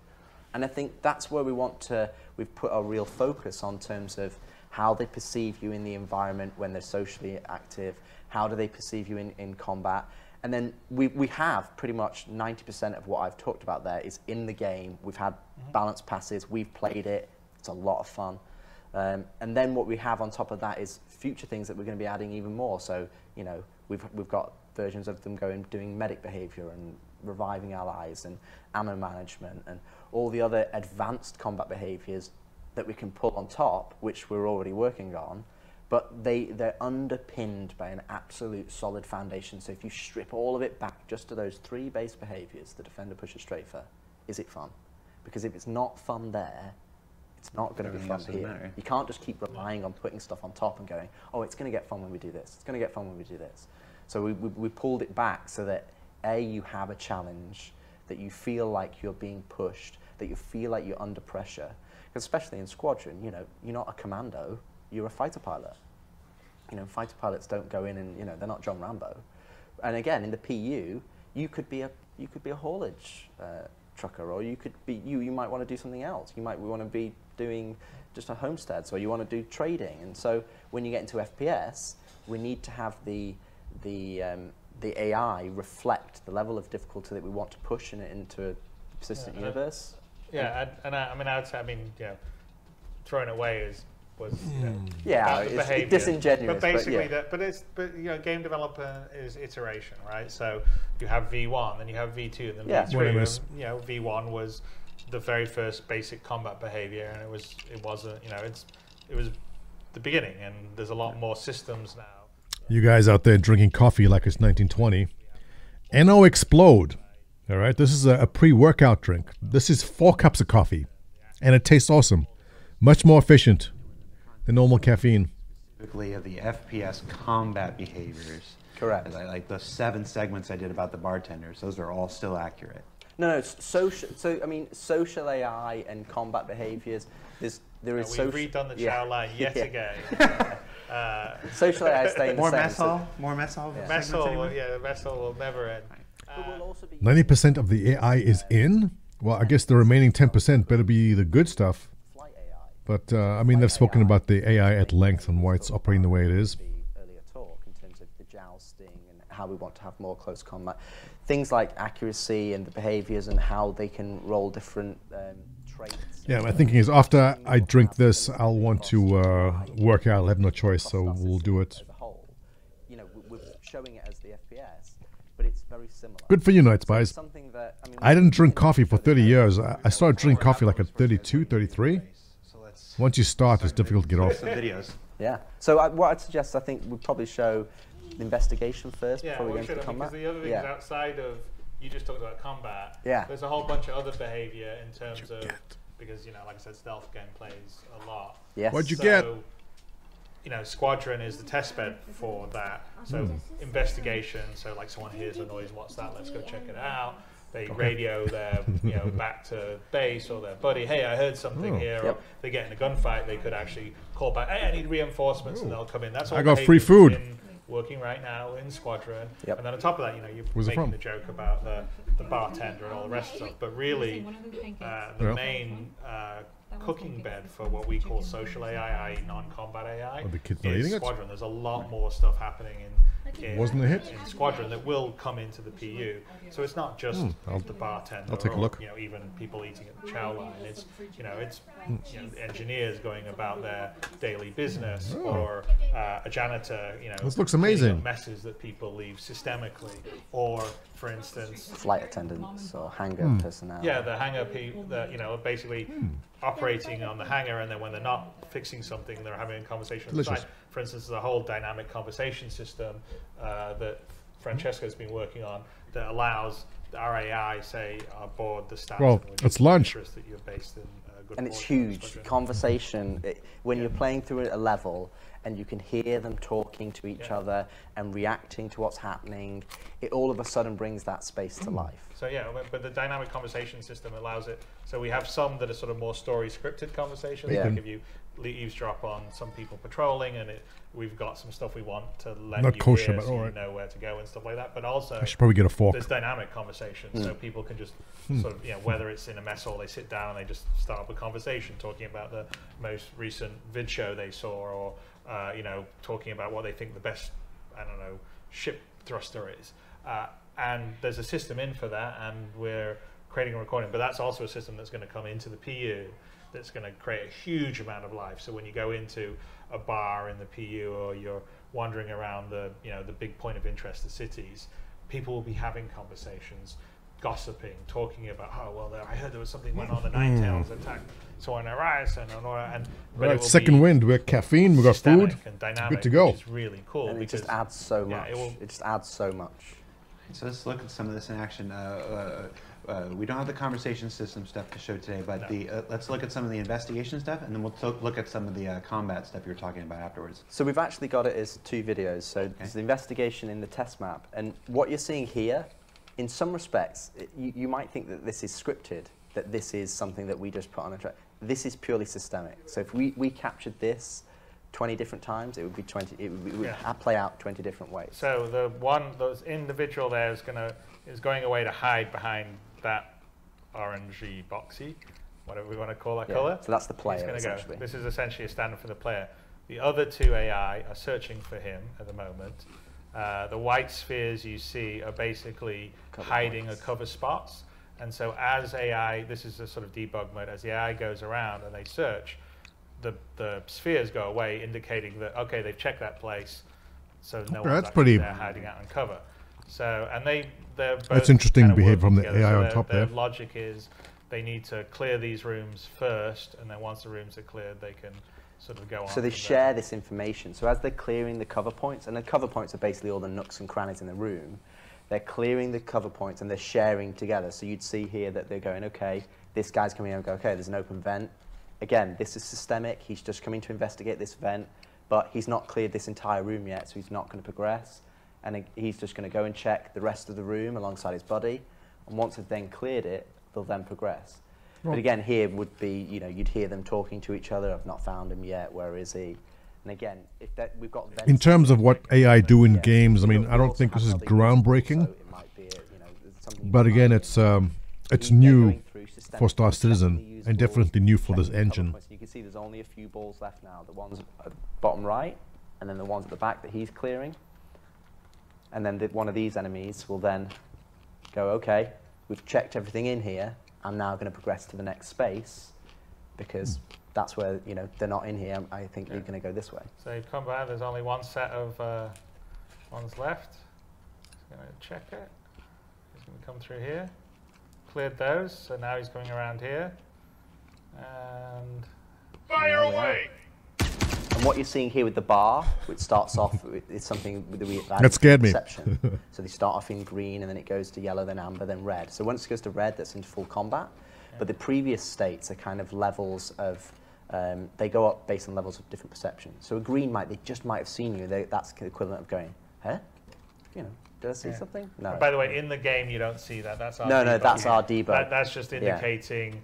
Speaker 22: And I think that's where we want to, we've put our real focus on terms of how they perceive you in the environment when they're socially active, how do they perceive you in, in combat. And then we, we have pretty much 90% of what I've talked about there is in the game. We've had balanced passes, we've played it, it's a lot of fun. Um, and then what we have on top of that is future things that we're going to be adding even more. So, you know, we've, we've got versions of them going doing medic behavior and reviving allies and ammo management and all the other advanced combat behaviors that we can pull on top, which we're already working on. But they, they're underpinned by an absolute solid foundation. So if you strip all of it back just to those three base behaviors, the defender, pushes straight for, is it fun? Because if it's not fun there, it's not going to be fun here.
Speaker 23: matter.
Speaker 22: You can't just keep relying on putting stuff on top and going, oh, it's going to get fun when we do this. It's going to get fun when we do this. So we, we, we pulled it back so that A, you have a challenge, that you feel like you're being pushed, that you feel like you're under pressure. Because especially in Squadron, you know, you're not a commando, you're a fighter pilot. You know, fighter pilots don't go in and, you know, they're not John Rambo. And again, in the PU, you could be a you could be a haulage uh, trucker, or you could be you you might want to do something else. You might want to be doing just a homestead, so you want to do trading. And so when you get into FPS, we need to have the the um, the AI reflect the level of difficulty that we want to push in into a persistent
Speaker 21: Yeah, I-
Speaker 22: universe.
Speaker 21: Yeah, and, and I, I mean, I would say, I mean, you know, throwing away is was you know, hmm.
Speaker 22: Yeah,
Speaker 21: about the
Speaker 22: it's- it's
Speaker 21: behavior.
Speaker 22: disingenuous,
Speaker 21: But
Speaker 22: but
Speaker 21: basically,
Speaker 22: yeah.
Speaker 21: that, but it's but you know, game developer is iteration, right? So you have V1, then you have V2, and then
Speaker 22: Yeah.
Speaker 21: V3.
Speaker 2: Whatever.
Speaker 21: And, you know, V1 was the very first basic combat behavior, and it was it wasn't you know it's it was the beginning, and there's a lot more systems now.
Speaker 2: You guys out there drinking coffee like it's 1920. NO-Xplode. All right, this is a, a pre workout drink. This is four cups of coffee, and it tastes awesome. Much more efficient than normal caffeine.
Speaker 23: Specifically of the FPS combat behaviors.
Speaker 22: Correct.
Speaker 23: Like, like the seven segments I did about the bartenders, those are all still accurate.
Speaker 22: No, no. Social. So I mean, social AI and combat behaviors. This There's there
Speaker 21: Uh, we've
Speaker 22: social.
Speaker 21: redone the
Speaker 22: yeah.
Speaker 21: chow line yet
Speaker 22: Yeah.
Speaker 21: again. Uh,
Speaker 22: Social AI is staying the
Speaker 23: More
Speaker 22: same.
Speaker 23: mess
Speaker 22: so-
Speaker 23: hall? More mess hall?
Speaker 22: Yeah.
Speaker 21: Mess hall,
Speaker 23: anyone?
Speaker 21: yeah, the mess hall will never end.
Speaker 2: Ninety percent of the AI is in. Well, I guess the remaining ten percent better be the good stuff. But uh, I mean, they've spoken about the AI at length and why it's operating the way it is.
Speaker 22: earlier talk in terms of the jousting and how we want to have more close combat. Things like accuracy and the behaviors and how they can roll different um, traits.
Speaker 2: Yeah, my thinking is after I drink this, I'll want to uh, work out. I'll have no choice, so we'll do it.
Speaker 22: You know, we- we're showing it as the FPS, but it's very similar.
Speaker 2: Good for you, Night Spies.
Speaker 22: I
Speaker 2: didn't drink coffee for 30 years. I I started drinking coffee like at 32, 33. Once you start, it's difficult to get off.
Speaker 23: Some videos.
Speaker 22: Yeah. So I, what I'd suggest, I think we'd probably show the investigation first
Speaker 21: Yeah,
Speaker 22: before we
Speaker 21: well,
Speaker 22: go into
Speaker 21: should
Speaker 22: the
Speaker 21: have, because
Speaker 22: combat.
Speaker 21: the other things
Speaker 22: yeah.
Speaker 21: outside of you just talked about combat.
Speaker 22: Yeah.
Speaker 21: There's a whole bunch of other behavior in terms of because you know, like I said, stealth game plays a lot.
Speaker 22: Yes.
Speaker 2: What'd you
Speaker 21: so,
Speaker 2: get?
Speaker 21: You know, Squadron is the test bed for that. So
Speaker 2: Hmm.
Speaker 21: investigation. So like someone hears a noise, what's that? Let's go check it out. They radio their you know back to base or their buddy. Hey, I heard something
Speaker 2: Oh.
Speaker 21: here. Or
Speaker 22: Yep.
Speaker 21: they get in a gunfight. They could actually call back. Hey, I need reinforcements, and they'll come in. That's all
Speaker 2: I got free food.
Speaker 21: working right now in Squadron.
Speaker 22: Yep.
Speaker 21: And then on top of that, you know, you're
Speaker 2: Where's
Speaker 21: making the joke about the, the bartender and all the rest of stuff. But really, uh, the
Speaker 2: Yeah.
Speaker 21: main uh, cooking bed for what we call social AI, i.e. non-combat AI,
Speaker 2: Are the kids not
Speaker 21: is
Speaker 2: eating it?
Speaker 21: Squadron. There's a lot more stuff happening in, in,
Speaker 2: Wasn't a hit?
Speaker 21: in Squadron that will come into the PU. So it's not just
Speaker 2: Hmm, I'll-
Speaker 21: the bartender
Speaker 2: I'll take a
Speaker 21: or,
Speaker 2: look.
Speaker 21: you know, even people eating at the chow line. It's, you know, it's
Speaker 2: Hmm.
Speaker 21: you know, engineers going about their daily business
Speaker 2: Oh.
Speaker 21: or uh, a janitor, you know,
Speaker 2: This looks amazing.
Speaker 21: messes that people leave systemically, or for instance,
Speaker 22: Flight attendants or hangar
Speaker 2: Hmm.
Speaker 22: personnel.
Speaker 21: yeah, the hangar people that you know are basically operating on the hangar, and then when they're not fixing something, they're having a conversation on the
Speaker 2: Delicious.
Speaker 21: For instance, there's a whole dynamic conversation system uh, that Francesco's been working on that allows the RAI, say, aboard the staff.
Speaker 2: Well, it's lunch.
Speaker 21: That you're based in uh, good
Speaker 22: and it's huge
Speaker 21: Squadron.
Speaker 22: conversation it, when you're playing through a level and you can hear them talking to each
Speaker 21: Yeah.
Speaker 22: other and reacting to what's happening it all of a sudden brings that space
Speaker 21: Hmm.
Speaker 22: to life
Speaker 21: So yeah, but- but the dynamic conversation system allows it. So we have some that are sort of more story scripted conversations.
Speaker 22: Yeah.
Speaker 21: Like if you eavesdrop on some people patrolling, and it, we've got some stuff we want to let
Speaker 2: Not
Speaker 21: you
Speaker 2: kosher,
Speaker 21: hear,
Speaker 2: but
Speaker 21: so you
Speaker 2: alright.
Speaker 21: know where to go and stuff like that. But also,
Speaker 2: I should probably get a fork.
Speaker 21: There's dynamic conversations, so
Speaker 22: Mm.
Speaker 21: people can just
Speaker 2: Hmm.
Speaker 21: sort of you know whether it's in a mess hall, they sit down and they just start up a conversation talking about the most recent vid show they saw, or uh, you know talking about what they think the best I don't know ship thruster is. Uh, and there's a system in for that, and we're creating a recording. But that's also a system that's going to come into the PU that's going to create a huge amount of life. So when you go into a bar in the PU or you're wandering around the you know the big point of interest, the cities, people will be having conversations, gossiping, talking about oh well, there, I heard there was something went on the Nine Tails attacked someone in Rice and and, and but
Speaker 2: Right, second wind. We got caffeine. We got food.
Speaker 21: and dynamic,
Speaker 2: Good to go.
Speaker 21: It's really cool.
Speaker 22: and it just adds so
Speaker 21: yeah,
Speaker 22: much
Speaker 21: it will-
Speaker 22: it just adds so much
Speaker 23: So let's look at some of this in action. Uh, uh, uh, we don't have the conversation system stuff to show today, but the uh, let's look at some of the investigation stuff, and then we'll to- look at some of the uh, combat stuff you were talking about afterwards.
Speaker 22: So we've actually got it as two videos. So there's the investigation in the test map, and what you're seeing here, in some respects, it, you, you might think that this is scripted, that this is something that we just put on a track. This is purely systemic. So if we, we captured this 20 different times, it would be 20. It would, it would
Speaker 21: Yeah.
Speaker 22: play out 20 different ways.
Speaker 21: So the one, those individual there is gonna is going away to hide behind that orangey boxy, whatever we want to call that
Speaker 22: Yeah,
Speaker 21: color.
Speaker 22: so that's the player,
Speaker 21: gonna
Speaker 22: essentially.
Speaker 21: Go. This is essentially a standard for the player. The other two AI are searching for him at the moment. Uh, the white spheres you see are basically
Speaker 22: Cover
Speaker 21: hiding
Speaker 22: points.
Speaker 21: or cover spots. And so as AI, this is a sort of debug mode, as the AI goes around and they search, the, the spheres go away, indicating that, okay, they've checked that place, so no
Speaker 2: Okay,
Speaker 21: one's
Speaker 2: that's
Speaker 21: actually
Speaker 2: pretty-
Speaker 21: there hiding out on cover. So, and they, they're both
Speaker 2: That's interesting behavior
Speaker 21: working
Speaker 2: from the
Speaker 21: together.
Speaker 2: AI
Speaker 21: So
Speaker 2: on
Speaker 21: their-
Speaker 2: top
Speaker 21: their
Speaker 2: there.
Speaker 21: logic is they need to clear these rooms first, and then once the rooms are cleared, they can sort of go on.
Speaker 22: So they
Speaker 21: from
Speaker 22: share this information. So as they're clearing the cover points, and the cover points are basically all the nooks and crannies in the room, they're clearing the cover points and they're sharing together. So you'd see here that they're going, okay, this guy's coming in and go, okay, there's an open vent. Again, this is systemic. He's just coming to investigate this vent, but he's not cleared this entire room yet, so he's not going to progress. And he's just going to go and check the rest of the room alongside his buddy. And once they've then cleared it, they'll then progress.
Speaker 2: Well-
Speaker 22: But again, here would be, you know, you'd hear them talking to each other. I've not found him yet. Where is he? And again, if that we've got
Speaker 2: In terms of what AI do in
Speaker 22: Yeah.
Speaker 2: games, I mean, I don't think this is
Speaker 22: how they use it,
Speaker 2: groundbreaking.
Speaker 22: so it might be, a- you know, it's something you
Speaker 2: But again, it's um, it's new
Speaker 22: going through systemic
Speaker 2: for Star Citizen and definitely new for this
Speaker 22: checking the cover
Speaker 2: engine.
Speaker 22: You can see there's only a few balls left now. The ones at the bottom right, and then the ones at the back that he's clearing. And then the, one of these enemies will then go, okay, we've checked everything in here. I'm now going to progress to the next space because that's where you know they're not in here. I think you're going to go this way.
Speaker 21: So you come back, there's only one set of uh, ones left. He's going to check it. He's going to come through here. Cleared those, so now he's coming around here. And.
Speaker 22: Fire away! And what you're seeing here with the bar, which starts off with, is something that we like
Speaker 2: That scared me.
Speaker 22: so they start off in green, and then it goes to yellow, then amber, then red. So once it goes to red, that's into full combat. But the previous states are kind of levels of. Um, they go up based on levels of different perception. So a green might they just might have seen you. They, that's the equivalent of going, huh? You know, did I see
Speaker 21: Yeah.
Speaker 22: something? No.
Speaker 21: By the way, in the game, you don't see that. That's our
Speaker 22: No, no,
Speaker 21: debug.
Speaker 22: that's our debug.
Speaker 21: That, that's just
Speaker 22: Yeah.
Speaker 21: indicating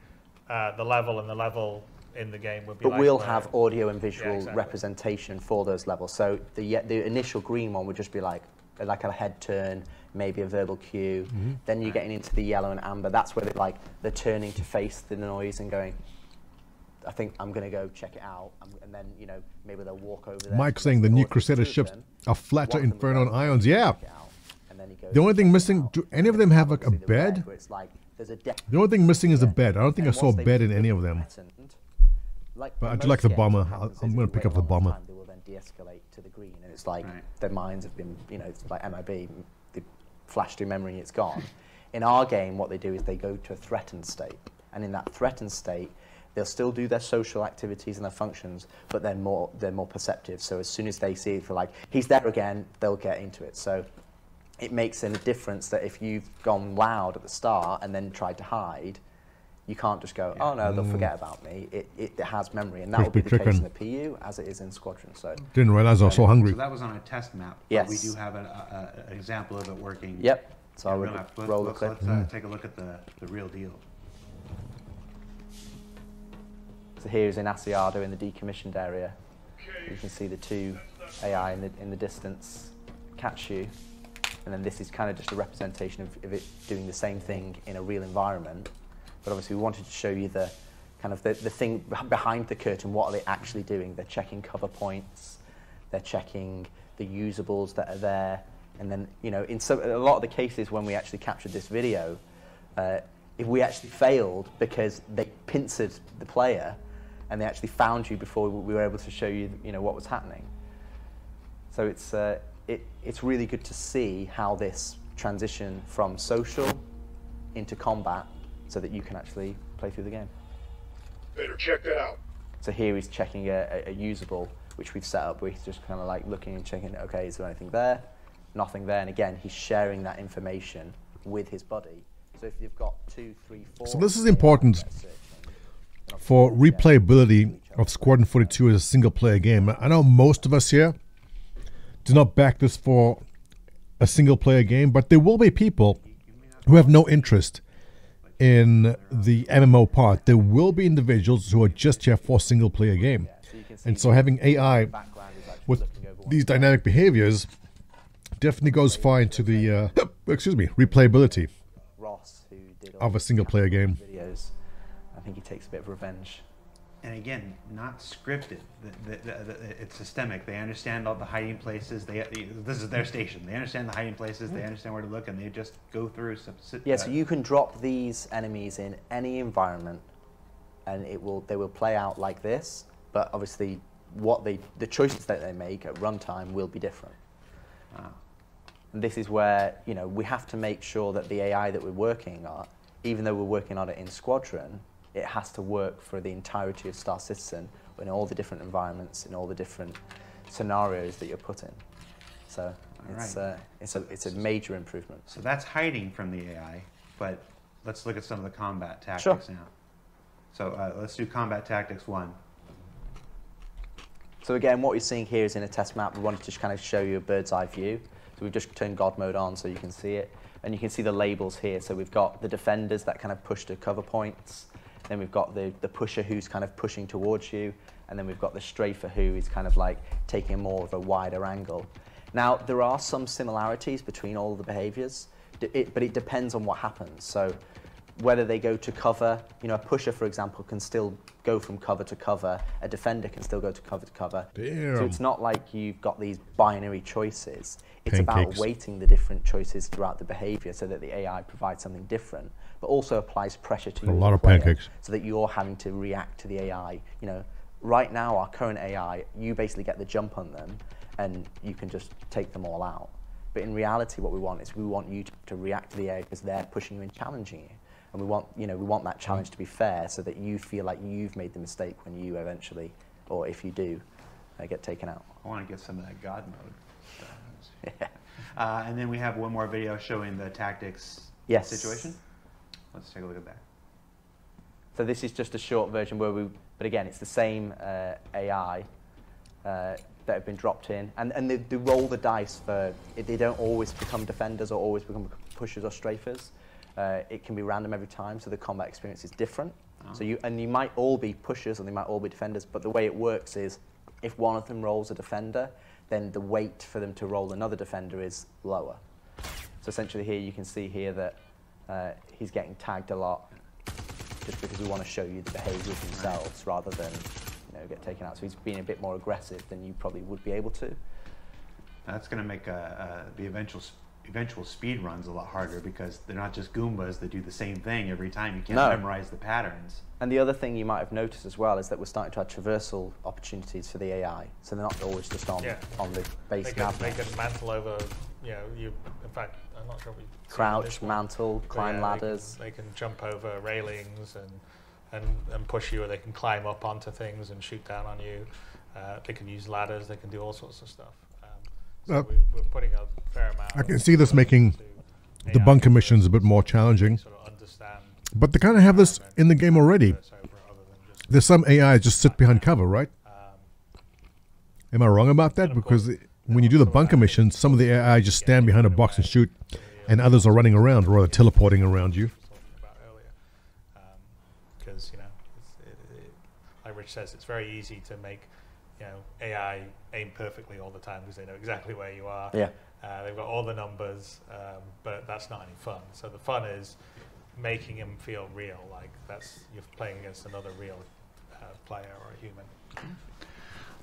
Speaker 21: uh, the level, and the level in the game would be.
Speaker 22: But
Speaker 21: like
Speaker 22: we'll
Speaker 21: where-
Speaker 22: have audio and visual
Speaker 21: Yeah, exactly.
Speaker 22: representation for those levels. So the the initial green one would just be like like a head turn, maybe a verbal cue.
Speaker 2: Mhm.
Speaker 22: Then you're getting into the yellow and amber. That's where they're like they're turning to face the noise and going. I think I'm going to go check it out, and, and then you know maybe they'll walk over there.
Speaker 2: Mike saying the new
Speaker 22: or if there's
Speaker 2: Crusader
Speaker 22: two of
Speaker 2: ships
Speaker 22: them,
Speaker 2: are flatter
Speaker 22: one of them
Speaker 2: Inferno and
Speaker 22: go
Speaker 2: Ions. Yeah.
Speaker 22: check it out, and then he goes
Speaker 2: The only thing missing,
Speaker 22: out.
Speaker 2: do any of them have like a
Speaker 22: See
Speaker 2: bed?
Speaker 22: where it's like there's a depth
Speaker 2: The only thing missing is a bed. I don't think I saw a bed in any of them.
Speaker 22: threatened, like
Speaker 2: But I
Speaker 22: in
Speaker 2: do like the bomber. I'll-
Speaker 22: happens
Speaker 2: I'm gonna pick
Speaker 22: wait
Speaker 2: up the bomber.
Speaker 22: time, They will then de-escalate to the green, and it's like their minds have been, you know, it's like MIB, they flash through memory and it's gone. In our game, what they do is they go to a threatened state, and in that threatened state, they'll still do their social activities and their functions, but they're more they're more perceptive. So as soon as they see it, for like he's there again, they'll get into it. So it makes a difference that if you've gone loud at the start and then tried to hide, you can't just go, oh no, they'll
Speaker 2: Mm.
Speaker 22: forget about me. It, it has memory, and that
Speaker 2: Crispy
Speaker 22: will be the case in the PU as it is in Squadron. So
Speaker 2: Didn't realize I was so hungry.
Speaker 23: So that was on a test map.
Speaker 22: Yes.
Speaker 23: But we do have an, a, a, an example of it working.
Speaker 22: Yep. So
Speaker 23: in
Speaker 22: I'll
Speaker 23: real
Speaker 22: re-
Speaker 23: life. Let's,
Speaker 22: roll the
Speaker 23: let's,
Speaker 22: clip.
Speaker 23: let's uh,
Speaker 22: Mm.
Speaker 23: take a look at the, the real deal.
Speaker 22: So here is in Aciedo in the decommissioned area. You can see the two AI in the, in the distance catch you. And then this is kind of just a representation of, of it doing the same thing in a real environment. But obviously we wanted to show you the kind of the, the thing behind the curtain. What are they actually doing? They're checking cover points. They're checking the usables that are there. And then, you know, in some, a lot of the cases when we actually captured this video, uh, if we actually failed because they pincered the player and they actually found you before we were able to show you, you know, what was happening. So it's, uh, it, it's really good to see how this transition from social into combat so that you can actually play through the game.
Speaker 24: Better check that out.
Speaker 22: So here he's checking a, a, a usable, which we've set up where he's just kind of like looking and checking, okay, is there anything there? Nothing there. And again, he's sharing that information with his body. So if you've got two, three, four.
Speaker 2: So this is important for replayability of Squadron 42 as a single player game. I know most of us here do not back this for a single player game, but there will be people who have no interest in the MMO part. There will be individuals who are just here for a single player game. And so having AI
Speaker 22: background is actually
Speaker 2: with
Speaker 22: looking over one
Speaker 2: these dynamic behaviors definitely goes far into the uh, excuse me replayability
Speaker 22: Ross, who did all
Speaker 2: of a single player game.
Speaker 22: I think he takes a bit of revenge.
Speaker 4: And again, not scripted. The, the, the, the, it's systemic. They understand all the hiding places. They this is their station. They understand the hiding places. They understand where to look, and they just go through. Some,
Speaker 22: Yeah,
Speaker 4: uh,
Speaker 22: so you can drop these enemies in any environment, and it will they will play out like this. But obviously, what they the choices that they make at runtime will be different. And this is where you know we have to make sure that the AI that we're working on, even though we're working on it in Squadron, it has to work for the entirety of Star Citizen in all the different environments, in all the different scenarios that you're put in. So it's
Speaker 4: right.
Speaker 22: uh, it's a it's a major improvement.
Speaker 4: So that's hiding from the AI, but let's look at some of the combat tactics
Speaker 22: Sure.
Speaker 4: now. So uh, let's do combat tactics one.
Speaker 22: So again, what you're seeing here is in a test map. We wanted to just kind of show you a bird's eye view. So we've just turned God mode on so you can see it. And you can see the labels here. So we've got the defenders that kind of push to cover points. Then we've got the, the pusher who's kind of pushing towards you. And then we've got the strafer who is kind of like taking more of a wider angle. Now, there are some similarities between all the behaviors, it, but it depends on what happens. So whether they go to cover, you know, a pusher, for example, can still go from cover to cover. A defender can still go to cover to cover. So it's not like you've got these binary choices. It's
Speaker 2: Pancakes.
Speaker 22: about weighting the different choices throughout the behavior so that the AI provides something different, but also applies pressure to
Speaker 2: A
Speaker 22: you. as
Speaker 2: lot of pancakes.
Speaker 22: So that you're having to react to the AI. You know, right now, our current AI, you basically get the jump on them and you can just take them all out. But in reality, what we want is we want you to, to react to the AI because they're pushing you and challenging you. And we want, you know, we want that challenge to be fair so that you feel like you've made the mistake when you eventually, or if you do, uh, get taken out.
Speaker 4: I want to get some of that God mode. uh, and then we have one more video showing the tactics
Speaker 22: Yes.
Speaker 4: situation. Let's take a look at that.
Speaker 22: So this is just a short version where we, but again, it's the same uh, AI uh, that have been dropped in, and and they, they roll the dice for. They don't always become defenders or always become pushers or strafers. Uh, it can be random every time, so the combat experience is different. So you and you might all be pushers and they might all be defenders, but the way it works is, if one of them rolls a defender, then the weight for them to roll another defender is lower. So essentially, here you can see here that uh, he's getting tagged a lot just because we want to show you the behaviours themselves rather than you know get taken out. So he's being a bit more aggressive than you probably would be able to.
Speaker 4: That's going to make uh, uh, the eventual eventual speed runs a lot harder because they're not just Goombas that do the same thing every time. You can't
Speaker 22: No.
Speaker 4: memorize the patterns.
Speaker 22: And the other thing you might have noticed as well is that we're starting to have traversal opportunities for the AI. So they're not always just on
Speaker 21: Yeah.
Speaker 22: on the base
Speaker 21: They can, they can mantle over, you know, you. In fact, I'm not sure we.
Speaker 22: Crouch, mantle, climb
Speaker 21: yeah,
Speaker 22: ladders.
Speaker 21: They can, they can jump over railings and, and and push you, or they can climb up onto things and shoot down on you. Uh, they can use ladders. They can do all sorts of stuff. Um, so
Speaker 2: Uh,
Speaker 21: we, we're putting a fair amount.
Speaker 2: I can see this making the bunker missions a bit more challenging. But they kind of have this in the game already. There's some AI just sit behind cover, right? Am I wrong about that? Because when you do the bunker missions, some of the AI just stand behind a box and shoot, and others are running around or they're teleporting around you.
Speaker 21: because you know, it's, it, it, like Rich says, it's very easy to make you know AI aim perfectly all the time because they know exactly where you are.
Speaker 22: Yeah.
Speaker 21: Uh, they've got all the numbers, um, but that's not any fun. So the fun is making them feel real, like that's you're playing against another real uh, player or a human.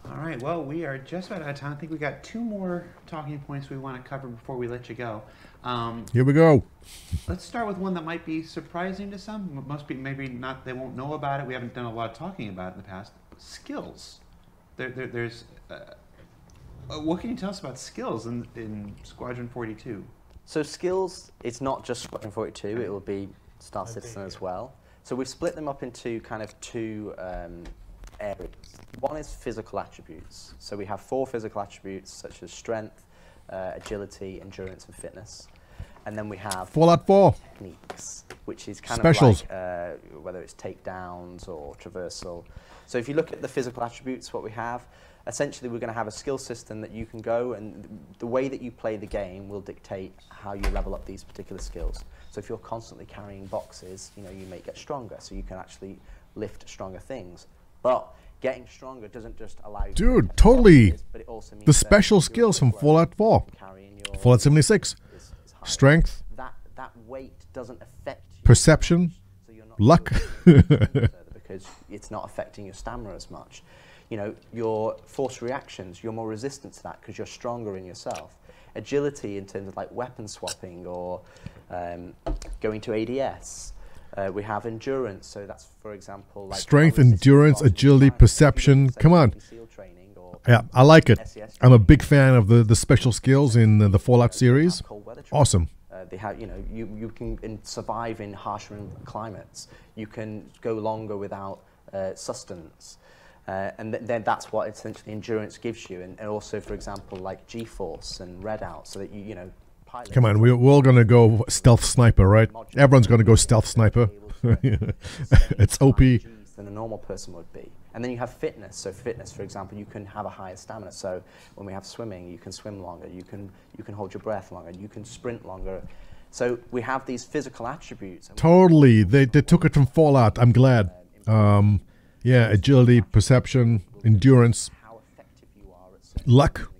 Speaker 4: All right. Well, we are just about out of time. I think we got two more talking points we want to cover before we let you go. Um,
Speaker 2: Here we go.
Speaker 4: Let's start with one that might be surprising to some. M- Most people maybe not. They won't know about it. We haven't done a lot of talking about it in the past. Skills. There, there, there's. Uh, uh, what can you tell us about skills in, in Squadron 42?
Speaker 22: So skills, it's not just Squadron 42, it will be Star Citizen as well. So we've split them up into kind of two um, areas. One is physical attributes. So we have four physical attributes such as strength, uh, agility, endurance, and fitness. And then we have
Speaker 2: Fallout 4.
Speaker 22: techniques, which is kind
Speaker 2: Specials.
Speaker 22: of like uh, whether it's takedowns or traversal. So if you look at the physical attributes, what we have, essentially we're going to have a skill system that you can go and the way that you play the game will dictate how you level up these particular skills. So if you're constantly carrying boxes, you know, you may get stronger, so you can actually lift stronger things. But getting stronger doesn't just allow you to
Speaker 2: Dude, totally.
Speaker 22: but it also means
Speaker 2: The special skills from Fallout 4,
Speaker 22: carrying your
Speaker 2: Fallout 76, strength,
Speaker 22: that that weight doesn't affect you
Speaker 2: perception,
Speaker 22: so you're not
Speaker 2: luck.
Speaker 22: because it's not affecting your stamina as much. You know, your force reactions, you're more resistant to that because you're stronger in yourself. Agility in terms of like weapon swapping or um, going to ADS. Uh, we have endurance, so that's for example like
Speaker 2: strength, endurance,
Speaker 22: you are to
Speaker 2: agility, perception. Come on.
Speaker 22: SEAL training or
Speaker 2: Yeah, I like it. I'm a big fan of the, the special skills in the, the Fallout series. Awesome.
Speaker 22: Uh, they have, you know, you, you can in survive in harsher climates. You can go longer without uh, sustenance. Uh, and th- then that's what essentially endurance gives you. And, and also, for example, like G-force and Redout, so that you, you know, pilots.
Speaker 2: Come on, we, we're all going to go stealth sniper, right? Everyone's going to go stealth sniper. it's OP.
Speaker 22: than a normal person would be. And then you have fitness. So fitness, for example, you can have a higher stamina. So when we have swimming, you can swim longer. You can you can hold your breath longer. You can sprint longer. So we have these physical attributes.
Speaker 2: Totally. They, they took it from Fallout. I'm glad. Um, yeah, agility, perception, endurance, luck.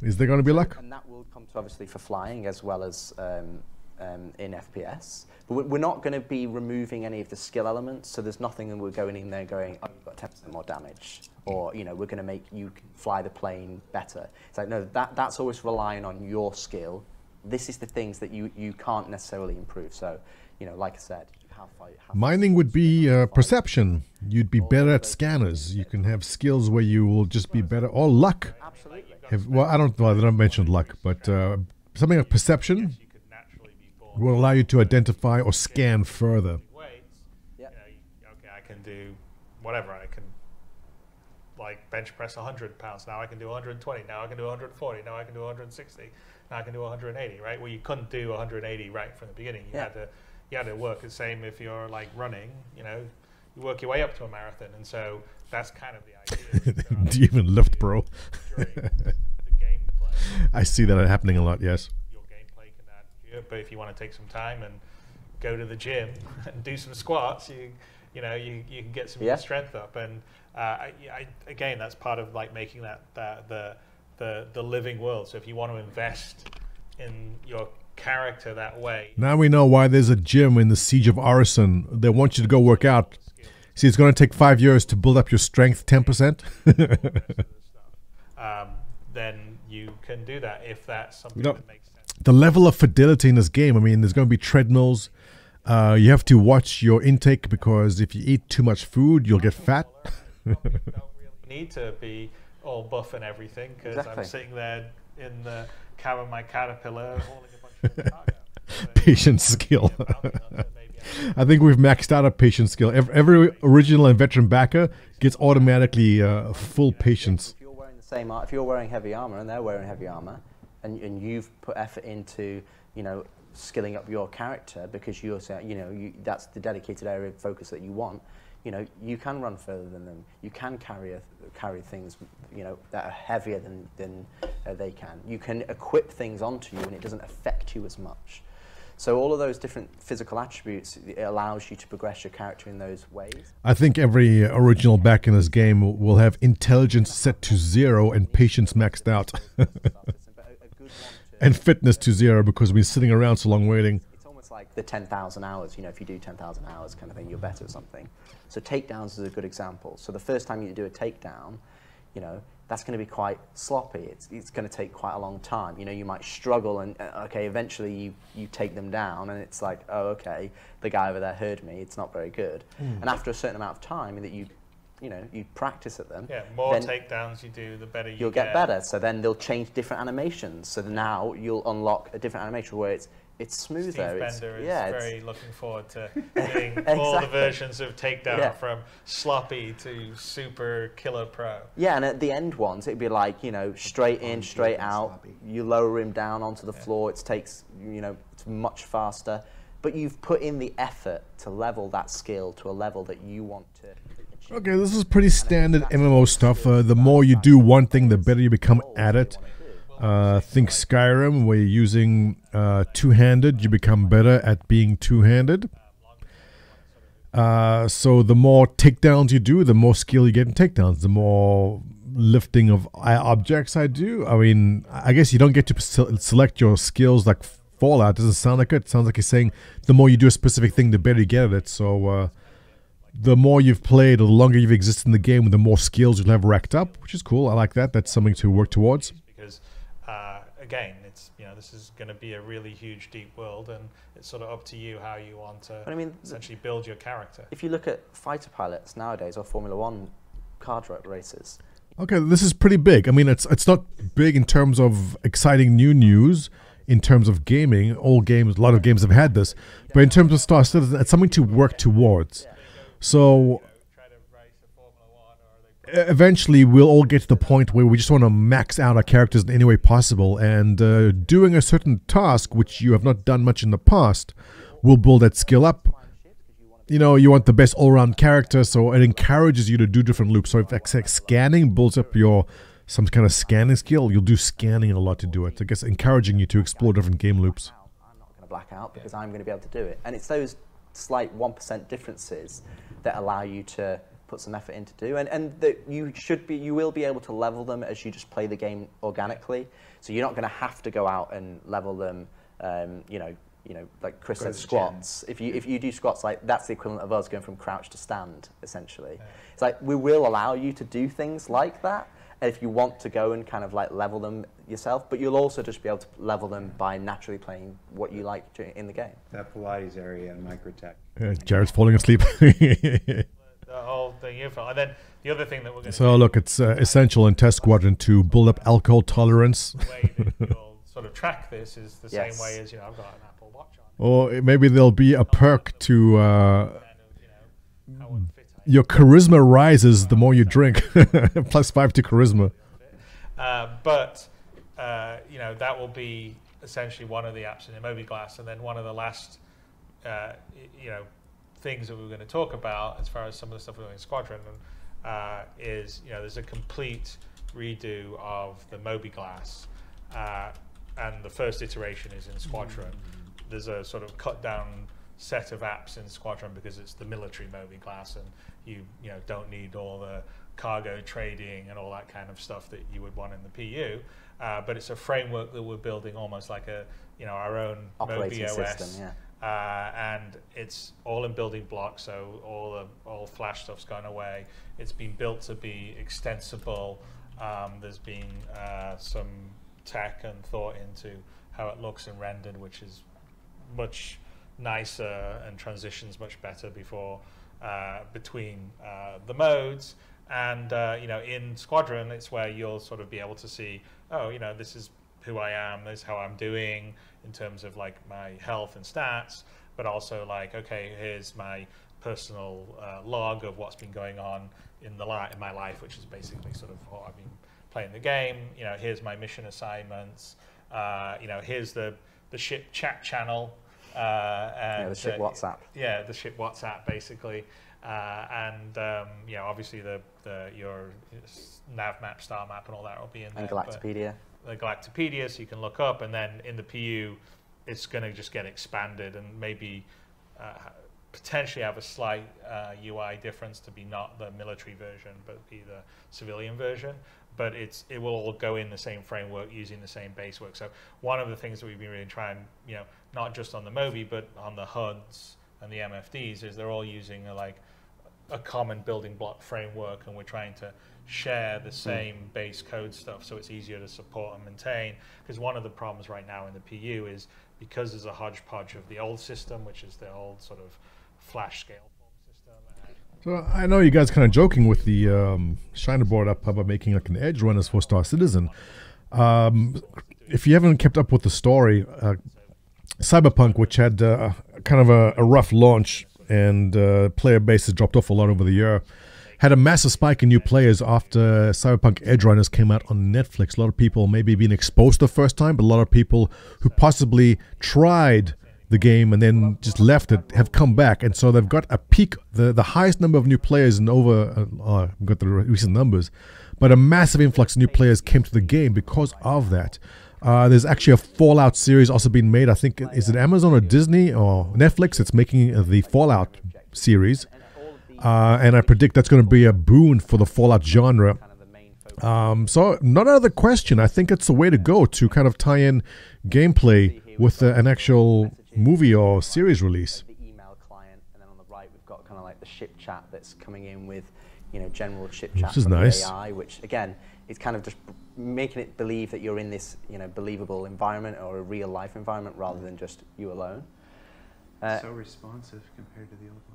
Speaker 2: Is there going to be luck?
Speaker 22: And that will come to obviously for flying as well as um, um, in FPS. But we- we're not going to be removing any of the skill elements. So there's nothing that we're going in there going, oh, you've got 10% more damage. Or, you know, we're going to make you fly the plane better. It's like, no, that, that's always relying on your skill. This is the things that you, you can't necessarily improve. So, you know, like I said, how far, how
Speaker 2: Mining would be uh, perception. You'd be better at scanners. You can have skills where you will just be better. Or luck.
Speaker 22: Absolutely.
Speaker 2: Have, well, I don't. Well, I don't mention luck, but uh, something like perception will allow you to identify or scan further.
Speaker 21: You know, you- okay, I can do whatever. I can like bench press 100 pounds. Now I can do 120. Now I can do 140. Now I can do 160. Now I can do 180. Right? Well, you couldn't do 180 right from the beginning. You
Speaker 22: Yeah.
Speaker 21: had to you had to work the same if you're like running. You know, you work your way up to a marathon, and so that's kind of the idea.
Speaker 2: Do you even lift, bro? I see that happening a lot. Yes.
Speaker 21: Yeah, but if you want to take some time and go to the gym and do some squats, you you know you, you can get some
Speaker 22: Yeah.
Speaker 21: strength up. And uh, I, I, again, that's part of like making that, that the the the living world. So if you want to invest in your character that way,
Speaker 2: Now we know why there's a gym in the Siege of Orison. They want you to go work out. See, it's going to take five years to build up your strength 10%.
Speaker 21: um, then you can do that if that's something
Speaker 2: You know,
Speaker 21: that makes sense.
Speaker 2: the level of fidelity in this game. I mean, there's going to be treadmills. Uh, you have to watch your intake because if you eat too much food, you'll get fat.
Speaker 21: You need to be all buff and everything because
Speaker 2: Exactly.
Speaker 21: I'm sitting there in the cab of my caterpillar hauling a bunch of cargo.
Speaker 2: patience skill. I think we've maxed out our patience skill. Every, every original and veteran backer gets automatically uh, full patience.
Speaker 22: If you're wearing the same if you're wearing heavy armor and they're wearing heavy armor, and, and you've put effort into, you know, skilling up your character because you're saying, you know, you, that's the dedicated area of focus that you want. You know, you can run further than them. You can carry a, carry things, you know, that are heavier than than uh, they can. You can equip things onto you, and it doesn't affect you as much. So all of those different physical attributes it allows you to progress your character in those ways.
Speaker 2: I think every original back in this game will- have intelligence set to zero and patience maxed out. and fitness to zero because we've been sitting around so long waiting.
Speaker 22: It's almost like the 10,000 hours. You know, if you do 10,000 hours kind of thing, you're better at something. So takedowns is a good example. So the first time you do a takedown, you know, that's going to be quite sloppy. It's, it's going to take quite a long time. You know, you might struggle and, uh, okay, eventually you, you take them down and it's like, oh, okay, the guy over there heard me. It's not very good.
Speaker 21: Mm.
Speaker 22: And after a certain amount of time that you, you know, you practice at them.
Speaker 21: Yeah, more takedowns you do, the better you
Speaker 22: you'll get better. So then they'll change different animations. So now you'll unlock a different animation where it's it's smoother.
Speaker 21: Steve Bender is
Speaker 22: yeah, it's-
Speaker 21: very looking forward to getting all the versions of Takedown
Speaker 22: Yeah.
Speaker 21: from sloppy to super killer pro.
Speaker 22: Yeah, and at the end ones, it'd be like, you know, straight in, straight out. You lower him down onto the floor. It takes, you know, it's much faster. But you've put in the effort to level that skill to a level that you want to.
Speaker 2: Okay, this is pretty standard MMO stuff. Uh, the more you do one thing, the better you become at it. Uh, think Skyrim, where you're using uh, two-handed, you become better at being two-handed. Uh, so the more takedowns you do, the more skill you get in takedowns. The more lifting of objects I do. I mean, I guess you don't get to select your skills like Fallout. Doesn't sound like it. it. Sounds like you're saying the more you do a specific thing, the better you get at it. So uh, the more you've played or the longer you've existed in the game, the more skills you'll have racked up, which is cool. I like that. That's something to work towards.
Speaker 21: Because again, it's you know this is going to be a really huge, deep world, and it's sort of up to you how you want to
Speaker 22: But I mean,
Speaker 21: essentially build your character.
Speaker 22: If you look at fighter pilots nowadays or Formula One car ra- races,
Speaker 2: Okay, this is pretty big. I mean, it's it's not big in terms of exciting new news. In terms of gaming, all games, a lot of games have had this, but in terms of Star Citizen, it's something to work towards. So eventually, we'll all get to the point where we just want to max out our characters in any way possible, and uh, doing a certain task which you have not done much in the past will build that skill up. You know, you want the best all-round character, so it encourages you to do different loops. So if like, scanning builds up your some kind of scanning skill, you'll do scanning a lot to do it. I guess encouraging you to explore different game loops.
Speaker 22: I'm not going to black out because I'm going to be able to do it. And it's those slight 1% differences that allow you to put some effort into do and, and that you should be you will be able to level them as you just play the game organically so you're not going to have to go out and level them um, you know you know like chris said
Speaker 23: to the
Speaker 22: squats if you if you do squats like that's the equivalent of us going from crouch to stand essentially it's like we will allow you to do things like that if you want to go and kind of like level them yourself, but you'll also just be able to level them by naturally playing what you like to, in the game.
Speaker 23: That Pilates area in Microtech.
Speaker 2: Uh, Jared's falling asleep.
Speaker 21: The whole thing you felt, and then the other thing that we're going to
Speaker 2: so look, it's uh, essential in Test Squadron to build up alcohol tolerance.
Speaker 21: sort of track this is the
Speaker 22: Yes.
Speaker 21: same way as you know I've got an Apple Watch on.
Speaker 2: Or maybe there'll be a perk to uh, your charisma rises the more you drink. Plus five to charisma.
Speaker 21: Uh, but uh, you know that will be essentially one of the apps in the mobiGlas, and then one of the last uh, you know things that we we're going to talk about as far as some of the stuff we're doing in Squadron uh, is you know there's a complete redo of the mobiGlas, uh, and the first iteration is in Squadron. There's a sort of cut down set of apps in Squadron because it's the military mobiGlas, and you you know don't need all the cargo trading and all that kind of stuff that you would want in the PU. Uh, but it's a framework that we're building almost like a you know our own
Speaker 22: Operating
Speaker 21: Mobi OS.
Speaker 22: system,
Speaker 21: Uh, and it's all in building blocks, so all the all Flash stuff's gone away. It's been built to be extensible. Um, there's been uh, some tech and thought into how it looks and rendered, which is much nicer and transitions much better before uh, between uh, the modes. And uh, you know, in Squadron, it's where you'll sort of be able to see, oh, you know, this is who I am, this is how I'm doing in terms of like my health and stats, but also like, okay, here's my personal uh, log of what's been going on in the li- in my life, which is basically sort of what I've been playing the game. You know, here's my mission assignments. Uh, you know, here's the the ship chat channel. Uh, and,
Speaker 22: the ship
Speaker 21: uh,
Speaker 22: WhatsApp.
Speaker 21: Yeah, the ship WhatsApp basically, uh, and um, you know, obviously the, the your nav map, star map, and all that will be in
Speaker 22: And
Speaker 21: there. but
Speaker 22: Galactapedia.
Speaker 21: The Galactapedia, so you can look up, and then in the PU, it's going to just get expanded and maybe uh, potentially have a slight uh, UI difference to be not the military version, but be the civilian version. But it's it will all go in the same framework using the same base work. So one of the things that we've been really trying, you know, not just on the Mobi, but on the HUDs and the MFDs, is they're all using a, like a common building block framework, and we're trying to share the same base code stuff so it's easier to support and maintain. Because one of the problems right now in the PU is because there's a hodgepodge of the old system, which is the old sort of flash scale system.
Speaker 2: So I know you guys kind of joking with the um, Shiner board up about making like an Edgerunners for Star Citizen. Um, if you haven't kept up with the story, uh, Cyberpunk, which had uh, kind of a, a rough launch and uh, player base has dropped off a lot over the year, had a massive spike in new players after Cyberpunk Edgerunners came out on Netflix. A lot of people maybe being exposed the first time, but a lot of people who possibly tried the game and then just left it have come back, and so they've got a peak, the the highest number of new players in over. Uh, uh, I've got the recent numbers, but a massive influx of new players came to the game because of that. Uh, there's actually a Fallout series also being made. I think is it Amazon or Disney or Netflix? It's making the Fallout series, uh, and I predict that's going to be a boon for the Fallout genre. Um, so, not out of the question. I think it's the way to go to kind of tie in gameplay with uh, an actual movie or series release.
Speaker 22: The email client, and then on the right we've got kind of like the ship chat that's coming in with, you know, general ship chat
Speaker 2: This is
Speaker 22: from
Speaker 2: nice.
Speaker 22: AI, which again is kind of just making it believe that you're in this, you know, believable environment or a real life environment rather than just you alone. Uh,
Speaker 4: so responsive compared to the old one.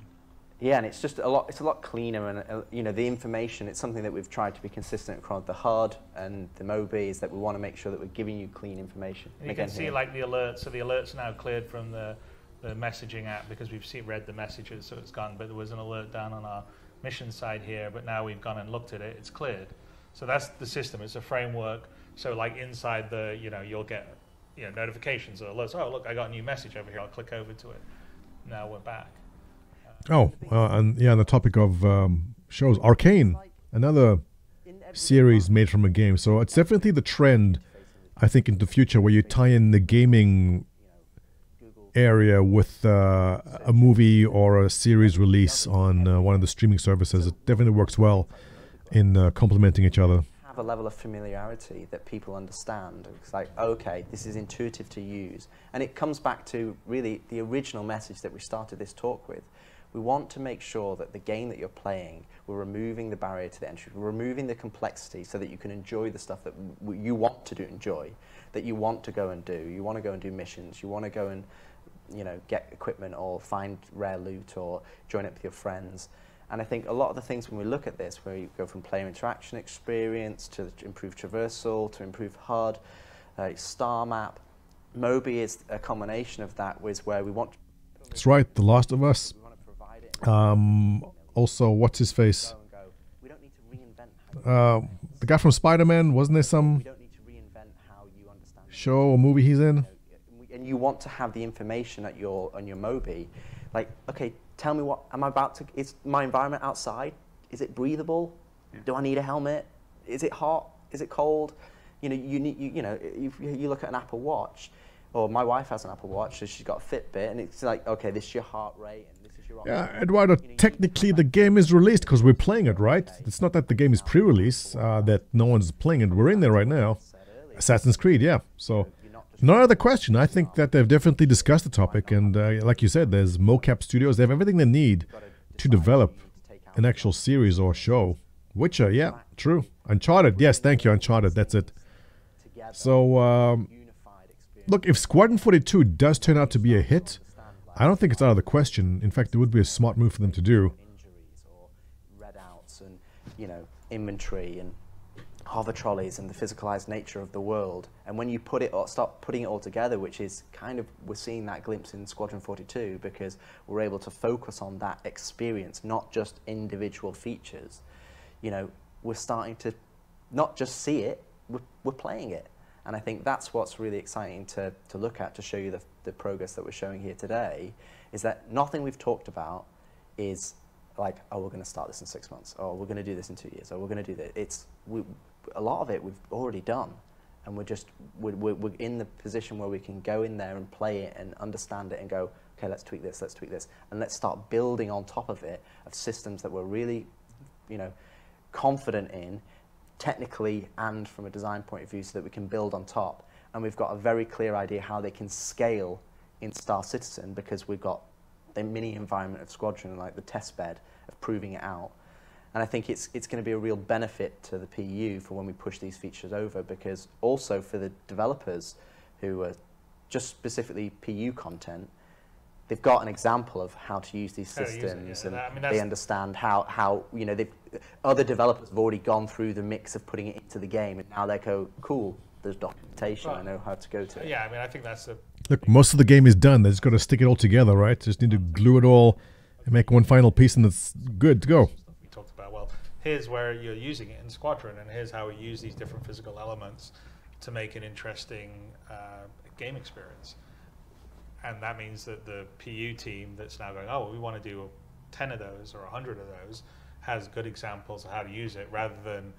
Speaker 22: Yeah, and it's just a lot. It's a lot cleaner, and uh, you know, the information. It's something that we've tried to be consistent across the HUD and the MOBI. Is that we want to make sure that we're giving you clean information.
Speaker 21: And you
Speaker 22: Again,
Speaker 21: can see
Speaker 22: here.
Speaker 21: like the alerts. So the alerts now cleared from the, the messaging app because we've seen read the messages, so it's gone. But there was an alert down on our mission side here, but now we've gone and looked at it. It's cleared. So that's the system. It's a framework. So like inside the, you know, you'll get you know notifications or alerts. Oh, look, I got a new message over here. I'll click over to it. Now we're back.
Speaker 2: Oh, uh, and yeah, on the topic of um, shows, Arcane, another series made from a game. So it's definitely the trend, I think, in the future where you tie in the gaming area with uh, a movie or a series release on uh, one of the streaming services. It definitely works well in uh, complementing each other.
Speaker 22: have a level of familiarity that people understand. It's like, okay, this is intuitive to use. And it comes back to really the original message that we started this talk with. We want to make sure that the game that you're playing, we're removing the barrier to the entry, we're removing the complexity so that you can enjoy the stuff that you want to do enjoy, that you want to go and do. You want to go and do missions, you want to go and you know, get equipment or find rare loot or join up with your friends. And I think a lot of the things when we look at this, where you go from player interaction experience to improve traversal, to improve HUD, uh, star map, Moby is a combination of that, with where we want
Speaker 2: That's right, The Last of Us. Um, also, what's his face? Uh, the guy from Spider Man, wasn't there some show or movie he's in?
Speaker 22: and you want to have the information at your on your Mobi, like, okay, tell me what am I about to? Is my environment outside? Is it breathable? Do I need a helmet? Is it hot? Is it cold? You know, you need you, you know, if you look at an Apple Watch, or my wife has an Apple Watch, so she's got a Fitbit, and it's like, okay, this is your heart rate, and this is your
Speaker 2: Yeah, Eduardo, technically the game is released because we're playing it, right? It's not that the game is pre release, uh, that no one's playing it. We're in there right now. Assassin's Creed, yeah. So, no other question. I think that they've definitely discussed the topic. And uh, like you said, there's mocap studios. They have everything they need to develop an actual series or show. Witcher, yeah, true. Uncharted, yes, thank you, Uncharted. That's it. So, um, look, if Squadron 42 does turn out to be a hit, I don't think it's out of the question. In fact, it would be a smart move for them to do.
Speaker 22: readouts and you know inventory and hover trolleys and the physicalized nature of the world. And when you put it or start putting it all together, which is kind of we're seeing that glimpse in Squadron 42 because we're able to focus on that experience, not just individual features. You know, we're starting to not just see it, we're, we're playing it. And I think that's what's really exciting to, to look at to show you the, the progress that we're showing here today is that nothing we've talked about is like, oh, we're going to start this in six months, or we're going to do this in two years, or we're going to do that. It's we, a lot of it we've already done, and we're just we're, we're, we're in the position where we can go in there and play it and understand it and go, okay, let's tweak this, let's tweak this, and let's start building on top of it of systems that we're really, you know, confident in, technically and from a design point of view, so that we can build on top. And we've got a very clear idea how they can scale in Star Citizen because we've got the mini environment of Squadron, like the test bed of proving it out. And I think it's, it's going to be a real benefit to the PU for when we push these features over because also for the developers who are just specifically PU content, they've got an example of how to use these
Speaker 21: How to use it,
Speaker 22: systems and
Speaker 21: I mean,
Speaker 22: they understand how, how you know, they've, other developers have already gone through the mix of putting it into the game and now they go, cool, there's documentation, I know how to go to it.
Speaker 21: Yeah, I mean, I think that's a
Speaker 2: Look, most of the game is done. They just got to stick it all together, right? Just need to glue it all and make one final piece, and it's good to go.
Speaker 21: we talked about. Well, here's where you're using it in Squadron, and here's how we use these different physical elements to make an interesting uh, game experience. And that means that the PU team that's now going, oh, we want to do 10 of those or 100 of those, has good examples of how to use it rather than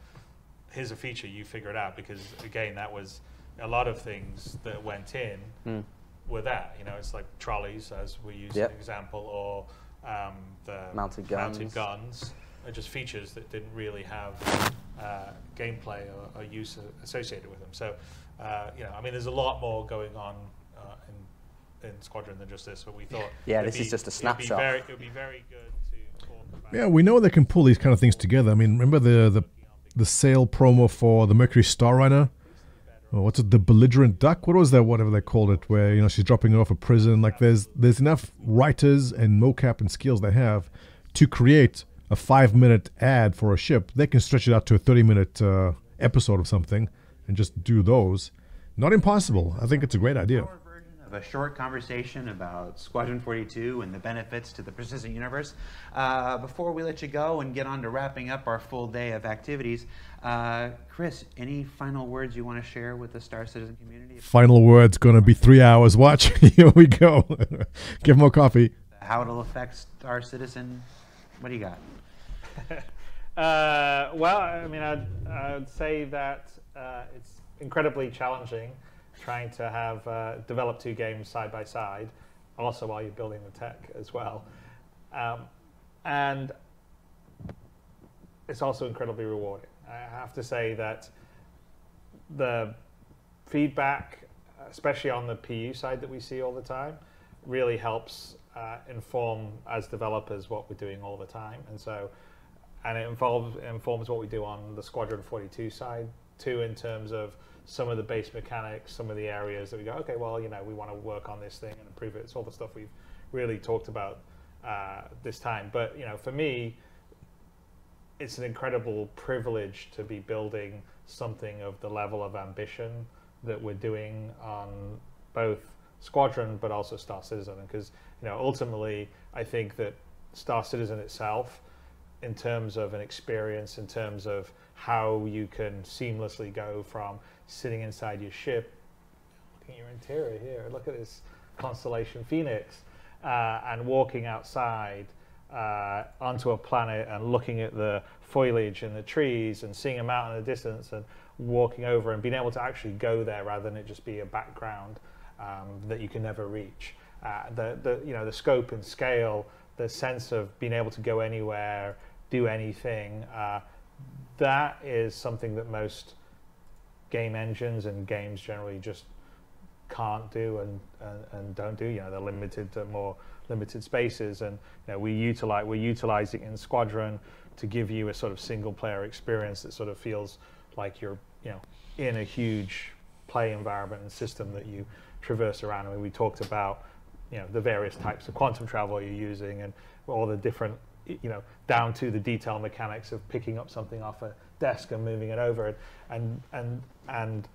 Speaker 21: here's a feature, you figure it out. Because again, that was a lot of things that went in
Speaker 22: Hmm.
Speaker 21: were that. You know, it's like trolleys, as we use
Speaker 22: Yep.
Speaker 21: an example, or
Speaker 25: um, the
Speaker 22: Mounted
Speaker 25: mounted
Speaker 22: guns.
Speaker 25: guns are just features that didn't really have uh, gameplay or, or use associated with them. So, uh, you know, I mean, there's a lot more going on uh, in, in Squadron than just this. But we thought,
Speaker 22: Yeah,
Speaker 25: it'd
Speaker 22: this is just a
Speaker 25: it'd be
Speaker 22: snapshot.
Speaker 25: very- It would be very good to talk about.
Speaker 2: Yeah, we know they can pull these kind of things together. I mean, remember the the, the sale promo for the Mercury Star Runner? Or what's it? The belligerent duck? What was that? Whatever they called it, where you know she's dropping off a prison. Like there's there's enough writers and mocap and skills they have to create a five minute ad for a ship. They can stretch it out to a thirty minute uh, episode of something and just do those. Not impossible. I think it's a great idea.
Speaker 4: Of a short conversation about Squadron 42 and the benefits to the persistent universe. Uh, before we let you go and get on to wrapping up our full day of activities, uh, Chris, any final words you want to share with the Star Citizen community?
Speaker 2: Final word's gonna be three hours. Watch. Here we go. Give more coffee.
Speaker 4: How it'll affect Star Citizen? What do you got?
Speaker 21: Uh, well, I mean, I'd, I'd say that uh, it's incredibly challenging trying to have uh, develop two games side by side, also while you're building the tech as well. Um, and it's also incredibly rewarding. I have to say that the feedback, especially on the PU side that we see all the time, really helps uh, inform as developers what we're doing all the time. And so, and it involves informs what we do on the Squadron 42 side too, in terms of some of the base mechanics, some of the areas that we go, okay, well, you know, we want to work on this thing and improve it. It's all the stuff we've really talked about uh, this time. But you know, for me, it's an incredible privilege to be building something of the level of ambition that we're doing on both Squadron but also Star Citizen. Because you know, ultimately, I think that Star Citizen itself, in terms of an experience, in terms of how you can seamlessly go from sitting inside your ship, looking at your interior here, look at this constellation Phoenix, uh, and walking outside uh, onto a planet and looking at the foliage and the trees and seeing them out in the distance and walking over and being able to actually go there rather than it just be a background um, that you can never reach. Uh, the, the, you know, the scope and scale, the sense of being able to go anywhere, do anything, uh, that is something that most game engines and games generally just can't do and, and, and don't do. You know, they're limited to more limited spaces, and you know, we utilize we're utilizing in Squadron to give you a sort of single player experience that sort of feels like you're you know in a huge play environment and system that you traverse around. I mean, we talked about you know the various types of quantum travel you're using and all the different you know down to the detail mechanics of picking up something off a desk and moving it over and and and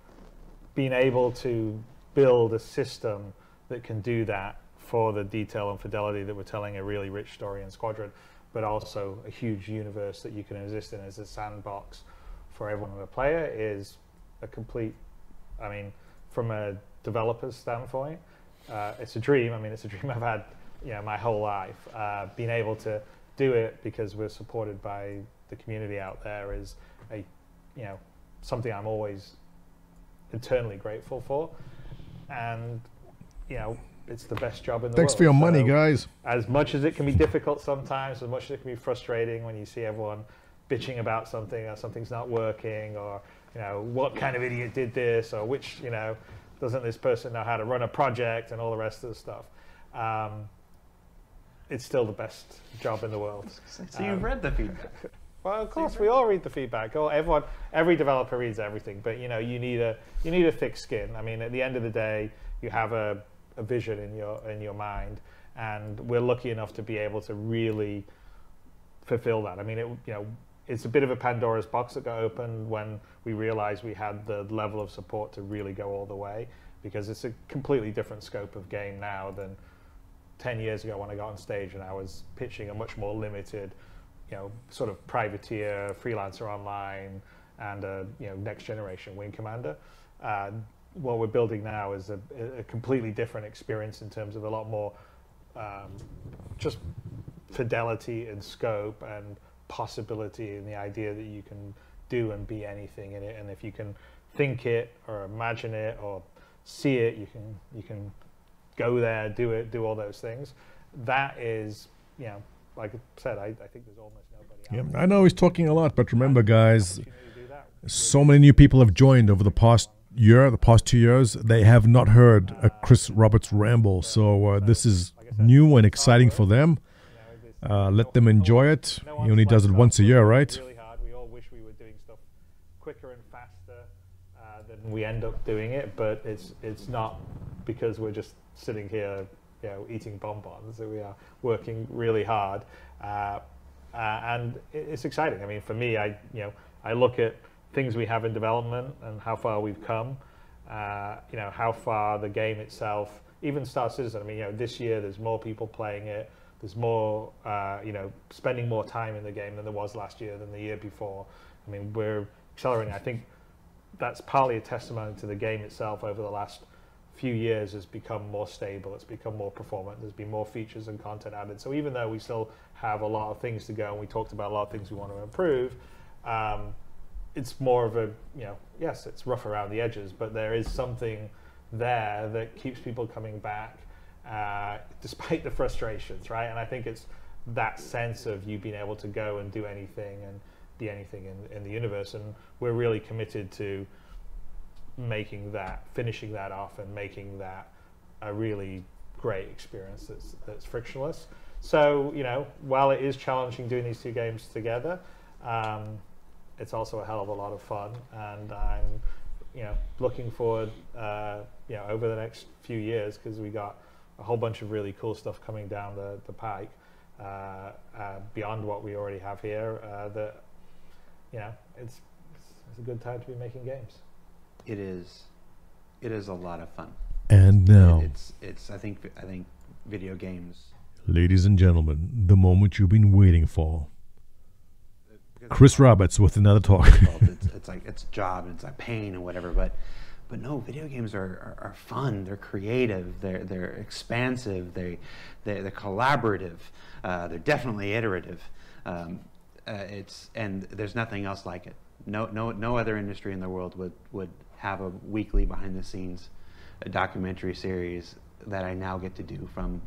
Speaker 21: being able to build a system that can do that for the detail and fidelity that we're telling a really rich story in Squadron, but also a huge universe that you can exist in as a sandbox for everyone a player is a complete, I mean, from a developer's standpoint, uh, it's a dream. I mean, it's a dream I've had, you know, my whole life. Uh, being able to do it because we're supported by the community out there is a, you know, something I'm always eternally grateful for. And, you know, it's the best job in the
Speaker 2: Thanks
Speaker 21: world.
Speaker 2: Thanks for your money, guys.
Speaker 21: As much as it can be difficult sometimes, as much as it can be frustrating when you see everyone bitching about something or something's not working or, you know, what kind of idiot did this or which, you know, doesn't this person know how to run a project and all the rest of the stuff. Um, it's still the best job in the world.
Speaker 4: So um, you've read the feedback.
Speaker 21: Well, of course, we all read the feedback. Oh, everyone, every developer reads everything, but you know, you need a you need a thick skin. I mean, at the end of the day, you have a, a vision in your in your mind, and we're lucky enough to be able to really fulfill that. I mean, it you know, it's a bit of a Pandora's box that got opened when we realized we had the level of support to really go all the way, because it's a completely different scope of game now than 10 years ago when I got on stage and I was pitching a much more limited, you know, sort of privateer, freelancer online, and a you know next generation wing commander. Uh, what we're building now is a, a completely different experience in terms of a lot more um, just fidelity and scope and possibility and the idea that you can do and be anything in it. And if you can think it or imagine it or see it, you can you can go there, do it, do all those things. That is you know, like I said, I, I think there's almost nobody.
Speaker 2: Yeah, I know he's talking a lot, but remember, guys, so many new people have joined over the past year, the past two years. They have not heard a Chris Roberts ramble, so uh, this is new and exciting for them. Uh, let them enjoy it. He only does it once a year, right?
Speaker 21: Really hard. We all wish we were doing stuff quicker and faster uh, than we end up doing it, but it's it's not because we're just sitting here, you know, eating bonbons. We are working really hard, uh, uh, and it's exciting. I mean, for me, I you know I look at things we have in development and how far we've come. Uh, you know, how far the game itself, even Star Citizen. I mean, you know, this year there's more people playing it. There's more, uh, you know, spending more time in the game than there was last year than the year before. I mean, we're accelerating. I think that's partly a testimony to the game itself over the last few years has become more stable, it's become more performant, there's been more features and content added. So even though we still have a lot of things to go and we talked about a lot of things we want to improve, um, it's more of a, you know, yes, it's rough around the edges, but there is something there that keeps people coming back uh, despite the frustrations, right? And I think it's that sense of you being able to go and do anything and be anything in, in the universe. And we're really committed to making that, finishing that off and making that a really great experience that's, that's frictionless. So, you know, while it is challenging doing these two games together, um, it's also a hell of a lot of fun. And I'm, you know, looking forward, uh, you know, over the next few years because we got a whole bunch of really cool stuff coming down the, the pike uh, uh, beyond what we already have here uh, that, you know, it's, it's a good time to be making games.
Speaker 4: It is. It is a lot of fun.
Speaker 2: And now,
Speaker 4: It's, it's, I think, I think video games.
Speaker 2: ladies and gentlemen, the moment you've been waiting for. Chris Roberts with another talk.
Speaker 4: it's, it's like it's a job and it's a pain and whatever, but but no, video games are, are, are fun. They're creative. They're they're expansive. They they're, they're collaborative. Uh, they're definitely iterative. Um, uh, it's and there's nothing else like it. No no no other industry in the world would would have a weekly behind the scenes documentary series that I now get to do from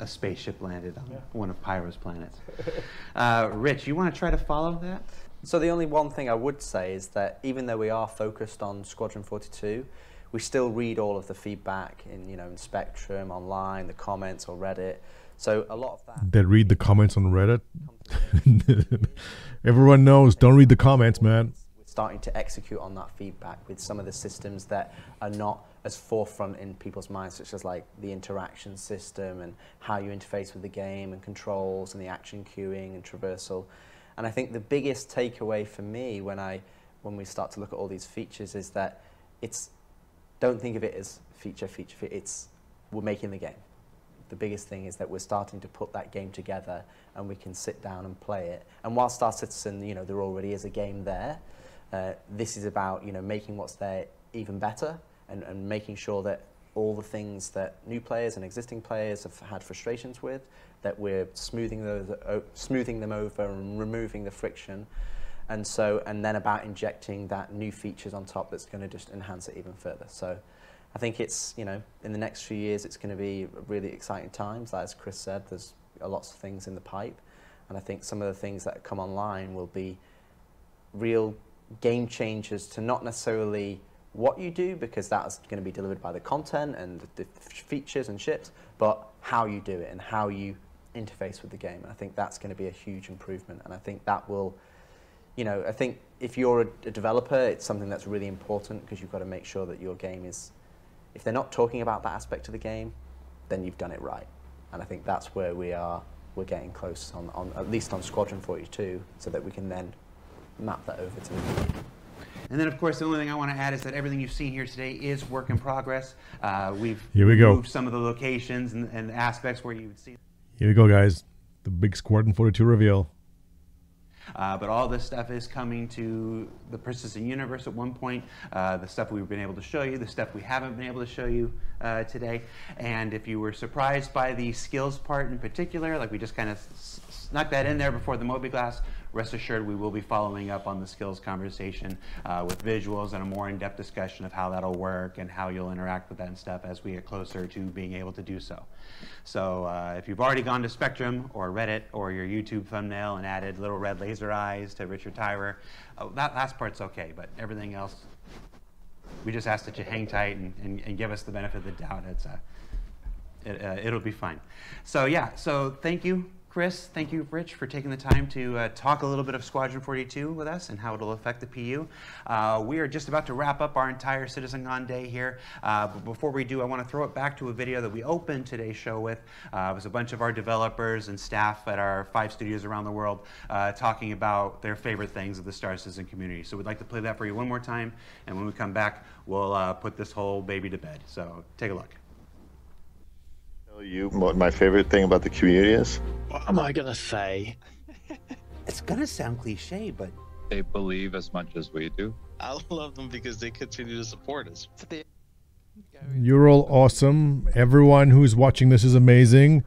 Speaker 4: a spaceship landed on
Speaker 22: Yeah.
Speaker 4: one of Pyro's planets. Uh, Rich, you want to try to follow that?
Speaker 22: So the only one thing I would say is that even though we are focused on Squadron 42, we still read all of the feedback in you know in Spectrum, online, the comments or Reddit. So a lot of that.
Speaker 2: They read the comments on Reddit. Everyone knows, don't read the comments, man.
Speaker 22: Starting to execute on that feedback with some of the systems that are not as forefront in people's minds, such as like the interaction system and how you interface with the game and controls and the action queuing and traversal. And I think the biggest takeaway for me when I when we start to look at all these features is that it's don't think of it as feature feature feature. It's we're making the game. The biggest thing is that we're starting to put that game together and we can sit down and play it. And while Star Citizen, you know, there already is a game there, uh, this is about, you know, making what's there even better and, and making sure that all the things that new players and existing players have had frustrations with, that we're smoothing those, o- smoothing them over and removing the friction. And so, and then about injecting that new features on top that's going to just enhance it even further. So, I think it's you know in the next few years it's going to be really exciting times. Like as Chris said, there's lots of things in the pipe, and I think some of the things that come online will be real game changers to not necessarily what you do because that's going to be delivered by the content and the features and ships, but how you do it and how you interface with the game. And I think that's going to be a huge improvement. And I think that will, you know, I think if you're a, a developer, it's something that's really important because you've got to make sure that your game is, if they're not talking about that aspect of the game, then you've done it right. And I think that's where we are. We're getting close on, on at least on Squadron 42, so that we can then map that over to the game.
Speaker 4: And then, of course, the only thing I want to add is that everything you've seen here today is work in progress. Uh, we've
Speaker 2: Here we go.
Speaker 4: moved some of the locations and, and aspects where you would see.
Speaker 2: Here we go, guys. The big Squadron 42 reveal.
Speaker 4: Uh, but all this stuff is coming to the persistent universe at one point. Uh, the stuff we've been able to show you, the stuff we haven't been able to show you, uh, today. And if you were surprised by the skills part in particular, like we just kind of snuck that in there before the mobiGlas, rest assured we will be following up on the skills conversation uh, with visuals and a more in-depth discussion of how that'll work and how you'll interact with that and stuff as we get closer to being able to do so. So uh, if you've already gone to Spectrum or Reddit or your YouTube thumbnail and added little red laser eyes to Richard Tyrer, uh, that last part's okay, but everything else, we just ask that you hang tight and, and, and give us the benefit of the doubt. It's, uh, it, uh, it'll be fine. So yeah, so thank you Chris, thank you, Rich, for taking the time to uh, talk a little bit of Squadron 42 with us and how it'll affect the PU. Uh, we are just about to wrap up our entire CitizenCon day here. Uh, but before we do, I want to throw it back to a video that we opened today's show with. Uh, it was a bunch of our developers and staff at our five studios around the world uh, talking about their favorite things of the Star Citizen community. So we'd like to play that for you one more time. And when we come back, we'll uh, put this whole baby to bed. So take a look
Speaker 26: tell you what my favorite thing about the community is?
Speaker 27: What am I gonna say?
Speaker 4: it's gonna sound cliche, but
Speaker 3: they believe as much as we do.
Speaker 27: I love them because they continue to support us.
Speaker 2: You're all awesome. Everyone who's watching this is amazing.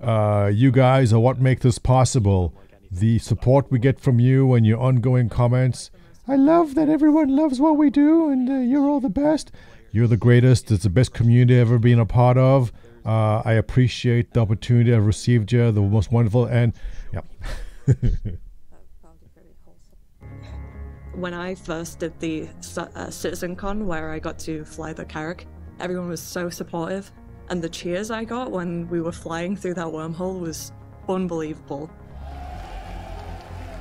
Speaker 2: Uh, you guys are what make this possible. The support we get from you and your ongoing comments. I love that everyone loves what we do and uh, you're all the best. You're the greatest. It's the best community I've ever been a part of. Uh, I appreciate the opportunity I've received you, the most wonderful, and yeah.
Speaker 28: when I first did the uh, CitizenCon, where I got to fly the Carrack, everyone was so supportive, and the cheers I got when we were flying through that wormhole was unbelievable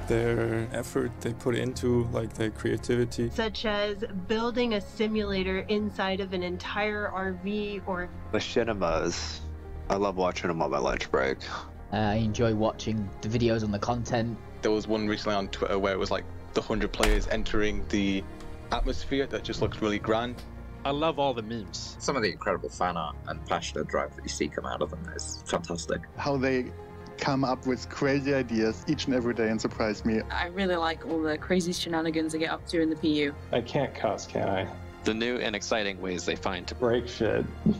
Speaker 29: their effort they put into like their creativity.
Speaker 30: Such as building a simulator inside of an entire rv or
Speaker 31: machinimas i love watching them on my lunch break.
Speaker 32: Uh, i enjoy watching the videos on the content.
Speaker 11: There was one recently on twitter where it was like the 100 players entering the atmosphere that just looked really grand.
Speaker 1: I love all the memes.
Speaker 33: Some of the incredible fan art and passionate drive that you see come out of them is fantastic.
Speaker 34: How they come up with crazy ideas each and every day and surprise me.
Speaker 35: I really like all the crazy shenanigans they get up to in the PU.
Speaker 36: I can't cuss, can I?
Speaker 37: The new and exciting ways they find to
Speaker 36: break shit.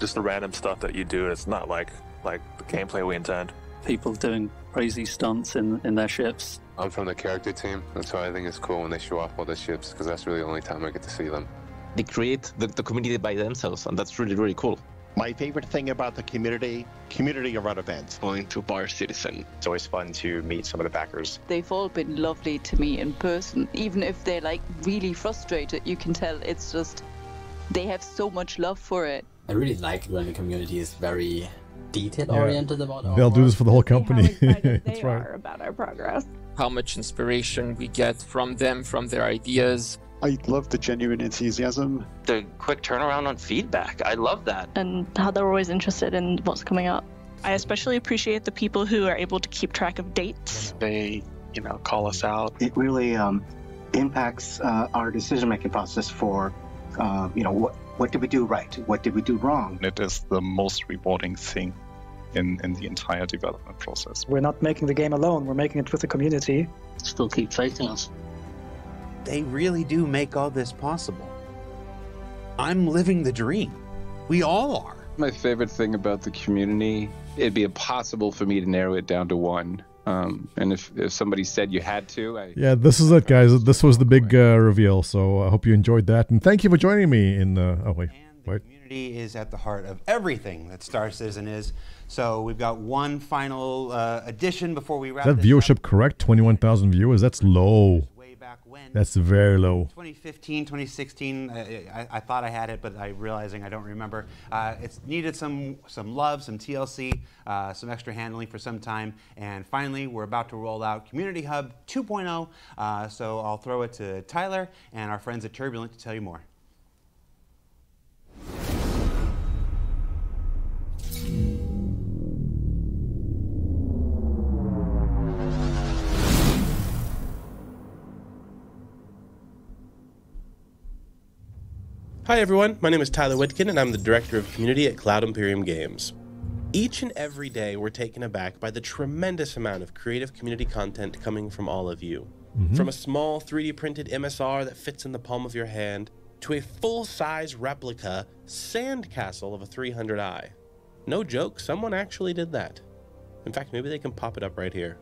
Speaker 38: Just the random stuff that you do. It's not like like the gameplay we intend.
Speaker 39: People doing crazy stunts in, in their ships.
Speaker 40: I'm from the character team. That's why I think it's cool when they show off all the ships because that's really the only time I get to see them.
Speaker 41: They create the, the community by themselves, and that's really, really cool.
Speaker 42: My favorite thing about the community, community around events.
Speaker 41: Going to Bar Citizen.
Speaker 18: It's always fun to meet some of the backers.
Speaker 43: They've all been lovely to me in person. Even if they're like really frustrated, you can tell it's just, they have so much love for it.
Speaker 44: I really like when the community is very detail oriented yeah. about
Speaker 2: They'll do this for the whole company.
Speaker 43: That's right. about our progress.
Speaker 45: How much inspiration we get from them, from their ideas.
Speaker 46: I love the genuine enthusiasm.
Speaker 41: The quick turnaround on feedback. I love that.
Speaker 43: And how they're always interested in what's coming up.
Speaker 47: I especially appreciate the people who are able to keep track of dates.
Speaker 18: They, you know, call us out.
Speaker 48: It really um, impacts uh, our decision-making process for, uh, you know, what what did we do right? What did we do wrong?
Speaker 18: It is the most rewarding thing in, in the entire development process.
Speaker 7: We're not making the game alone. We're making it with the community.
Speaker 43: Still keep fighting us
Speaker 4: they really do make all this possible. I'm living the dream. We all are.
Speaker 3: My favorite thing about the community, it'd be impossible for me to narrow it down to one. Um, and if, if somebody said you had to, I...
Speaker 2: yeah, this is it, guys. This was the big uh, reveal. So I hope you enjoyed that, and thank you for joining me. In the oh wait, wait.
Speaker 4: Community is at the heart of everything that Star Citizen is. So we've got one final uh, addition before we wrap.
Speaker 2: Is that viewership up. correct? Twenty-one thousand viewers. That's low back when. That's very low.
Speaker 4: 2015, 2016. I, I, thought I had it, but I realizing I don't remember. Uh, it's needed some some love, some TLC, uh, some extra handling for some time, and finally we're about to roll out Community Hub 2.0. Uh, so I'll throw it to Tyler and our friends at Turbulent to tell you more.
Speaker 49: Hi everyone, my name is Tyler Witkin and I'm the Director of Community at Cloud Imperium Games. Each and every day we're taken aback by the tremendous amount of creative community content coming from all of you. Mm-hmm. From a small 3D printed MSR that fits in the palm of your hand, to a full size replica sandcastle of a 300i. No joke, someone actually did that. In fact, maybe they can pop it up right here.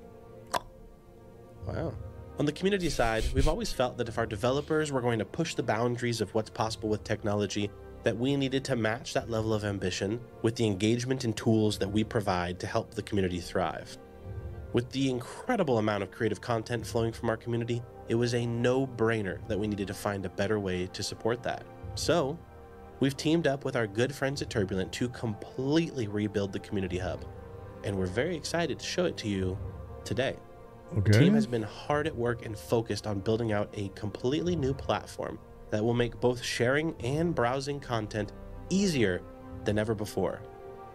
Speaker 49: Wow. On the community side, we've always felt that if our developers were going to push the boundaries of what's possible with technology, that we needed to match that level of ambition with the engagement and tools that we provide to help the community thrive. With the incredible amount of creative content flowing from our community, it was a no brainer that we needed to find a better way to support that. So, we've teamed up with our good friends at Turbulent to completely rebuild the Community Hub, and we're very excited to show it to you today.
Speaker 2: Okay.
Speaker 49: The team has been hard at work and focused on building out a completely new platform that will make both sharing and browsing content easier than ever before.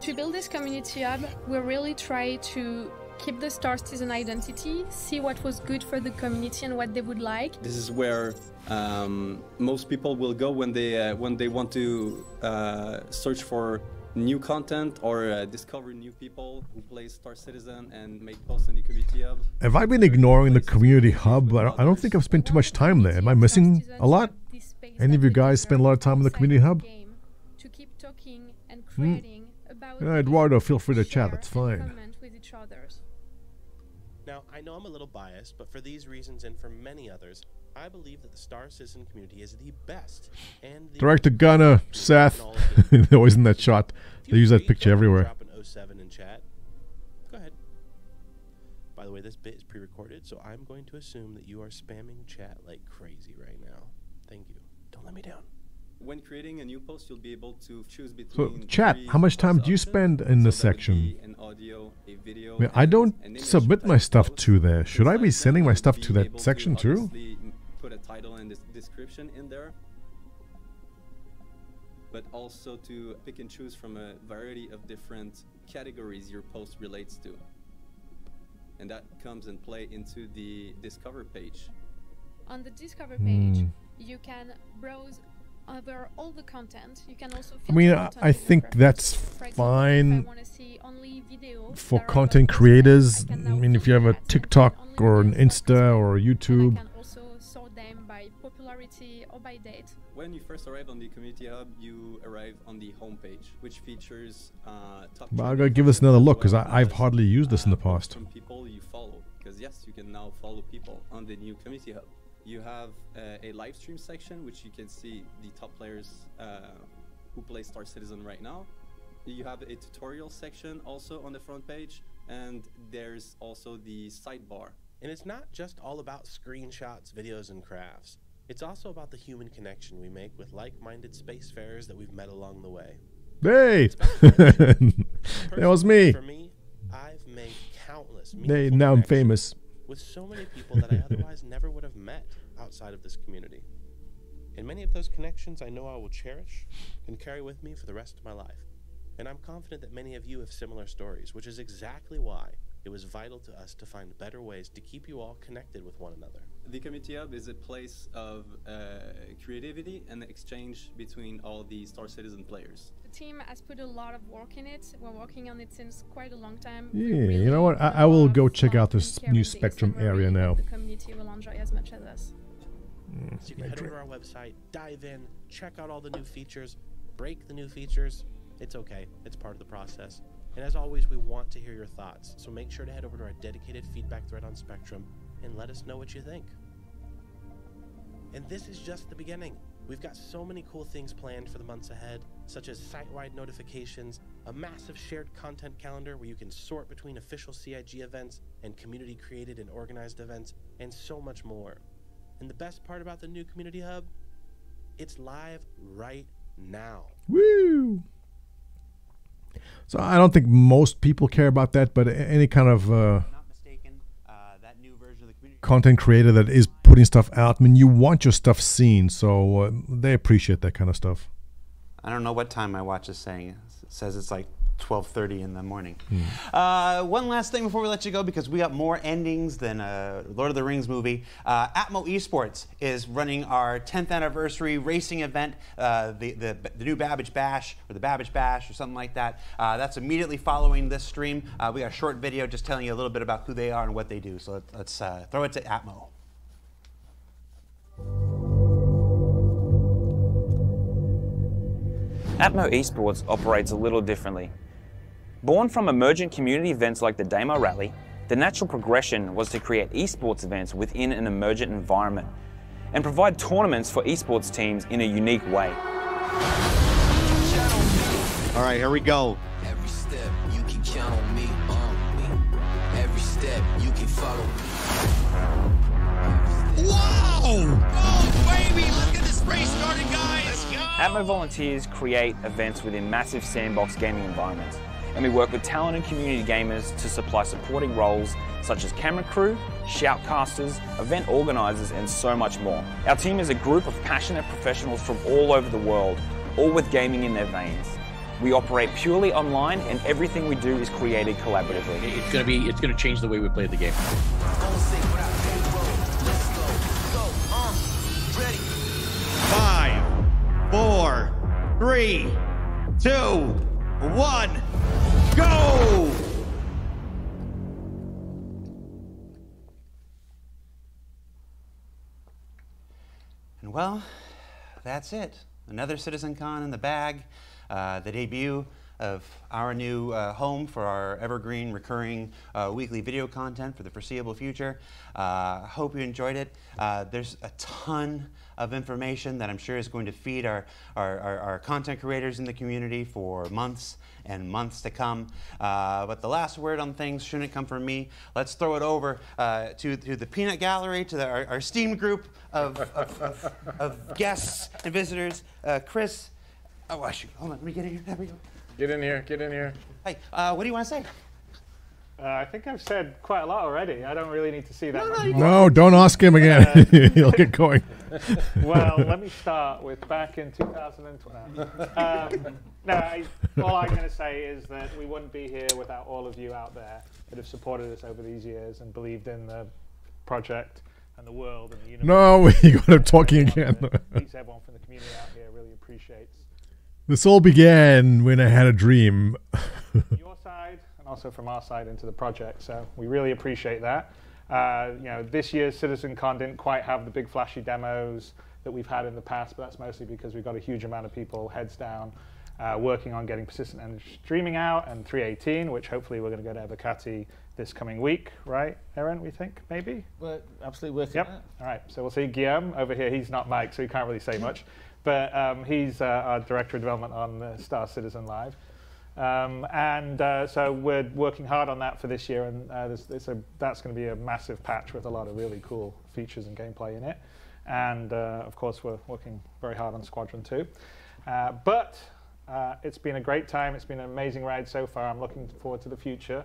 Speaker 50: To build this community hub, we really try to keep the Star Citizen identity, see what was good for the community and what they would like.
Speaker 43: This is where um, most people will go when they uh, when they want to uh, search for new content or uh, discover new people who play Star Citizen and make posts in the community hub.
Speaker 2: Have I been ignoring the community hub? I don't, I don't think I've spent too much time there. Am I missing a lot? Any of you guys spend a lot of time in the community hub?
Speaker 50: To keep talking and
Speaker 2: Hmm.
Speaker 50: creating about
Speaker 2: Yeah, Eduardo, feel free to chat. That's fine.
Speaker 50: comment with each others.
Speaker 49: Now, I know I'm a little biased, but for these reasons and for many others, I believe that the Star Citizen community is the best and the
Speaker 2: Director Gunner, Seth, they're always in that shot. They use that picture everywhere.
Speaker 49: Drop an 07 in chat. Go ahead. By the way, this bit is pre-recorded, so I'm going to assume that you are spamming chat like crazy right now. Thank you. Don't let me down.
Speaker 43: When creating a new post, you'll be able to choose
Speaker 2: So,
Speaker 43: between.
Speaker 2: chat,
Speaker 43: three
Speaker 2: how much time do you spend in this section?
Speaker 43: An audio, a video,
Speaker 2: I, mean, I don't submit my stuff
Speaker 43: post.
Speaker 2: to there. Should I be sending my stuff to that
Speaker 43: able
Speaker 2: section too?
Speaker 43: Obviously m- Put a title and des- description in there, but also to pick and choose from a variety of different categories your post relates to. And that comes and play into the discover page.
Speaker 50: On the Discover page,
Speaker 2: Hmm.
Speaker 50: you can browse over all the content. You can also
Speaker 2: I mean, I,
Speaker 50: content
Speaker 2: I
Speaker 50: with
Speaker 2: think
Speaker 50: preferences.
Speaker 2: that's
Speaker 50: For example,
Speaker 2: fine
Speaker 50: wanna see only videos
Speaker 2: for content creators.
Speaker 50: I
Speaker 2: I mean, if you have a. TikTok or an Insta or a YouTube,
Speaker 50: popularity or by date.
Speaker 43: When you first arrive on the community hub, you arrive on the homepage, which features uh, top.
Speaker 2: But I
Speaker 43: trending
Speaker 2: gotta give this another look because I've hardly used this in the
Speaker 43: uh,
Speaker 2: past.
Speaker 43: From people you follow, because yes, you can now follow people on the new community hub. You have uh, a live stream section, which you can see the top players uh, who play Star Citizen right now. You have a tutorial section also on the front page, and there's also the sidebar.
Speaker 49: And it's not just all about screenshots, videos, and crafts. It's also about the human connection we make with like-minded spacefarers that we've met along the way.
Speaker 2: hey, that was me.
Speaker 49: For me, I've made countless
Speaker 2: Hey, now I'm famous.
Speaker 49: with so many people that I otherwise never would have met outside of this community. And many of those connections I know I will cherish and carry with me for the rest of my life. And I'm confident that many of you have similar stories, which is exactly why it was vital to us to find better ways to keep you all connected with one another.
Speaker 43: The Community Hub is a place of uh, creativity and exchange between all the Star Citizen players.
Speaker 50: The team has put a lot of work in it. We're working on it since quite a long time.
Speaker 2: Yeah, you know what? I, I will go check out this new Spectrum area now.
Speaker 50: The community will enjoy as much as us.
Speaker 49: So you can head over to our website, dive in, check out all the new features, break the new features. It's okay, it's part of the process. And as always, we want to hear your thoughts. So make sure to head over to our dedicated feedback thread on Spectrum and let us know what you think. And this is just the beginning. We've got so many cool things planned for the months ahead, such as site wide notifications, a massive shared content calendar where you can sort between official CIG events and community created and organized events, and so much more. And the best part about the new Community Hub, it's live right now.
Speaker 2: Woo! So I don't think most people care about that, but any kind of uh, content creator that is putting stuff out, I mean, you want your stuff seen, so uh, they appreciate that kind of stuff.
Speaker 4: I don't know what time my watch is saying. It says it's like 12:30 in the morning.
Speaker 2: Hmm.
Speaker 4: Uh, one last thing before we let you go, because we got more endings than a Lord of the Rings movie. Uh, Atmo Esports is running our 10th anniversary racing event, uh, the, the the new Babbage Bash or the Babbage Bash or something like that. Uh, that's immediately following this stream. Uh, we got a short video just telling you a little bit about who they are and what they do. So let- let's uh, throw it to Atmo.
Speaker 51: Atmo Esports operates a little differently. Born from emergent community events like the Daymar Rally, the natural progression was to create esports events within an emergent environment and provide tournaments for esports teams in a unique way.
Speaker 19: All right, here we go.
Speaker 41: Every step you can count on me, on me. Every step you can follow. Whoa! Oh, baby, look at this race starting, guys!
Speaker 51: Atmo volunteers create events within massive sandbox gaming environments, and we work with talented community gamers to supply supporting roles such as camera crew, shoutcasters, event organisers, and so much more. Our team is a group of passionate professionals from all over the world, all with gaming in their veins. We operate purely online, and everything we do is created collaboratively.
Speaker 52: It's gonna be. It's gonna change the way we play the game.
Speaker 19: Five, four, three, two, one, go!
Speaker 4: And well, that's it. Another CitizenCon in the bag. Uh, the debut of our new uh, home for our evergreen recurring uh, weekly video content for the foreseeable future. Uh, hope you enjoyed it. Uh, there's a ton of information that I'm sure is going to feed our, our, our, our content creators in the community for months and months to come. Uh, but the last word on things shouldn't come from me. Let's throw it over uh, to, to the peanut gallery, to the, our, our esteemed group of, of, of, of guests and visitors. Uh, Chris, oh, I should, hold on, let me get in here. There we go.
Speaker 21: Get in here, get in here.
Speaker 4: Hey, uh, what do you want to say?
Speaker 21: Uh, I think I've said quite a lot already. I don't really need to see that. much more.
Speaker 2: No, don't ask him again. He'll get going.
Speaker 21: well, let me start with back in 2012. Um, no, I, all I'm going to say is that we wouldn't be here without all of you out there that have supported us over these years and believed in the project and the world and the universe.
Speaker 2: No, you got him talking again.
Speaker 21: Thanks everyone from the community out here really appreciates
Speaker 2: This all began when I had a dream.
Speaker 21: Your side and also from our side into the project. So we really appreciate that. Uh, you know, this year's CitizenCon didn't quite have the big flashy demos that we've had in the past, but that's mostly because we've got a huge amount of people heads down uh, working on getting persistent and streaming out and 318, which hopefully we're going to go to Evocati this coming week, right, Aaron? We think maybe.
Speaker 44: We're absolutely working
Speaker 21: Yep. All right. So we'll see Guillaume over here. He's not Mike, so he can't really say much. But um, he's uh, our director of development on uh, Star Citizen Live. Um, and uh, so we're working hard on that for this year, and uh, there's, there's a, that's going to be a massive patch with a lot of really cool features and gameplay in it. And uh, of course, we're working very hard on Squadron 2. Uh, but uh, it's been a great time. It's been an amazing ride so far. I'm looking forward to the future.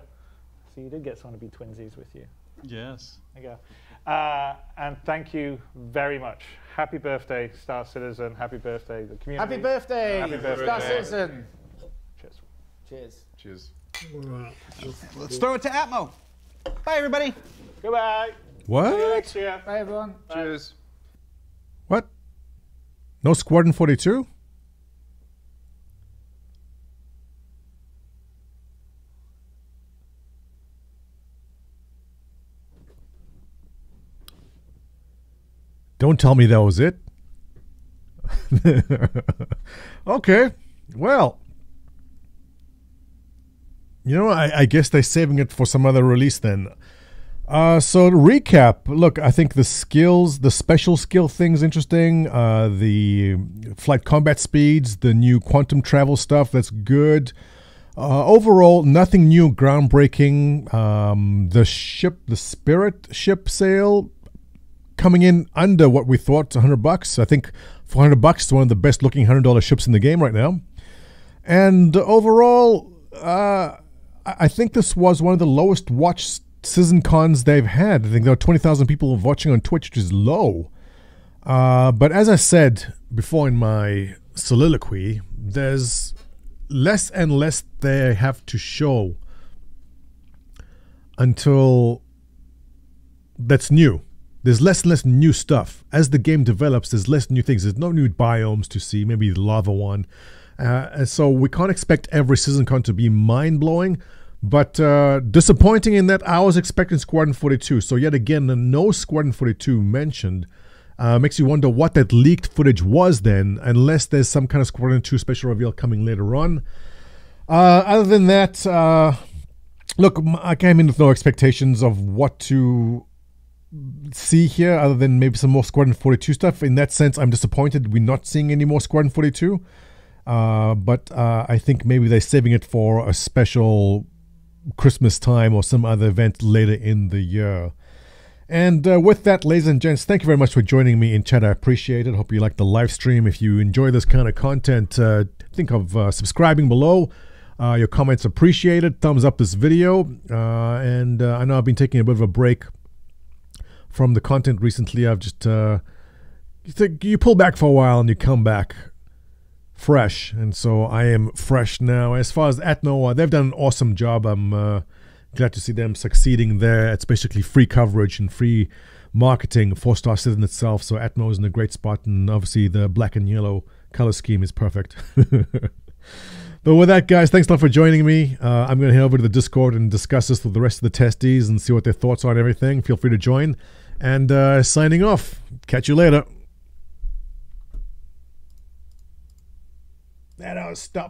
Speaker 21: So you did get someone to be twinsies with you.
Speaker 3: Yes.
Speaker 21: There you go. Uh, and thank you very much. Happy birthday, Star Citizen. Happy birthday, the community.
Speaker 44: Happy birthday,
Speaker 21: Happy birthday.
Speaker 44: Star Citizen.
Speaker 21: Cheers.
Speaker 44: Cheers.
Speaker 3: Cheers.
Speaker 4: Let's throw it to Atmo. Bye, everybody.
Speaker 21: Goodbye.
Speaker 2: What?
Speaker 21: See you next year.
Speaker 44: Bye, everyone.
Speaker 52: Cheers.
Speaker 2: What? No Squadron 42? Don't tell me that was it. okay. Well, you know, I, I guess they're saving it for some other release then. Uh, so to recap, look, I think the skills, the special skill thing's interesting. Uh, the flight combat speeds, the new quantum travel stuff, that's good. Uh, overall, nothing new, groundbreaking. Um, the ship, the Spirit ship sale, coming in under what we thought, 100 bucks. I think 400 bucks is one of the best looking $100 ships in the game right now. And overall, uh, I think this was one of the lowest watched CitizenCons they've had. I think there were 20,000 people watching on Twitch, which is low. Uh, but as I said before in my soliloquy, there's less and less they have to show until that's new. There's less and less new stuff. As the game develops, there's less new things. There's no new biomes to see, maybe the lava one. Uh, and so we can't expect every CitizenCon to be mind blowing, but uh, disappointing in that I was expecting Squadron 42. So, yet again, no Squadron 42 mentioned. Uh, makes you wonder what that leaked footage was then, unless there's some kind of Squadron 2 special reveal coming later on. Uh, other than that, uh, look, I came in with no expectations of what to see here, other than maybe some more Squadron 42 stuff. In that sense, I'm disappointed we're not seeing any more Squadron 42. Uh, but uh, I think maybe they're saving it for a special Christmas time or some other event later in the year. And uh, with that, ladies and gents, thank you very much for joining me in chat. I appreciate it. Hope you like the live stream. If you enjoy this kind of content, uh, think of uh, subscribing below. Uh, your comments appreciated. Thumbs up this video. Uh, and uh, I know I've been taking a bit of a break from the content recently. I've just you, think you pull back for a while and you come back fresh, and so I am fresh now. As far as Atmo, they've done an awesome job. I'm glad to see them succeeding there. It's basically free coverage and free marketing for Star Citizen itself. So Atmo is in a great spot, and obviously the black and yellow color scheme is perfect. but with that, guys, thanks a lot for joining me. Uh, I'm going to head over to the Discord and discuss this with the rest of the TESTies and see what their thoughts are on everything. Feel free to join. And uh, signing off. Catch you later. That I was stop.